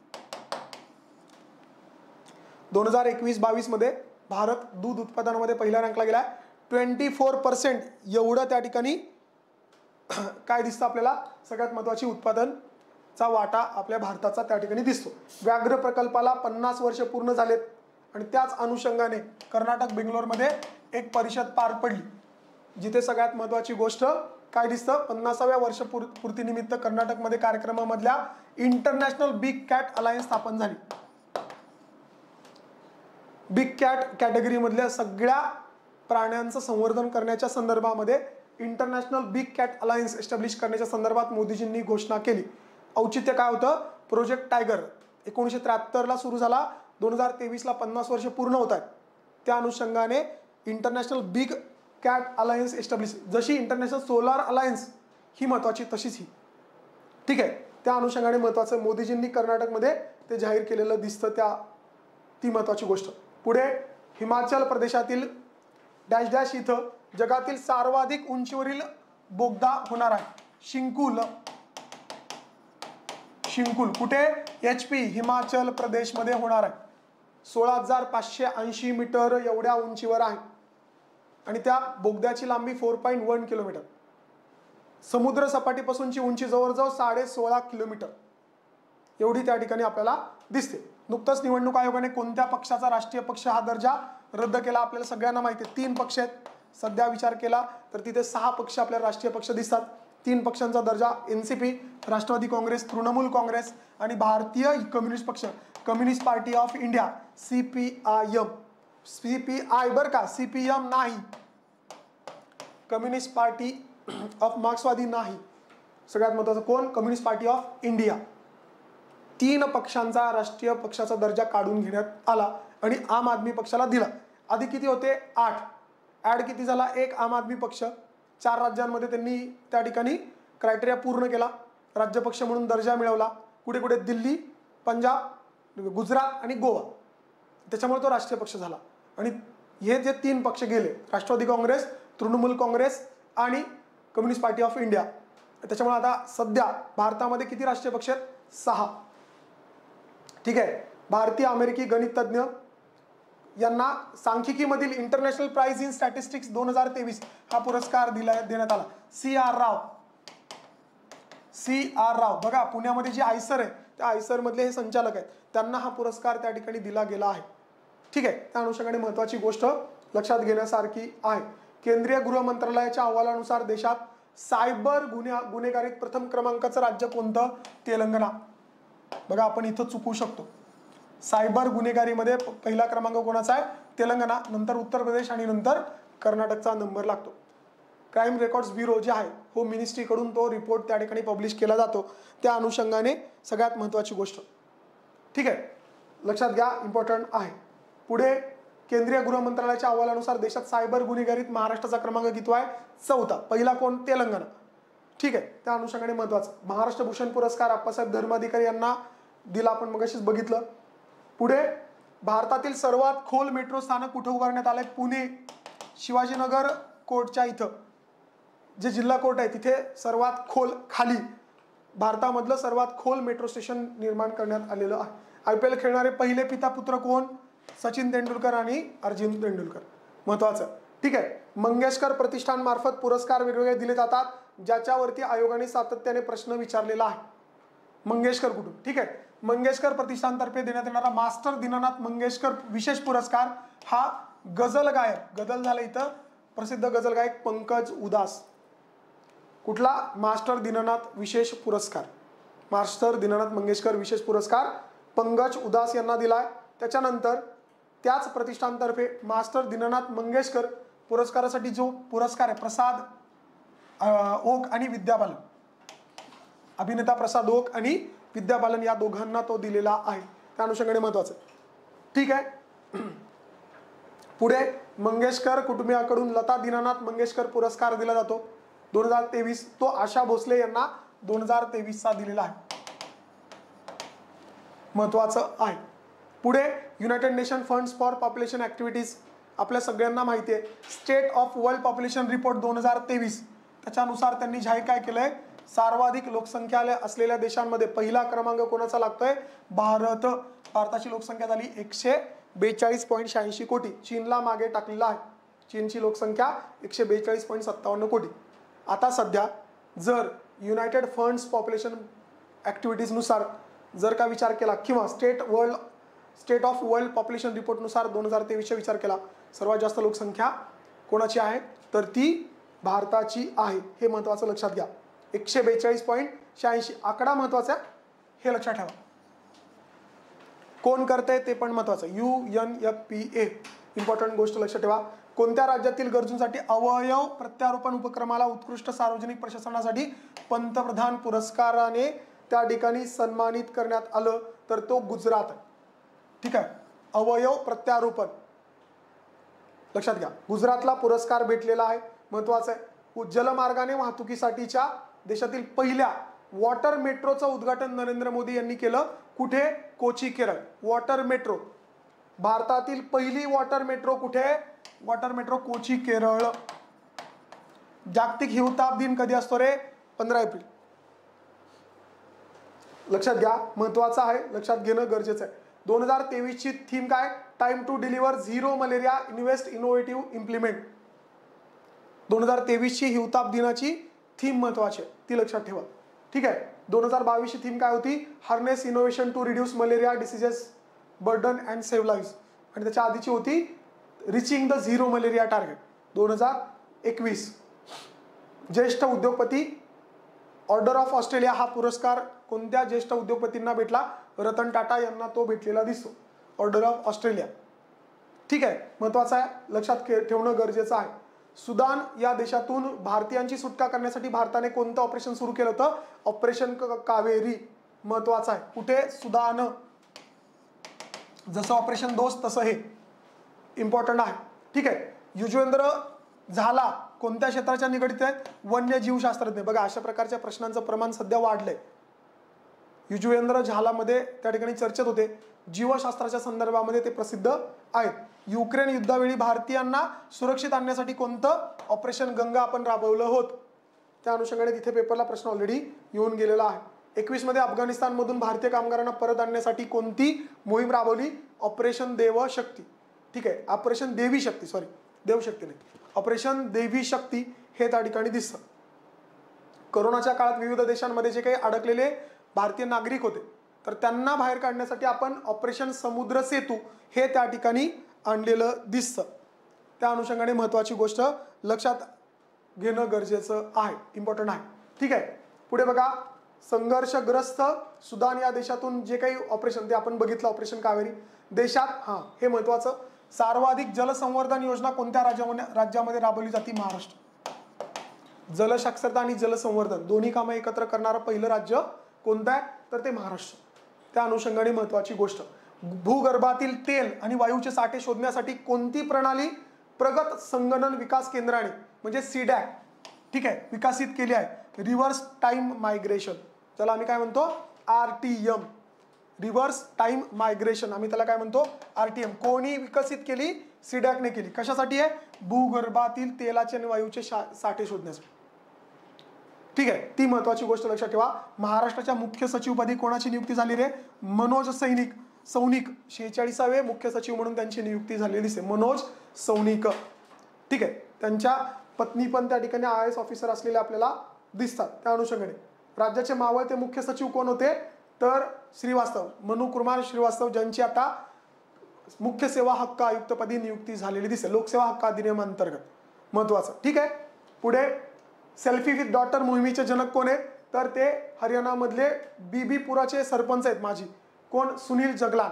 दोन हजार एकवीस बावीसमध्ये भारत दूध उत्पादनामध्ये पहिल्या रँकला गेला ट्वेंटी फोर पर्सेंट एवढं त्या ठिकाणी <clears throat> काय दिसतं आपल्याला? सगळ्यात महत्वाची उत्पादनचा वाटा आपल्या भारताचा त्या ठिकाणी दिसतो. व्याघ्र प्रकल्पाला पन्नास वर्ष पूर्ण झालेत आणि त्याच अनुषंगाने कर्नाटक बेंगलोरमध्ये एक परिषद पार पडली. जिथे सगळ्यात महत्वाची गोष्ट काय दिसतं? पन्नासाव्या वर्ष पूर्तीनिमित्त कर्नाटकमध्ये कार्यक्रमामधल्या इंटरनॅशनल बिग कॅट अलायन्स स्थापन झाली. बिग कॅट कॅटेगरीमधल्या सगळ्या प्राण्यांचं संवर्धन करण्याच्या संदर्भामध्ये international big cat alliance establish करण्याच्या संदर्भात मोदीजींनी घोषणा केली. औचित्य काय होतं? प्रोजेक्ट टायगर एकोणीसशे त्र्याहत्तरला सुरू झाला. दोन हजार तेवीसला पन्नास वर्ष पूर्ण होत आहेत. त्या अनुषंगाने international big cat alliance establish जशी इंटरनॅशनल सोलार अलायन्स ही महत्वाची तशीच ही. ठीक आहे? त्या अनुषंगाने महत्वाचं मोदीजींनी कर्नाटकमध्ये ते जाहीर केलेलं दिसतं त्या ती महत्वाची गोष्ट. पुढे हिमाचल प्रदेशातील डॅश डॅश इथं जगातील सर्वाधिक उंचीवरील बोगदा होणार आहे. शिंकुल. शिंकुल. कुठे? एच पी हिमाचल प्रदेशमध्ये होणार आहे. सोळा हजार पाचशे ऐंशी मीटर एवढ्या उंचीवर आहे. आणि त्या बोगद्याची लांबी फोर पॉईंट वन किलोमीटर समुद्र सपाटीपासूनची उंची जवळजवळ साडे सोळा किलोमीटर एवढी त्या ठिकाणी आपल्याला दिसते. नुकतंच निवडणूक आयोगाने कोणत्या पक्षाचा राष्ट्रीय पक्ष हा दर्जा रद्द केला आपल्याला सगळ्यांना माहिती आहे तीन पक्ष आहेत. सध्या विचार केला तर तिथे सहा पक्ष आपल्याला राष्ट्रीय पक्ष दिसतात. तीन पक्षांचा दर्जा N C P Rashtrawadi Congress Trinamool Congress आणि भारतीय कम्युनिस्ट पक्ष communist party of India C P I M C P I बर का? सी पी नाही. कम्युनिस्ट पार्टी ऑफ मार्क्सवादी नाही. सगळ्यात महत्वाचं कोण? कम्युनिस्ट पार्टी ऑफ इंडिया तीन पक्षांचा राष्ट्रीय पक्षाचा दर्जा काढून घेण्यात आला आणि आम आदमी पक्षाला दिला. आधी किती होते? आठ. ॲड किती झाला? एक. आम आदमी पक्ष. चार राज्यांमध्ये त्यांनी त्या ठिकाणी क्रायटेरिया पूर्ण केला. राज्यपक्ष म्हणून दर्जा मिळवला. कुठे कुठे? दिल्ली पंजाब गुजरात आणि गोवा. त्याच्यामुळे तो राष्ट्रीय पक्ष झाला. आणि हे जे तीन पक्ष गेले राष्ट्रवादी काँग्रेस तृणमूल काँग्रेस आणि कम्युनिस्ट पार्टी ऑफ इंडिया त्याच्यामुळे आता सध्या भारतामध्ये किती राष्ट्रीय पक्ष आहेत? सहा. ठीक आहे? भारतीय अमेरिकी गणित तज्ज्ञ यांना सांख्यिकीमधील इंटरनॅशनल प्राइज इन स्टॅटिस्टिक्स दोन हजार तेवीस हा पुरस्कार दिला देण्यात आला. C R Rao. C R Rao. बघा पुण्यामध्ये जे आयसर आहे त्या आयसर मधले हे संचालक आहेत. त्यांना हा पुरस्कार त्या ठिकाणी दिला गेला आहे. ठीक आहे. त्या अनुषंगाने महत्वाची गोष्ट लक्षात घेण्यासारखी आहे. केंद्रीय गृह मंत्रालयाच्या अहवालानुसार देशात सायबर गुन्हा गुन्हेगारीत प्रथम क्रमांकाचं राज्य कोणतं? तेलंगणा. बघा आपण इथं चुकू शकतो. सायबर गुन्हेगारीमध्ये पहिला क्रमांक कोणाचा आहे? तेलंगणा नंतर उत्तर प्रदेश आणि नंतर कर्नाटकचा नंबर लागतो. क्राईम रेकॉर्ड्स ब्युरो जे आहे हो मिनिस्ट्रीकडून तो रिपोर्ट त्या ठिकाणी पब्लिश केला जातो. त्या अनुषंगाने सगळ्यात महत्त्वाची गोष्ट. ठीक आहे. लक्षात घ्या इम्पॉर्टंट आहे. पुढे केंद्रीय गृह मंत्रालयाच्या अहवालानुसार देशात सायबर गुन्हेगारीत महाराष्ट्राचा क्रमांक किती आहे? चौथा. पहिला कोण? तेलंगणा. ठीक आहे. त्या अनुषंगाने महत्वाचं महाराष्ट्र भूषण पुरस्कार अप्पासाहेब धर्माधिकारी यांना दिला. आपण मगाशीच बघितलं. पुढे भारतातील सर्वात खोल मेट्रो स्थानक कुठं उभारण्यात आलंय? पुणे शिवाजीनगर कोर्टच्या इथं. जे जिल्हा कोर्ट आहे तिथे सर्वात खोल खाली. भारतामधलं सर्वात खोल मेट्रो स्टेशन निर्माण करण्यात आलेलं आहे. आय पी एल खेळणारे पहिले पिता पुत्र कोण? सचिन तेंडुलकर आणि अर्जुन तेंडुलकर. महत्वाचं. ठीक आहे. मंगेशकर प्रतिष्ठानमार्फत पुरस्कार वेगवेगळे दिले जातात ज्याच्यावरती आयोगाने सातत्याने प्रश्न विचारलेला आहे. मंगेशकर कुटुंब ठीक आहे. मंगेशकर प्रतिष्ठानतर्फे देण्यात येणारा मास्टर दीनानाथ मंगेशकर विशेष पुरस्कार हा गझल गायक गझल झाला इथं प्रसिद्ध गझल गायक पंकज उदास. कुठला? मास्टर दिननाथ विशेष पुरस्कार. मास्टर दिननाथ मंगेशकर विशेष पुरस्कार पंकज उदास यांना दिलाय. त्याच्यानंतर त्याच प्रतिष्ठानतर्फे मास्टर दीनानाथ मंगेशकर पुरस्कारासाठी जो पुरस्कार आहे प्रसाद ओक आणि विद्याबालन. अभिनेता प्रसाद ओक आणि विद्याबालन या दोघांना तो दिलेला आहे. त्या अनुषंगाने महत्वाचं ठीक आहे? <clears throat> पुढे मंगेशकर कुटुंबियाकडून लता दीनानाथ मंगेशकर पुरस्कार दिला जातो. दोन हजार तेवीस तो आशा भोसले यांना दोन हजार तेवीसचा दिलेला आहे. महत्वाचं आहे. पुढे united nation funds for population activities आपल्या सगळ्यांना माहिती आहे. State of world population report दोन हजार तेवीस. त्याच्यानुसार त्यांनी जाहीर काय केलंय? सर्वाधिक लोकसंख्या असलेल्या देशांमध्ये पहिला क्रमांक कोणाचा लागतोय? भारत. भारताची लोकसंख्या झाली एकशे बेचाळीस पॉईंट शहाऐंशी कोटी. चीनला मागे टाकलेला आहे. चीनची लोकसंख्या एकशे बेचाळीस पॉईंट सत्तावन्न कोटी. आता सध्या जर युनायटेड फंड्स पॉप्युलेशन ॲक्टिव्हिटीजनुसार जर का विचार केला किंवा state world state of world population रिपोर्टनुसार दोन हजार तेवीसचा विचार केला. सर्वात जास्त लोकसंख्या कोणाची आहे? तर ती भारताची आहे हे महत्त्वाचं लक्षात घ्या. एकशे बेचाळीस पॉईंट शहाऐंशी आकडा महत्त्वाचा आहे हे लक्षात ठेवा. कोण करते ते पण महत्त्वाचं U N F P A. Important गोष्ट लक्षात ठेवा. कोणत्या राज्यातील गरजूंसाठी अवयव प्रत्यारोपण उपक्रमाला उत्कृष्ट सार्वजनिक प्रशासनासाठी पंतप्रधान पुरस्काराने त्या ठिकाणी सन्मानित करण्यात आलं? तर तो गुजरात ठीक आहे. अवयव प्रत्यारोपण. लक्षात घ्या. गुजरातला पुरस्कार भेटलेला आहे. महत्वाचं आहे. जलमार्गाने वाहतुकीसाठीच्या देशातील पहिल्या वॉटर मेट्रोचं उद्घाटन नरेंद्र मोदी यांनी केलं. कुठे? कोची केरळ. Water metro. भारतातील पहिली वॉटर मेट्रो कुठे? Water metro Kochi Kerala. जागतिक हिवताप दिन कधी असतो रे? पंधरा एप्रिल. लक्षात घ्या. महत्वाचं आहे. लक्षात घेणं गरजेचं आहे. दोन हजार तेवीसची थीम काय? Time to deliver zero malaria invest innovative implement दोन हजार तेवीसची हिवताप दिनाची थीम महत्वाची आहे. ती लक्षात ठेवा. ठीक आहे? दोन हजार बावीसची थीम काय होती? Harness innovation to reduce malaria diseases burden and save live आणि त्याच्या आधीची होती reaching the zero malaria target दोन हजार एकवीस. ज्येष्ठ उद्योगपती ऑर्डर ऑफ ऑस्ट्रेलिया हा पुरस्कार कोणत्या ज्येष्ठ उद्योगपतींना भेटला? रतन टाटा यांना तो भेटलेला दिसतो. ऑर्डर ऑफ ऑस्ट्रेलिया ठीक आहे महत्वाचं आहे लक्षात ठेवणं गरजेचं आहे. सुदान या देशातून भारतीयांची सुटका करण्यासाठी भारताने कोणतं ऑपरेशन सुरू केलं होतं? ऑपरेशन कावेरी. महत्वाचं आहे. कुठे? सुदान. जसं ऑपरेशन दोस्त तसं हे. इम्पॉर्टंट आहे. ठीक आहे. युजवेंद्र झाला. कोणत्या क्षेत्राच्या निगडीत आहेत वन्यजीव शास्त्रज्ञ बघा अशा प्रकारच्या प्रश्नांचं प्रमाण सध्या वाढलंय. युजवेंद्र झालामध्ये त्या ठिकाणी चर्चेत होते. जीवशास्त्राच्या संदर्भामध्ये ते प्रसिद्ध आहेत. युक्रेन युद्धावेळी भारतीयांना सुरक्षित आणण्यासाठी कोणतं ऑपरेशन गंगा आपण राबवलं होत? त्या अनुषंगाने तिथे पेपरला प्रश्न ऑलरेडी येऊन गेलेला आहे. एकवीसमध्ये अफगाणिस्तानमधून भारतीय कामगारांना परत आणण्यासाठी कोणती मोहीम राबवली? ऑपरेशन देव शक्ती ठीक आहे ऑपरेशन देवी शक्ती सॉरी देवशक्ती नाही. ऑपरेशन देवी शक्ती हे त्या ठिकाणी दिसतं. करोनाच्या काळात विविध देशांमध्ये जे काही अडकलेले भारतीय नागरिक होते. तर त्यांना बाहेर काढण्यासाठी आपण ऑपरेशन समुद्र सेतू हे त्या ठिकाणी आणलेलं दिसतं. त्या अनुषंगाने महत्त्वाची गोष्ट लक्षात घेणं गरजेचं आहे इम्पॉर्टंट आहे. ठीक आहे. पुढे बघा संघर्षग्रस्त सुदान या देशातून जे काही ऑपरेशन ते आपण बघितलं ऑपरेशन कावेरी. देशात हां हे महत्त्वाचं. सर्वाधिक जलसंवर्धन योजना कोणत्या राज्यामध्ये राज्यामध्ये राबवली जाते? महाराष्ट्र. जलसाक्षरता आणि जलसंवर्धन दोन्ही कामं एकत्र करणारं पहिलं राज्य कोणतं आहे? तर ते महाराष्ट्र. त्या अनुषंगाने महत्वाची गोष्ट. भूगर्भातील तेल आणि वायूचे साठे शोधण्यासाठी कोणती प्रणाली प्रगत संगणन विकास केंद्राने म्हणजे सीडॅक ठीक आहे विकसित केली आहे? Reverse time migration. त्याला आम्ही काय म्हणतो? R T M. Reverse time migration. आम्ही त्याला काय म्हणतो? R T M. कोणी विकसित केली? सीडॅकने केली. कशासाठी आहे? भूगर्भातील तेलाचे आणि वायूचे साठे शोधण्यासाठी. ठीक आहे ती महत्वाची गोष्ट लक्षात ठेवा. महाराष्ट्राच्या मुख्य सचिवपदी कोणाची नियुक्ती झाली रे? मनोज सैनिक सौनिक शेहेचाळीसावे मुख्य सचिव म्हणून त्यांची नियुक्ती झालेली दिसते मनोज सौनिक. ठीक आहे त्यांच्या पत्नी पण त्या ठिकाणी आय एस ऑफिसर असलेले आपल्याला दिसतात त्या अनुषंगाने. राज्याचे मावळते मुख्य सचिव कोण होते? तर श्रीवास्तव मनु कुमार श्रीवास्तव ज्यांची आता मुख्य सेवा हक्क आयुक्तपदी नियुक्ती झालेली दिसते लोकसेवा हक्क अधिनियम अंतर्गत. महत्वाचं. ठीक आहे पुढे सेल्फी विथ डॉटर मोहिमेचे जनक कोण आहेत? तर ते हरियाणामधले बीबीपुराचे सरपंच आहेत माझी कोण? सुनील जगलान.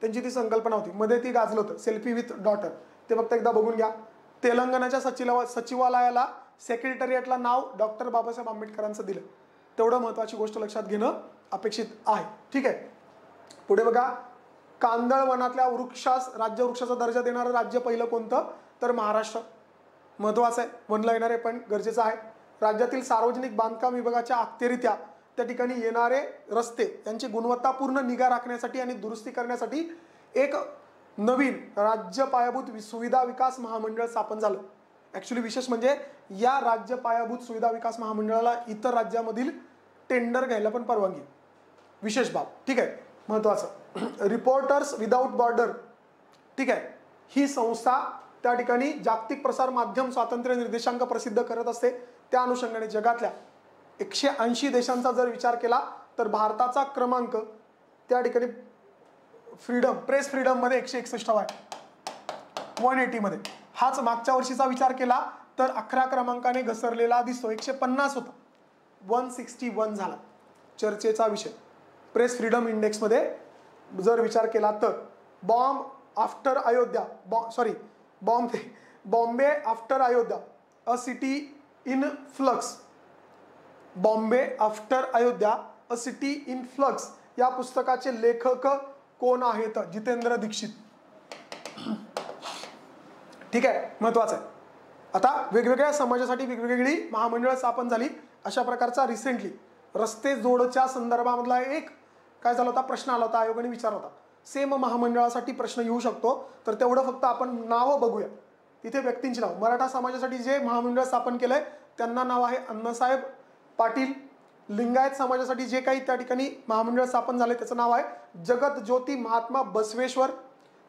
त्यांची ती संकल्पना होती. मध्ये ती गाजलं होतं. Selfie with daughter. ते फक्त एकदा बघून घ्या. तेलंगणाच्या सचिव सचिवालयाला सेक्रेटरिएटला नाव डॉक्टर बाबासाहेब आंबेडकरांचं दिलं. तेवढं महत्त्वाची गोष्ट लक्षात घेणं अपेक्षित आहे. ठीक आहे? पुढे बघा. कांदळवनातल्या वृक्षास राज्य वृक्षाचा दर्जा देणारं राज्य पहिलं कोणतं? तर महाराष्ट्र. महत्त्वाचं आहे. वनला येणारे पण गरजेचं आहे. राज्यातील सार्वजनिक बांधकाम विभागाच्या अखत्यारीत्या त्या ठिकाणी येणारे रस्ते यांची गुणवत्तापूर्ण निगा राखण्यासाठी आणि दुरुस्ती करण्यासाठी एक नवीन राज्य पायाभूत सुविधा विकास महामंडळ स्थापन झालं. ॲक्च्युली विशेष म्हणजे या राज्य पायाभूत सुविधा विकास महामंडळाला इतर राज्यामधील टेंडर घ्यायला पण परवानगी. विशेष बाब. ठीक आहे. महत्त्वाचं रिपोर्टर्स विदाऊट बॉर्डर ठीक आहे. ही संस्था त्या ठिकाणी जागतिक प्रसार माध्यम स्वातंत्र्य निर्देशांक प्रसिद्ध करत असते. त्या अनुषंगाने जगातल्या एकशे ऐंशी देशांचा जर विचार केला तर भारताचा क्रमांक त्या ठिकाणी फ्रीडम प्रेस फ्रीडममध्ये एकशे एकसष्ट आहे. वन एटीमध्ये हाच मागच्या वर्षीचा विचार केला तर अकरा क्रमांकाने घसरलेला दिसतो. एकशे पन्नास होता. वन सिक्स्टी वन झाला. चर्चेचा विषय. प्रेस फ्रीडम इंडेक्समध्ये जर विचार केला तर बॉम्ब आफ्टर अयोध्या बॉ sorry Bombay Bombay after Ayodhya a city in flux. Bombay after Ayodhya a city in flux. या पुस्तकाचे लेखक कोण आहेत? जितेंद्र दीक्षित. ठीक आहे महत्वाचं आहे. आता वेगवेगळ्या समाजासाठी वेगवेगळी महामंडळ स्थापन झाली अशा प्रकारचा रिसेंटली रस्ते जोडच्या संदर्भामधला एक काय झाला होता? प्रश्न आला होता आयोगाने विचारला होता. सेम महामंडळासाठी प्रश्न येऊ शकतो. तर तेवढं फक्त आपण नावं बघूया. तिथे व्यक्तींची नाव. मराठा समाजासाठी जे महामंडळ स्थापन केलंय त्यांना नाव आहे अण्णासाहेब पाटील. लिंगायत समाजासाठी जे काही त्या ठिकाणी महामंडळ स्थापन झाले त्याचं नाव आहे जगत ज्योती महात्मा बसवेश्वर.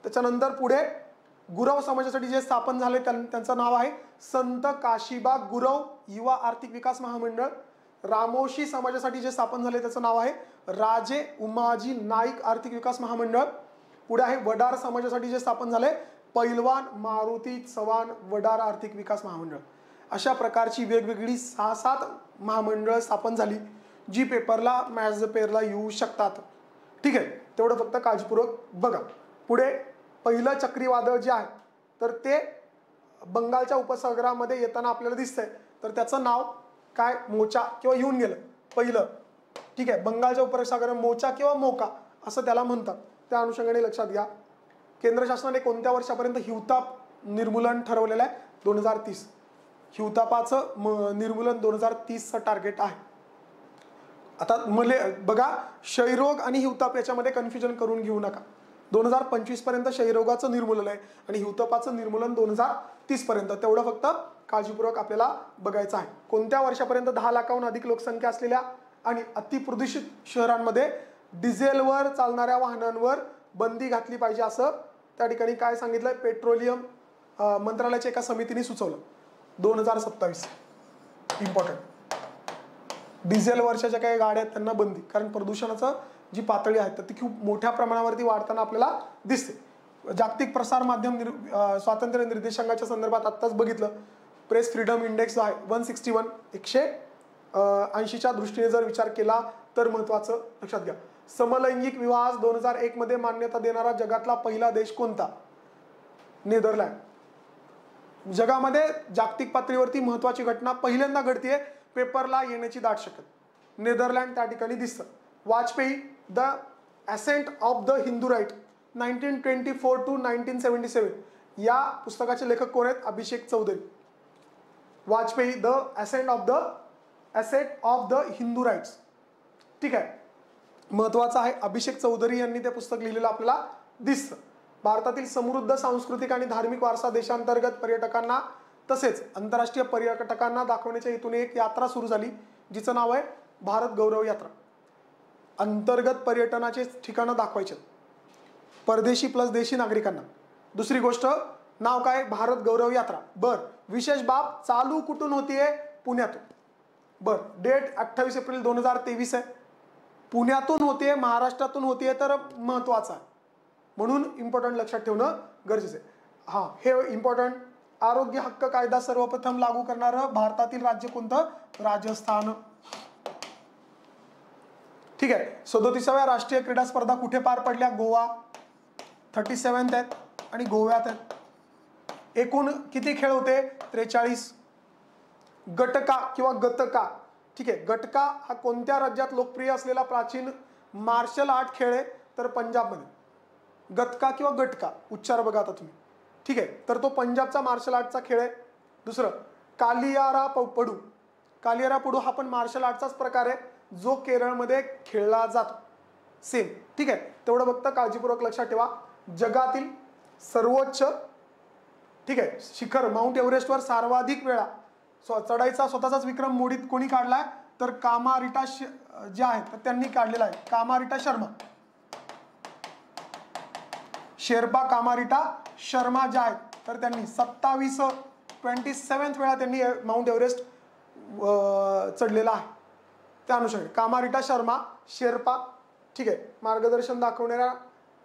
त्याच्यानंतर पुढे गुरव समाजासाठी जे स्थापन झाले त्यांचं नाव आहे संत काशीबा गुरव युवा आर्थिक विकास महामंडळ. रामोशी समाजासाठी जे स्थापन झाले त्याचं नाव आहे राजे उमाजी नाईक आर्थिक विकास महामंडळ. पुढे आहे वडार समाजासाठी जे स्थापन झाले पैलवान मारुती चव्हाण वडार आर्थिक विकास महामंडळ. अशा प्रकारची वेगवेगळी सहा सात महामंडळ स्थापन झाली जी पेपरला मॅच पेपरला येऊ शकतात. ठीक आहे तेवढं फक्त काळजीपूर्वक बघा. पुढे पहिलं चक्रीवादळ जे आहे तर ते बंगालच्या उपसागरामध्ये येताना आपल्याला दिसतंय. तर त्याचं नाव काय मोचा किंवा येऊन गेलं. पहिलं. ठीक आहे बंगालच्या उपसागर मोचा किंवा मोका असं त्याला म्हणतात. त्या अनुषंगाने लक्षात घ्या. केंद्र शासनाने कोणत्या वर्षापर्यंत हिवताप निर्मूलन ठरवलेलं आहे? दोन हजार तीस. हिवतापाचं म निर्मूलन दोन हजार तीसचं टार्गेट आहे. आता मले बघा क्षयरोग आणि हिवताप याच्यामध्ये कन्फ्युजन करून घेऊ नका. दोन हजार पंचवीसपर्यंत क्षयरोगाचं निर्मूलन आहे आणि हिवतपाचं निर्मूलन दोन हजार तीस पर्यंत. तेवढं फक्त काळजीपूर्वक आपल्याला बघायचं आहे. कोणत्या वर्षापर्यंत दहा लाखाहून अधिक लोकसंख्या असलेल्या आणि अतिप्रदूषित शहरांमध्ये डिझेलवर चालणाऱ्या वाहनांवर बंदी घातली पाहिजे असं त्या ठिकाणी काय सांगितलंय? पेट्रोलियम मंत्रालयाच्या एका समितीने सुचवलं. दोन हजार सत्तावीस. इम्पॉर्टंट डिझेल वर्षाच्या काही गाड्या आहेत त्यांना बंदी. कारण प्रदूषणाचं जी पातळी आहे तर ती खूप मोठ्या प्रमाणावरती वाढताना आपल्याला दिसते. जागतिक प्रसार माध्यम निर स्वातंत्र्य निर्देशांकाच्या संदर्भात आत्ताच बघितलं. प्रेस फ्रीडम इंडेक्स जो आहे वन सिक्स्टी वन एकशे ऐंशीच्या दृष्टीने जर विचार केला तर महत्वाचं लक्षात घ्या. समलैंगिक विवाह दोन हजार एक मध्ये मान्यता देणारा जगातला पहिला देश कोणता? नेदरलँड. जगामध्ये जागतिक पातळीवरती महत्वाची घटना पहिल्यांदा घडतीये पेपरला येण्याची दाट शकत नेदरलँड त्या ठिकाणी दिसतं. Vajpayee the ascent of the Hindu right nineteen twenty four to nineteen seventy seven. या पुस्तकाचे लेखक कोण आहेत? Abhishek Choudhary. Vajpayee the ascent of the asset of the Hindu rights ठीक आहे. महत्त्वाचं आहे अभिषेक चौधरी यांनी ते पुस्तक लिहिलेलं आपल्याला दिसतं. भारतातील समृद्ध सांस्कृतिक आणि धार्मिक वारसा देशांतर्गत पर्यटकांना तसेच आंतरराष्ट्रीय पर्यटकांना दाखवण्याच्या हेतूने एक यात्रा सुरू झाली जिचं नाव आहे भारत गौरव यात्रा. अंतर्गत पर्यटनाचे ठिकाणं दाखवायचे परदेशी प्लस देशी नागरिकांना. दुसरी गोष्ट नाव काय? भारत गौरव यात्रा. बर विशेष बाब चालू कुठून होतीये? पुण्यातून. बर डेट अठ्ठावीस एप्रिल दोन हजार तेवीस आहे. पुण्यातून होते महाराष्ट्रातून होते तर महत्वाचं आहे. म्हणून इम्पॉर्टंट लक्षात ठेवणं गरजेचं आहे. हां हे इम्पॉर्टंट आरोग्य हक्क कायदा सर्वप्रथम लागू करणारं भारतातील राज्य कोणतं? राजस्थान. ठीक आहे. सदोतीसाव्या राष्ट्रीय क्रीडा स्पर्धा कुठे पार पडल्या? गोवा. थर्टी सेवन्थ आहेत आणि गोव्यात आहेत. एकूण किती खेळ होते? त्रेचाळीस. गटका किंवा गतका. ठीक आहे. गटका हा कोणत्या राज्यात लोकप्रिय असलेला प्राचीन मार्शल आर्ट खेळ आहे? तर पंजाबमध्ये. गतका किंवा गटका? उच्चार बघा आता तुम्ही. ठीक आहे. तर तो पंजाबचा मार्शल आर्टचा खेळ आहे. दुसरं कालियारा पडू कालियारा पडू हा पण मार्शल आर्टचाच प्रकार आहे. जो केरळमध्ये खेळला जातो. सेम ठीक आहे? तेवढं फक्त काळजीपूर्वक लक्षात ठेवा. जगातील सर्वोच्च ठीक आहे शिखर माउंट एव्हरेस्टवर सर्वाधिक वेळा चढाईचा स्वतःचाच विक्रम मोडीत कोणी काढलाय? तर कामारिटा जे आहेत तर त्यांनी काढलेला आहे. कामारिटा शर्मा. शेर्पा कामारिटा शर्मा ज्या आहेत तर त्यांनी सत्तावीस ट्वेंटी सेवन्थ वेळा त्यांनी माउंट एव्हरेस्ट चढलेला आहे. त्या अनुषंगाने. कामारिटा शर्मा शेर्पा ठीक आहे मार्गदर्शन दाखवणाऱ्या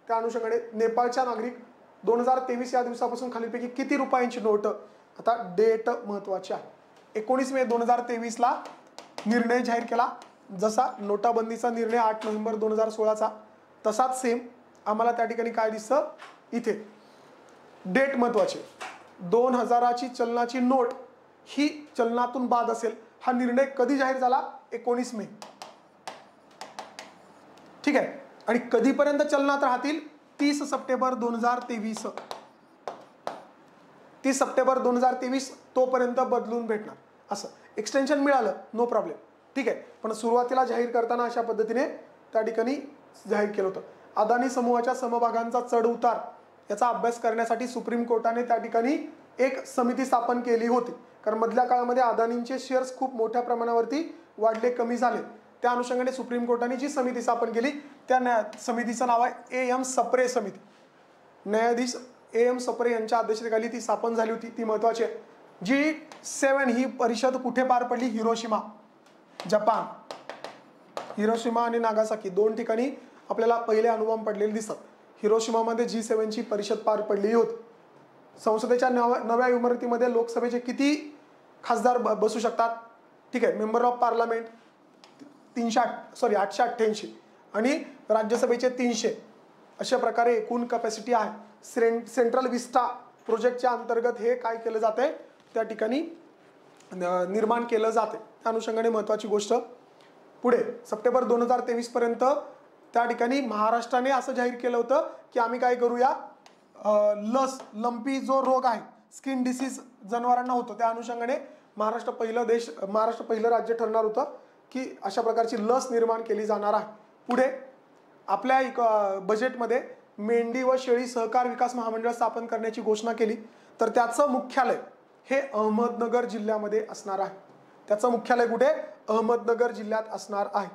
त्या अनुषंगाने नेपाळच्या नागरिक दोन हजार तेवीस या दिवसापासून खालीलपैकी किती रुपयांची नोट आता डेट महत्वाची आहे. एकोणीस मे दोन हजार तेवीसला निर्णय जाहीर केला. जसा नोटाबंदीचा निर्णय आठ नोव्हेंबर दोन हजार सोळाचा तसाच सेम आम्हाला त्या ठिकाणी काय दिसतं? इथे. डेट महत्वाची दोन हजाराची चलनाची नोट ही चलनातून बाद असेल. हा निर्णय कधी जाहीर झाला? एकोणीस मे. ठीक आहे? आणि कधीपर्यंत चलनात राहतील? तीस सप्टेंबर दोन हजार तेवीस. तीस सप्टेंबर दोन हजार तेवीस तोपर्यंत बदलून भेटणार. असं. एक्सटेन्शन मिळालं. नो प्रॉब्लेम ठीक आहे? पण सुरुवातीला जाहीर करताना अशा पद्धतीने त्या ठिकाणी जाहीर केलं होतं. अदानी समूहाच्या समभागांचा चढ उतार याचा अभ्यास करण्यासाठी सुप्रीम कोर्टाने त्या ठिकाणी एक समिती स्थापन केली होती. कारण मधल्या काळामध्ये अदानींचे शेअर्स खूप मोठ्या प्रमाणावरती वाढले कमी झाले. त्या अनुषंगाने सुप्रीम कोर्टाने जी समिती स्थापन केली त्या न्याय समितीचं नाव आहे ए एम सप्रे समिती. न्यायाधीश ए एम सप्रे यांच्या अध्यक्षतेखाली ती स्थापन झाली होती ती महत्वाची आहे. जी सेवन ही परिषद कुठे पार पडली? Hiroshima Japan. हिरोशिमा आणि नागासाकी दोन ठिकाणी आपल्याला पहिले अनुभव पडलेले दिसतात. हिरोशिमामध्ये जी सेवनची परिषद पार पडली होती. संसदेच्या नव्या नव्या इमारतीमध्ये लोकसभेचे किती खासदार बसू शकतात. ठीक आहे मेंबर ऑफ पार्लमेंट तीनशे आठ सॉरी आठशे अठ्ठ्याऐंशी आणि राज्यसभेचे तीनशे अशा प्रकारे एकूण कपॅसिटी आहे. सें सेंट्रल विस्टा प्रोजेक्टच्या अंतर्गत हे काय केलं जाते त्या ठिकाणी निर्माण केलं जाते त्या अनुषंगाने महत्त्वाची गोष्ट. पुढे सप्टेंबर दोन हजार तेवीसपर्यंत त्या ठिकाणी महाराष्ट्राने असं जाहीर केलं होतं की आम्ही काय करूया? लस लंपी जो रोग आहे स्किन डिसीज जनावरांना होतो. त्या अनुषंगाने महाराष्ट्र पहिलं देश महाराष्ट्र पहिलं राज्य ठरणार होतं की अशा प्रकारची लस निर्माण केली जाणार आहे. पुढे आपल्या एक बजेटमध्ये मेंढी व शेळी सहकार विकास महामंडळ स्थापन करण्याची घोषणा केली. तर त्याचं मुख्यालय हे अहमदनगर जिल्ह्यामध्ये असणार आहे. त्याचं मुख्यालय कुठे? अहमदनगर जिल्ह्यात असणार आहे.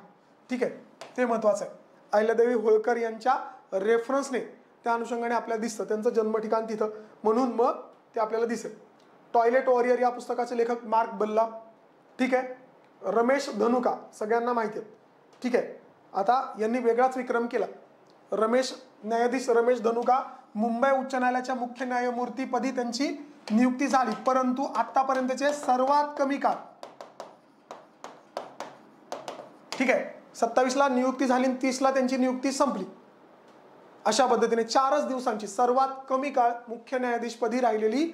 ठीक आहे. ते महत्वाचं आहे. अहिल्यादेवी होळकर यांच्या रेफरन्सने त्या अनुषंगाने आपल्याला दिसतं. त्यांचं जन्म ठिकाण तिथं. म्हणून मग ते आपल्याला दिसेल. टॉयलेट वॉरियर या पुस्तकाचे लेखक मार्क बल्ला. ठीक आहे? रमेश धनुका सगळ्यांना माहिती आहे. ठीक आहे? आता यांनी वेगळाच विक्रम केला. रमेश न्यायाधीश रमेश धनुका मुंबई उच्च न्यायालयाच्या मुख्य न्यायमूर्तीपदी त्यांची नियुक्ती झाली. परंतु आतापर्यंतचे सर्वात कमी काळ ठीक आहे? सत्तावीसला नियुक्ती झाली तीसला त्यांची नियुक्ती संपली. अशा पद्धतीने चारच दिवसांची सर्वात कमी काळ मुख्य न्यायाधीशपदी राहिलेली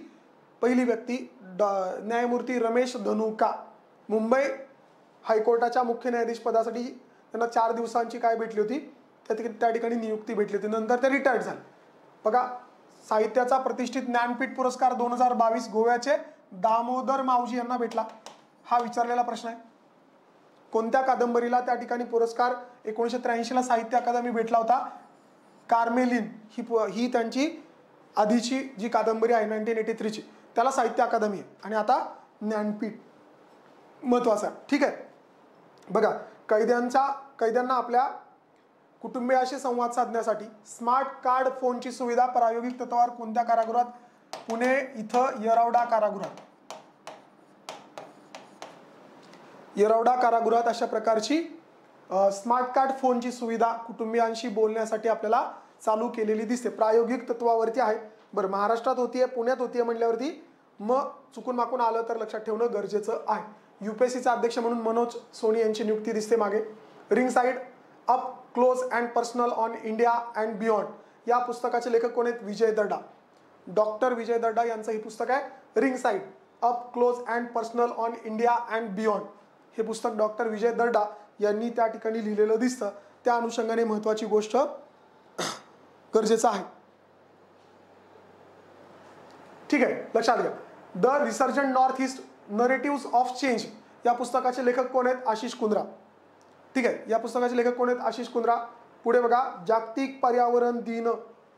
पहिली व्यक्ती न्यायमूर्ती रमेश धनुका. मुंबई हायकोर्टाच्या मुख्य न्यायाधीश पदासाठी त्यांना चार दिवसांची काय भेटली होती? त्या त्या ठिकाणी नियुक्ती भेटली होती. नंतर ते रिटायर्ड झाले बघा साहित्याचा प्रतिष्ठित ज्ञानपीठ पुरस्कार दोन हजार बावीस गोव्याचे दामोदर मावजी यांना भेटला. हा विचारलेला प्रश्न आहे. कोणत्या कादंबरीला त्या ठिकाणी पुरस्कार एकोणीसशे त्र्याऐंशीला साहित्य अकादमी भेटला होता? कार्मेलिन ही ही त्यांची आधीची जी कादंबरी आहे नाईन्टीन एटी थ्रीची त्याला साहित्य अकादमी आहे. आणि आता ज्ञानपीठ महत्त्वाचं आहे. ठीक आहे? बघा कैद्यांचा कैद्यांना आपल्या कुटुंबियाशी संवाद साधण्यासाठी स्मार्ट कार्ड फोनची सुविधा प्रायोगिक तत्वावर कोणत्या कारागृहात? पुणे इथं येरावडा कारागृहात. येरवडा कारागृहात अशा प्रकारची स्मार्ट कार्ड फोनची सुविधा कुटुंबियांशी बोलण्यासाठी आपल्याला चालू केलेली दिसते. प्रायोगिक तत्वावरती आहे. बरं महाराष्ट्रात होतीये पुण्यात होतीये म्हणल्यावरती मग चुकून माकून आलं तर लक्षात ठेवणं गरजेचं आहे. युपीएससीचा अध्यक्ष म्हणून मनोज सोनी यांची नियुक्ती दिसते मागे. Ringside up close and personal on India and beyond या पुस्तकाचे लेखक कोण आहेत? विजय दर्डा डॉक्टर विजय दर्डा यांचं हे पुस्तक आहे. Ringside up close and personal on India and beyond हे पुस्तक डॉक्टर विजय दर्डा यांनी त्या ठिकाणी लिहिलेलं दिसतं. त्या अनुषंगाने महत्वाची गोष्ट <coughs> गरजेचं आहे. ठीक आहे लक्षात घ्या. The resurgent north east narrative of change. या पुस्तकाचे लेखक कोण आहेत? आशिष कुंद्रा. ठीक आहे या पुस्तकाचे लेखक कोण आहेत? आशिष कुंद्रा. पुढे बघा जागतिक पर्यावरण दिन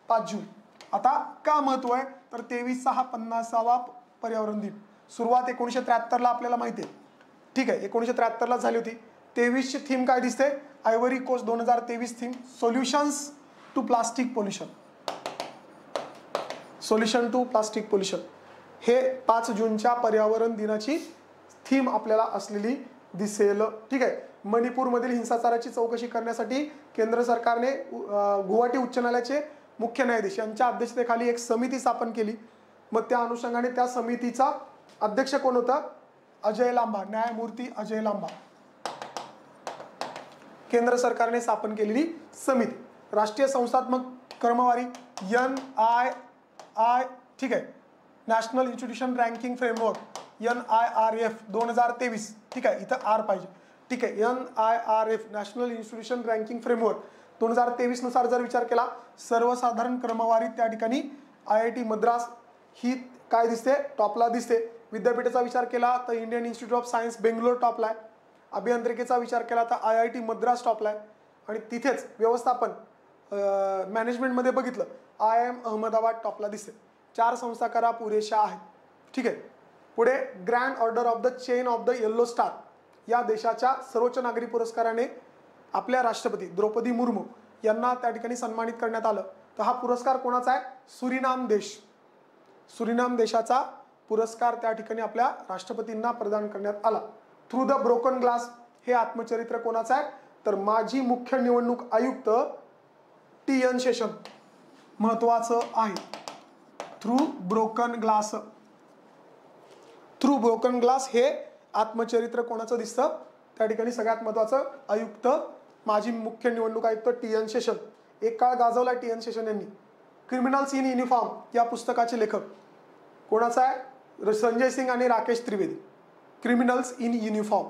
पाच जून. आता का महत्त्व आहे? तर तेवीस सहा पन्नासावा पर्यावरण दिन. सुरुवात एकोणीसशे त्र्याहत्तरला आपल्याला माहिती आहे. ठीक आहे एकोणीसशे त्र्याहत्तरला झाली होती. तेवीसची थीम काय दिसते आयव्हरी कोस्ट दोन हजार तेवीस theme solutions to plastic pollution solution to plastic pollution हे पाच जूनच्या पर्यावरण दिनाची थीम आपल्याला असलेली दिसेल. ठीक आहे? मणिपूरमधील हिंसाचाराची चौकशी करण्यासाठी केंद्र सरकारने गुवाहाटी उच्च न्यायालयाचे मुख्य न्यायाधीश यांच्या अध्यक्षतेखाली एक समिती स्थापन केली. मग त्या अनुषंगाने त्या समितीचा अध्यक्ष कोण होता? अजय लांबा. न्यायमूर्ती अजय लांबा. केंद्र सरकारने स्थापन केलेली समिती. राष्ट्रीय संस्थात्मक क्रमवारी एन आय आय ठीक आहे. National institution ranking framework N I R F दोन हजार तेवीस ठीक आहे. इथं आर पाहिजे. ठीक आहे. N I R F national institution ranking framework दोन हजार तेवीसनुसार जर विचार केला सर्वसाधारण क्रमवारी त्या ठिकाणी आय आय टी मद्रास ही काय दिसते? टॉपला दिसते. विद्यापीठाचा विचार केला तर Indian Institute of Science Bangalore टॉपला आहे. अभियांत्रिकेचा विचार केला तर आय आय टी मद्रास टॉपला आहे. आणि तिथेच व्यवस्थापन मॅनेजमेंटमध्ये बघितलं आय एम अहमदाबाद टॉपला दिसेल चार संस्था करा पुरेशा आहेत. ठीक आहे. पुढे grand order of the chain of the yellow star या देशाच्या सर्वोच्च नागरी पुरस्काराने आपल्या राष्ट्रपती द्रौपदी मुर्मू यांना त्या ठिकाणी सन्मानित करण्यात आलं. तर हा पुरस्कार कोणाचा आहे? सुरिनाम देश. सुरिनाम देशाचा पुरस्कार त्या ठिकाणी आपल्या राष्ट्रपतींना प्रदान करण्यात आला. थ्रू द ब्रोकन ग्लास हे आत्मचरित्र कोणाचं आहे? तर माजी मुख्य निवडणूक आयुक्त टी एन शेषन महत्वाचं आहे. Through broken glass through broken glass हे आत्मचरित्र कोणाचं दिसतं? त्या ठिकाणी सगळ्यात महत्वाचं आयुक्त माजी मुख्य निवडणूक आयुक्त टी एन शेषन. एक काळ गाजवला टी एन शेषन यांनी. क्रिमिनल्स इन युनिफॉर्म या पुस्तकाचे लेखक. कोणाचा आहे? संजय सिंग आणि Rakesh Trivedi. Criminals in uniform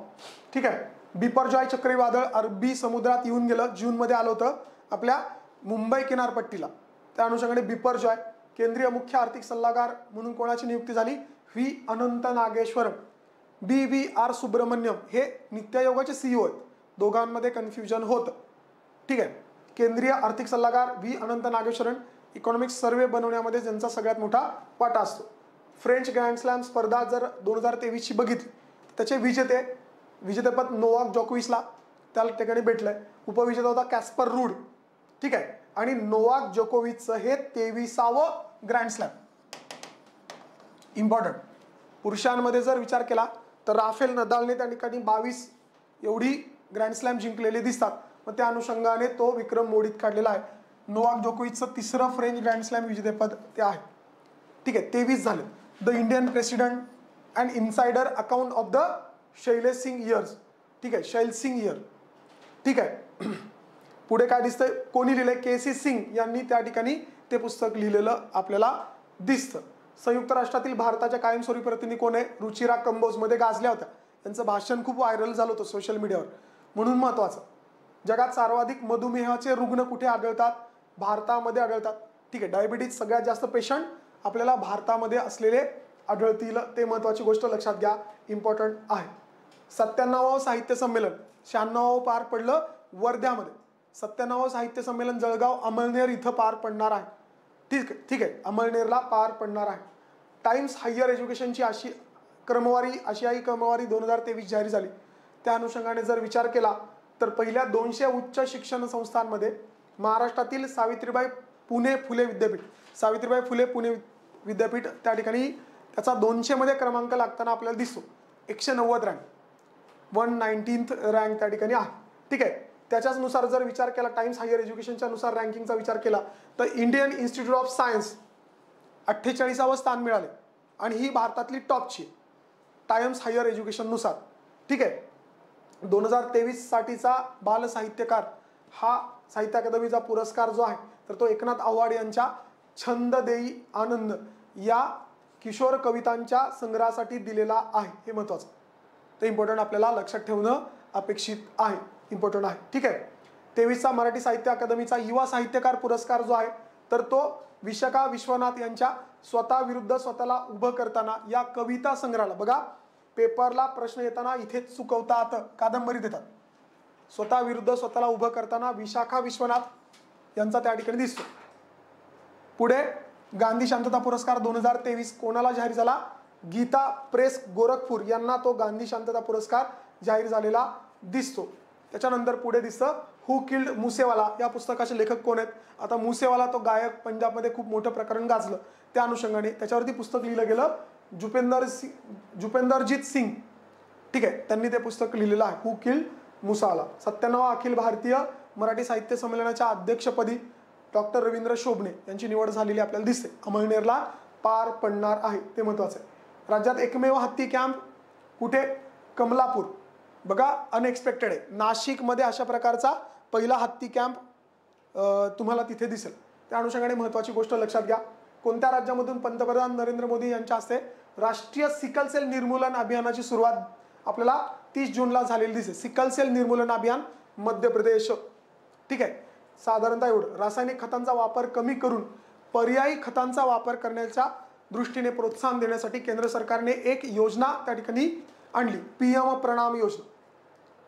ठीक आहे? बिपरजॉय चक्रीवादळ अरबी समुद्रात येऊन गेलं जूनमध्ये आलं होतं आपल्या मुंबई किनारपट्टीला. त्या अनुषंगाने बिपरजॉय केंद्रीय मुख्य आर्थिक सल्लागार म्हणून कोणाची नियुक्ती झाली? V. Anant Nageswaran. B V R Subrahmanyam हे नित्यायोगाचे सीईओ आहेत. दोघांमध्ये कन्फ्युजन होतं. ठीक आहे? केंद्रीय आर्थिक सल्लागार V. Anantha Nageswaran economics survey बनवण्यामध्ये ज्यांचा सगळ्यात मोठा वाटा असतो. फ्रेंच ग्रँड स्लॅम स्पर्धा जर दोन हजार तेवीसची बघितली त्याचे विजेते विजेतेपद नोवाक जॉकोविसला त्या ठिकाणी भेटलं आहे उपविजेता होता कॅस्पर रूड ठीक आहे? आणि नोवाक जोकोविचचं हे तेविसावं ग्रँड स्लॅम इम्पॉर्टंट पुरुषांमध्ये जर विचार केला तर राफेल नदालने त्या ठिकाणी बावीस एवढी ग्रँड स्लॅम जिंकलेले दिसतात. मग त्या अनुषंगाने तो विक्रम मोडीत काढलेला आहे. नोवाक जोकोविचचं तिसरं फ्रेंच ग्रँड स्लॅम विजेतेपद ते आहे. ठीक आहे? तेवीस झाले. The Indian president and insider account of the Shailesh Singh years ठीक आहे? शैल सिंग इयर ठीक आहे? <clears throat> पुढे काय दिसतंय? कोणी लिहिलंय? के सी सिंग यांनी त्या ठिकाणी ते पुस्तक लिहिलेलं आपल्याला दिसतं. संयुक्त राष्ट्रातील भारताच्या कायमस्वरूपी प्रतिनिधी कोण आहे? रुचिरा कंबोजमध्ये गाजल्या होत्या. त्यांचं भाषण खूप व्हायरल झालं होतं सोशल मीडियावर. म्हणून महत्त्वाचं जगात सर्वाधिक मधुमेहाचे रुग्ण कुठे आढळतात? भारतामध्ये आढळतात. ठीक आहे? डायबिटीज सगळ्यात जास्त पेशंट आपल्याला भारतामध्ये असलेले आढळतील. ते महत्त्वाची गोष्ट लक्षात घ्या. इम्पॉर्टंट आहे. सत्त्याण्णवावं साहित्य संमेलन शहाण्णवावं पार पडलं वर्ध्यामध्ये. सत्त्याण्णवावं साहित्य संमेलन जळगाव अमळनेर इथं पार पडणार आहे. ठीक आहे ठीक आहे. अमळनेरला पार पडणार आहे. टाइम्स हायर एज्युकेशनची अशी क्रमवारी आशियाई क्रमवारी दोन हजार तेवीस जाहीर झाली. त्या अनुषंगाने जर विचार केला तर पहिल्या दोनशे उच्च शिक्षण संस्थांमध्ये महाराष्ट्रातील सावित्रीबाई पुणे फुले विद्यापीठ सावित्रीबाई फुले पुणे विद्यापीठ त्या ठिकाणी त्याचा दोनशेमध्ये क्रमांक लागताना आपल्याला दिसतो. एकशे नव्वद रँक वन नाईन्टीन्थ रँक त्या ठिकाणी आहे. ठीक आहे? त्याच्याचनुसार जर विचार केला टाइम्स हायर एज्युकेशनच्या नुसार रँकिंगचा विचार केला तर इंडियन इन्स्टिट्यूट ऑफ सायन्स अठ्ठेचाळीसावं स्थान मिळाले. आणि ही भारतातली टॉपची टाइम्स हायर एज्युकेशननुसार ठीक आहे? दोन हजार तेवीससाठीचा बाल साहित्यकार हा साहित्य अकादमीचा पुरस्कार जो आहे तर तो एकनाथ आव्हाड यांच्या छंद देई आनंद या किशोर कवितांच्या संग्रहासाठी दिलेला आहे. हे महत्वाचं ते इम्पॉर्टंट आपल्याला लक्षात ठेवणं अपेक्षित आहे. इम्पॉर्टंट आहे. ठीक आहे? तेवीसचा मराठी साहित्य अकादमीचा युवा साहित्यकार पुरस्कार जो आहे तर तो विशाखा विश्वनाथ यांच्या स्वतः विरुद्ध स्वतःला उभं करताना या कविता संग्रहाला. बघा पेपरला प्रश्न येताना इथे चुकवतात कादंबरी देतात. स्वतः विरुद्ध स्वतःला उभं करताना विशाखा विश्वनाथ यांचा त्या ठिकाणी दिसतो. पुढे गांधी शांतता पुरस्कार दोन हजार तेवीस कोणाला जाहीर झाला? गीता प्रेस गोरखपूर यांना तो गांधी शांतता पुरस्कार जाहीर झालेला दिसतो. त्याच्यानंतर पुढे दिसतं हु किल्ड मुसेवाला? या पुस्तकाचे लेखक कोण आहेत? आता मुसेवाला तो गायक पंजाबमध्ये खूप मोठं प्रकरण गाजलं. त्या अनुषंगाने त्याच्यावरती पुस्तक लिहिलं गेलं. जुपेंदर सिंग जुपेंदरजीत सिंग. ठीक आहे त्यांनी ते पुस्तक लिहिलेलं आहे. Who killed Moosewala? सत्त्याण्णव अखिल भारतीय मराठी साहित्य संमेलनाच्या अध्यक्षपदी डॉक्टर रवींद्र शोभणे यांची निवड झालेली आपल्याला दिसते. अमळनेरला पार पडणार आहे. ते महत्वाचं आहे. राज्यात एकमेव हत्ती कॅम्प कुठे? कमलापूर. बघा अनएक्सपेक्टेड आहे. नाशिकमध्ये अशा प्रकारचा पहिला हत्ती कॅम्प तुम्हाला तिथे दिसेल. त्या अनुषंगाने महत्त्वाची गोष्ट लक्षात घ्या. कोणत्या राज्यामधून पंतप्रधान नरेंद्र मोदी यांच्या हस्ते राष्ट्रीय सिकल सेल निर्मूलन अभियानाची सुरुवात आपल्याला तीस जूनला झालेली दिसेल. सिकल सेल निर्मूलन अभियान मध्य प्रदेश. ठीक आहे. साधारणतः एवढं. रासायनिक खतांचा वापर कमी करून पर्यायी खतांचा वापर करण्याच्या दृष्टीने प्रोत्साहन देण्यासाठी केंद्र सरकारने एक योजना त्या ठिकाणी आणली. पी एम प्रणाम योजना.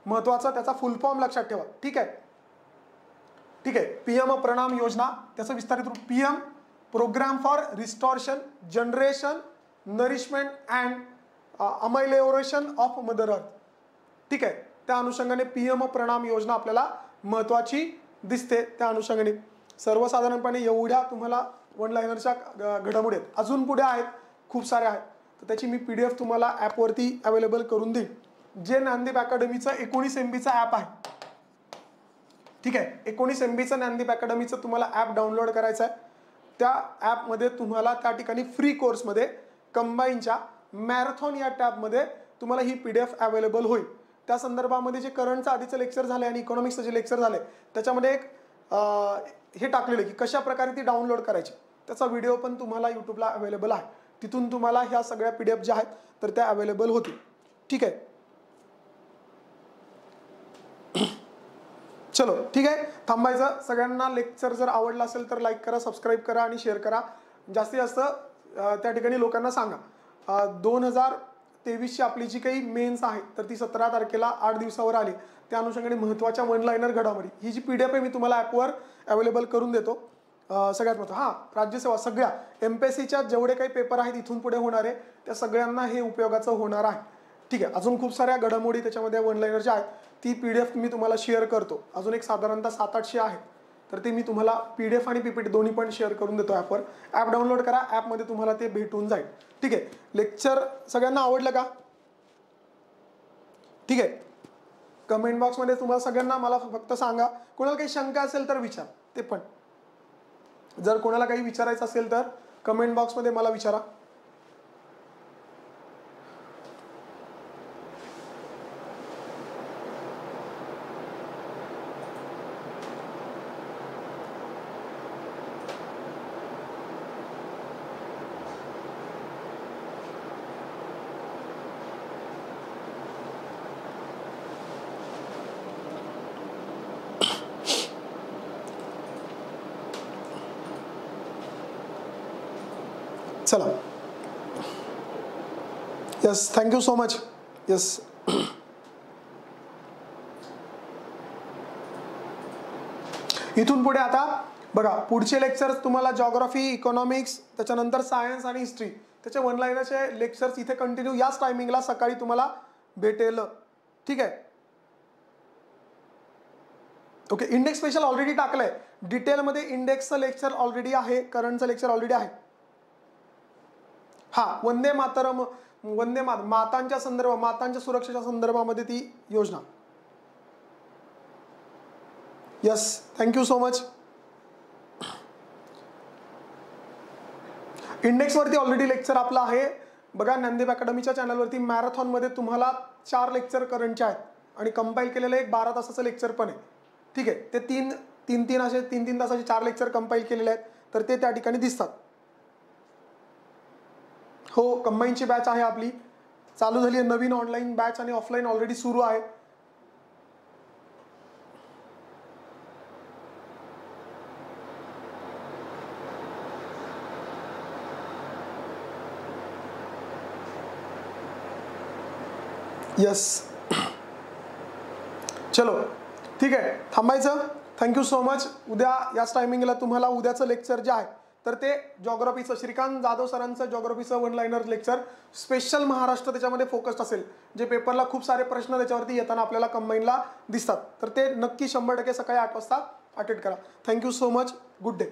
महत्त्वाचा त्याचा फुल फॉर्म लक्षात ठेवा. ठीक आहे? ठीक आहे. पी एम प्रणाम योजना त्याचं विस्तारित रूप P M programme for restoration generation nourishment and amelioration of mother earth. ठीक आहे? त्या अनुषंगाने पी एम प्रणाम योजना आपल्याला महत्वाची दिसते त्या अनुषंगाने. सर्वसाधारणपणे एवढ्या तुम्हाला वन लायनरच्या घडामोडी आहेत. अजून पुढे आहेत. खूप साऱ्या आहेत. तर त्याची मी पी डी एफ तुम्हाला ॲपवरती अवेलेबल करून देईन. जे ज्ञानदीप अकॅडमीचं एकोणीस एम बीचा ॲप आहे. ठीक आहे? एकोणीस एम बीचं ज्ञानदीप अकॅडमीचं तुम्हाला ॲप डाउनलोड करायचं आहे. त्या ॲपमध्ये तुम्हाला त्या ठिकाणी फ्री कोर्समध्ये कंबाईनच्या मॅरेथॉन या टॅबमध्ये तुम्हाला ही पी डी एफ अवेलेबल होईल. त्या संदर्भामध्ये जे करंटचं आधीचं लेक्चर झालं आणि इकॉनॉमिक्सचं जे लेक्चर झाले त्याच्यामध्ये एक हे टाकलेलं आहे की कशा प्रकारे ती डाउनलोड करायची. त्याचा व्हिडिओ पण तुम्हाला यूट्यूबला अवेलेबल आहे. तिथून तुम्हाला ह्या सगळ्या पी डी एफ ज्या आहेत तर त्या अवेलेबल होतील. ठीक आहे? <clears throat> चलो ठीक आहे? थांबायचं. सगळ्यांना लेक्चर जर आवडला असेल तर लाईक करा सबस्क्राईब करा आणि शेअर करा. जास्तीत जास्त त्या ठिकाणी लोकांना सांगा. दोन हजार तेवीसची आपली जी काही मेन्स आहे तर ती सतरा तारखेला आठ दिवसावर आली. त्या अनुषंगाने महत्त्वाच्या वन लाईनर घडामोडी. ही जी पी डी एफ आहे मी तुम्हाला ॲपवर अवेलेबल करून देतो. सगळ्यात महत्त्व हां राज्यसेवा सगळ्या एम पी एस सीच्या जेवढे काही पेपर आहेत इथून पुढे होणारे त्या सगळ्यांना हे उपयोगाचं होणार आहे. ठीक आहे अजून खूप साऱ्या घडामोडी त्याच्यामध्ये वन लाईनर ज्या आहेत ती पी डी एफ मी तुम्हाला शेअर करतो. अजून एक साधारणतः सात आठशे आहेत. तर ते मी तुम्हाला पी डी एफ आणि पी पी टी दोन्ही पण शेअर करून देतो ॲपवर ॲप डाउनलोड करा ॲपमध्ये तुम्हाला ते भेटून जाईल. ठीक आहे? लेक्चर सगळ्यांना आवडलं का? ठीक आहे? कमेंट बॉक्समध्ये तुम्हाला सगळ्यांना मला फक्त सांगा. कोणाला काही शंका असेल तर विचार. ते पण. जर कोणाला काही विचारायचं असेल तर कमेंट बॉक्समध्ये मला विचारा चला yes thank you so much yes इथून पुढे आता बघा पुढचे लेक्चर्स तुम्हाला जॉग्राफी इकॉनॉमिक्स त्याच्यानंतर सायन्स आणि हिस्ट्री त्याचे वन लाईनचे लेक्चर्स इथे कंटिन्यू याच टायमिंगला सकाळी तुम्हाला भेटेल. ठीक आहे? ओके इंडेक्स स्पेशल ऑलरेडी टाकलंय. डिटेलमध्ये इंडेक्सचं लेक्चर ऑलरेडी आहे करंटचं लेक्चर ऑलरेडी आहे. हा वंदे मातरम. वंदे मात मातांच्या संदर्भात मातांच्या सुरक्षेच्या संदर्भामध्ये ती योजना. Yes thank you so much इंडेक्सवरती already lecture आपला आहे. बघा ज्ञानदेव अकॅडमीच्या चॅनलवरती मॅरेथॉनमध्ये तुम्हाला चार लेक्चर करंटचे आहेत. आणि कंपाईल केलेलं एक बारा तासाचं लेक्चर पण आहे. ठीक आहे? ते तीन तीन तीन असे तीन तीन तासाचे चार लेक्चर कंपाईल केलेले आहेत. तर ते त्या ठिकाणी दिसतात. हो कंबाईनची बॅच आहे आपली. चालू झाली आहे नवीन ऑनलाईन बॅच आणि ऑफलाईन ऑलरेडी सुरू आहे. यस चलो ठीक आहे. थांबायचं. थँक्यू सो मच उद्या याच टायमिंगला तुम्हाला उद्याचं लेक्चर जे आहे तर ते जॉग्रॉफीचं श्रीकांत जाधव सरांचं जॉग्रॉफीचं one liner lecture special Maharashtra त्याच्यामध्ये फोकस्ड असेल. जे पेपरला खूप सारे प्रश्न त्याच्यावरती येताना आपल्याला कंबाईनला दिसतात. तर ते नक्की शंभर टक्के सकाळी आठ वाजता अटेंड करा. Thank you so much good day